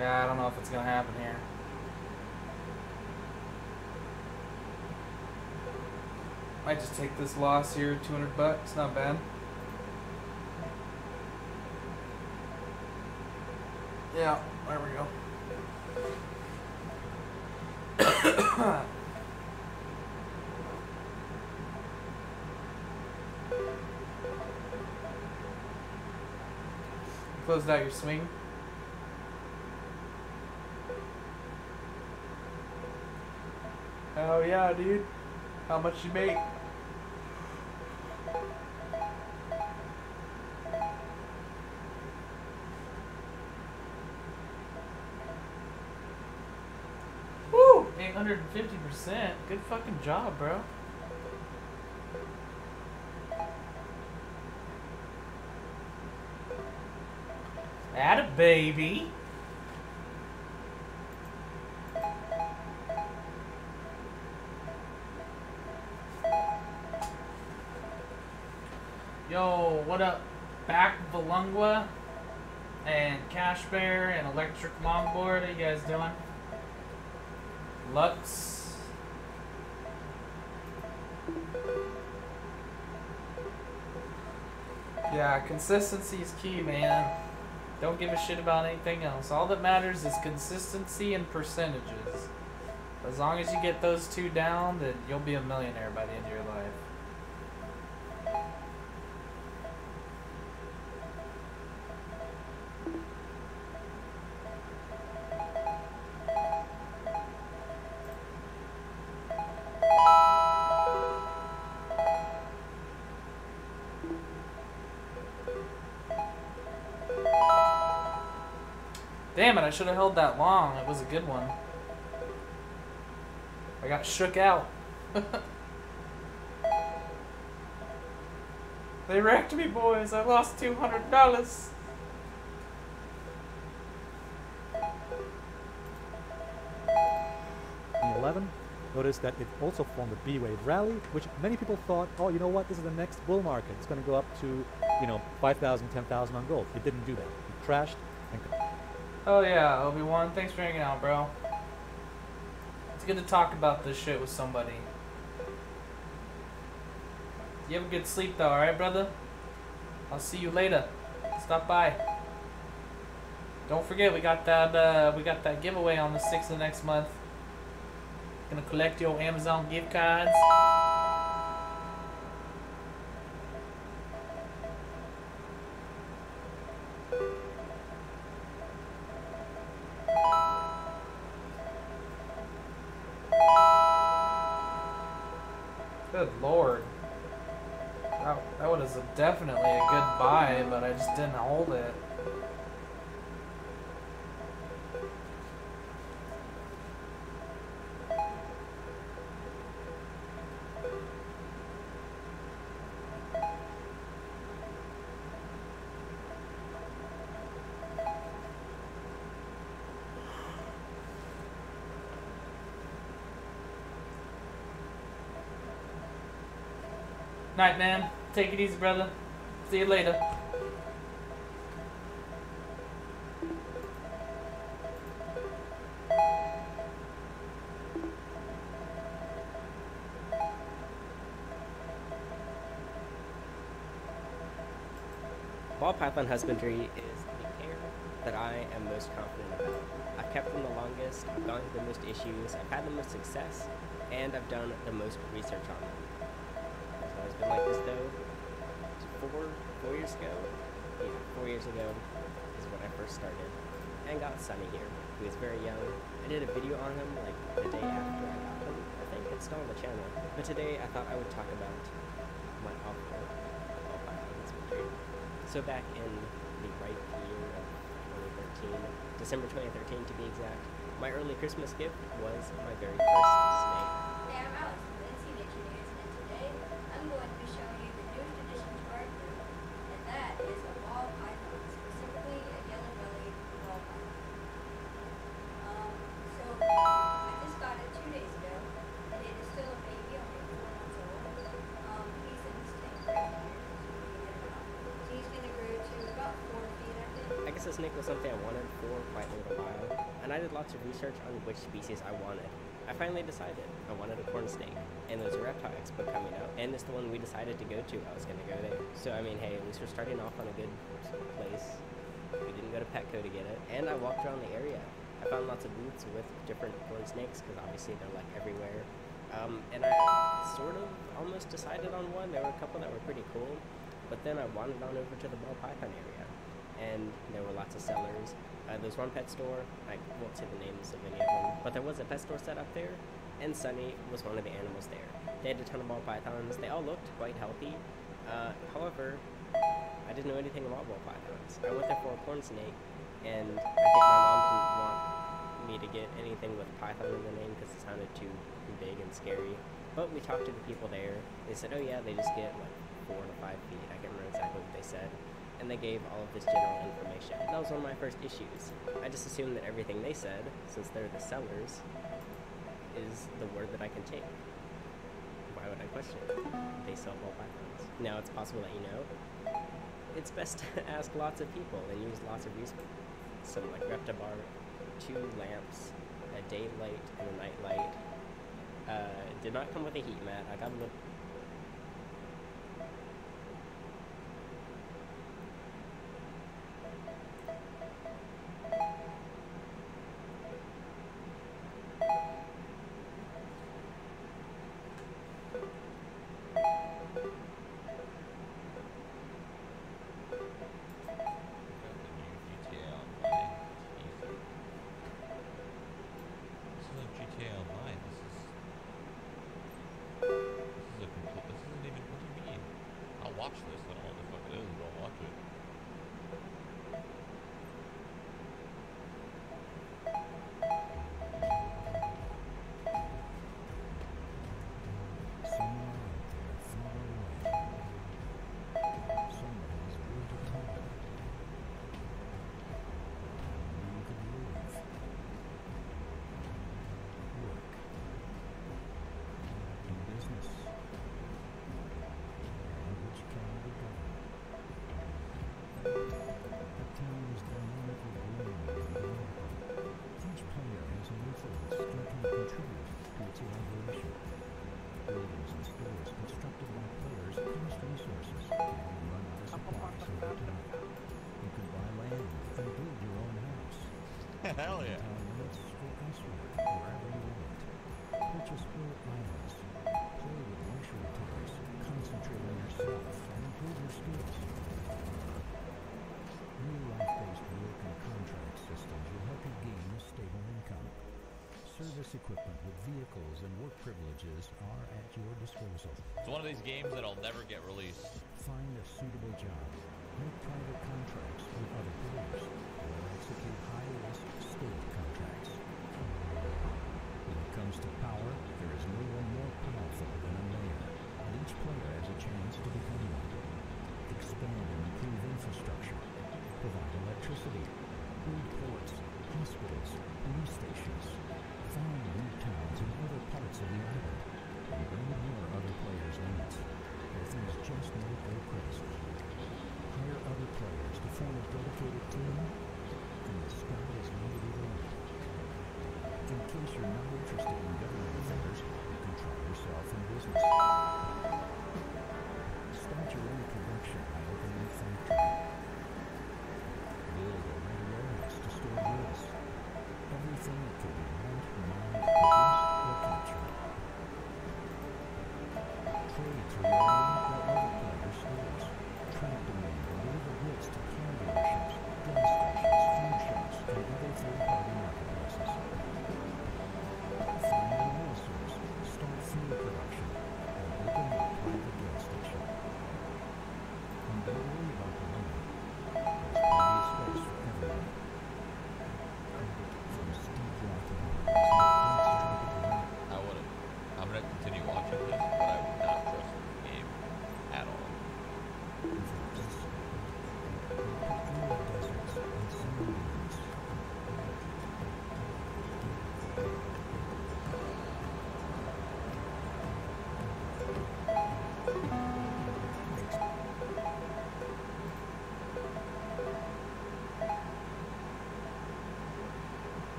[SPEAKER 4] Yeah, I don't know if it's gonna happen here. Might just take this loss here, 200 bucks, not bad. Yeah, there we go. Closed out your swing. Oh yeah, dude. How much you make? Woo! 850%. Good fucking job, bro. Atta baby. Yo, what up? Back Valungwa and Cash Bear and Electric Longboard. How you guys doing? Lux. Yeah, consistency is key, man. Don't give a shit about anything else. All that matters is consistency and percentages. As long as you get those two down, then you'll be a millionaire Damn it, I should have held that long. It was a good one. I got shook out. they wrecked me, boys. I lost $200.
[SPEAKER 22] In 11, notice that it also formed a B-wave rally, which many people thought, oh, you know what, this is the next bull market. It's going to go up to, you know, 5,000, 10,000 on gold. It didn't do that. It crashed
[SPEAKER 4] Oh yeah, Obi-Wan, thanks for hanging out, bro. It's good to talk about this shit with somebody. You have a good sleep though, alright, brother? I'll see you later. Stop by. Don't forget, we got that uh, we got that giveaway on the 6th of next month. Gonna collect your Amazon gift cards. Good lord. That, that was definitely a good buy, but I just didn't hold it. Night, man. Take it easy, brother. See you later.
[SPEAKER 12] Ball python husbandry is the care that I am most confident about. I've kept them the longest, I've gone through the most issues, I've had the most success, and I've done the most research on them. Been like this though. Four, four years ago, yeah, four years ago is when I first started, and got Sunny here. He was very young. I did a video on him like the day after I got him. I think it's still on the channel. But today I thought I would talk about my husbandry. So back in the right year of 2013, December 2013 to be exact, my early Christmas gift was my very first snake.
[SPEAKER 24] A
[SPEAKER 12] snake was something I wanted for quite a little while, and I did lots of research on which species I wanted. I finally decided I wanted a corn snake, and there's a reptile expo coming up, and it's the one we decided to go to. I was gonna go there. So I mean, hey, at least we're starting off on a good place. We didn't go to Petco to get it, and I walked around the area. I found lots of booths with different corn snakes because obviously they're like everywhere. Um, and I sort of almost decided on one. There were a couple that were pretty cool, but then I wandered on over to the ball python area, and there were lots of sellers. Uh, there's one pet store. I won't say the names of any of them, but there was a pet store set up there, and Sunny was one of the animals there. They had a ton of ball pythons. They all looked quite healthy. Uh, however, I didn't know anything about ball pythons. I went there for a corn snake, and I think my mom didn't want me to get anything with python in the name because it sounded too big and scary. But we talked to the people there. They said, oh yeah, they just get like four to five feet. I can't remember exactly what they said. And they gave all of this general information. That was one of my first issues. I just assumed that everything they said, since they're the sellers, is the word that I can take. Why would I question it? They sell ball pythons. Now it's possible that you know. It's best to ask lots of people and use lots of resources. Some like Reptibar, two lamps, a day light and a night light. Uh, did not come with a heat mat. I got a little.
[SPEAKER 25] Hell yeah.
[SPEAKER 26] Town limits or elsewhere, wherever you want. Purchase full items. Play with luxury toys. Concentrate on yourself and improve your skills. New life-based work and contract systems will help you gain a stable income. Service equipment with vehicles and work privileges are at your disposal.
[SPEAKER 25] It's one of these games that'll never get released.
[SPEAKER 26] Find a suitable job. Make private contracts a and the sky is the limit. In case you're not interested in government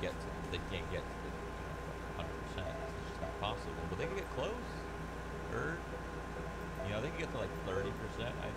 [SPEAKER 25] can't get to, they can't get to the, you know, 100%. It's just not possible. But they can get close. Or, you know, they can get to like 30%, I'd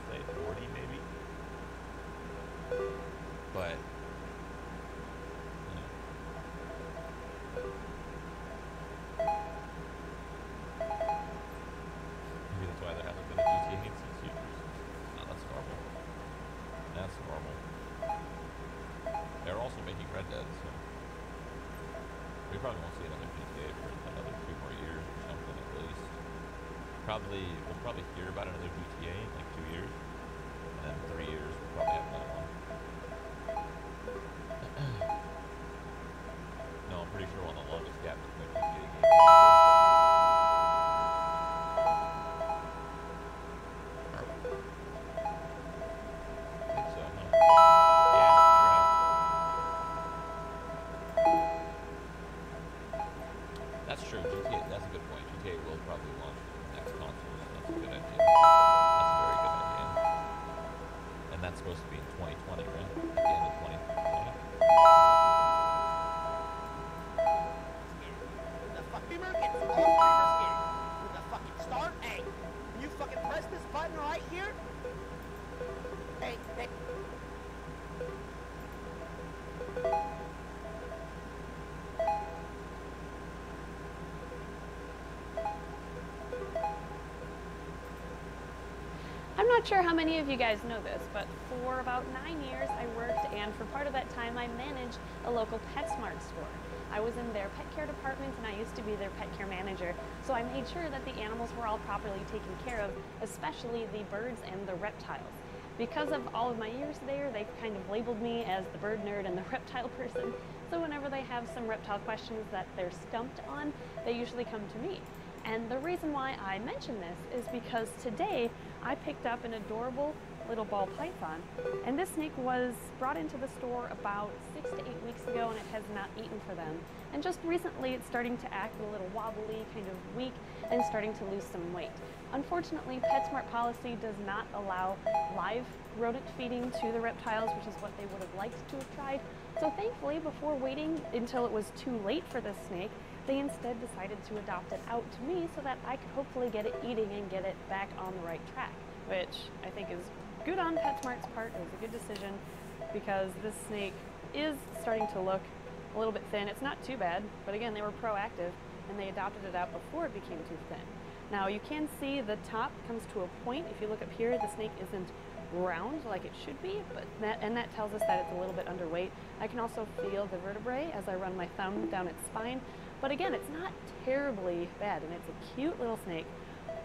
[SPEAKER 8] not sure how many of you guys know this, but for about nine years I worked, and for part of that time I managed a local PetSmart store. I was in their pet care department and I used to be their pet care manager, so I made sure that the animals were all properly taken care of, especially the birds and the reptiles. Because of all of my years there, they've kind of labeled me as the bird nerd and the reptile person, so whenever they have some reptile questions that they're stumped on, they usually come to me. And the reason why I mention this is because today I picked up an adorable little ball python. And this snake was brought into the store about six to eight weeks ago and it has not eaten for them. And just recently it's starting to act a little wobbly, kind of weak, and starting to lose some weight. Unfortunately, PetSmart policy does not allow live rodent feeding to the reptiles, which is what they would have liked to have tried. So thankfully, before waiting until it was too late for this snake, they instead decided to adopt it out to me so that I could hopefully get it eating and get it back on the right track, which I think is good on PetSmart's part. It was a good decision because this snake is starting to look a little bit thin. It's not too bad, but again, they were proactive and they adopted it out before it became too thin. Now you can see the top comes to a point. If you look up here, the snake isn't round like it should be, but that, and that tells us that it's a little bit underweight. I can also feel the vertebrae as I run my thumb down its spine, but again, it's not terribly bad, and it's a cute little snake.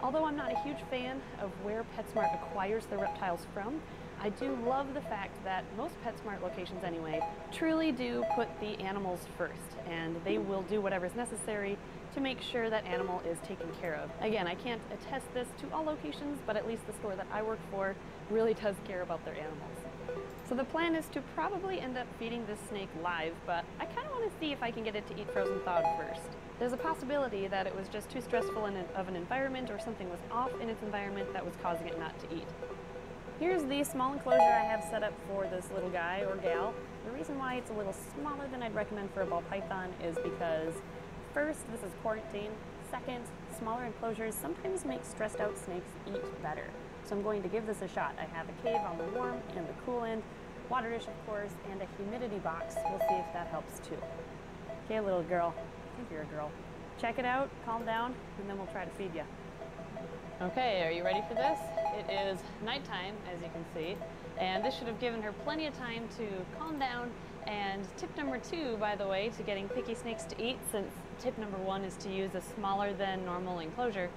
[SPEAKER 8] Although I'm not a huge fan of where PetSmart acquires their reptiles from, I do love the fact that most PetSmart locations, anyway, truly do put the animals first, and they will do whatever is necessary to make sure that animal is taken care of. Again, I can't attest this to all locations, but at least the store that I work for really does care about their animals. So the plan is to probably end up feeding this snake live, but I kind to see if I can get it to eat frozen thawed first. There's a possibility that it was just too stressful of an environment or something was off in its environment that was causing it not to eat. Here's the small enclosure I have set up for this little guy or gal. The reason why it's a little smaller than I'd recommend for a ball python is because first, this is quarantine. Second, smaller enclosures sometimes make stressed out snakes eat better. So I'm going to give this a shot. I have a cave on the warm and the cool end, water dish of course, and a humidity box. We'll see if that helps too. Okay, little girl. I think you're a girl. Check it out, calm down, and then we'll try to feed you. Okay, are you ready for this? It is nighttime, as you can see, and this should have given her plenty of time to calm down. And tip number two, by the way, to getting picky snakes to eat, since tip number one is to use a smaller than normal enclosure,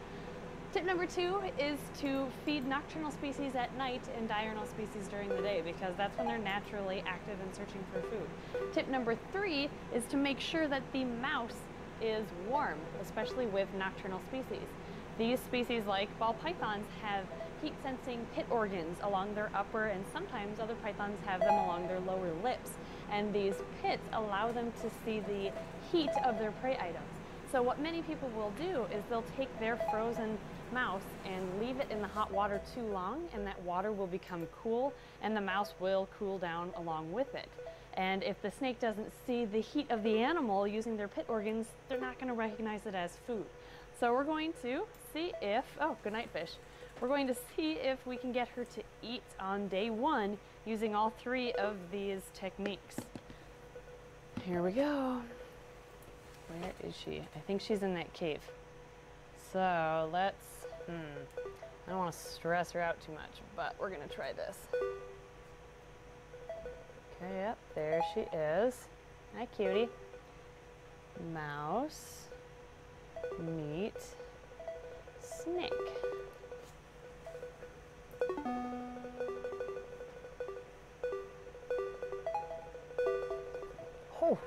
[SPEAKER 8] Tip number two is to feed nocturnal species at night and diurnal species during the day because that's when they're naturally active and searching for food. Tip number three is to make sure that the mouse is warm, especially with nocturnal species. These species, like ball pythons, have heat sensing pit organs along their upper and sometimes other pythons have them along their lower lips. And these pits allow them to see the heat of their prey items. So what many people will do is they'll take their frozen mouse and leave it in the hot water too long and that water will become cool and the mouse will cool down along with it. And if the snake doesn't see the heat of the animal using their pit organs, they're not going to recognize it as food. So we're going to see if, oh, good night fish. We're going to see if we can get her to eat on day one using all three of these techniques. Here we go. Where is she? I think she's in that cave. So let's, hmm, I don't want to stress her out too much, but we're going to try this. Okay, yep, there she is. Hi, cutie. Mouse, meat, snake. Oh,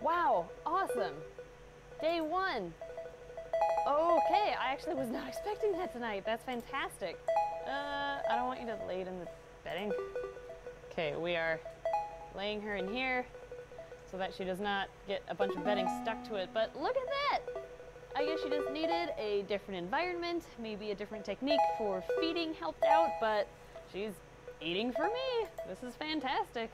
[SPEAKER 8] wow, awesome. Day one. Okay, I actually was not expecting that tonight. That's fantastic. Uh, I don't want you to lay it in the bedding. Okay, we are laying her in here so that she does not get a bunch of bedding stuck to it. But look at that! I guess she just needed a different environment, maybe a different technique for feeding helped out, but she's eating for me. This is fantastic.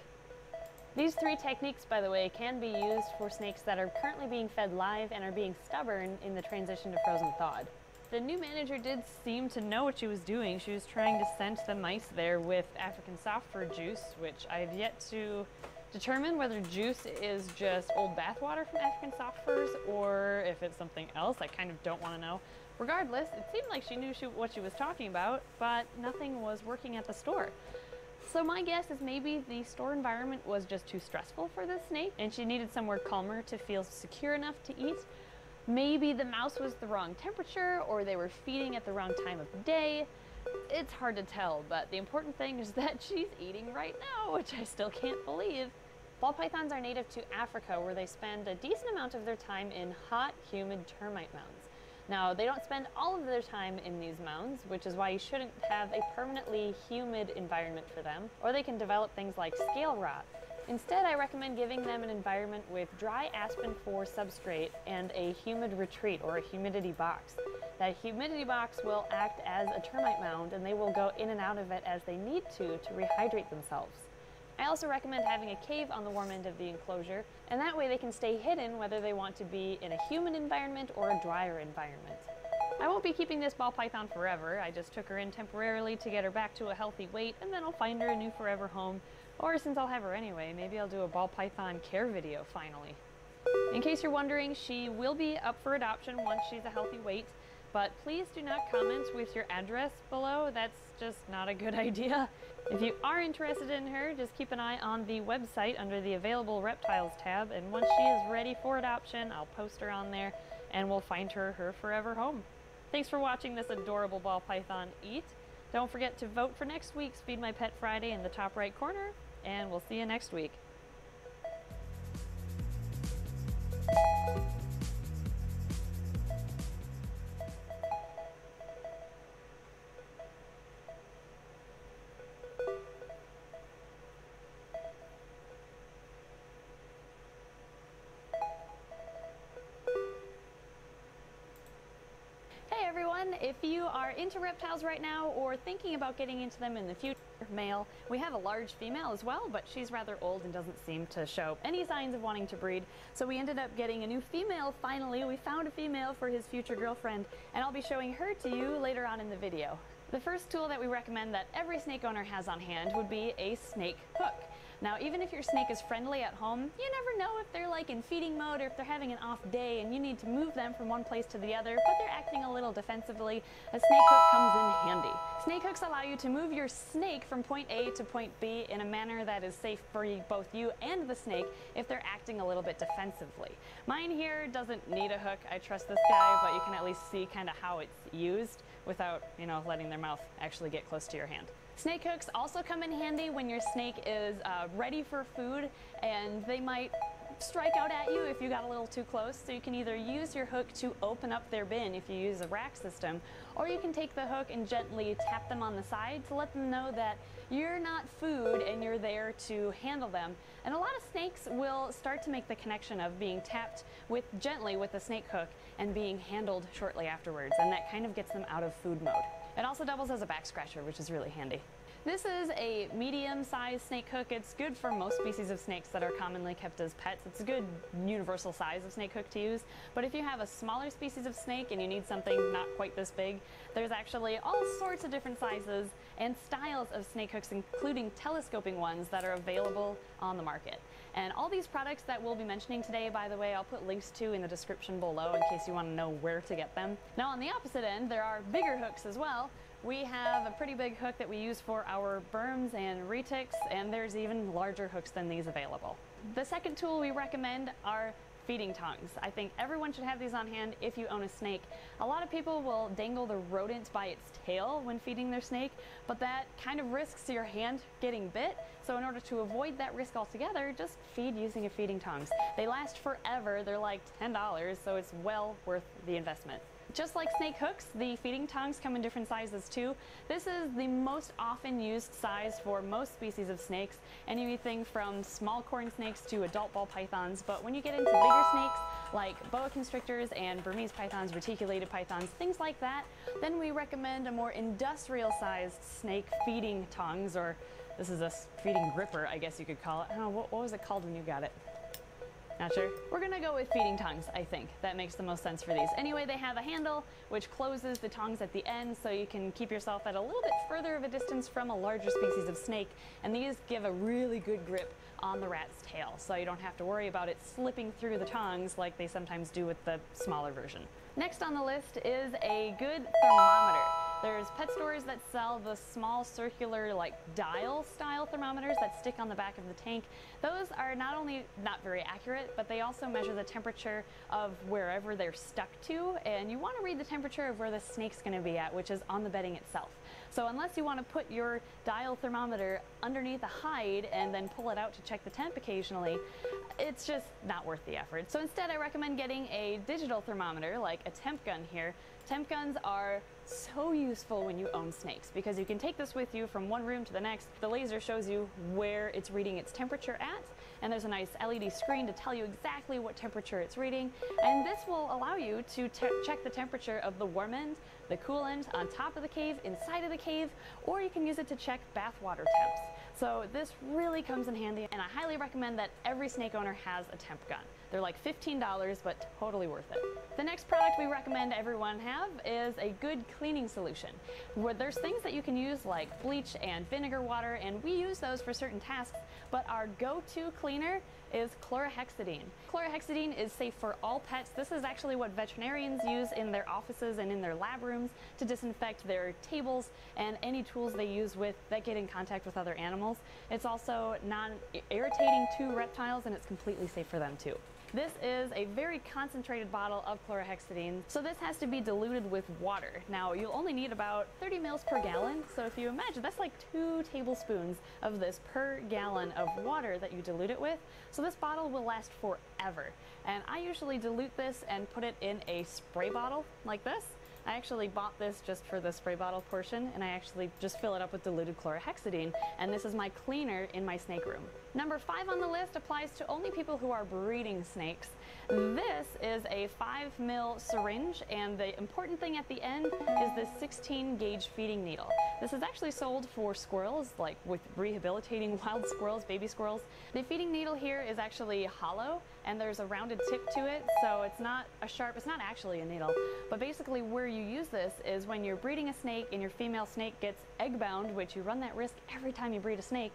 [SPEAKER 8] These three techniques, by the way, can be used for snakes that are currently being fed live and are being stubborn in the transition to frozen thawed. The new manager did seem to know what she was doing. She was trying to scent the mice there with African soft fur juice, which I've yet to determine whether juice is just old bathwater from African soft furs or if it's something else. I kind of don't want to know. Regardless, it seemed like she knew she, what she was talking about, but nothing was working at the store. So my guess is maybe the store environment was just too stressful for this snake and she needed somewhere calmer to feel secure enough to eat. Maybe the mouse was the wrong temperature or they were feeding at the wrong time of day. It's hard to tell, but the important thing is that she's eating right now, which I still can't believe. Ball pythons are native to Africa where they spend a decent amount of their time in hot, humid termite mounds. Now, they don't spend all of their time in these mounds, which is why you shouldn't have a permanently humid environment for them, or they can develop things like scale rot. Instead, I recommend giving them an environment with dry aspen for substrate and a humid retreat or a humidity box. That humidity box will act as a termite mound and they will go in and out of it as they need to to rehydrate themselves. I also recommend having a cave on the warm end of the enclosure, and that way they can stay hidden whether they want to be in a humid environment or a drier environment. I won't be keeping this ball python forever, I just took her in temporarily to get her back to a healthy weight, and then I'll find her a new forever home, or since I'll have her anyway, maybe I'll do a ball python care video finally. In case you're wondering, she will be up for adoption once she's a healthy weight, but please do not comment with your address below. That's just not a good idea. If you are interested in her, just keep an eye on the website under the available reptiles tab, and once she is ready for adoption, I'll post her on there and we'll find her her forever home. Thanks for watching this adorable ball python eat. Don't forget to vote for next week's Feed My Pet Friday in the top right corner, and we'll see you next week. If you are into reptiles right now or thinking about getting into them in the future, male, we have a large female as well, but she's rather old and doesn't seem to show any signs of wanting to breed. So we ended up getting a new female finally. We found a female for his future girlfriend, and I'll be showing her to you later on in the video. The first tool that we recommend that every snake owner has on hand would be a snake hook. Now, even if your snake is friendly at home, you never know if they're like in feeding mode or if they're having an off day and you need to move them from one place to the other, but they're acting a little defensively. A snake hook comes in handy. Snake hooks allow you to move your snake from point A to point B in a manner that is safe for both you and the snake if they're acting a little bit defensively. Mine here doesn't need a hook. I trust this guy, but you can at least see kind of how it's used without, you know, letting their mouth actually get close to your hand. Snake hooks also come in handy when your snake is uh, ready for food and they might strike out at you if you got a little too close. So you can either use your hook to open up their bin if you use a rack system, or you can take the hook and gently tap them on the side to let them know that you're not food and you're there to handle them. And a lot of snakes will start to make the connection of being tapped with gently with a snake hook and being handled shortly afterwards, and that kind of gets them out of food mode. It also doubles as a back scratcher, which is really handy. This is a medium-sized snake hook. It's good for most species of snakes that are commonly kept as pets. It's a good universal size of snake hook to use. But if you have a smaller species of snake and you need something not quite this big, there's actually all sorts of different sizes and styles of snake hooks, including telescoping ones that are available on the market. And all these products that we'll be mentioning today, by the way, I'll put links to in the description below in case you want to know where to get them. Now on the opposite end, there are bigger hooks as well. We have a pretty big hook that we use for our burms and retics, and there's even larger hooks than these available. The second tool we recommend are feeding tongs. I think everyone should have these on hand if you own a snake. A lot of people will dangle the rodent by its tail when feeding their snake, but that kind of risks your hand getting bit. So in order to avoid that risk altogether, just feed using a feeding tongs. They last forever. They're like $10, so it's well worth the investment. Just like snake hooks, the feeding tongs come in different sizes too. This is the most often used size for most species of snakes, anything from small corn snakes to adult ball pythons. But when you get into bigger snakes, like boa constrictors and Burmese pythons, reticulated pythons, things like that, then we recommend a more industrial sized snake feeding tongs, or this is a feeding gripper, I guess you could call it. I don't know, what, what was it called when you got it? Not sure. We're gonna go with feeding tongs, I think. That makes the most sense for these. Anyway, they have a handle which closes the tongs at the end so you can keep yourself at a little bit further of a distance from a larger species of snake. And these give a really good grip on the rat's tail so you don't have to worry about it slipping through the tongs like they sometimes do with the smaller version. Next on the list is a good thermometer. There's pet stores that sell the small circular like dial style thermometers that stick on the back of the tank. Those are not only not very accurate, but they also measure the temperature of wherever they're stuck to. And you want to read the temperature of where the snake's going to be at, which is on the bedding itself. So unless you want to put your dial thermometer underneath a hide and then pull it out to check the temp occasionally, it's just not worth the effort. So instead I recommend getting a digital thermometer like a temp gun here. Temp guns are so useful when you own snakes because you can take this with you from one room to the next. The laser shows you where it's reading its temperature at and there's a nice LED screen to tell you exactly what temperature it's reading and this will allow you to check the temperature of the warm end, the cool end, on top of the cave, inside of the cave, or you can use it to check bathwater temps. So this really comes in handy and I highly recommend that every snake owner has a temp gun. They're like $15, but totally worth it. The next product we recommend everyone have is a good cleaning solution. Where there's things that you can use like bleach and vinegar water, and we use those for certain tasks, but our go-to cleaner is chlorhexidine. Chlorhexidine is safe for all pets. This is actually what veterinarians use in their offices and in their lab rooms to disinfect their tables and any tools they use with that get in contact with other animals. It's also non-irritating to reptiles and it's completely safe for them too. This is a very concentrated bottle of chlorhexidine, so this has to be diluted with water. Now, you'll only need about 30 mils per gallon, so if you imagine, that's like two tablespoons of this per gallon of water that you dilute it with. So this bottle will last forever. And I usually dilute this and put it in a spray bottle like this. I actually bought this just for the spray bottle portion and I actually just fill it up with diluted chlorhexidine and this is my cleaner in my snake room. Number five on the list applies to only people who are breeding snakes. This is a 5 mil syringe and the important thing at the end is this 16 gauge feeding needle. This is actually sold for squirrels, like with rehabilitating wild squirrels, baby squirrels. The feeding needle here is actually hollow and there's a rounded tip to it, so it's not a sharp, it's not actually a needle. But basically where you use this is when you're breeding a snake and your female snake gets egg bound, which you run that risk every time you breed a snake,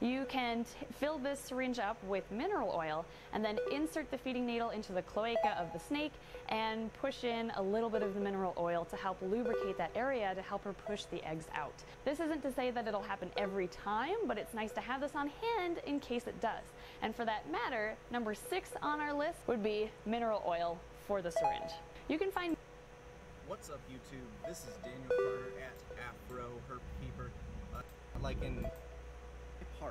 [SPEAKER 8] you can fill this syringe up with mineral oil and then insert the feeding needle into the cloaca of the snake and push in a little bit of the mineral oil to help lubricate that area to help her push the eggs out. This isn't to say that it'll happen every time, but it's nice to have this on hand in case it does. And for that matter, number six on our list would be mineral oil for the syringe. You can find
[SPEAKER 27] What's up, YouTube? This is Daniel Carter at Afro Herp Keeper. Uh, like in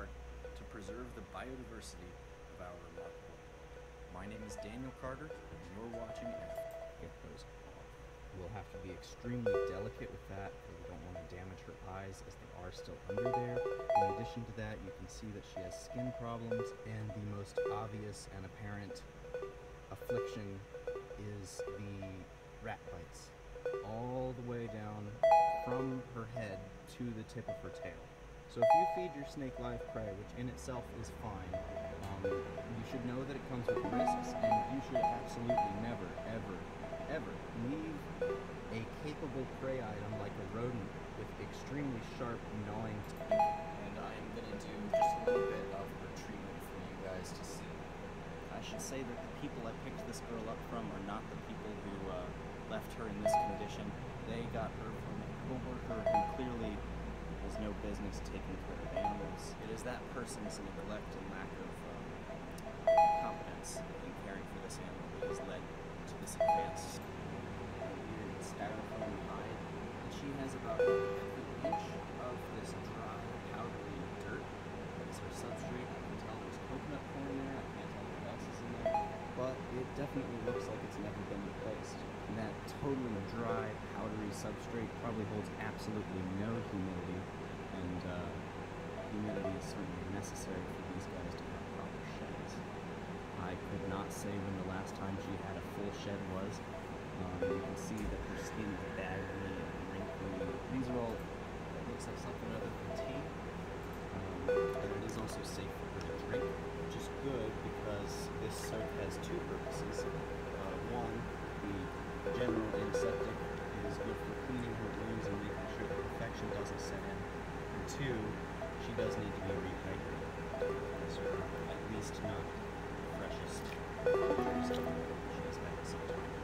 [SPEAKER 27] to preserve the biodiversity of our remarkable. My name is Daniel Carter, and you're watching Afro. Get those. We'll have to be extremely delicate with that, because we don't want to damage her eyes as they are still under there. In addition to that, you can see that she has skin problems, and the most obvious and apparent affliction is the rat bites all the way down from her head to the tip of her tail. So if you feed your snake live prey, which in itself is fine, um, you should know that it comes with risks, and you should absolutely never, ever, ever leave a capable prey item like a rodent with extremely sharp gnawing teeth. And I am going to do just a little bit of her treatment for you guys to see. I should say that the people I picked this girl up from are not the people who uh, left her in this condition. They got her from a coworker who clearly has no business taking care of animals. It is that person's neglect and lack of um, competence in caring for this animal that has led to this advanced styrofoam hide. And she has about an inch of this dry, powdery dirt as her substrate. I can tell there's coconut coir there. I can't tell what else is in there. But it definitely looks like it's never been replaced. And that totally dry, powdery substrate probably holds absolutely no humidity, humidity is certainly necessary for these guys to have proper sheds. I could not say when the last time she had a full shed was. Um, you can see that her skin is baggy and wrinkly. These are all, it looks like something other than tea. Um, and it is also safe for her to drink, which is good because this soap has two purposes. Uh, one, the general antiseptic is good for cleaning her wounds and making sure that infection doesn't set in. And two, she does need to be rehydrated. So at least not the freshest. She has had some time.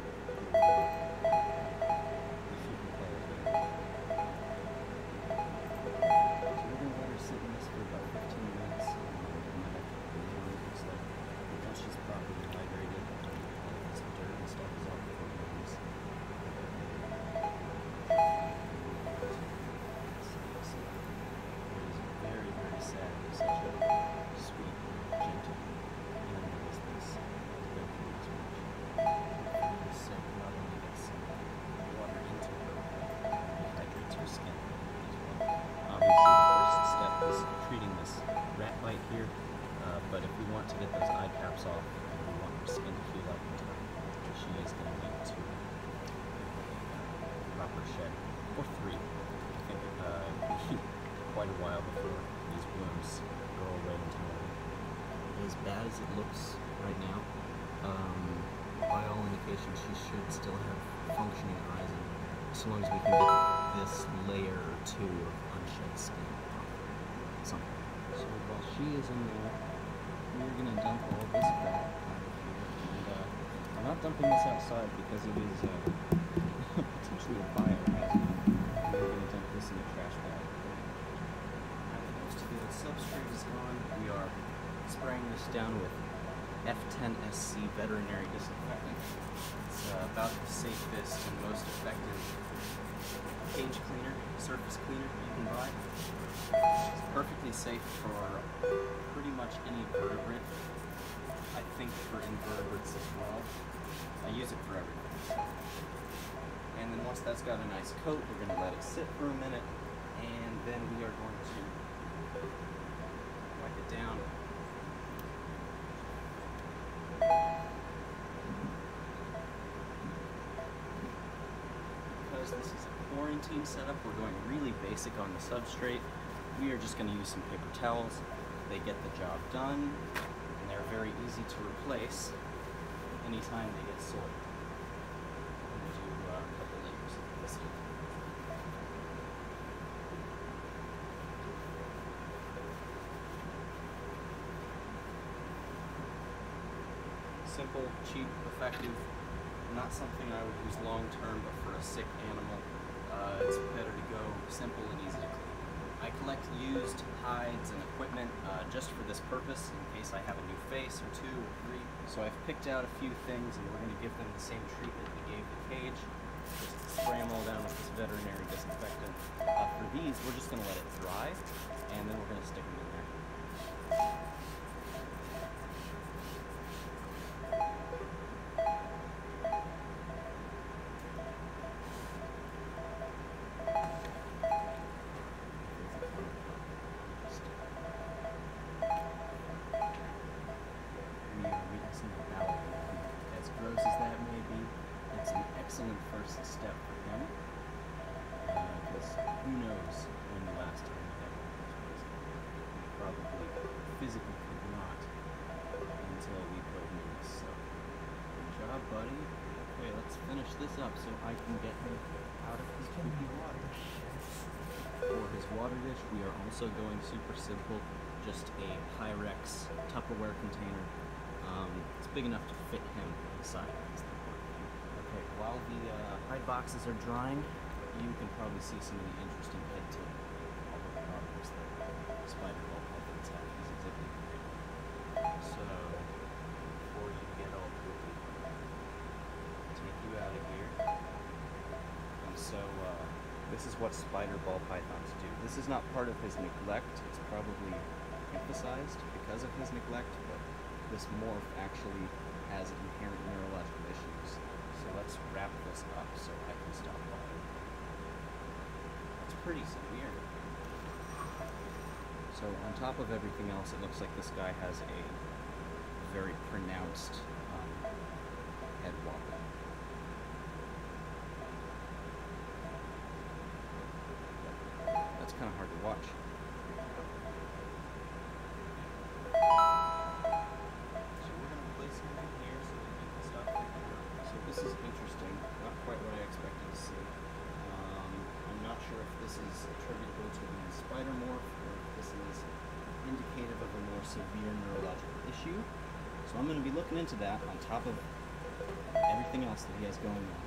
[SPEAKER 27] Dumping this outside because it is uh, potentially a biohazard. We're gonna dump this in a trash bag. The substrate is gone. We are spraying this down with F10SC veterinary disinfectant. It's uh, about the safest and most effective cage cleaner, surface cleaner you can buy. It's perfectly safe for pretty much any vertebrate. I think for invertebrates as well. I use it for everything. And then once that's got a nice coat, we're going to let it sit for a minute, and then we are going to wipe it down. Because this is a quarantine setup, we're going really basic on the substrate. We are just going to use some paper towels. They get the job done, and they're very easy to replace anytime they get this. Simple, cheap, effective. Not something I would use long term, but for a sick animal, uh, it's better to go simple and easy. I collect used hides and equipment uh, just for this purpose, in case I have a new face or two or three. So I've picked out a few things, and we're going to give them the same treatment we gave the cage. Just spray them all down with this veterinary disinfectant. Uh, for these, we're just going to let it dry, and then we're going to stick them in there. We are witnessing a bowel movement. As gross as that may be, it's an excellent first step for him. Because who knows when the last time he had one of those was. Probably physically could not until we put him in this. So, good job, buddy. Okay, let's finish this up so I can get him out of his poopy water. For his water dish, we are also going super simple. Just a Pyrex Tupperware container. Um, it's big enough to fit him inside. Okay, while the uh, hide boxes are drying, you can probably see some of the interesting head the products that Spider Ball Pythons have. He's exhibiting. So, before you get all poopy, take you out of here. And so, uh, this is what spider ball pythons. This is not part of his neglect. It's probably emphasized because of his neglect, but this morph actually has inherent neurological issues. So let's wrap this up so I can stop walking. It's pretty severe. So on top of everything else, it looks like this guy has a very pronounced um, head wobble. That's kind of hard to watch. So we're going to place him in here so that he can stop picking up. So this is interesting. Not quite what I expected to see. Um, I'm not sure if this is attributable to the spider morph or if this is indicative of a more severe neurological issue. So I'm going to be looking into that on top of everything else that he has going on.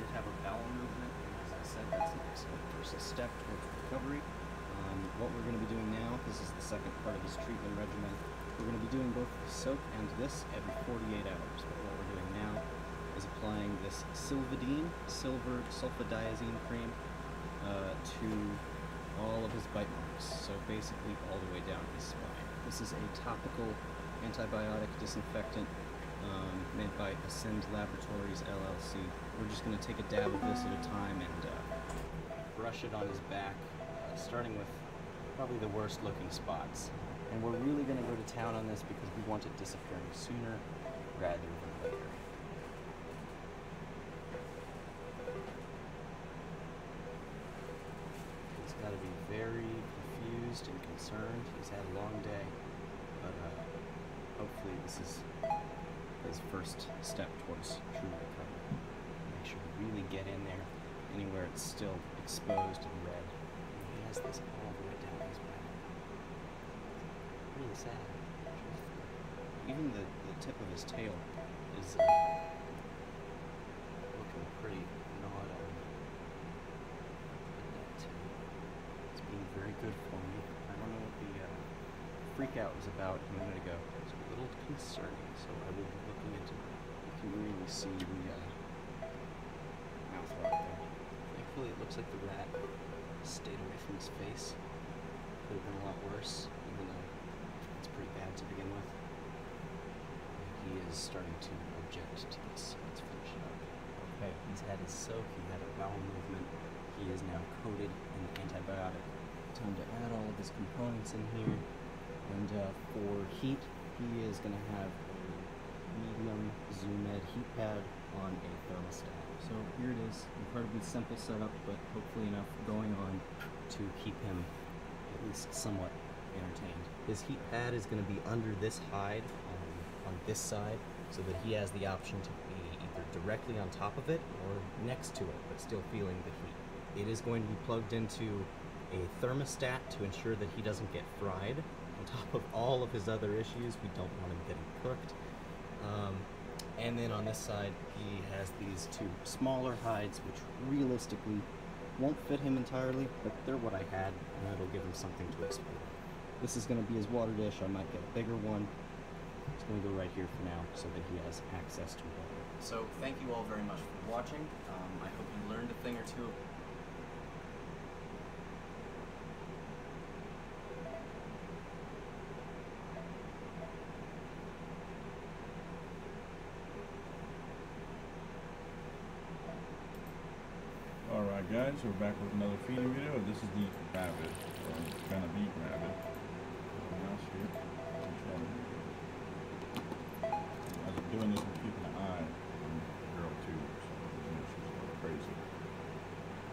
[SPEAKER 27] Did have a bowel movement, and as I said, that's an excellent first step towards recovery. Um, what we're going to be doing now, this is the second part of his treatment regimen. We're going to be doing both the soap and this every 48 hours. But what we're doing now is applying this Silvadene, silver sulfadiazine cream, uh, to all of his bite marks. So basically all the way down his spine. This is a topical antibiotic disinfectant um, made by Ascend Laboratories LLC. We're just going to take a dab of this at a time and uh, brush it on his back, uh, starting with probably the worst looking spots. And we're really going to go to town on this because we want it disappearing sooner rather than later. He's got to be very confused and concerned. He's had a long day, but uh, hopefully this is his first step towards true recovery. Make sure to really get in there anywhere it's still exposed and red. And he has this all the way down his back. Really sad. even the, the tip of his tail is uh, looking pretty gnawed on. It's being very good for me. I don't know what the uh, freak out was about a minute ago. It's a little concerning, so I will be looking into it. You can really see the uh, mouth right there. Thankfully, it looks like the rat stayed away from his face. Could have been a lot worse, even though it's pretty bad to begin with. He is starting to object to this. Let's finish it up. Okay, he's had his soak, he had a bowel movement. He is now coated in antibiotic. Time to add all of his components in here. And uh, for heat, he is going to have medium Zoo Med heat pad on a thermostat. So here it is, incredibly simple setup, but hopefully enough going on to keep him at least somewhat entertained. His heat pad is going to be under this hide on, on this side, so that he has the option to be either directly on top of it or next to it, but still feeling the heat. It is going to be plugged into a thermostat to ensure that he doesn't get fried. On top of all of his other issues, we don't want him getting cooked. Um, and then on this side, he has these two smaller hides, which realistically won't fit him entirely, but they're what I had, and it'll give him something to explore. This is going to be his water dish. I might get a bigger one. It's going to go right here for now, so that he has access to water. So thank you all very much for watching. Um, I hope you learned a thing or two.
[SPEAKER 28] Alright guys, we're back with another feeding video. This is the rabbit, or kind of beat rabbit. I'm doing this, I'm keeping an eye on the girl too, so she's little crazy.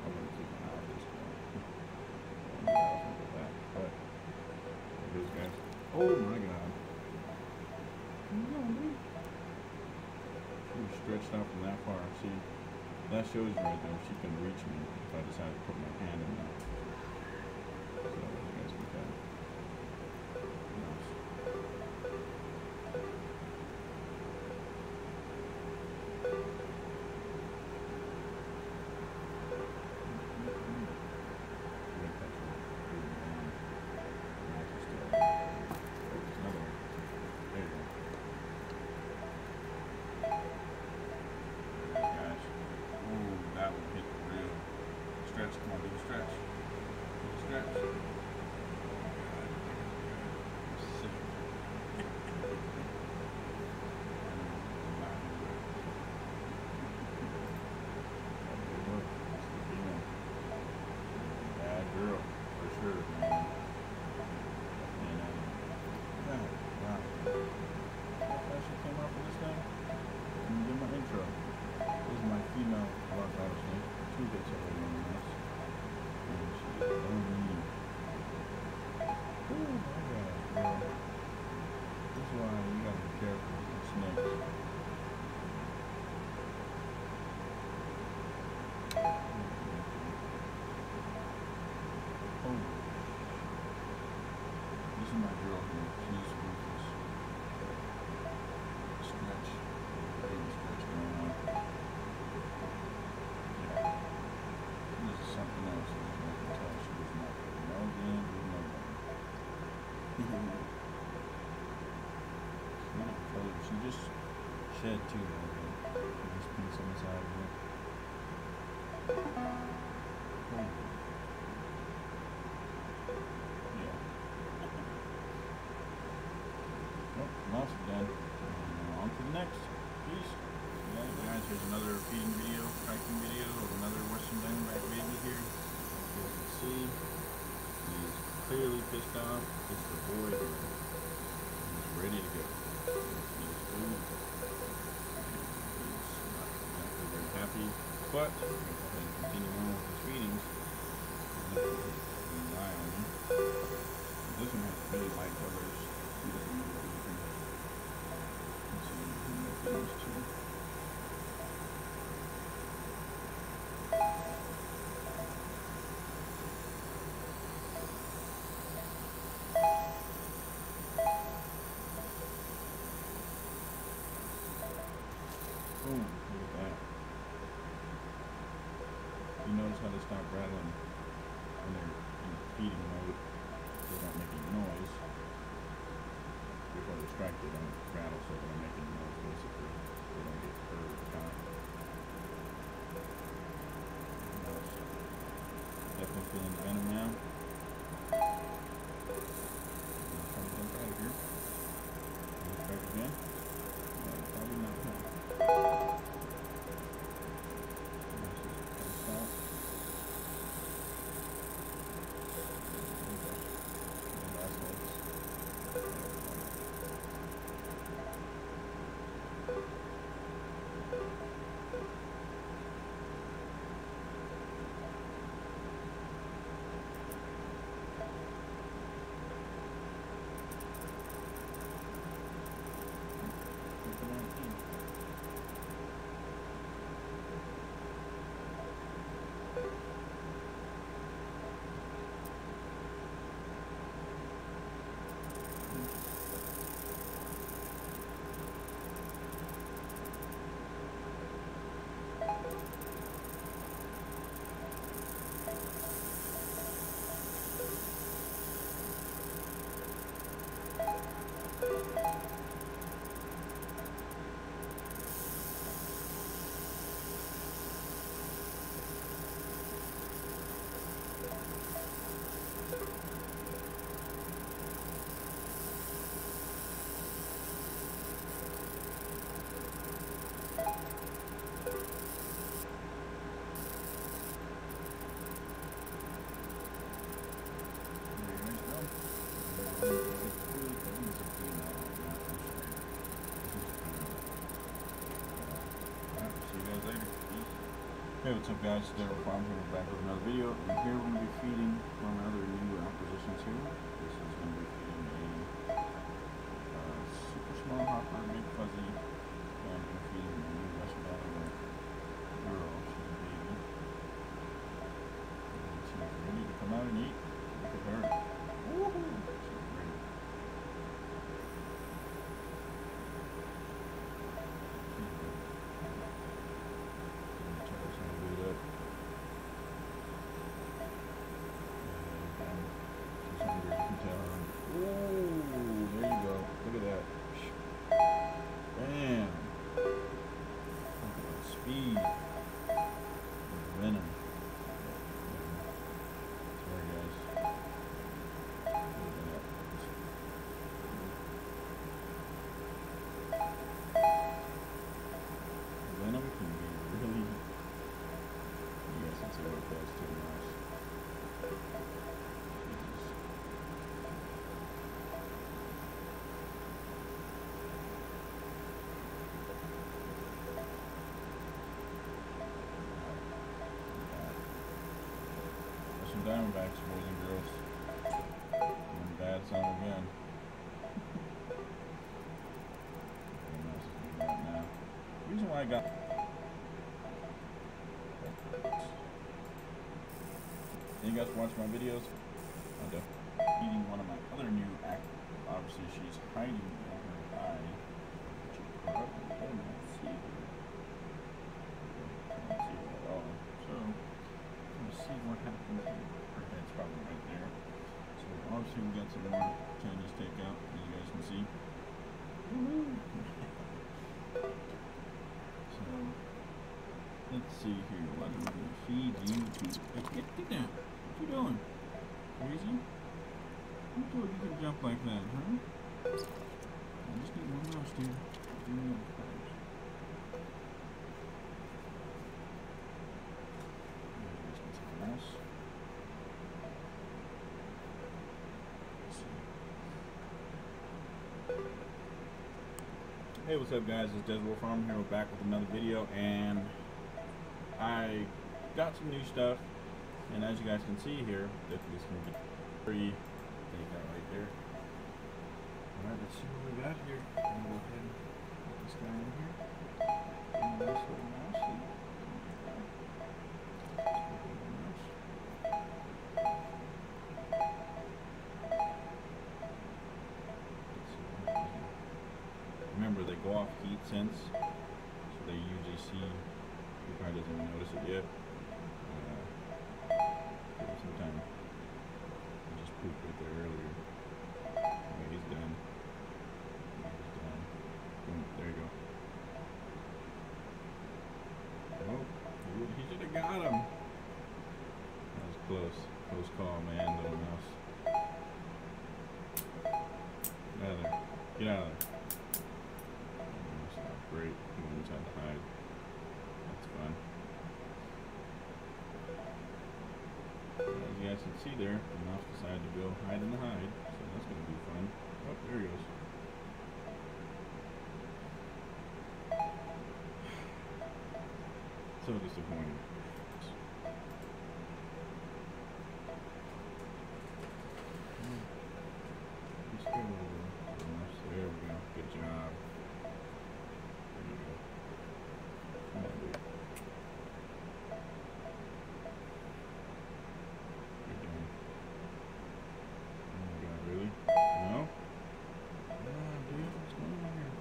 [SPEAKER 28] I'm gonna keep an eye on this. And, there it is guys. Oh my god. She was stretched out from that far. See, that shows you right there. She can reach me to put my hand in there. So you guys get that. Nice. Gosh. Ooh, that one hit real. Stretch, come on, do a stretch. Do a stretch. Sick. Bad girl, for sure, man. And, uh, yeah, wow. How fast she came out for this guy? Let me get my intro. This is my female rock rattlesnake. Two hits already on this. And she's only. Oh my god, girl. This is why you gotta be careful with snakes. Oh. This is my girl here. She's ruthless. Stretch. Baby stretch going on. Yeah. This is something else. I can tell she was not playing no games with nobody. She's not color. She just shed too. She just piece on the side of it. Yeah. Nope, it done. And on to the next. Peace. Yeah, guys, here's another feeding video, tracking video of another Western Diamondback baby here. As you can see, he's clearly pissed off. It's the boy. He's ready to go. He's food. He's not exactly very happy, but stop rattling when they're in feeding mode. They don't make any noise. Before they strike, they don't rattle, so what's up guys? Daryl Farm here, back with another video, and here we're going to be feeding one our new acquisitions here. Diamondbacks, boys and girls. And bad son again. The reason why I got you guys watching my videos. I'm eating one of my other new act. Obviously, she's hiding in her eye. She put up and I don't see her. I don't see her at all. So, I'm gonna see what happens. here. Her head's probably right there. So, we got some more Chinese takeout, as you guys can see. so, let's see here. What are we gonna feed you to? Get, get down. What you doing? Crazy? Who told you can jump like that, huh? I just need one mouse, dude. Just need one mouse. There's some mouse. Let's see. Hey, what's up, guys? It's Des Wolf Farm here. We're back with another video, and I got some new stuff. And as you guys can see here, that this can be free. Take that right there. Alright, let's see what we got here. I'm gonna go ahead and put this guy in here. And this little mouse. here. Let's go with the mouse. Let's see what happens here. Remember, they go off heat since, so they use you see, he probably doesn't even notice it yet. Uh, give it some time. I just pooped right there earlier. Okay, he's done. He's done. Boom, there you go. Oh, he, he should have got him. That was close. Close call, man, little mouse. Get out of That's mm, not great. Hide. That's fun. As you guys can see there, the mouse decided to go hide in the hide, so that's going to be fun. Oh, there he goes. So disappointing. Let's go. Mouse. There we go. Good job. There you go. Come on, dude. You're done. Oh my god, really? No? Ah, dude, what's going on here?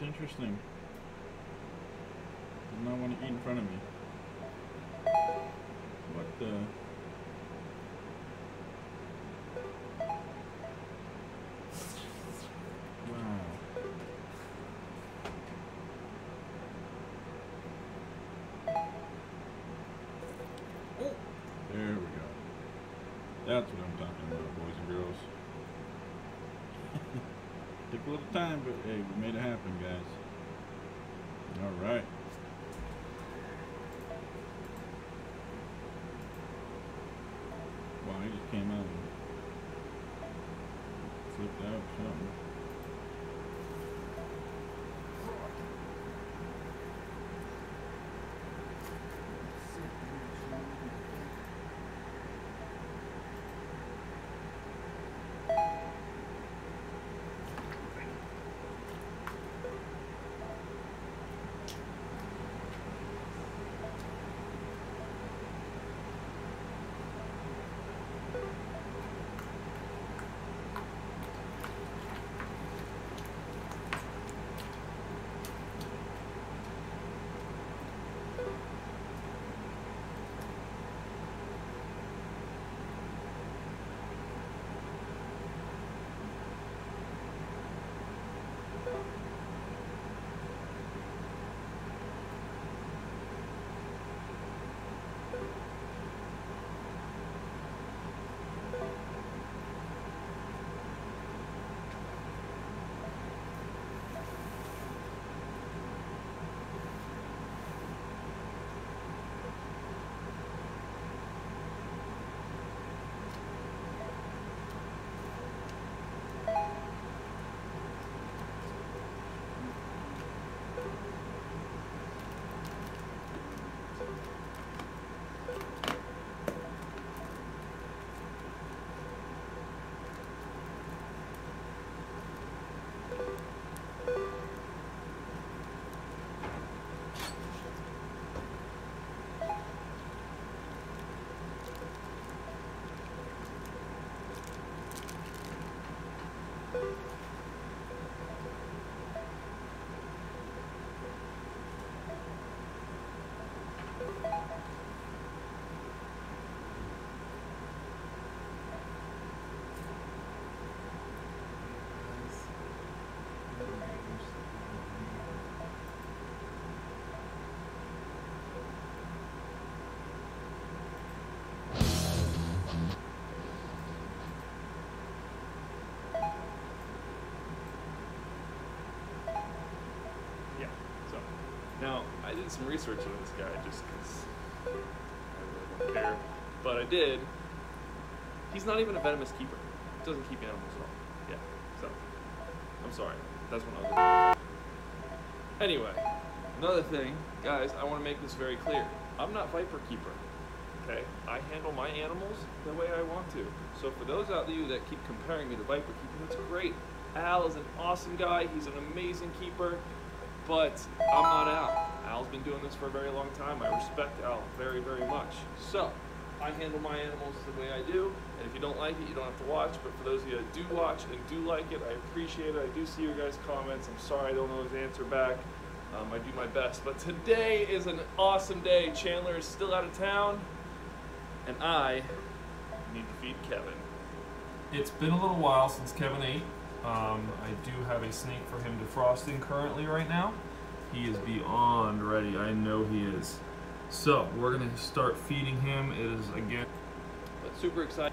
[SPEAKER 28] That's interesting. Does not want to eat in front of me. What the? Wow. There we go. That's what I'm talking about, boys and girls. Little time, but hey, we made it happen, guys. All right.
[SPEAKER 29] Did some research on this guy just because I really don't care, but I did. He's not even a venomous keeper. Doesn't keep animals at all. Yeah. So I'm sorry. That's what one other. Anyway, another thing, guys. I want to make this very clear. I'm not Viper Keeper. Okay, I handle my animals the way I want to. So for those out of you that keep comparing me to Viper Keeper, that's great. Al is an awesome guy. He's an amazing keeper, but I'm not Al. Al's been doing this for a very long time. I respect Al very, very much. So I handle my animals the way I do, and if you don't like it, you don't have to watch. But for those of you that do watch and do like it, I appreciate it. I do see your guys' comments. I'm sorry I don't always answer back. Um, I do my best. But today is an awesome day. Chandler is still out of town, and I need to feed Kevin. It's been a little while since Kevin ate. Um, I do have a snake for him defrosting currently right now. He is beyond ready. I know he is. So we're gonna start feeding him. It is again, but super excited.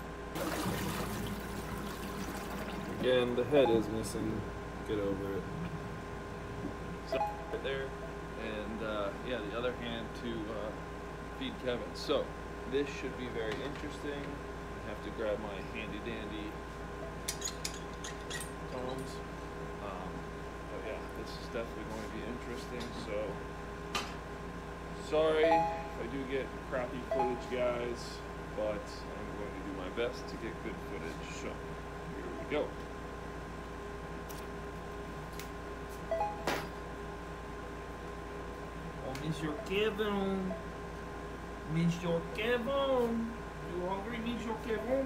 [SPEAKER 29] Again, the head is missing. Get over it. So right there, and uh, yeah, the other hand to uh, feed Kevin. So this should be very interesting. I have to grab my handy dandy tongs. This is definitely going to be interesting. So sorry if I do get crappy footage, guys, but I'm going to do my best to get good footage. So here we go. Oh, Monsieur Kevin. Monsieur Kevin. You hungry, Monsieur Kevin?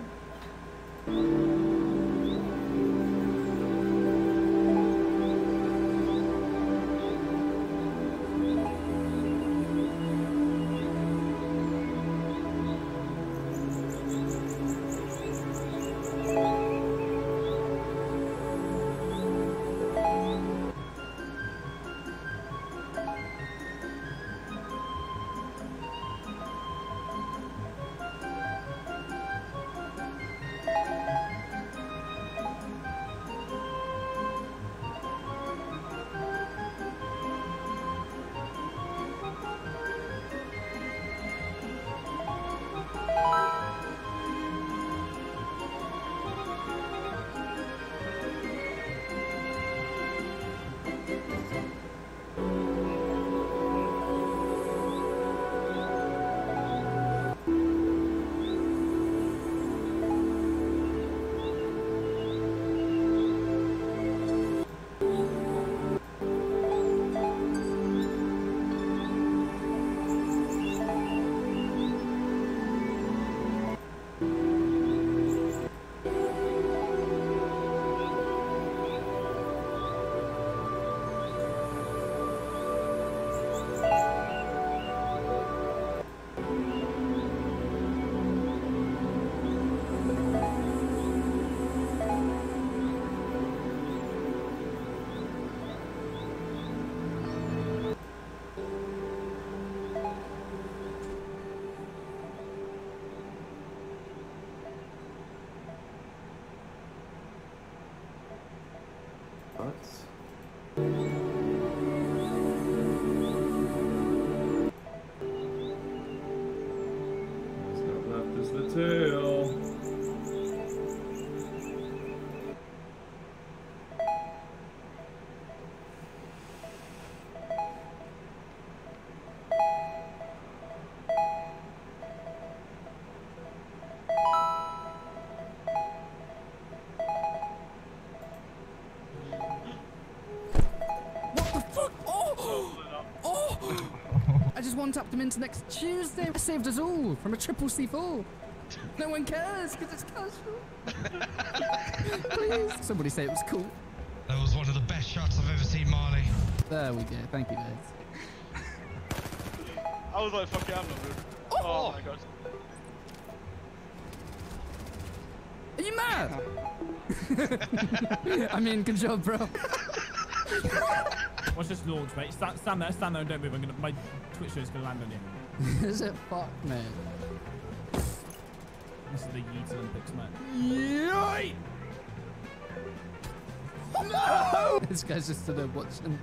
[SPEAKER 30] One tapped him into next Tuesday. It saved us all from a triple C4. No one cares because it's casual. Please. Somebody say it was cool.
[SPEAKER 31] That was one of the best shots I've ever seen, Marley.
[SPEAKER 30] There we go. Thank you, guys.
[SPEAKER 18] I was like, fuck yeah, I'm not moving. Oh! oh, my god.
[SPEAKER 30] Are you mad? I mean, good job, bro.
[SPEAKER 32] Watch this launch, mate. Stand, stand there, stand there, and don't move. I'm gonna, my Twitch is gonna land on you.
[SPEAKER 30] Is it fuck, man?
[SPEAKER 32] This is the Yeet Olympics, man.
[SPEAKER 30] Yoi! No! this guy's just stood there watching.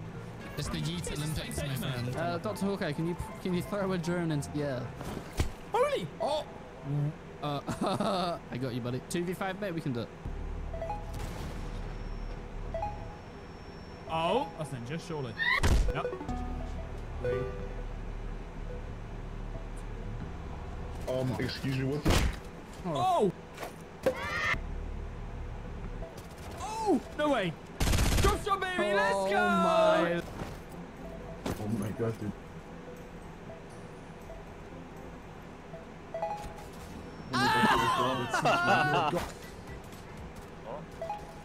[SPEAKER 31] It's the Yeet Olympics, my friend.
[SPEAKER 30] Uh, Dr. Hawkeye, can you can you throw a drone into the air?
[SPEAKER 32] Holy!
[SPEAKER 30] Oh! Uh, I got you, buddy. 2v5, mate, we can do it.
[SPEAKER 32] Oh, that's ninja, surely. Yep.
[SPEAKER 28] Um, excuse me, what the?
[SPEAKER 32] Oh! Oh! No way! Drop shot, baby! Let's
[SPEAKER 30] Oh
[SPEAKER 32] go!
[SPEAKER 30] my-
[SPEAKER 28] Oh my god, dude.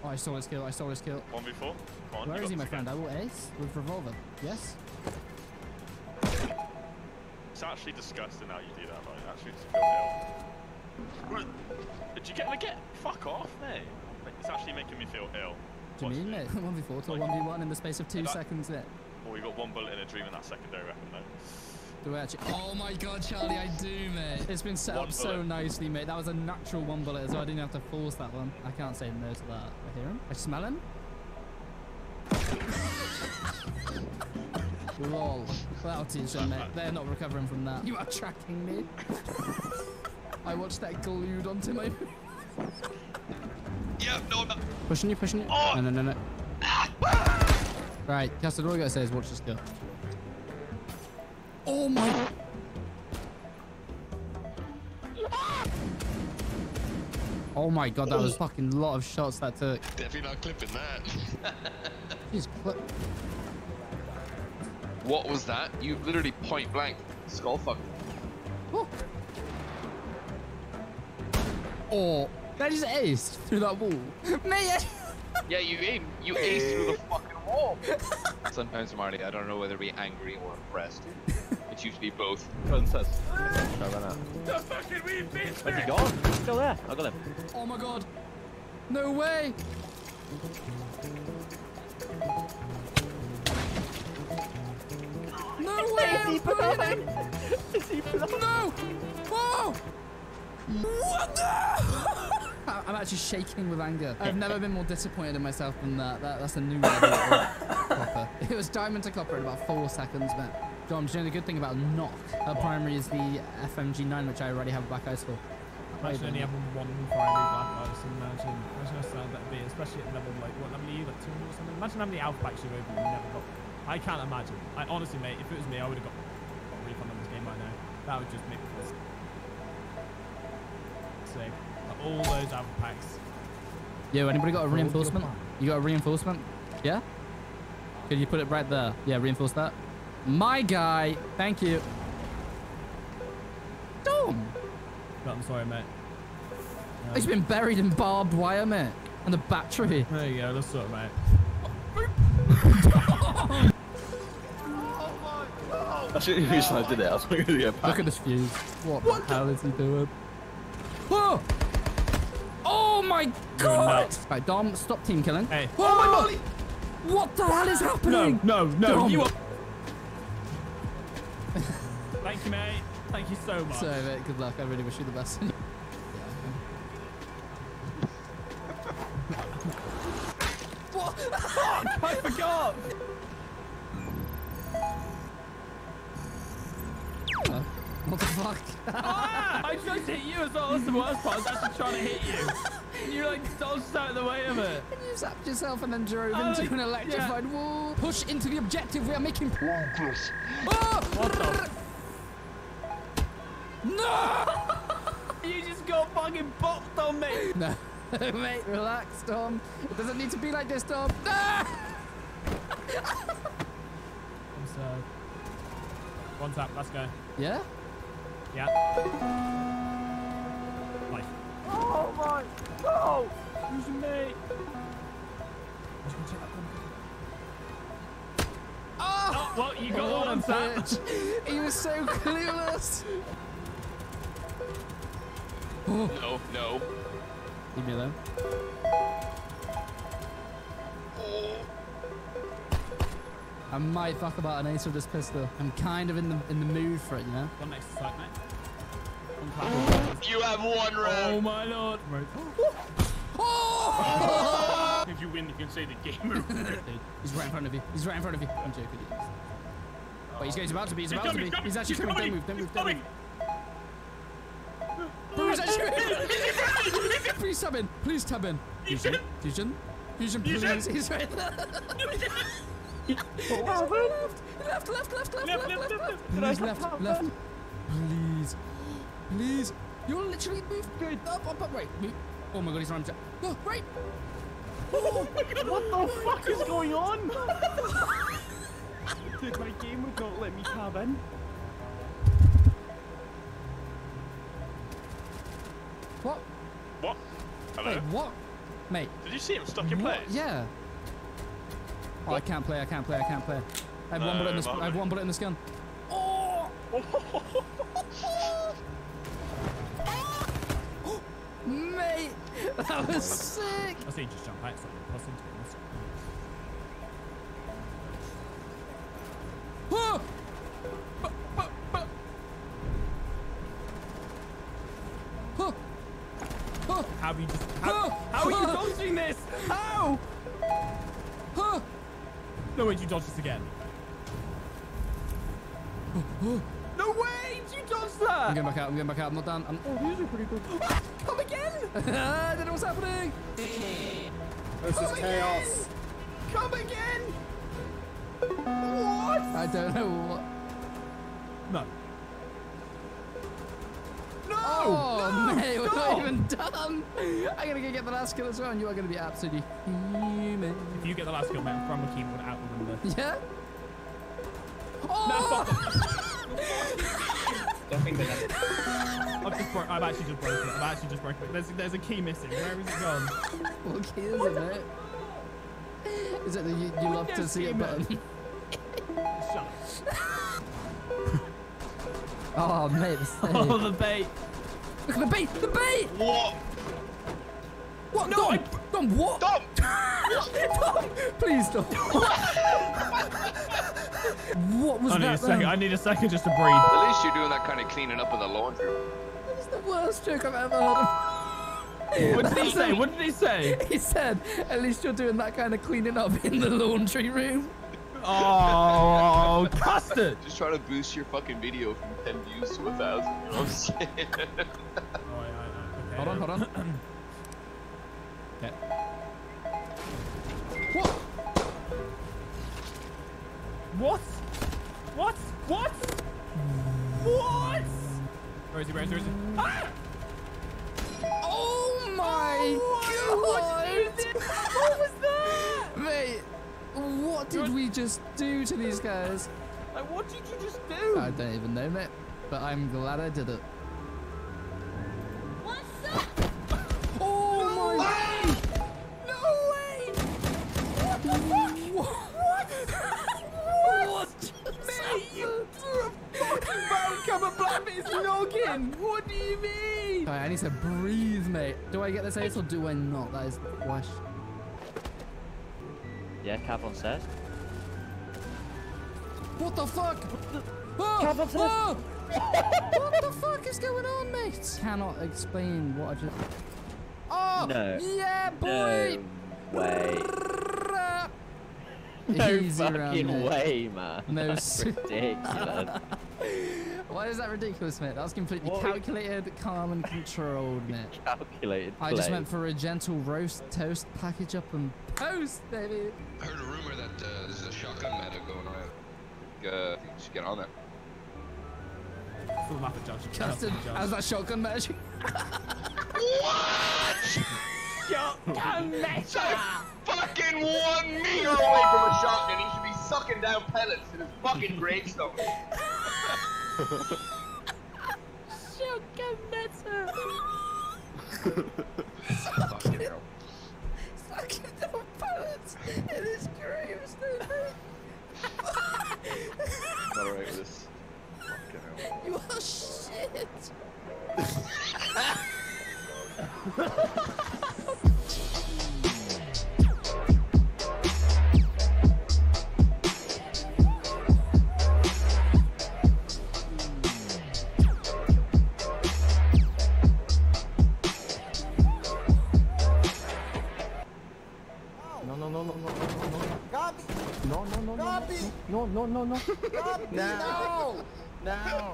[SPEAKER 30] Oh, I saw his kill. I saw his kill.
[SPEAKER 33] One before. Come on.
[SPEAKER 30] Where he, my
[SPEAKER 33] this
[SPEAKER 30] friend? I will ace with revolver. Yes.
[SPEAKER 33] It's actually disgusting how you do that, like, actually feel ill. Did you get the get? Fuck off, mate. It's actually making me feel ill.
[SPEAKER 30] Do you mean, mate? 1v4 to 1v1 in the space of two
[SPEAKER 33] That-
[SPEAKER 30] seconds there.
[SPEAKER 33] Well, we got one bullet in a dream in that secondary weapon, though.
[SPEAKER 30] Do I actually? Oh my god, Charlie, I do, mate. It's been set
[SPEAKER 33] One
[SPEAKER 30] up so
[SPEAKER 33] bullet.
[SPEAKER 30] nicely, mate. That was a natural one bullet as well. I didn't have to force that one. I can't say no to that. I hear him. I smell him. Lol. That'll teach mate. They're not recovering from that. You are tracking me. I watched that glued onto my.
[SPEAKER 21] Yeah, no, I'm not.
[SPEAKER 30] Pushing you, pushing you.
[SPEAKER 21] Oh!
[SPEAKER 30] No, no, no, no. Right, Castle, all I gotta say is watch this go. Oh my. Oh my god, that was oh. fucking lot of shots that took.
[SPEAKER 21] Definitely not clipping that.
[SPEAKER 30] He's clip.
[SPEAKER 34] What was that? You literally point blank skull fuck.
[SPEAKER 30] Oh, that just aced through that wall. Mate,
[SPEAKER 34] Yeah, you aim. You ace through the fucking wall. Sometimes, Marty, I don't know whether to be angry or impressed. It's usually both.
[SPEAKER 25] Princess.
[SPEAKER 34] The fucking wee bitch!
[SPEAKER 25] Where's he gone? He's still there. I got him.
[SPEAKER 30] Oh my god. No way. No way. I'm putting him. No. Whoa. What the? I- I'm actually shaking with anger. I've never been more disappointed in myself than that. that that's a new level of copper. It was diamond to copper in about four seconds, man. John, do you know the good thing about Nøkk? Her primary is the FMG9, which I already have black eyes for.
[SPEAKER 32] Imagine only having one primary black eyes. Imagine, imagine how sad that'd be, especially at level like what level are you, like 200 or something. Imagine how many alpha packs you've opened and never got. I can't imagine. I honestly, mate, if it was me, I would have got, got a refund on this game by now. That would just make me feel sick. Like, all those alpha packs.
[SPEAKER 30] Yo, anybody got a reinforcement? You got a reinforcement? Yeah? Could you put it right there? Yeah, reinforce that. My guy, thank you. Dom!
[SPEAKER 32] I'm sorry, mate.
[SPEAKER 30] Oh, he's been buried in barbed wire, mate. And the battery.
[SPEAKER 32] There you go, that's it, mate.
[SPEAKER 25] I shouldn't have realized I did it. I was going to get back.
[SPEAKER 30] Look at this fuse. What, the hell is he doing? Whoa! Oh my god! Right, Dom, stop team killing. Hey. Oh my god! What the hell is happening?
[SPEAKER 32] No, no, no,
[SPEAKER 30] Dom.
[SPEAKER 32] you are. Thank you, mate. Thank you so much.
[SPEAKER 30] So, mate, good luck. I really wish you the best.
[SPEAKER 32] What? Fuck! I forgot!
[SPEAKER 30] What the fuck?
[SPEAKER 32] ah, I just hit you as well. That's the worst part. I was actually trying to hit you. And you like dodged out of the way of it.
[SPEAKER 30] And you zapped yourself and then drove
[SPEAKER 32] Oh,
[SPEAKER 30] into an
[SPEAKER 32] yeah.
[SPEAKER 30] electrified wall. Push into the objective. We are making progress. Oh!
[SPEAKER 32] No! you just got fucking bopped on me.
[SPEAKER 30] No. Mate, relax, Dom. It doesn't need to be like this, Dom. Ah!
[SPEAKER 32] I'm sorry. One tap. Let's go.
[SPEAKER 30] Yeah?
[SPEAKER 32] Yeah. Life.
[SPEAKER 35] Oh my! No!
[SPEAKER 32] Excuse me.
[SPEAKER 30] Oh!
[SPEAKER 32] oh well, you got
[SPEAKER 30] What
[SPEAKER 32] one
[SPEAKER 30] a He was so clueless. Oh.
[SPEAKER 34] No, no.
[SPEAKER 30] Leave me alone. Oh. I might fuck about an ace with this pistol. I'm kind of in the in the mood for it, you know.
[SPEAKER 32] One next to site, mate. One.
[SPEAKER 34] You have one round.
[SPEAKER 32] Oh my lord.
[SPEAKER 30] Oh!
[SPEAKER 32] if you win, you can say the game over.
[SPEAKER 30] He's right in front of you. He's right in front of you. I'm joking. Wait, he's, he's about to be. He's about to be. He's actually coming. Don't move. Don't move. Don't move. Bro, he's actually. Please tap in. Please tap in. Fusion. Fusion. Fusion, please. He's right there. Oh, left, left, left, left, left, left, left, left. Please, left, left. Please. Please. You're literally moved. Good. Up, up, up. Right. Move. Oh my god, he's running. No, right.
[SPEAKER 35] Oh, oh, oh my god, what the fuck is going on? Dude, my game would not let me tab in.
[SPEAKER 30] What?
[SPEAKER 33] What? Hello?
[SPEAKER 30] Wait, what? Mate.
[SPEAKER 33] Did you see him stuck in
[SPEAKER 30] what?
[SPEAKER 33] place?
[SPEAKER 30] Yeah. Oh, I can't play, I can't play, I can't play. I have one bullet in this, I have one bullet in this gun. Oh! Mate, that was sick.
[SPEAKER 32] I see you just jump out, so you puss into it. That's-
[SPEAKER 30] Whoa!
[SPEAKER 32] How have you just? How, how are you dodging this? How? No way, you dodged this again. No way! Did you dodge that?
[SPEAKER 30] I'm getting back out, I'm getting back out, I'm not done. I'm...
[SPEAKER 32] Oh, these are pretty good. Ah, come again!
[SPEAKER 30] I don't know what's happening.
[SPEAKER 32] This is chaos. Come again! What?
[SPEAKER 30] I don't know what.
[SPEAKER 32] No. No!
[SPEAKER 30] Oh,
[SPEAKER 32] no!
[SPEAKER 30] mate, we're
[SPEAKER 32] Stop!
[SPEAKER 30] not even done. I'm going to go get the last kill as well, and you are gonna be absolutely human.
[SPEAKER 32] If you get the last kill, man, I'm throwing my keyboard out the window.
[SPEAKER 30] Yeah?
[SPEAKER 32] Oh!
[SPEAKER 27] Don't think that that's
[SPEAKER 32] I've just broke. I've actually just broken it. I've actually just broken it. There's, there's a key missing. Where is it gone?
[SPEAKER 30] What key is it, mate? Is it that you, you love to see a
[SPEAKER 32] schema.
[SPEAKER 30] button?
[SPEAKER 32] Shut
[SPEAKER 30] Oh, mate, the save.
[SPEAKER 32] Oh, the bait.
[SPEAKER 30] Look at the bait! The bait!
[SPEAKER 33] What?
[SPEAKER 30] What? No, Dom! Dom, what?
[SPEAKER 33] Dom!
[SPEAKER 30] Dom! Please, Dom. what was
[SPEAKER 32] I need
[SPEAKER 30] that
[SPEAKER 32] a second.
[SPEAKER 30] then?
[SPEAKER 32] I need a second just to breathe.
[SPEAKER 34] At least you're doing that kind of cleaning up in the laundry.
[SPEAKER 30] That was the worst joke I've ever heard.
[SPEAKER 32] What did he say? What did he say?
[SPEAKER 30] He said, at least you're doing that kind of cleaning up in the laundry room.
[SPEAKER 32] Oh, custard!
[SPEAKER 34] Just trying to boost your fucking video from 10 views to a thousand. You know what I'm saying?
[SPEAKER 30] Hold on, hold on. okay.
[SPEAKER 32] What? What? What? What? Where is he? Where is he? Where is he? Ah!
[SPEAKER 30] Oh my
[SPEAKER 32] What did you do? What was that?
[SPEAKER 30] Mate, what did we just do to these guys?
[SPEAKER 32] Like, what did you just do?
[SPEAKER 30] I don't even know, mate. But I'm glad I did it.
[SPEAKER 32] What's up?
[SPEAKER 30] Oh my!
[SPEAKER 32] No way! What the fuck? What? what? Mate, you threw a fucking barrel cover black his noggin! What do you mean?
[SPEAKER 30] Alright, I need to breathe, mate. Do I get this ace or do I not? That is the question.
[SPEAKER 36] Yeah, Cav on set.
[SPEAKER 30] What the fuck? Oh,
[SPEAKER 36] Cav on set.
[SPEAKER 30] oh! what the fuck is going on, mate? Cannot explain what I just. Oh!
[SPEAKER 36] No.
[SPEAKER 30] Yeah, boy!
[SPEAKER 36] No way. No
[SPEAKER 30] Easy
[SPEAKER 36] fucking way, man.
[SPEAKER 30] No
[SPEAKER 36] That's ridiculous.
[SPEAKER 30] Why is that ridiculous, mate? That was completely calculated, calm, and controlled, mate.
[SPEAKER 36] Calculated
[SPEAKER 30] I just went for a gentle roast, toast, package up, and post, baby.
[SPEAKER 34] I heard a rumor that uh, there's a shotgun meta going around. Uh, you should get on that.
[SPEAKER 32] Still laugh at Judge.
[SPEAKER 30] Justin, how's that shotgun magic?
[SPEAKER 32] Shotgun meta!
[SPEAKER 34] Fucking one meter away from a shotgun. He should be sucking down pellets in his fucking gravestone.
[SPEAKER 30] Shotgun meta.
[SPEAKER 34] Fucking hell.
[SPEAKER 30] Down pellets in his
[SPEAKER 34] Not alright with this.
[SPEAKER 30] You are shit.
[SPEAKER 37] no, no, no, no, no, no, no.
[SPEAKER 35] Gabi!
[SPEAKER 37] No. No!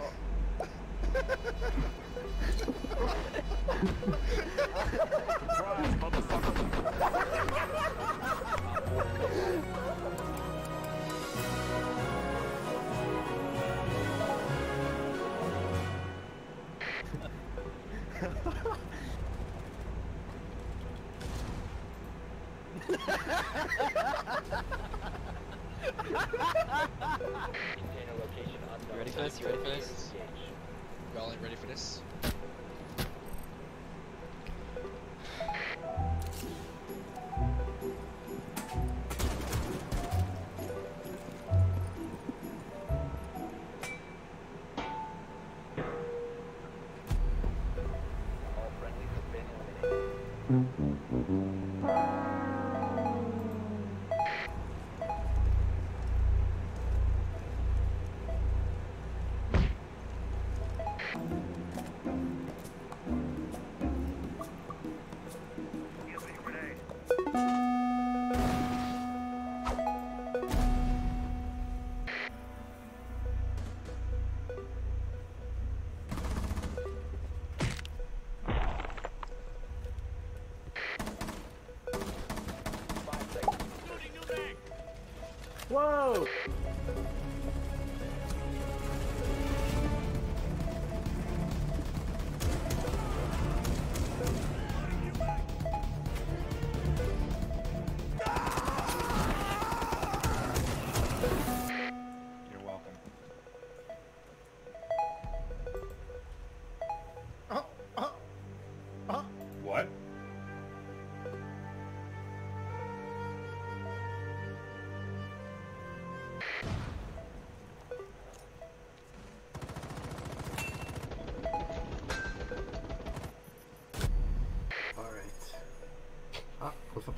[SPEAKER 38] Whoa!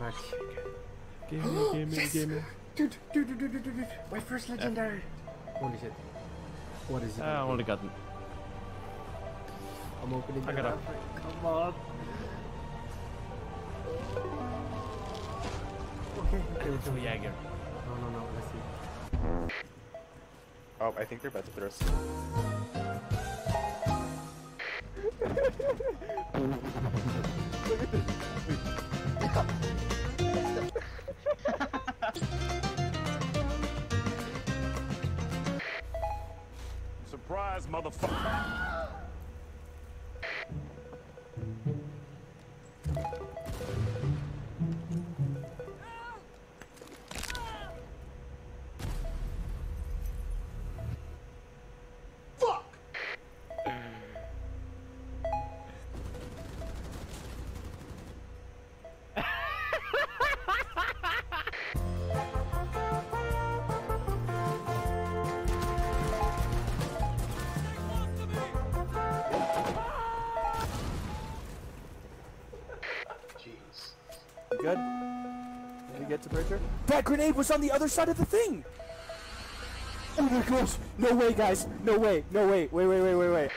[SPEAKER 38] Ah, what's the pack?
[SPEAKER 39] Gimme, gimme, gimme.
[SPEAKER 38] Dude, dude, dude, dude, dude, dude, dude. My first legendary. What is it? What is it?
[SPEAKER 37] I only got.
[SPEAKER 38] I'm opening
[SPEAKER 37] I
[SPEAKER 38] it
[SPEAKER 37] gotta-
[SPEAKER 38] up. Come on. Okay, okay,
[SPEAKER 37] It's a Jaeger.
[SPEAKER 38] No, no, no, let's see.
[SPEAKER 40] Oh, I think they're about to throw us.
[SPEAKER 41] Surprise, motherfucker!
[SPEAKER 35] That grenade was on the other side of the thing! Oh my gosh! No way, guys! No way! No way! Wait, wait, wait, wait, wait.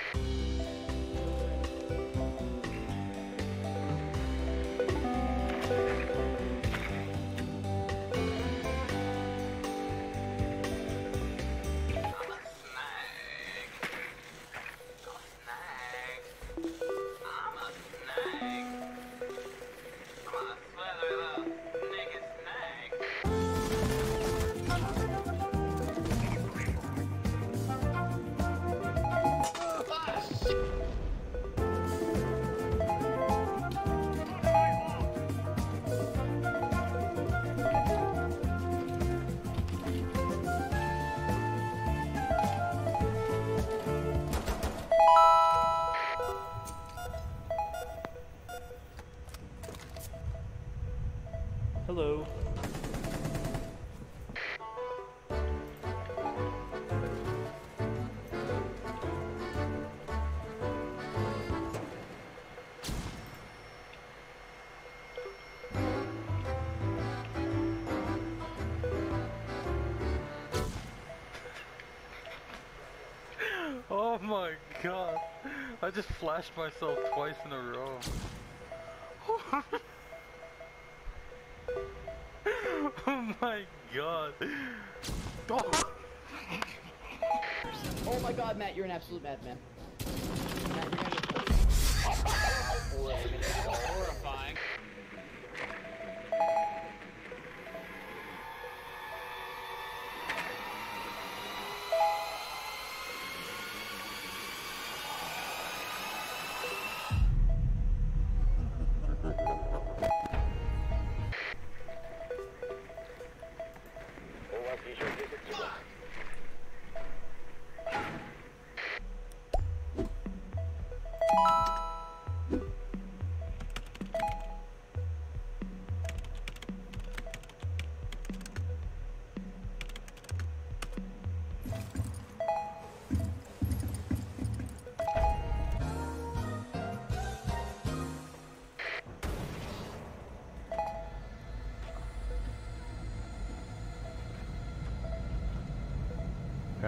[SPEAKER 42] I just flashed myself twice in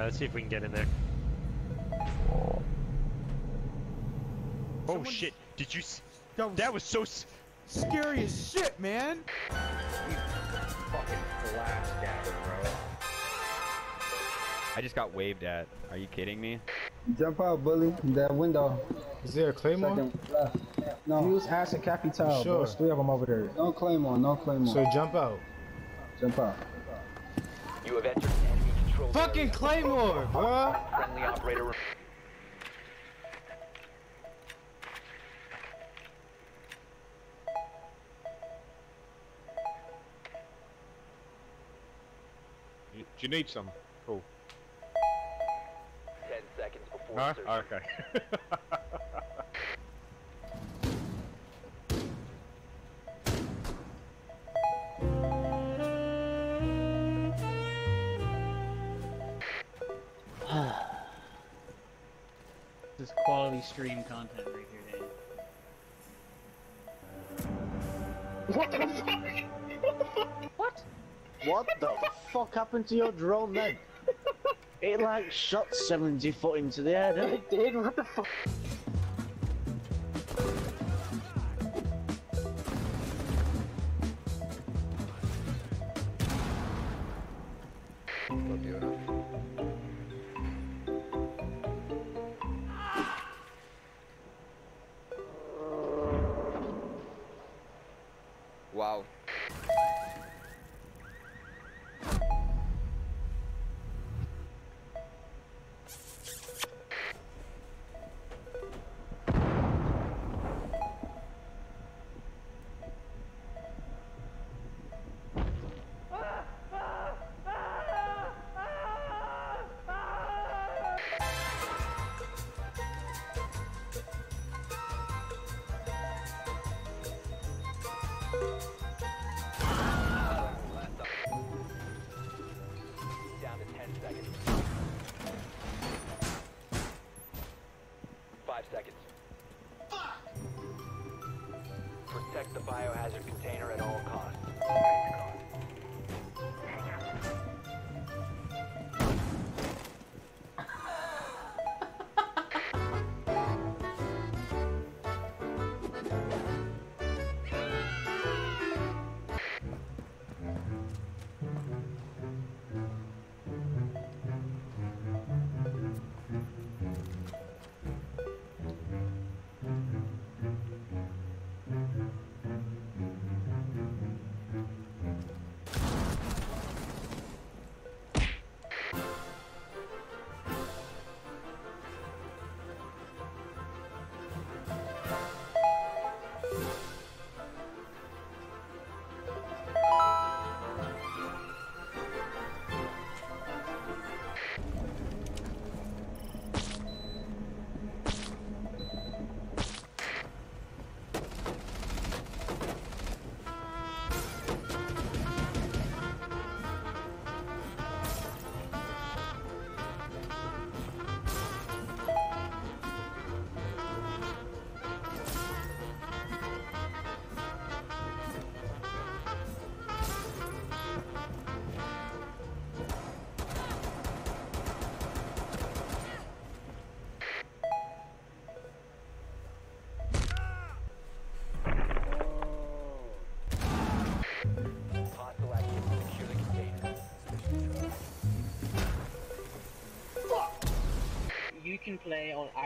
[SPEAKER 43] let's see if we can get in there. Oh shit! Did you? S that was, so s
[SPEAKER 35] scary as shit, man.
[SPEAKER 36] Fucking flash dagger, bro. I just got waved at. Are you kidding me?
[SPEAKER 44] Jump out, bully. That window.
[SPEAKER 45] Is there a claymore?
[SPEAKER 44] Second left. No.
[SPEAKER 45] Use acid capital.
[SPEAKER 44] Sure.
[SPEAKER 45] Sure. There's three of them over there.
[SPEAKER 44] No claymore, no claymore.
[SPEAKER 45] So jump out.
[SPEAKER 44] Jump out.
[SPEAKER 38] Fucking. Claymore, bro.
[SPEAKER 46] Friendly operator.
[SPEAKER 40] Do you need some? Cool.
[SPEAKER 46] Ten seconds before
[SPEAKER 40] No?
[SPEAKER 46] insertion.
[SPEAKER 40] Okay.
[SPEAKER 42] happened to your drone then? It like shot 70 foot into the air, didn't it? It did, what the fuck?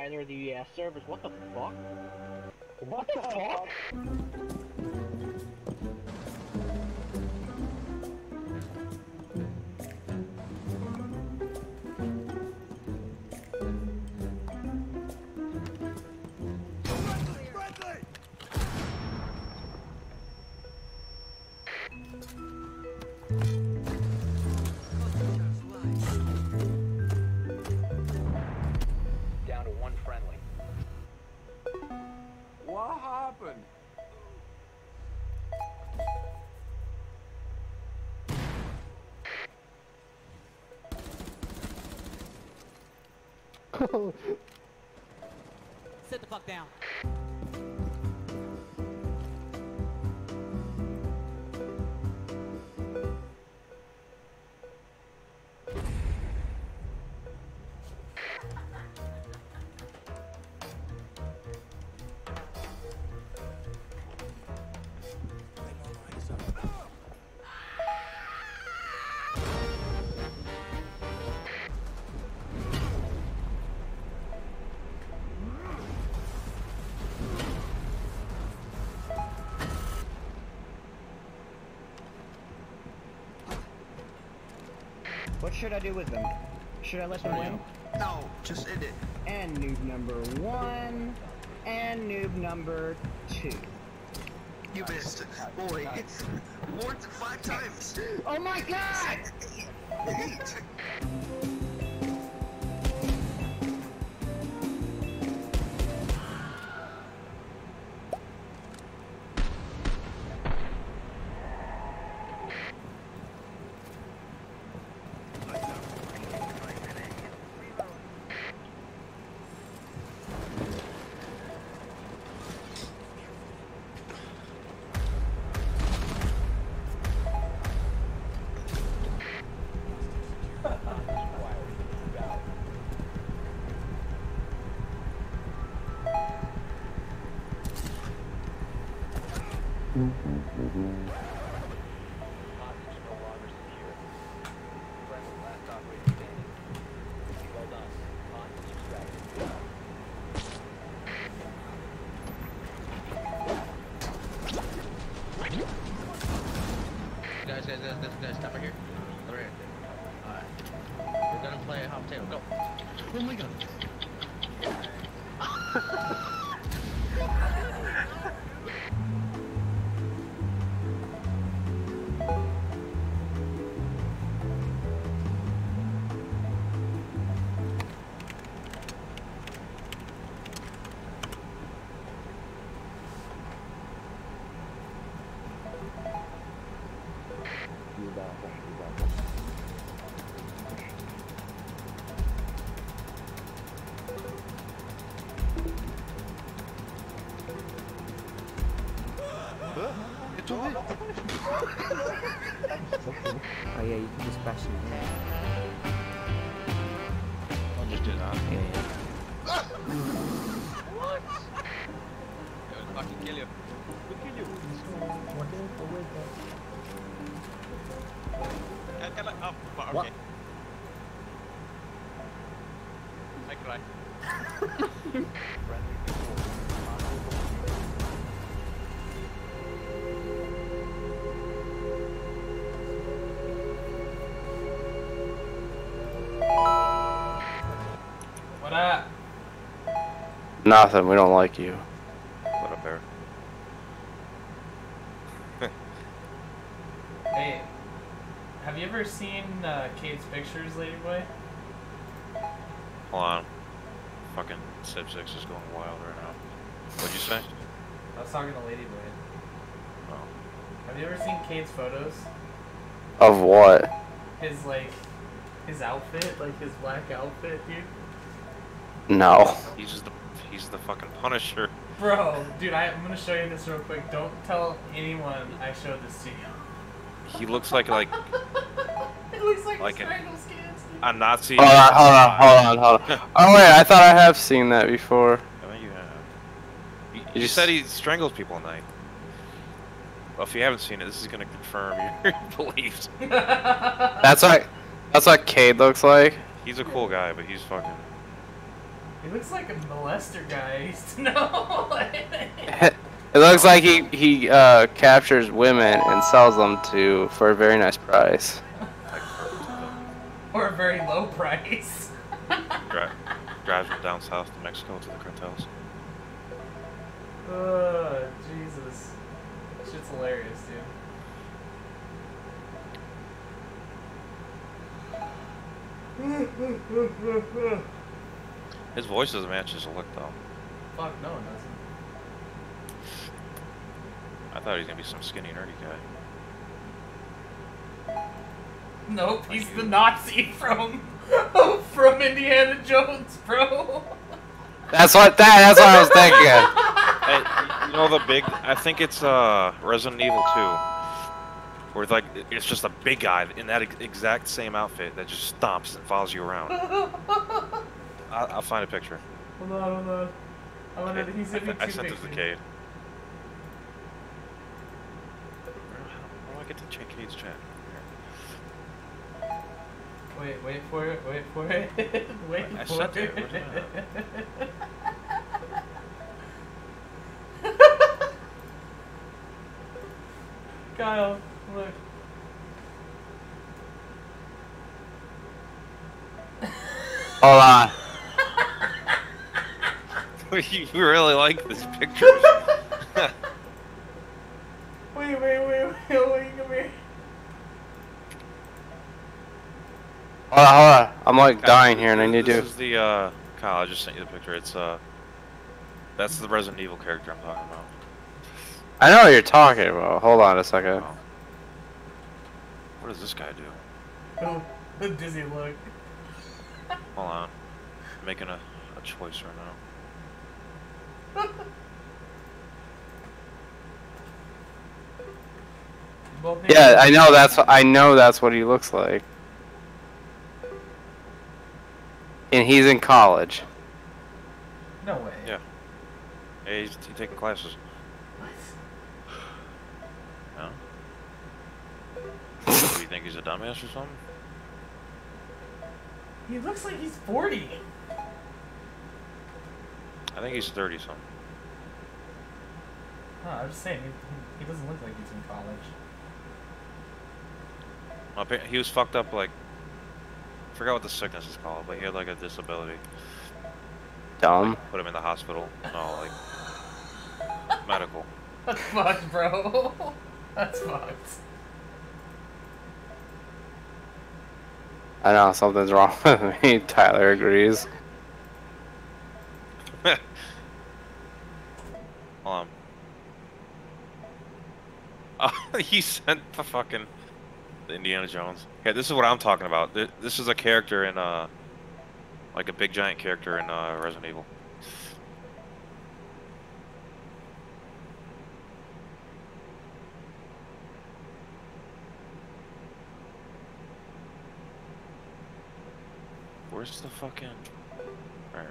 [SPEAKER 35] Of the uh, US servers. What the fuck? What the fuck?
[SPEAKER 47] Sit the fuck down.
[SPEAKER 35] Should I do with them? Should I let them win?
[SPEAKER 38] No, just end it.
[SPEAKER 35] And noob number one, and noob number two.
[SPEAKER 38] You missed. Boy, more than five times.
[SPEAKER 35] Oh my god!
[SPEAKER 38] Eight.
[SPEAKER 48] Nothing. We don't like you.
[SPEAKER 49] What up, Eric?
[SPEAKER 4] Hey, have you ever seen uh, Kate's pictures, Ladyboy?
[SPEAKER 50] Hold on. Fucking Civ 6 is going wild right now. What'd you say?
[SPEAKER 4] I was talking to Ladyboy.
[SPEAKER 50] Oh.
[SPEAKER 4] Have you ever seen Kate's photos?
[SPEAKER 48] Of what?
[SPEAKER 4] His like, his outfit, like his black outfit, dude.
[SPEAKER 48] No.
[SPEAKER 50] He's just the he's the fucking Punisher.
[SPEAKER 4] Bro, dude, I, I'm gonna show you this real quick. Don't tell anyone I showed this to you.
[SPEAKER 50] He looks like like
[SPEAKER 4] It looks like,
[SPEAKER 50] Like
[SPEAKER 4] a
[SPEAKER 50] an-
[SPEAKER 4] strangle skins, dude.
[SPEAKER 50] a Nazi.
[SPEAKER 48] Hold on, hold on, hold on, hold on. Oh wait, I thought I have seen that before.
[SPEAKER 50] I mean, you have. You, you said he strangles people at night. Well, if you haven't seen it, this is gonna confirm your beliefs.
[SPEAKER 48] That's what. That's what Cade looks like.
[SPEAKER 50] He's a cool guy, but he's fucking.
[SPEAKER 4] He looks like a molester guy. I used.
[SPEAKER 48] It looks like he he uh, captures women and sells them to for a very nice price.
[SPEAKER 4] or a very low price.
[SPEAKER 50] Dri- drives them down south to Mexico to the cartels.
[SPEAKER 4] Oh, Jesus. That shit's hilarious, dude.
[SPEAKER 50] His voice doesn't match his look though.
[SPEAKER 4] Fuck, no it doesn't.
[SPEAKER 50] I thought he was gonna be some skinny nerdy guy.
[SPEAKER 4] Nope, he's the Nazi from from Indiana Jones, bro.
[SPEAKER 48] That's what that. That's what I was thinking.
[SPEAKER 50] Hey, you know the big? I think it's uh Resident Evil 2, where it's like it's just a big guy in that exact same outfit that just stomps and follows you around. I'll, I'll find a picture.
[SPEAKER 4] Hold on, hold on. I wonder if he
[SPEAKER 50] I,
[SPEAKER 4] sent me
[SPEAKER 50] I
[SPEAKER 4] two
[SPEAKER 50] sent it to
[SPEAKER 4] pictures.
[SPEAKER 50] Cade. How do I get to check Cade's chat?
[SPEAKER 4] Wait, wait for it, wait for it, wait
[SPEAKER 50] I
[SPEAKER 4] for
[SPEAKER 50] sent
[SPEAKER 4] it.
[SPEAKER 50] it, where's
[SPEAKER 4] Kyle, look.
[SPEAKER 48] Hold on.
[SPEAKER 50] you really like this picture.
[SPEAKER 4] Wait, wait, wait, wait, wait, come here.
[SPEAKER 48] Hold on, hold on. I'm like dying here and I need
[SPEAKER 50] This
[SPEAKER 48] to.
[SPEAKER 50] is the uh, Kyle. I just sent you the picture. It's uh, that's the Resident Evil character I'm talking about.
[SPEAKER 48] I know what you're talking about. Hold on a second.
[SPEAKER 50] What does this guy do?
[SPEAKER 4] Oh, the dizzy look.
[SPEAKER 50] Hold on, I'm making a, a choice right now.
[SPEAKER 4] Both
[SPEAKER 48] Yeah, I know that's I know that's what he looks like. And he's in college.
[SPEAKER 4] No way.
[SPEAKER 50] Yeah. Hey, he's, he's taking classes. What? No? Do you think he's a dumbass or something?
[SPEAKER 4] He looks like he's 40.
[SPEAKER 50] I think he's 30 something.
[SPEAKER 4] No, I was just saying, he, he doesn't look like he's in college.
[SPEAKER 50] He was fucked up like. I forgot what the sickness is called, but he had like a disability.
[SPEAKER 48] Dumb.
[SPEAKER 50] Put him in the hospital. No, like. medical.
[SPEAKER 4] That's fucked, bro. That's fucked.
[SPEAKER 48] I know something's wrong with me. Tyler agrees.
[SPEAKER 50] Hold on. Oh, he sent the fucking the Indiana Jones. Okay, this is what I'm talking about. This is a character in uh, like a big giant character in uh, Resident Evil. Where's the fucking? Where?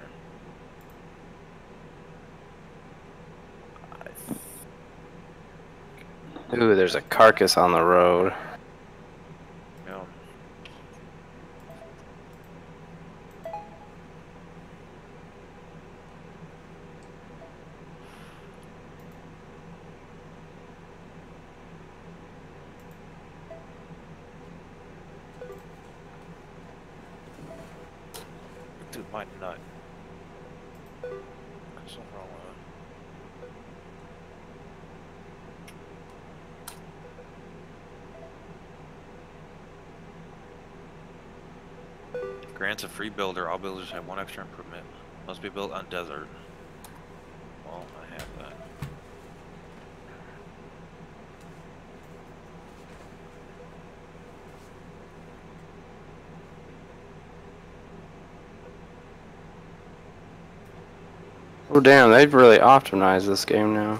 [SPEAKER 48] Ooh, there's a carcass on the road.
[SPEAKER 50] Yeah. Dude, my nut. What's wrong with it? Grants a free builder. All builders have one extra improvement. Must be built on desert. Well, I have that.
[SPEAKER 48] Oh damn, they've really optimized this game now.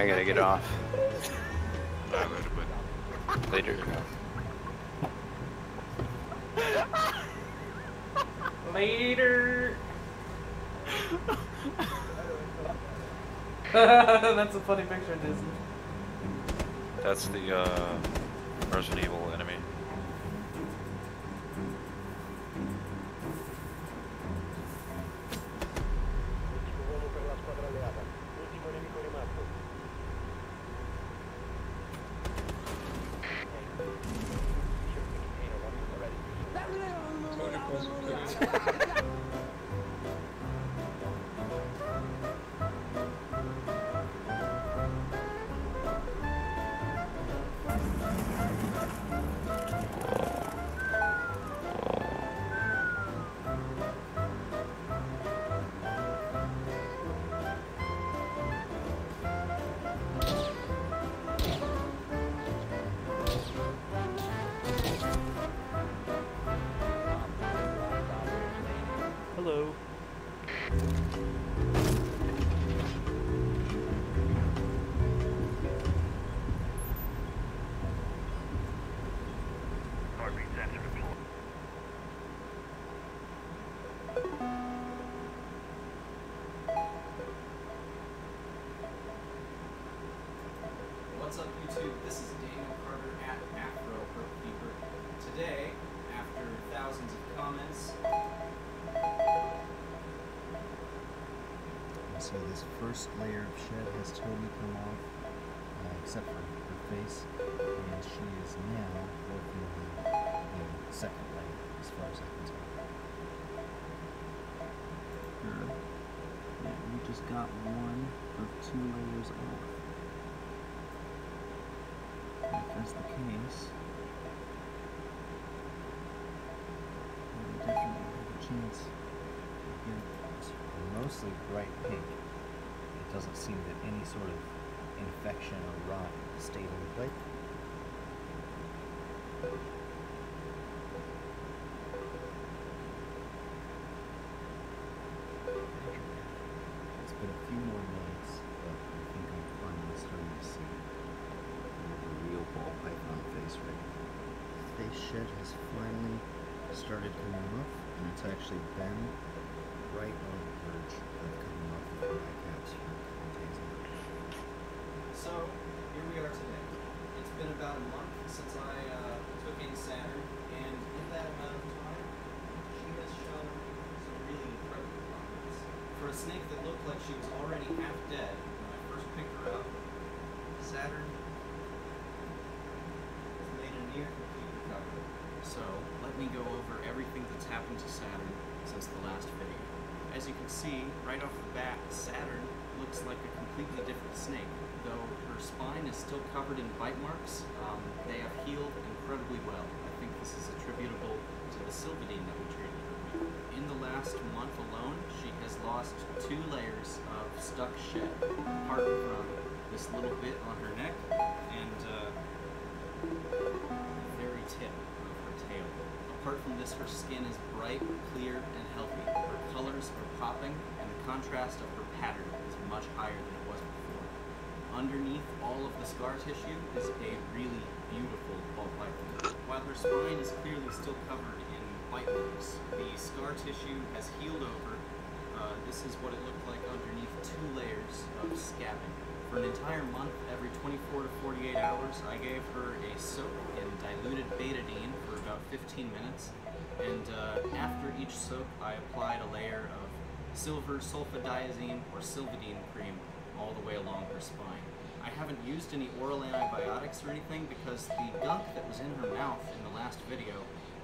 [SPEAKER 48] I gotta get off. Later.
[SPEAKER 4] Later. That's a funny picture, Disney.
[SPEAKER 51] That's the uh, Resident Evil
[SPEAKER 52] has totally come off, uh, except for her face, and she is now working on the second layer, as far as I can tell. Her, yeah, we just got one of two layers off. If that's the case, we definitely have a chance getting it's mostly bright pink. It doesn't seem that any sort of infection or rot stayed in the plate. It's been a few more minutes, but I think I'm finally starting to see the real ball python face right now. Face shed has finally started coming off, and it's actually been
[SPEAKER 27] So, here we are today. It's been about a month since I uh, took in Saturn, and in that amount of time, she has shown some really incredible progress. For a snake that looked like she was already half dead when I first picked her up, Saturn has made a near complete recovery. So, let me go over everything that's happened to Saturn since the last video. As you can see, right off the bat, Saturn looks like a completely different snake. Though her spine is still covered in bite marks, um, they have healed incredibly well. I think this is attributable to the Silvadene that we treated her with. In the last month alone, she has lost two layers of stuck shed, apart from this little bit on her neck and uh, the very tip of her tail. Apart from this, her skin is bright, clear, and healthy. Her colors are popping, and the contrast of her pattern is much higher than. Underneath all of the scar tissue is a really beautiful ball python. While her spine is clearly still covered in bite marks, the scar tissue has healed over. Uh, this is what it looked like underneath two layers of scabbing. For an entire month, every 24 to 48 hours, I gave her a soak in diluted betadine for about 15 minutes, and uh, after each soak, I applied a layer of silver sulfadiazine or Silvadene cream way along her spine. I haven't used any oral antibiotics or anything because the gunk that was in her mouth in the last video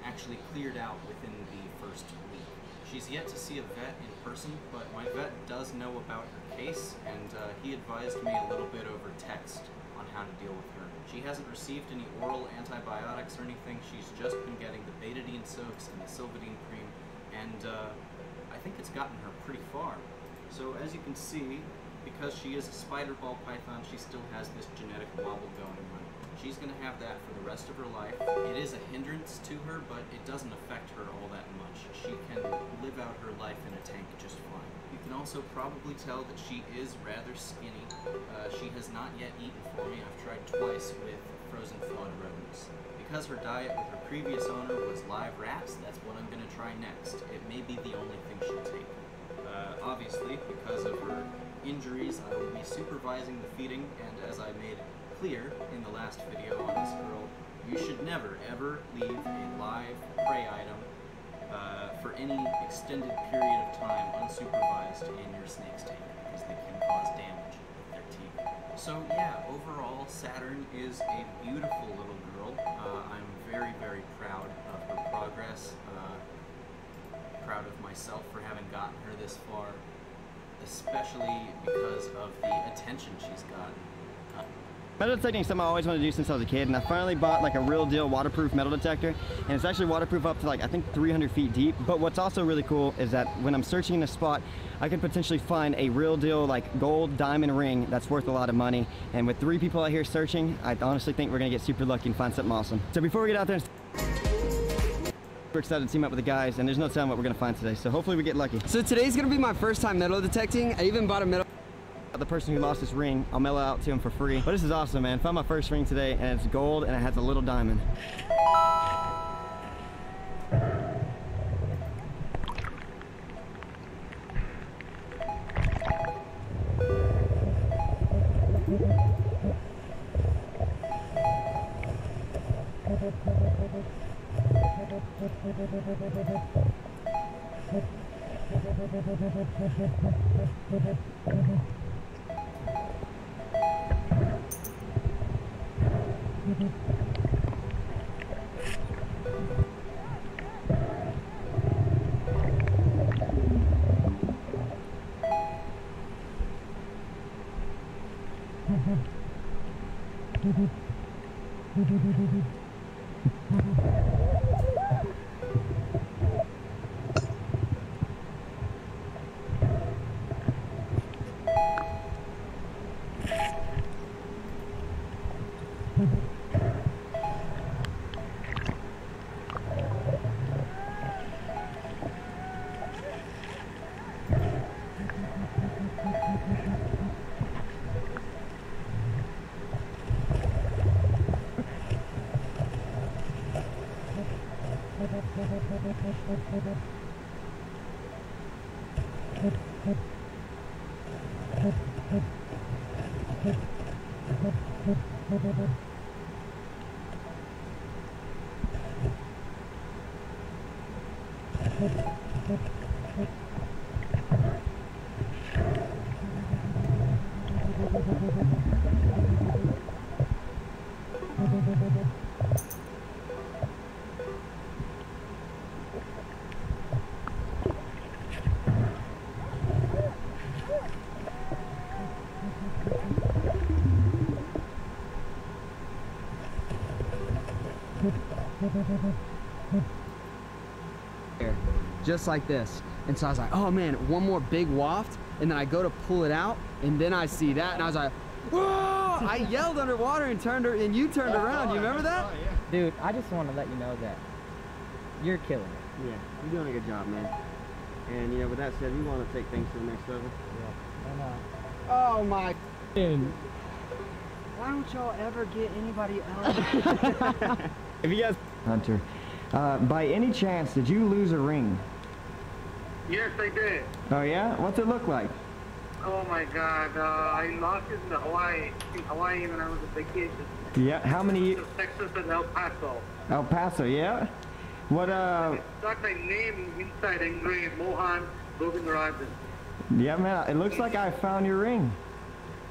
[SPEAKER 27] actually cleared out within the first week. She's yet to see a vet in person, but my vet does know about her case, and uh, he advised me a little bit over text on how to deal with her. She hasn't received any oral antibiotics or anything. She's just been getting the betadine soaks and the Silvadene cream, and uh, I think it's gotten her pretty far. So as you can see, because she is a spider ball python, she still has this genetic wobble going on. She's going to have that for the rest of her life. It is a hindrance to her, but it doesn't affect her all that much. She can live out her life in a tank just fine. You can also probably tell that she is rather skinny. Uh, she has not yet eaten for me. I've tried twice with frozen thawed rodents. Because her diet with her previous owner was live rats, that's what I'm going to try next. It may be the only thing she'll take. Uh, obviously, because of her injuries, I will be supervising the feeding, and as I made clear in the last video on this girl, you should never ever leave a live prey item uh, for any extended period of time unsupervised in your snake's tank because they can cause damage with their teeth. So yeah, overall, Saturn is a beautiful little girl. Uh, I'm very, very proud of her progress. Uh, proud of myself for having gotten her this far, especially because of the attention she's gotten.
[SPEAKER 53] Metal detecting is something I always wanted to do since I was a kid, and I finally bought like a real deal waterproof metal detector, and it's actually waterproof up to like I think 300 feet deep. But what's also really cool is that when I'm searching in a spot, I can potentially find a real deal like gold diamond ring that's worth a lot of money. And with three people out here searching, I honestly think we're gonna get super lucky and find something awesome. So before we get out there, we're excited to team up with the guys, and there's no telling what we're gonna find today. So hopefully we get lucky.
[SPEAKER 54] So today's gonna be my first time metal detecting. I even bought a metal.
[SPEAKER 53] The person who lost his ring, I'll mail it out to him for free. But this is awesome, man. Found my first ring today, and it's gold, and it has a little diamond.
[SPEAKER 54] Do do do do do. Just like this. And so I was like, oh man, one more big waft, and then I go to pull it out, and then I see that, and I was like, whoa! I yelled underwater and turned her, and you turned around. You remember that?
[SPEAKER 55] Dude, I just want to let you know that you're killing it.
[SPEAKER 53] Yeah, you're doing a good job, man. And you know, with that said, we want to take things to the next level.
[SPEAKER 55] Yeah. Oh my. Why don't y'all ever get anybody else?
[SPEAKER 53] If you guys, Hunter, uh, by any chance, did you lose a ring?
[SPEAKER 56] Yes, I did.
[SPEAKER 53] Oh yeah? What's it look like?
[SPEAKER 56] Oh my god, uh, I lost it in Hawaii, in Hawaii when I was on vacation.
[SPEAKER 53] Yeah. How many?
[SPEAKER 56] Texas and El Paso.
[SPEAKER 53] El Paso. Yeah. What? Uh.
[SPEAKER 56] Got my name inside engraved, Mohan Govindarajan.
[SPEAKER 53] Yeah, man. It looks like I found your ring.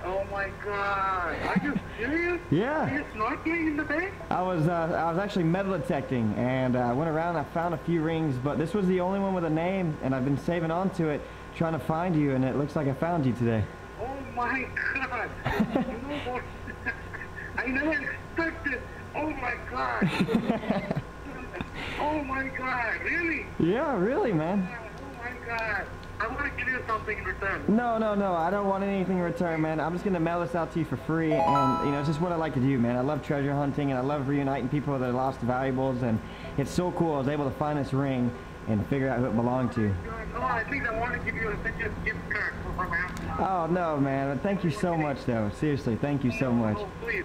[SPEAKER 56] Oh my god, are you serious?
[SPEAKER 53] Yeah.
[SPEAKER 56] Are you snorkeling in the bay?
[SPEAKER 53] I was uh, I was actually metal detecting, and I uh, went around. I found a few rings, but this was the only one with a name, and I've been saving on to it, trying to find you, and it looks like I found you today.
[SPEAKER 56] Oh my god. you know what? I never expected. Oh my god. oh my god, really?
[SPEAKER 53] Yeah, really, man.
[SPEAKER 56] Oh my god. I want to give you something in return.
[SPEAKER 53] No, no, no. I don't want anything in return, man. I'm just gonna mail this out to you for free, and you know, it's just what I like to do, man. I love treasure hunting, and I love reuniting people that lost valuables, and it's so cool. I was able to find this ring, and figure out who it belonged to.
[SPEAKER 56] Oh, I think I want to give you a gift card from Amazon.
[SPEAKER 53] Oh no, man! Thank you so much, though. Seriously, thank you so oh, much.
[SPEAKER 56] Oh, please.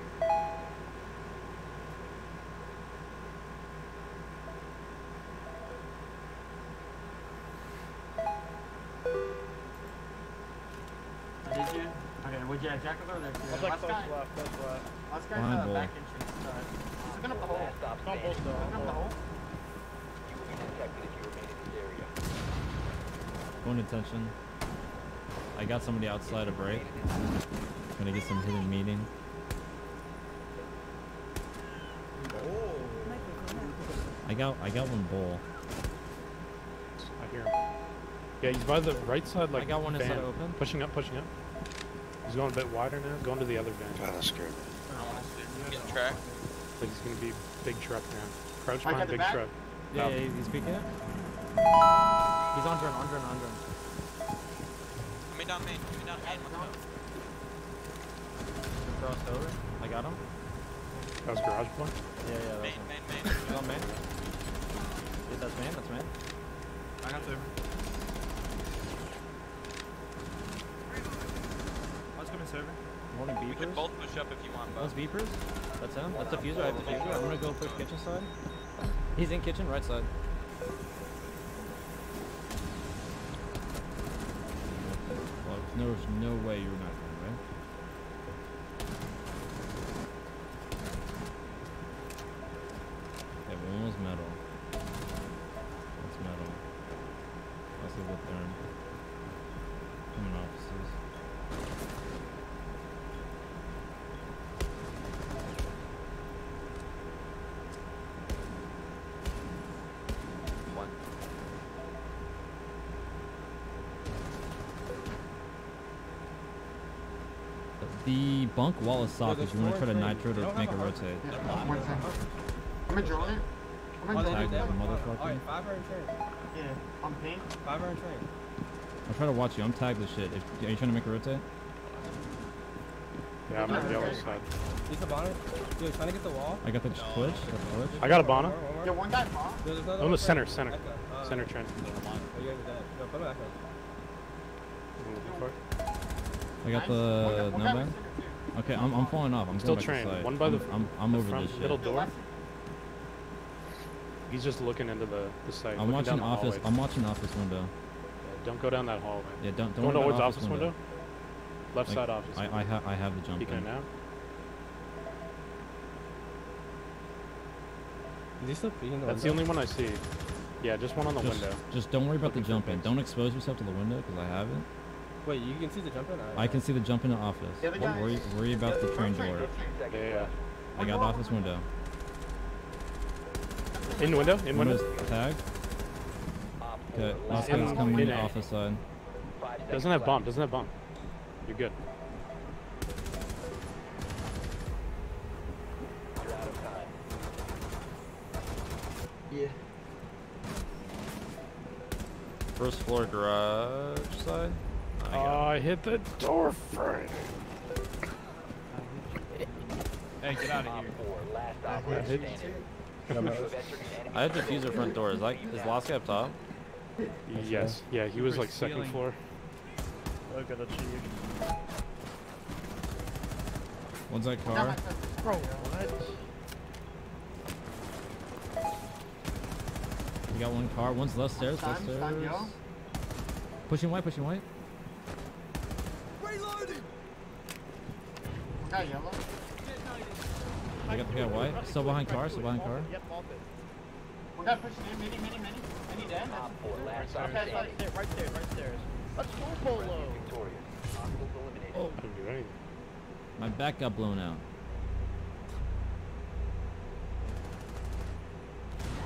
[SPEAKER 57] Did you? Okay, jack it over there?
[SPEAKER 58] I was like close left, close left.
[SPEAKER 57] Let's go
[SPEAKER 58] Blind
[SPEAKER 57] to the
[SPEAKER 58] ball.
[SPEAKER 57] back entrance. Uh, open up the hole.
[SPEAKER 58] It's not both though.
[SPEAKER 57] Open up the hole.
[SPEAKER 37] Point attention. I got somebody outside a break. Gonna get some hidden meeting. I got I got one bowl.
[SPEAKER 51] I hear him. Yeah, he's by the right side, like
[SPEAKER 37] I got one
[SPEAKER 51] van.
[SPEAKER 37] inside open.
[SPEAKER 51] Pushing up, pushing up. He's going a bit wider now. Going to the other van.
[SPEAKER 50] Oh, God, that scared me.
[SPEAKER 59] I don't want to see Get track.
[SPEAKER 51] Like he's gonna be big truck now. Crouch behind big
[SPEAKER 57] back?
[SPEAKER 51] truck.
[SPEAKER 37] Yeah,
[SPEAKER 51] Up.
[SPEAKER 37] yeah, he's speaking it. He's on drone, on drone, on drone.
[SPEAKER 59] Coming down main. Coming down main. Let's.
[SPEAKER 37] Crossed over. I got him.
[SPEAKER 51] That was garage boy.
[SPEAKER 37] Yeah, yeah. That's
[SPEAKER 59] Main,
[SPEAKER 37] him.
[SPEAKER 59] main, main.
[SPEAKER 37] He's on main. Yeah, that's main. That's main.
[SPEAKER 58] I got server. Let's come in server.
[SPEAKER 37] Morning
[SPEAKER 59] We can both push up if you want,
[SPEAKER 37] Those beepers. That's him. That's diffuser. I have diffuser. I'm gonna go push kitchen side. He's in kitchen, right side. Well, there's no way you're not going, right? Okay, one was metal. That's metal. That's a good turn. Coming offices.
[SPEAKER 59] One.
[SPEAKER 37] The bunk wall is soft if you want to try to nitro to make it rotate.
[SPEAKER 56] One second. I'm enjoying it. I'm
[SPEAKER 37] Tag
[SPEAKER 56] enjoying
[SPEAKER 37] that
[SPEAKER 56] it.
[SPEAKER 37] motherfucker.
[SPEAKER 58] Alright, five train.
[SPEAKER 56] Yeah, I'm paying.
[SPEAKER 58] Five are in train.
[SPEAKER 37] I'll try to watch you. I'm tagged this shit. If, are you trying to make it rotate?
[SPEAKER 51] Yeah, I'm on the yellow side.
[SPEAKER 58] Lisa bonnet. Dude, trying to get the wall.
[SPEAKER 37] I got the twitch. The twitch.
[SPEAKER 51] I got a Bana.
[SPEAKER 56] Yeah, one guy bomb.
[SPEAKER 58] Dude, there's another
[SPEAKER 51] On the center, center.
[SPEAKER 58] Uh,
[SPEAKER 51] Center trend.
[SPEAKER 58] Oh, you guys are dead. Yo, put it back up.
[SPEAKER 37] I got the no bang. Okay, I'm, I'm falling off. I'm
[SPEAKER 51] Still
[SPEAKER 37] going back
[SPEAKER 51] trained.
[SPEAKER 37] side.
[SPEAKER 51] One by
[SPEAKER 37] I'm,
[SPEAKER 51] the-
[SPEAKER 37] I'm, I'm
[SPEAKER 51] the
[SPEAKER 37] over
[SPEAKER 51] front
[SPEAKER 37] this shit.
[SPEAKER 51] middle door. He's just looking into the, the site.
[SPEAKER 37] I'm watching office.
[SPEAKER 51] hallway.
[SPEAKER 37] I'm watching office window.
[SPEAKER 51] Yeah, don't go down that hallway.
[SPEAKER 37] Yeah, don't don't
[SPEAKER 51] Going
[SPEAKER 37] worry about
[SPEAKER 51] towards
[SPEAKER 37] office,
[SPEAKER 51] office
[SPEAKER 37] window.
[SPEAKER 51] window. Left
[SPEAKER 37] Like,
[SPEAKER 51] side office.
[SPEAKER 37] I I have I have the jump
[SPEAKER 51] Peeking
[SPEAKER 37] in.
[SPEAKER 51] now.
[SPEAKER 58] Is he still peeking the
[SPEAKER 51] That's the only one I see. Yeah, just one on the
[SPEAKER 37] Just,
[SPEAKER 51] window.
[SPEAKER 37] just don't worry about the
[SPEAKER 51] Looking for
[SPEAKER 37] jump in. Don't expose yourself to the window because I have it.
[SPEAKER 58] Wait, you can see the jump in?
[SPEAKER 37] I can see the jump in the office.
[SPEAKER 56] The
[SPEAKER 37] Don't worry, worry about the train door.
[SPEAKER 51] Yeah, yeah.
[SPEAKER 37] I got office window.
[SPEAKER 51] In window. In window.
[SPEAKER 37] Window's tagged. Okay, last
[SPEAKER 51] In-
[SPEAKER 37] guy's coming
[SPEAKER 51] in
[SPEAKER 37] in
[SPEAKER 51] A.
[SPEAKER 37] office side.
[SPEAKER 51] Doesn't have bomb. Doesn't have bomb. You're good.
[SPEAKER 56] Yeah.
[SPEAKER 37] First floor garage side. I
[SPEAKER 51] Oh, I hit the door frame.
[SPEAKER 37] Hey, get out of here.
[SPEAKER 51] I hit-
[SPEAKER 37] I have diffuser front door. Is like is last guy up top?
[SPEAKER 51] Yes. Yeah, he was like second
[SPEAKER 37] ceiling.
[SPEAKER 51] floor.
[SPEAKER 58] Look at the cheek.
[SPEAKER 37] One's that car.
[SPEAKER 58] Bro, what?
[SPEAKER 37] We got one car. One's left stairs. Left
[SPEAKER 56] Stand, stand,
[SPEAKER 37] stairs. Pushing white. Pushing white.
[SPEAKER 56] One guy yellow.
[SPEAKER 37] I got the white. Still behind car. Still behind car.
[SPEAKER 58] Yep, vault it.
[SPEAKER 56] One guy pushing in. Mini, mini, mini. Mini dead.
[SPEAKER 58] Right
[SPEAKER 56] Okay,
[SPEAKER 58] stairs,
[SPEAKER 56] sorry.
[SPEAKER 58] right there, right there, right there. Let's go, Polo.
[SPEAKER 37] Oh,
[SPEAKER 51] I didn't do anything.
[SPEAKER 37] my back got blown out.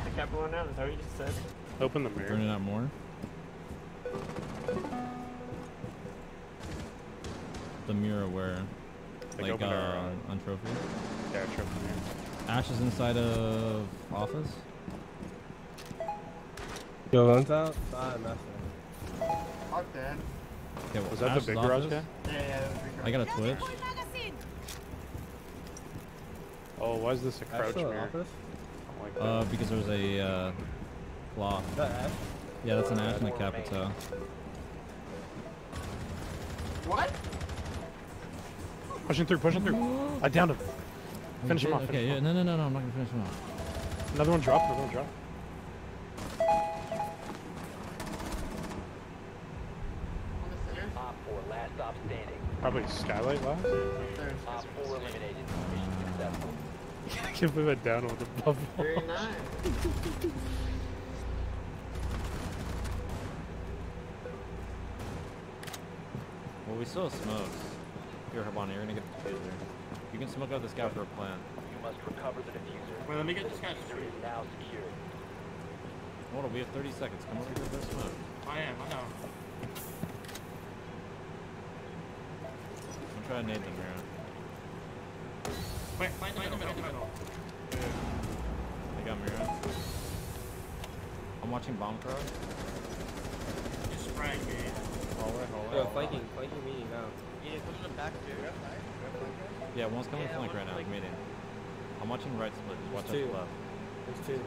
[SPEAKER 58] I kept blowing out. Is that what you just said?
[SPEAKER 51] Open the mirror.
[SPEAKER 37] Burning out more. The mirror where,
[SPEAKER 51] Like
[SPEAKER 37] like uh,
[SPEAKER 51] our, uh,
[SPEAKER 37] on trophy.
[SPEAKER 51] Yeah, trophy mirror.
[SPEAKER 37] Ash is inside of office.
[SPEAKER 58] Yo, one's outside messing.
[SPEAKER 56] Fuck dead.
[SPEAKER 37] Okay, well,
[SPEAKER 51] Was that the big garage guy?
[SPEAKER 56] Yeah, yeah, that was big
[SPEAKER 37] I got a twitch.
[SPEAKER 51] Oh, why is this a crouch mirror?
[SPEAKER 58] office?
[SPEAKER 51] I don't like.
[SPEAKER 37] Uh, because there was a uh, claw.
[SPEAKER 58] Is that Ash?
[SPEAKER 37] Yeah, that's an ash and a capita.
[SPEAKER 57] What?
[SPEAKER 51] Pushing through, pushing through. I downed him. Finish him off.
[SPEAKER 37] Okay,
[SPEAKER 51] finish
[SPEAKER 37] yeah,
[SPEAKER 51] him
[SPEAKER 37] no, no, no, no, I'm not gonna finish him off.
[SPEAKER 51] off. Another one dropped, another one dropped.
[SPEAKER 60] Op 4, last.
[SPEAKER 51] Probably Skylight last.
[SPEAKER 60] Op 4 eliminated. Mission successful.
[SPEAKER 51] I can't believe I downed him with a bubble.
[SPEAKER 57] Very nice.
[SPEAKER 37] Well, we saw have smokes. Here, Habana, you're gonna get the diffuser. You can smoke out this guy for a plan.
[SPEAKER 60] You must recover the diffuser.
[SPEAKER 57] Wait, let me get this guy
[SPEAKER 60] Diffuser is now secured.
[SPEAKER 37] Hold on, we have 30 seconds. Come over here for a smoke.
[SPEAKER 57] I am, I know.
[SPEAKER 37] I'm trying to nade them here.
[SPEAKER 57] Wait, find the middle, middle.
[SPEAKER 37] They got Mira. I'm watching bomb throw.
[SPEAKER 57] Just spraying me.
[SPEAKER 37] Hallway, hallway.
[SPEAKER 58] Yo, flanking, flanking meeting now.
[SPEAKER 59] Yeah, push them back to
[SPEAKER 37] Yeah, one's coming flank right now. Meeting. I'm watching right split. Just watch out the left.
[SPEAKER 58] There's two.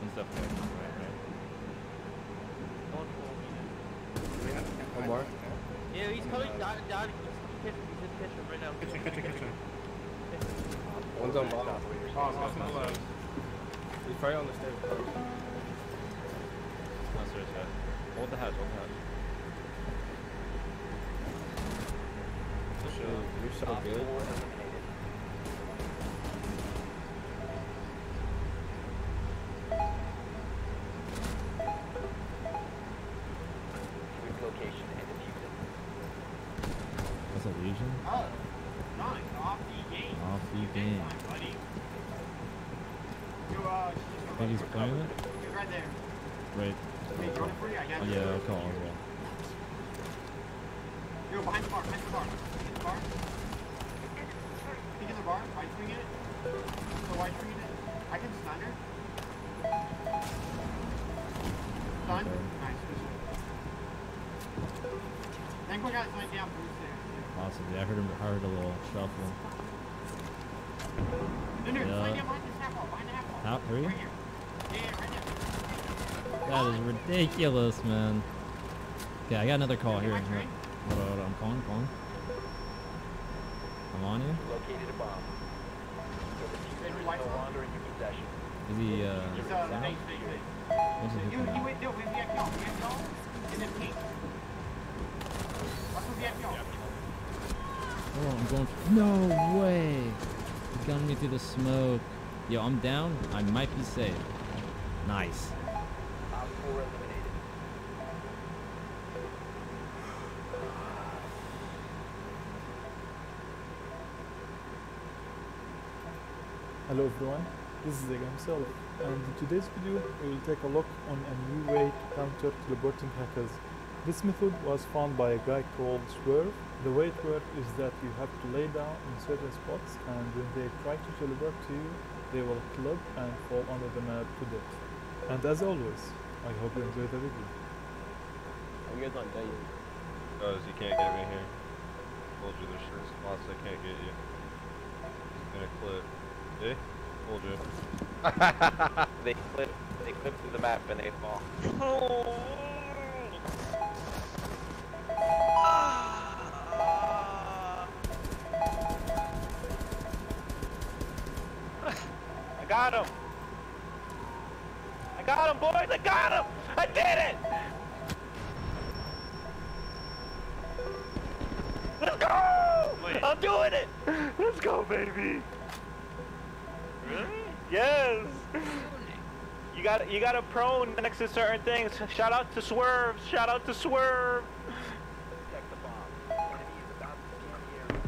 [SPEAKER 37] One's definitely coming right, right.
[SPEAKER 58] One more.
[SPEAKER 59] Yeah, he's coming down, down. He's pitching, he's in pitching right now.
[SPEAKER 51] Kitchen, kitchen, kitchen.
[SPEAKER 58] One's on bottom.
[SPEAKER 51] Oh, it's off on the left.
[SPEAKER 58] He's probably on the stairs.
[SPEAKER 37] Not serious yet. Hold the hatch, hold the hatch.
[SPEAKER 58] Dude, you're so good.
[SPEAKER 60] eliminated. Quick location and diffuser.
[SPEAKER 37] That's a legion?
[SPEAKER 57] Oh, nice. Off the game.
[SPEAKER 37] Off the game.
[SPEAKER 57] buddy. You, uh,
[SPEAKER 37] Think he's playing it?
[SPEAKER 57] He's right there.
[SPEAKER 37] Right.
[SPEAKER 57] Hey, drone it for you? I got
[SPEAKER 37] Oh,
[SPEAKER 57] you.
[SPEAKER 37] yeah, I'll call as well.
[SPEAKER 57] Yo, behind the bar, behind the bar. Behind the bar. Peek in the bar, white swinging it. So white swinging it. I can stun her. Stun. Nice. good shit. Then quick out, slide down through the stairs.
[SPEAKER 37] Awesome. Yeah, I heard him. I heard a little shuffle.
[SPEAKER 57] No, no,
[SPEAKER 37] Yeah.
[SPEAKER 57] down behind this half wall, behind the half wall.
[SPEAKER 37] How? Are?
[SPEAKER 57] Right here. Yeah, yeah, right there.
[SPEAKER 37] That is ridiculous, man. Okay, I got another call here. Hold on, hold on, I'm calling, calling. I'm on you.
[SPEAKER 60] Located a bomb. The diffuser is no longer in your possession.
[SPEAKER 37] Is he, uh,
[SPEAKER 57] It's, uh,
[SPEAKER 37] sound?
[SPEAKER 57] thanks, thanks, thanks.
[SPEAKER 37] What's his
[SPEAKER 57] You,
[SPEAKER 37] hit
[SPEAKER 57] you
[SPEAKER 37] now?
[SPEAKER 57] wait, no, we have y'all, we have y'all, and then pink. What's with the y'all?
[SPEAKER 37] Oh, I'm going. No way! He gunned me through the smoke. Yo, I'm down. I might be safe. Nice.
[SPEAKER 60] Op 4 eliminated.
[SPEAKER 61] Hello everyone, this is Zega himself, and in today's video we will take a look on a new way to counter teleporting hackers. This method was found by a guy called Swerve. The way it works is that you have to lay down in certain spots and when they try to teleport to you, they will club and fall under the map to death. And as always, I hope you enjoy the video.
[SPEAKER 58] You guys not dead yet.
[SPEAKER 62] Because you can't get me here. Told you there's certain spots I can't get you. He's gonna clip. See? Told you.
[SPEAKER 59] they clip, they clip through the map and they fall.
[SPEAKER 63] I got him! I got him, boys! I got him! I did it! Let's go! I'm doing it! Let's go, baby! Really? Yes! You got you got a prone next to certain things. Shout out to Swerve! Shout out to Swerve!
[SPEAKER 60] Protect the bomb. Enemy is about to scan the area.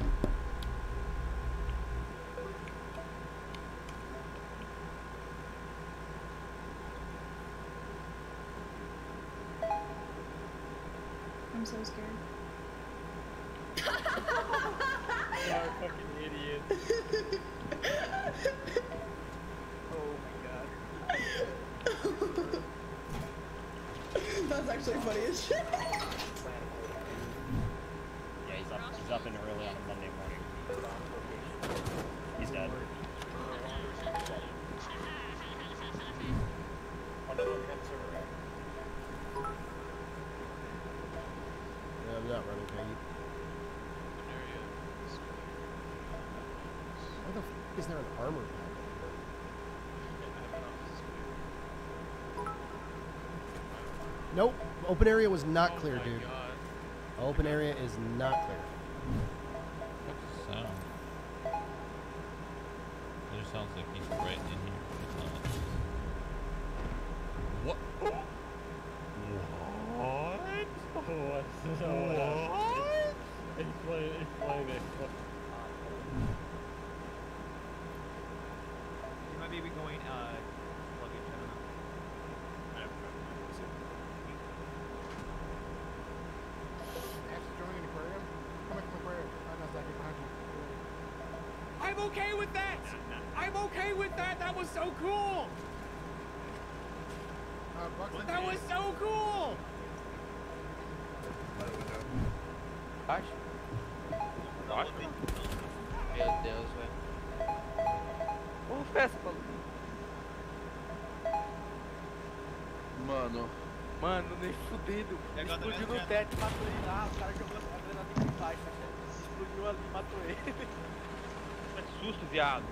[SPEAKER 64] I'm so scared.
[SPEAKER 63] You're a fucking idiot. oh my god.
[SPEAKER 64] That's actually funny as shit.
[SPEAKER 65] Yeah, he's up. He's up and early on a Monday morning. He's dead.
[SPEAKER 58] Yeah, I'm not running Kaid. Why the f is there an armor pack? Nope. Open area was not clear, dude. Open area is not
[SPEAKER 28] Fudido. Explodiu no teto matou ele lá. O cara jogou a granada em baixo. Explodiu ali matou ele.
[SPEAKER 30] Que susto, viado.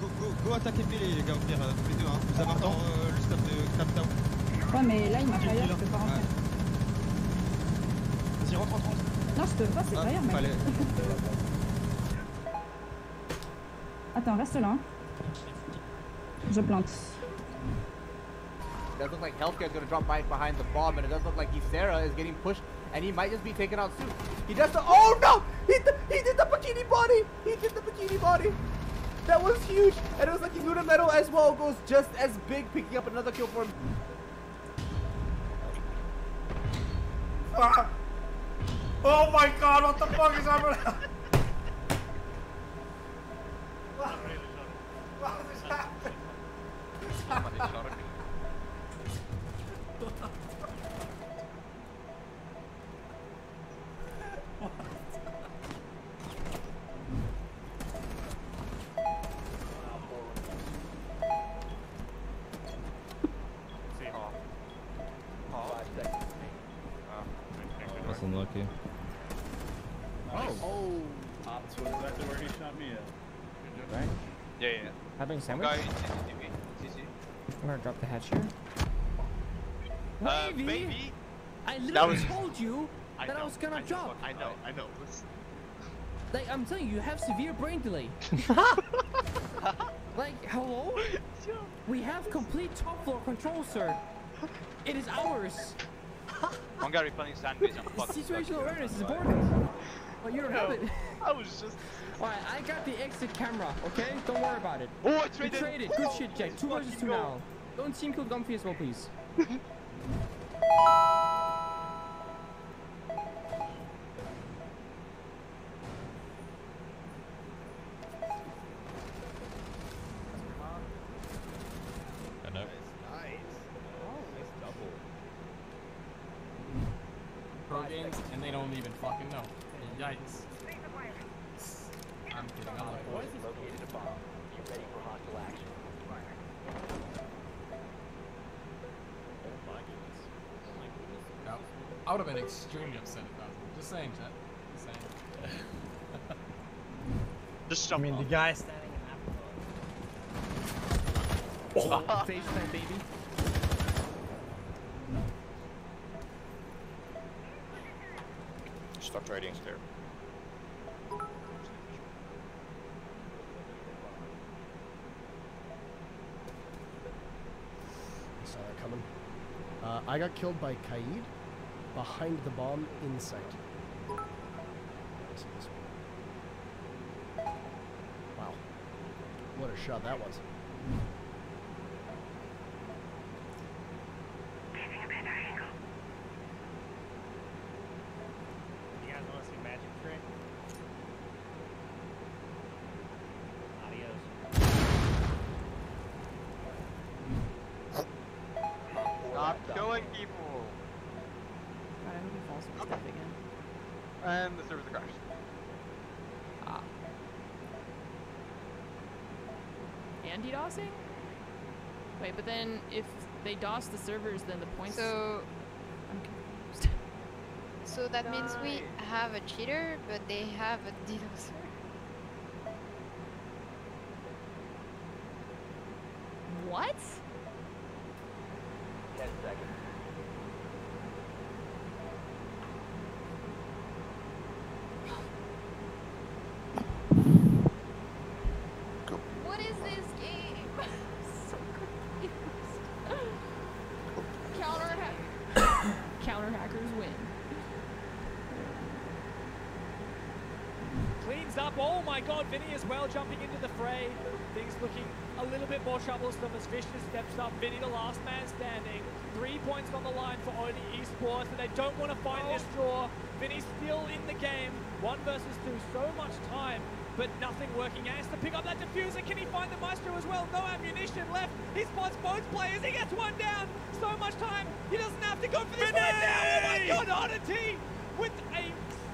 [SPEAKER 54] Go, go, go attaquer les, les gars, au pire, euh, tous les deux. Hein. Vous avez encore euh, le stuff de Captain.
[SPEAKER 61] Ouais, mais là, il m'a fire, je peux pas rentrer.
[SPEAKER 54] Vas-y, rentre, rentre, rentre.
[SPEAKER 61] Non, je peux pas, c'est
[SPEAKER 54] Ah,
[SPEAKER 61] fire, mec.
[SPEAKER 54] fallait-
[SPEAKER 61] Attends, reste là. hein. Je plante.
[SPEAKER 28] Does look like Healthcare is gonna drop right behind the bomb, and it does look like Ysera is getting pushed, and he might just be taken out soon. He does the. Oh no! He did, he did the bikini body! He did the bikini body! That was huge! And it was like Luna Metal as well goes just as big, picking up another kill for him.
[SPEAKER 30] Having sandwich?
[SPEAKER 66] Guy in CCTV. CC.
[SPEAKER 30] I'm gonna drop the hatch here.
[SPEAKER 66] Uh,
[SPEAKER 30] Maybe.
[SPEAKER 66] maybe.
[SPEAKER 30] I literally
[SPEAKER 66] was-
[SPEAKER 30] told you
[SPEAKER 66] I
[SPEAKER 30] that I,
[SPEAKER 66] know,
[SPEAKER 30] was gonna
[SPEAKER 66] I know,
[SPEAKER 30] drop.
[SPEAKER 66] I know, I know. Listen.
[SPEAKER 30] Like I'm telling you, you have severe brain delay. like hello? We have complete top floor control, sir. It is ours.
[SPEAKER 67] One guy replanting sandwich and fuck.
[SPEAKER 30] Situational awareness is important. But you don't have it.
[SPEAKER 67] I was just.
[SPEAKER 30] Alright, I got the exit camera, okay? Don't worry about it.
[SPEAKER 67] Oh, I traded.
[SPEAKER 30] traded. Good shit, Jack. Two versus two now. Don't team kill Gumpy as well, please.
[SPEAKER 68] I
[SPEAKER 69] would have been extremely upset if that was Just saying, chat. Just saying.
[SPEAKER 67] Just
[SPEAKER 30] I mean, the guy standing in Oh, face plant, baby.
[SPEAKER 66] Stop trading there.
[SPEAKER 58] I saw that coming. Uh, I got killed by Kaid behind the bomb in sight. Wow. What a shot that was.
[SPEAKER 30] You guys want to see magic trick? Adios.
[SPEAKER 67] Stop killing people.
[SPEAKER 61] God, I hope he falls for stuff again.
[SPEAKER 67] And the servers are crashed.
[SPEAKER 61] Ah. And DDoSing? Wait, but then if they DOS the servers, then the points.
[SPEAKER 57] So.
[SPEAKER 61] I'm confused.
[SPEAKER 57] So that means we have a cheater, but they have a DDoSer. What?
[SPEAKER 51] 10 seconds.
[SPEAKER 57] What is this game? so confused.
[SPEAKER 61] Counter hack. Counter hackers win.
[SPEAKER 70] Cleans up. Oh my god, Vinny as well jumping into the fray. Things looking a little bit more troublesome as Vicious steps up. Vinny, the last man standing. Three points on the line for Oni Esports, and they don't want to find this oh. draw. Vinny's still in the game. One versus two. So much time, but nothing working. Has to pick up that diffuser. Can he find the Maestro as well? No ammunition left. He spots both players. He gets one down. So much time. He doesn't have to go for this right now. Oh my god, Oddity with a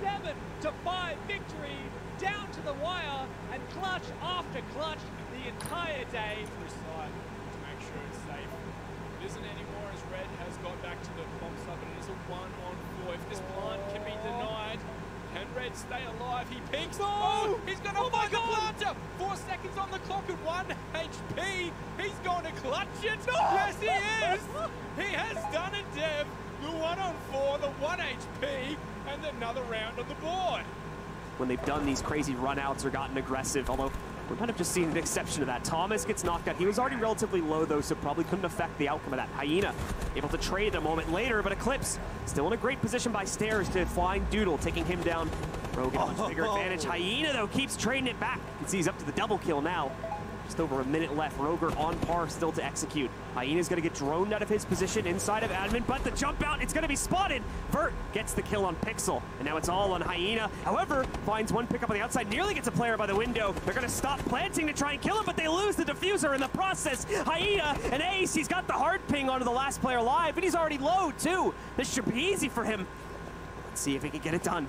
[SPEAKER 70] seven to five victory down to the wire clutch after clutch the entire day.
[SPEAKER 71] Side to make sure it's safe. It isn't anymore as Red has got back to the bomb site, but it is a one on four. If this plant can be denied, can Red stay alive? He peeks. Oh, he's going to
[SPEAKER 70] Oh my
[SPEAKER 71] find the
[SPEAKER 70] God.
[SPEAKER 71] planter. Four seconds on the clock and one HP. He's going to clutch it.
[SPEAKER 70] No.
[SPEAKER 71] Yes, he is. he has done it, Dev. The one on four, the one HP, and another round on the board.
[SPEAKER 72] When they've done these crazy runouts or gotten aggressive, although we're kind of just seeing an exception to that. Thomas gets knocked out. He was already relatively low, though, so probably couldn't affect the outcome of that. Hyena able to trade a moment later, but Eclipse still in a great position by Stairs to find Doodle, taking him down. Rogan a much bigger oh. advantage. Hyena, though, keeps trading it back. You can see he's up to the double kill now. Just over a minute left. Roger on par still to execute. Hyena's going to get droned out of his position inside of Admin, but the jump out, it's going to be spotted. Vert gets the kill on Pixel, and now it's all on Hyena. However, finds one pickup on the outside, nearly gets a player by the window. They're going to stop planting to try and kill him, but they lose the diffuser in the process. Hyena and Ace, he's got the hard ping onto the last player alive, and he's already low, too. This should be easy for him. Let's see if he can get it done.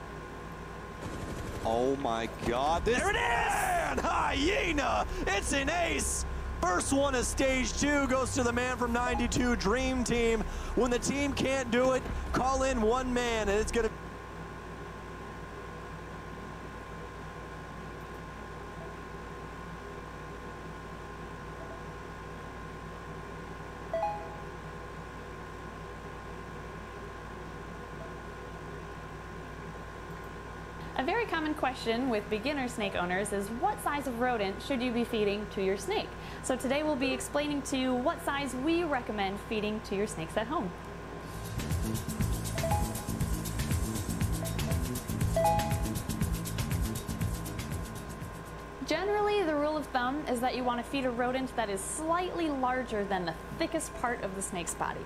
[SPEAKER 54] Oh my god, this
[SPEAKER 72] There it is!
[SPEAKER 54] Hyena! It's an ace! First one of stage two goes to the man from 92 Dream Team. When the team can't do it, call in one man and it's gonna
[SPEAKER 8] A very common question with beginner snake owners is what size of rodent should you be feeding to your snake? So today we'll be explaining to you what size we recommend feeding to your snakes at home. Generally, the rule of thumb is that you want to feed a rodent that is slightly larger than the thickest part of the snake's body.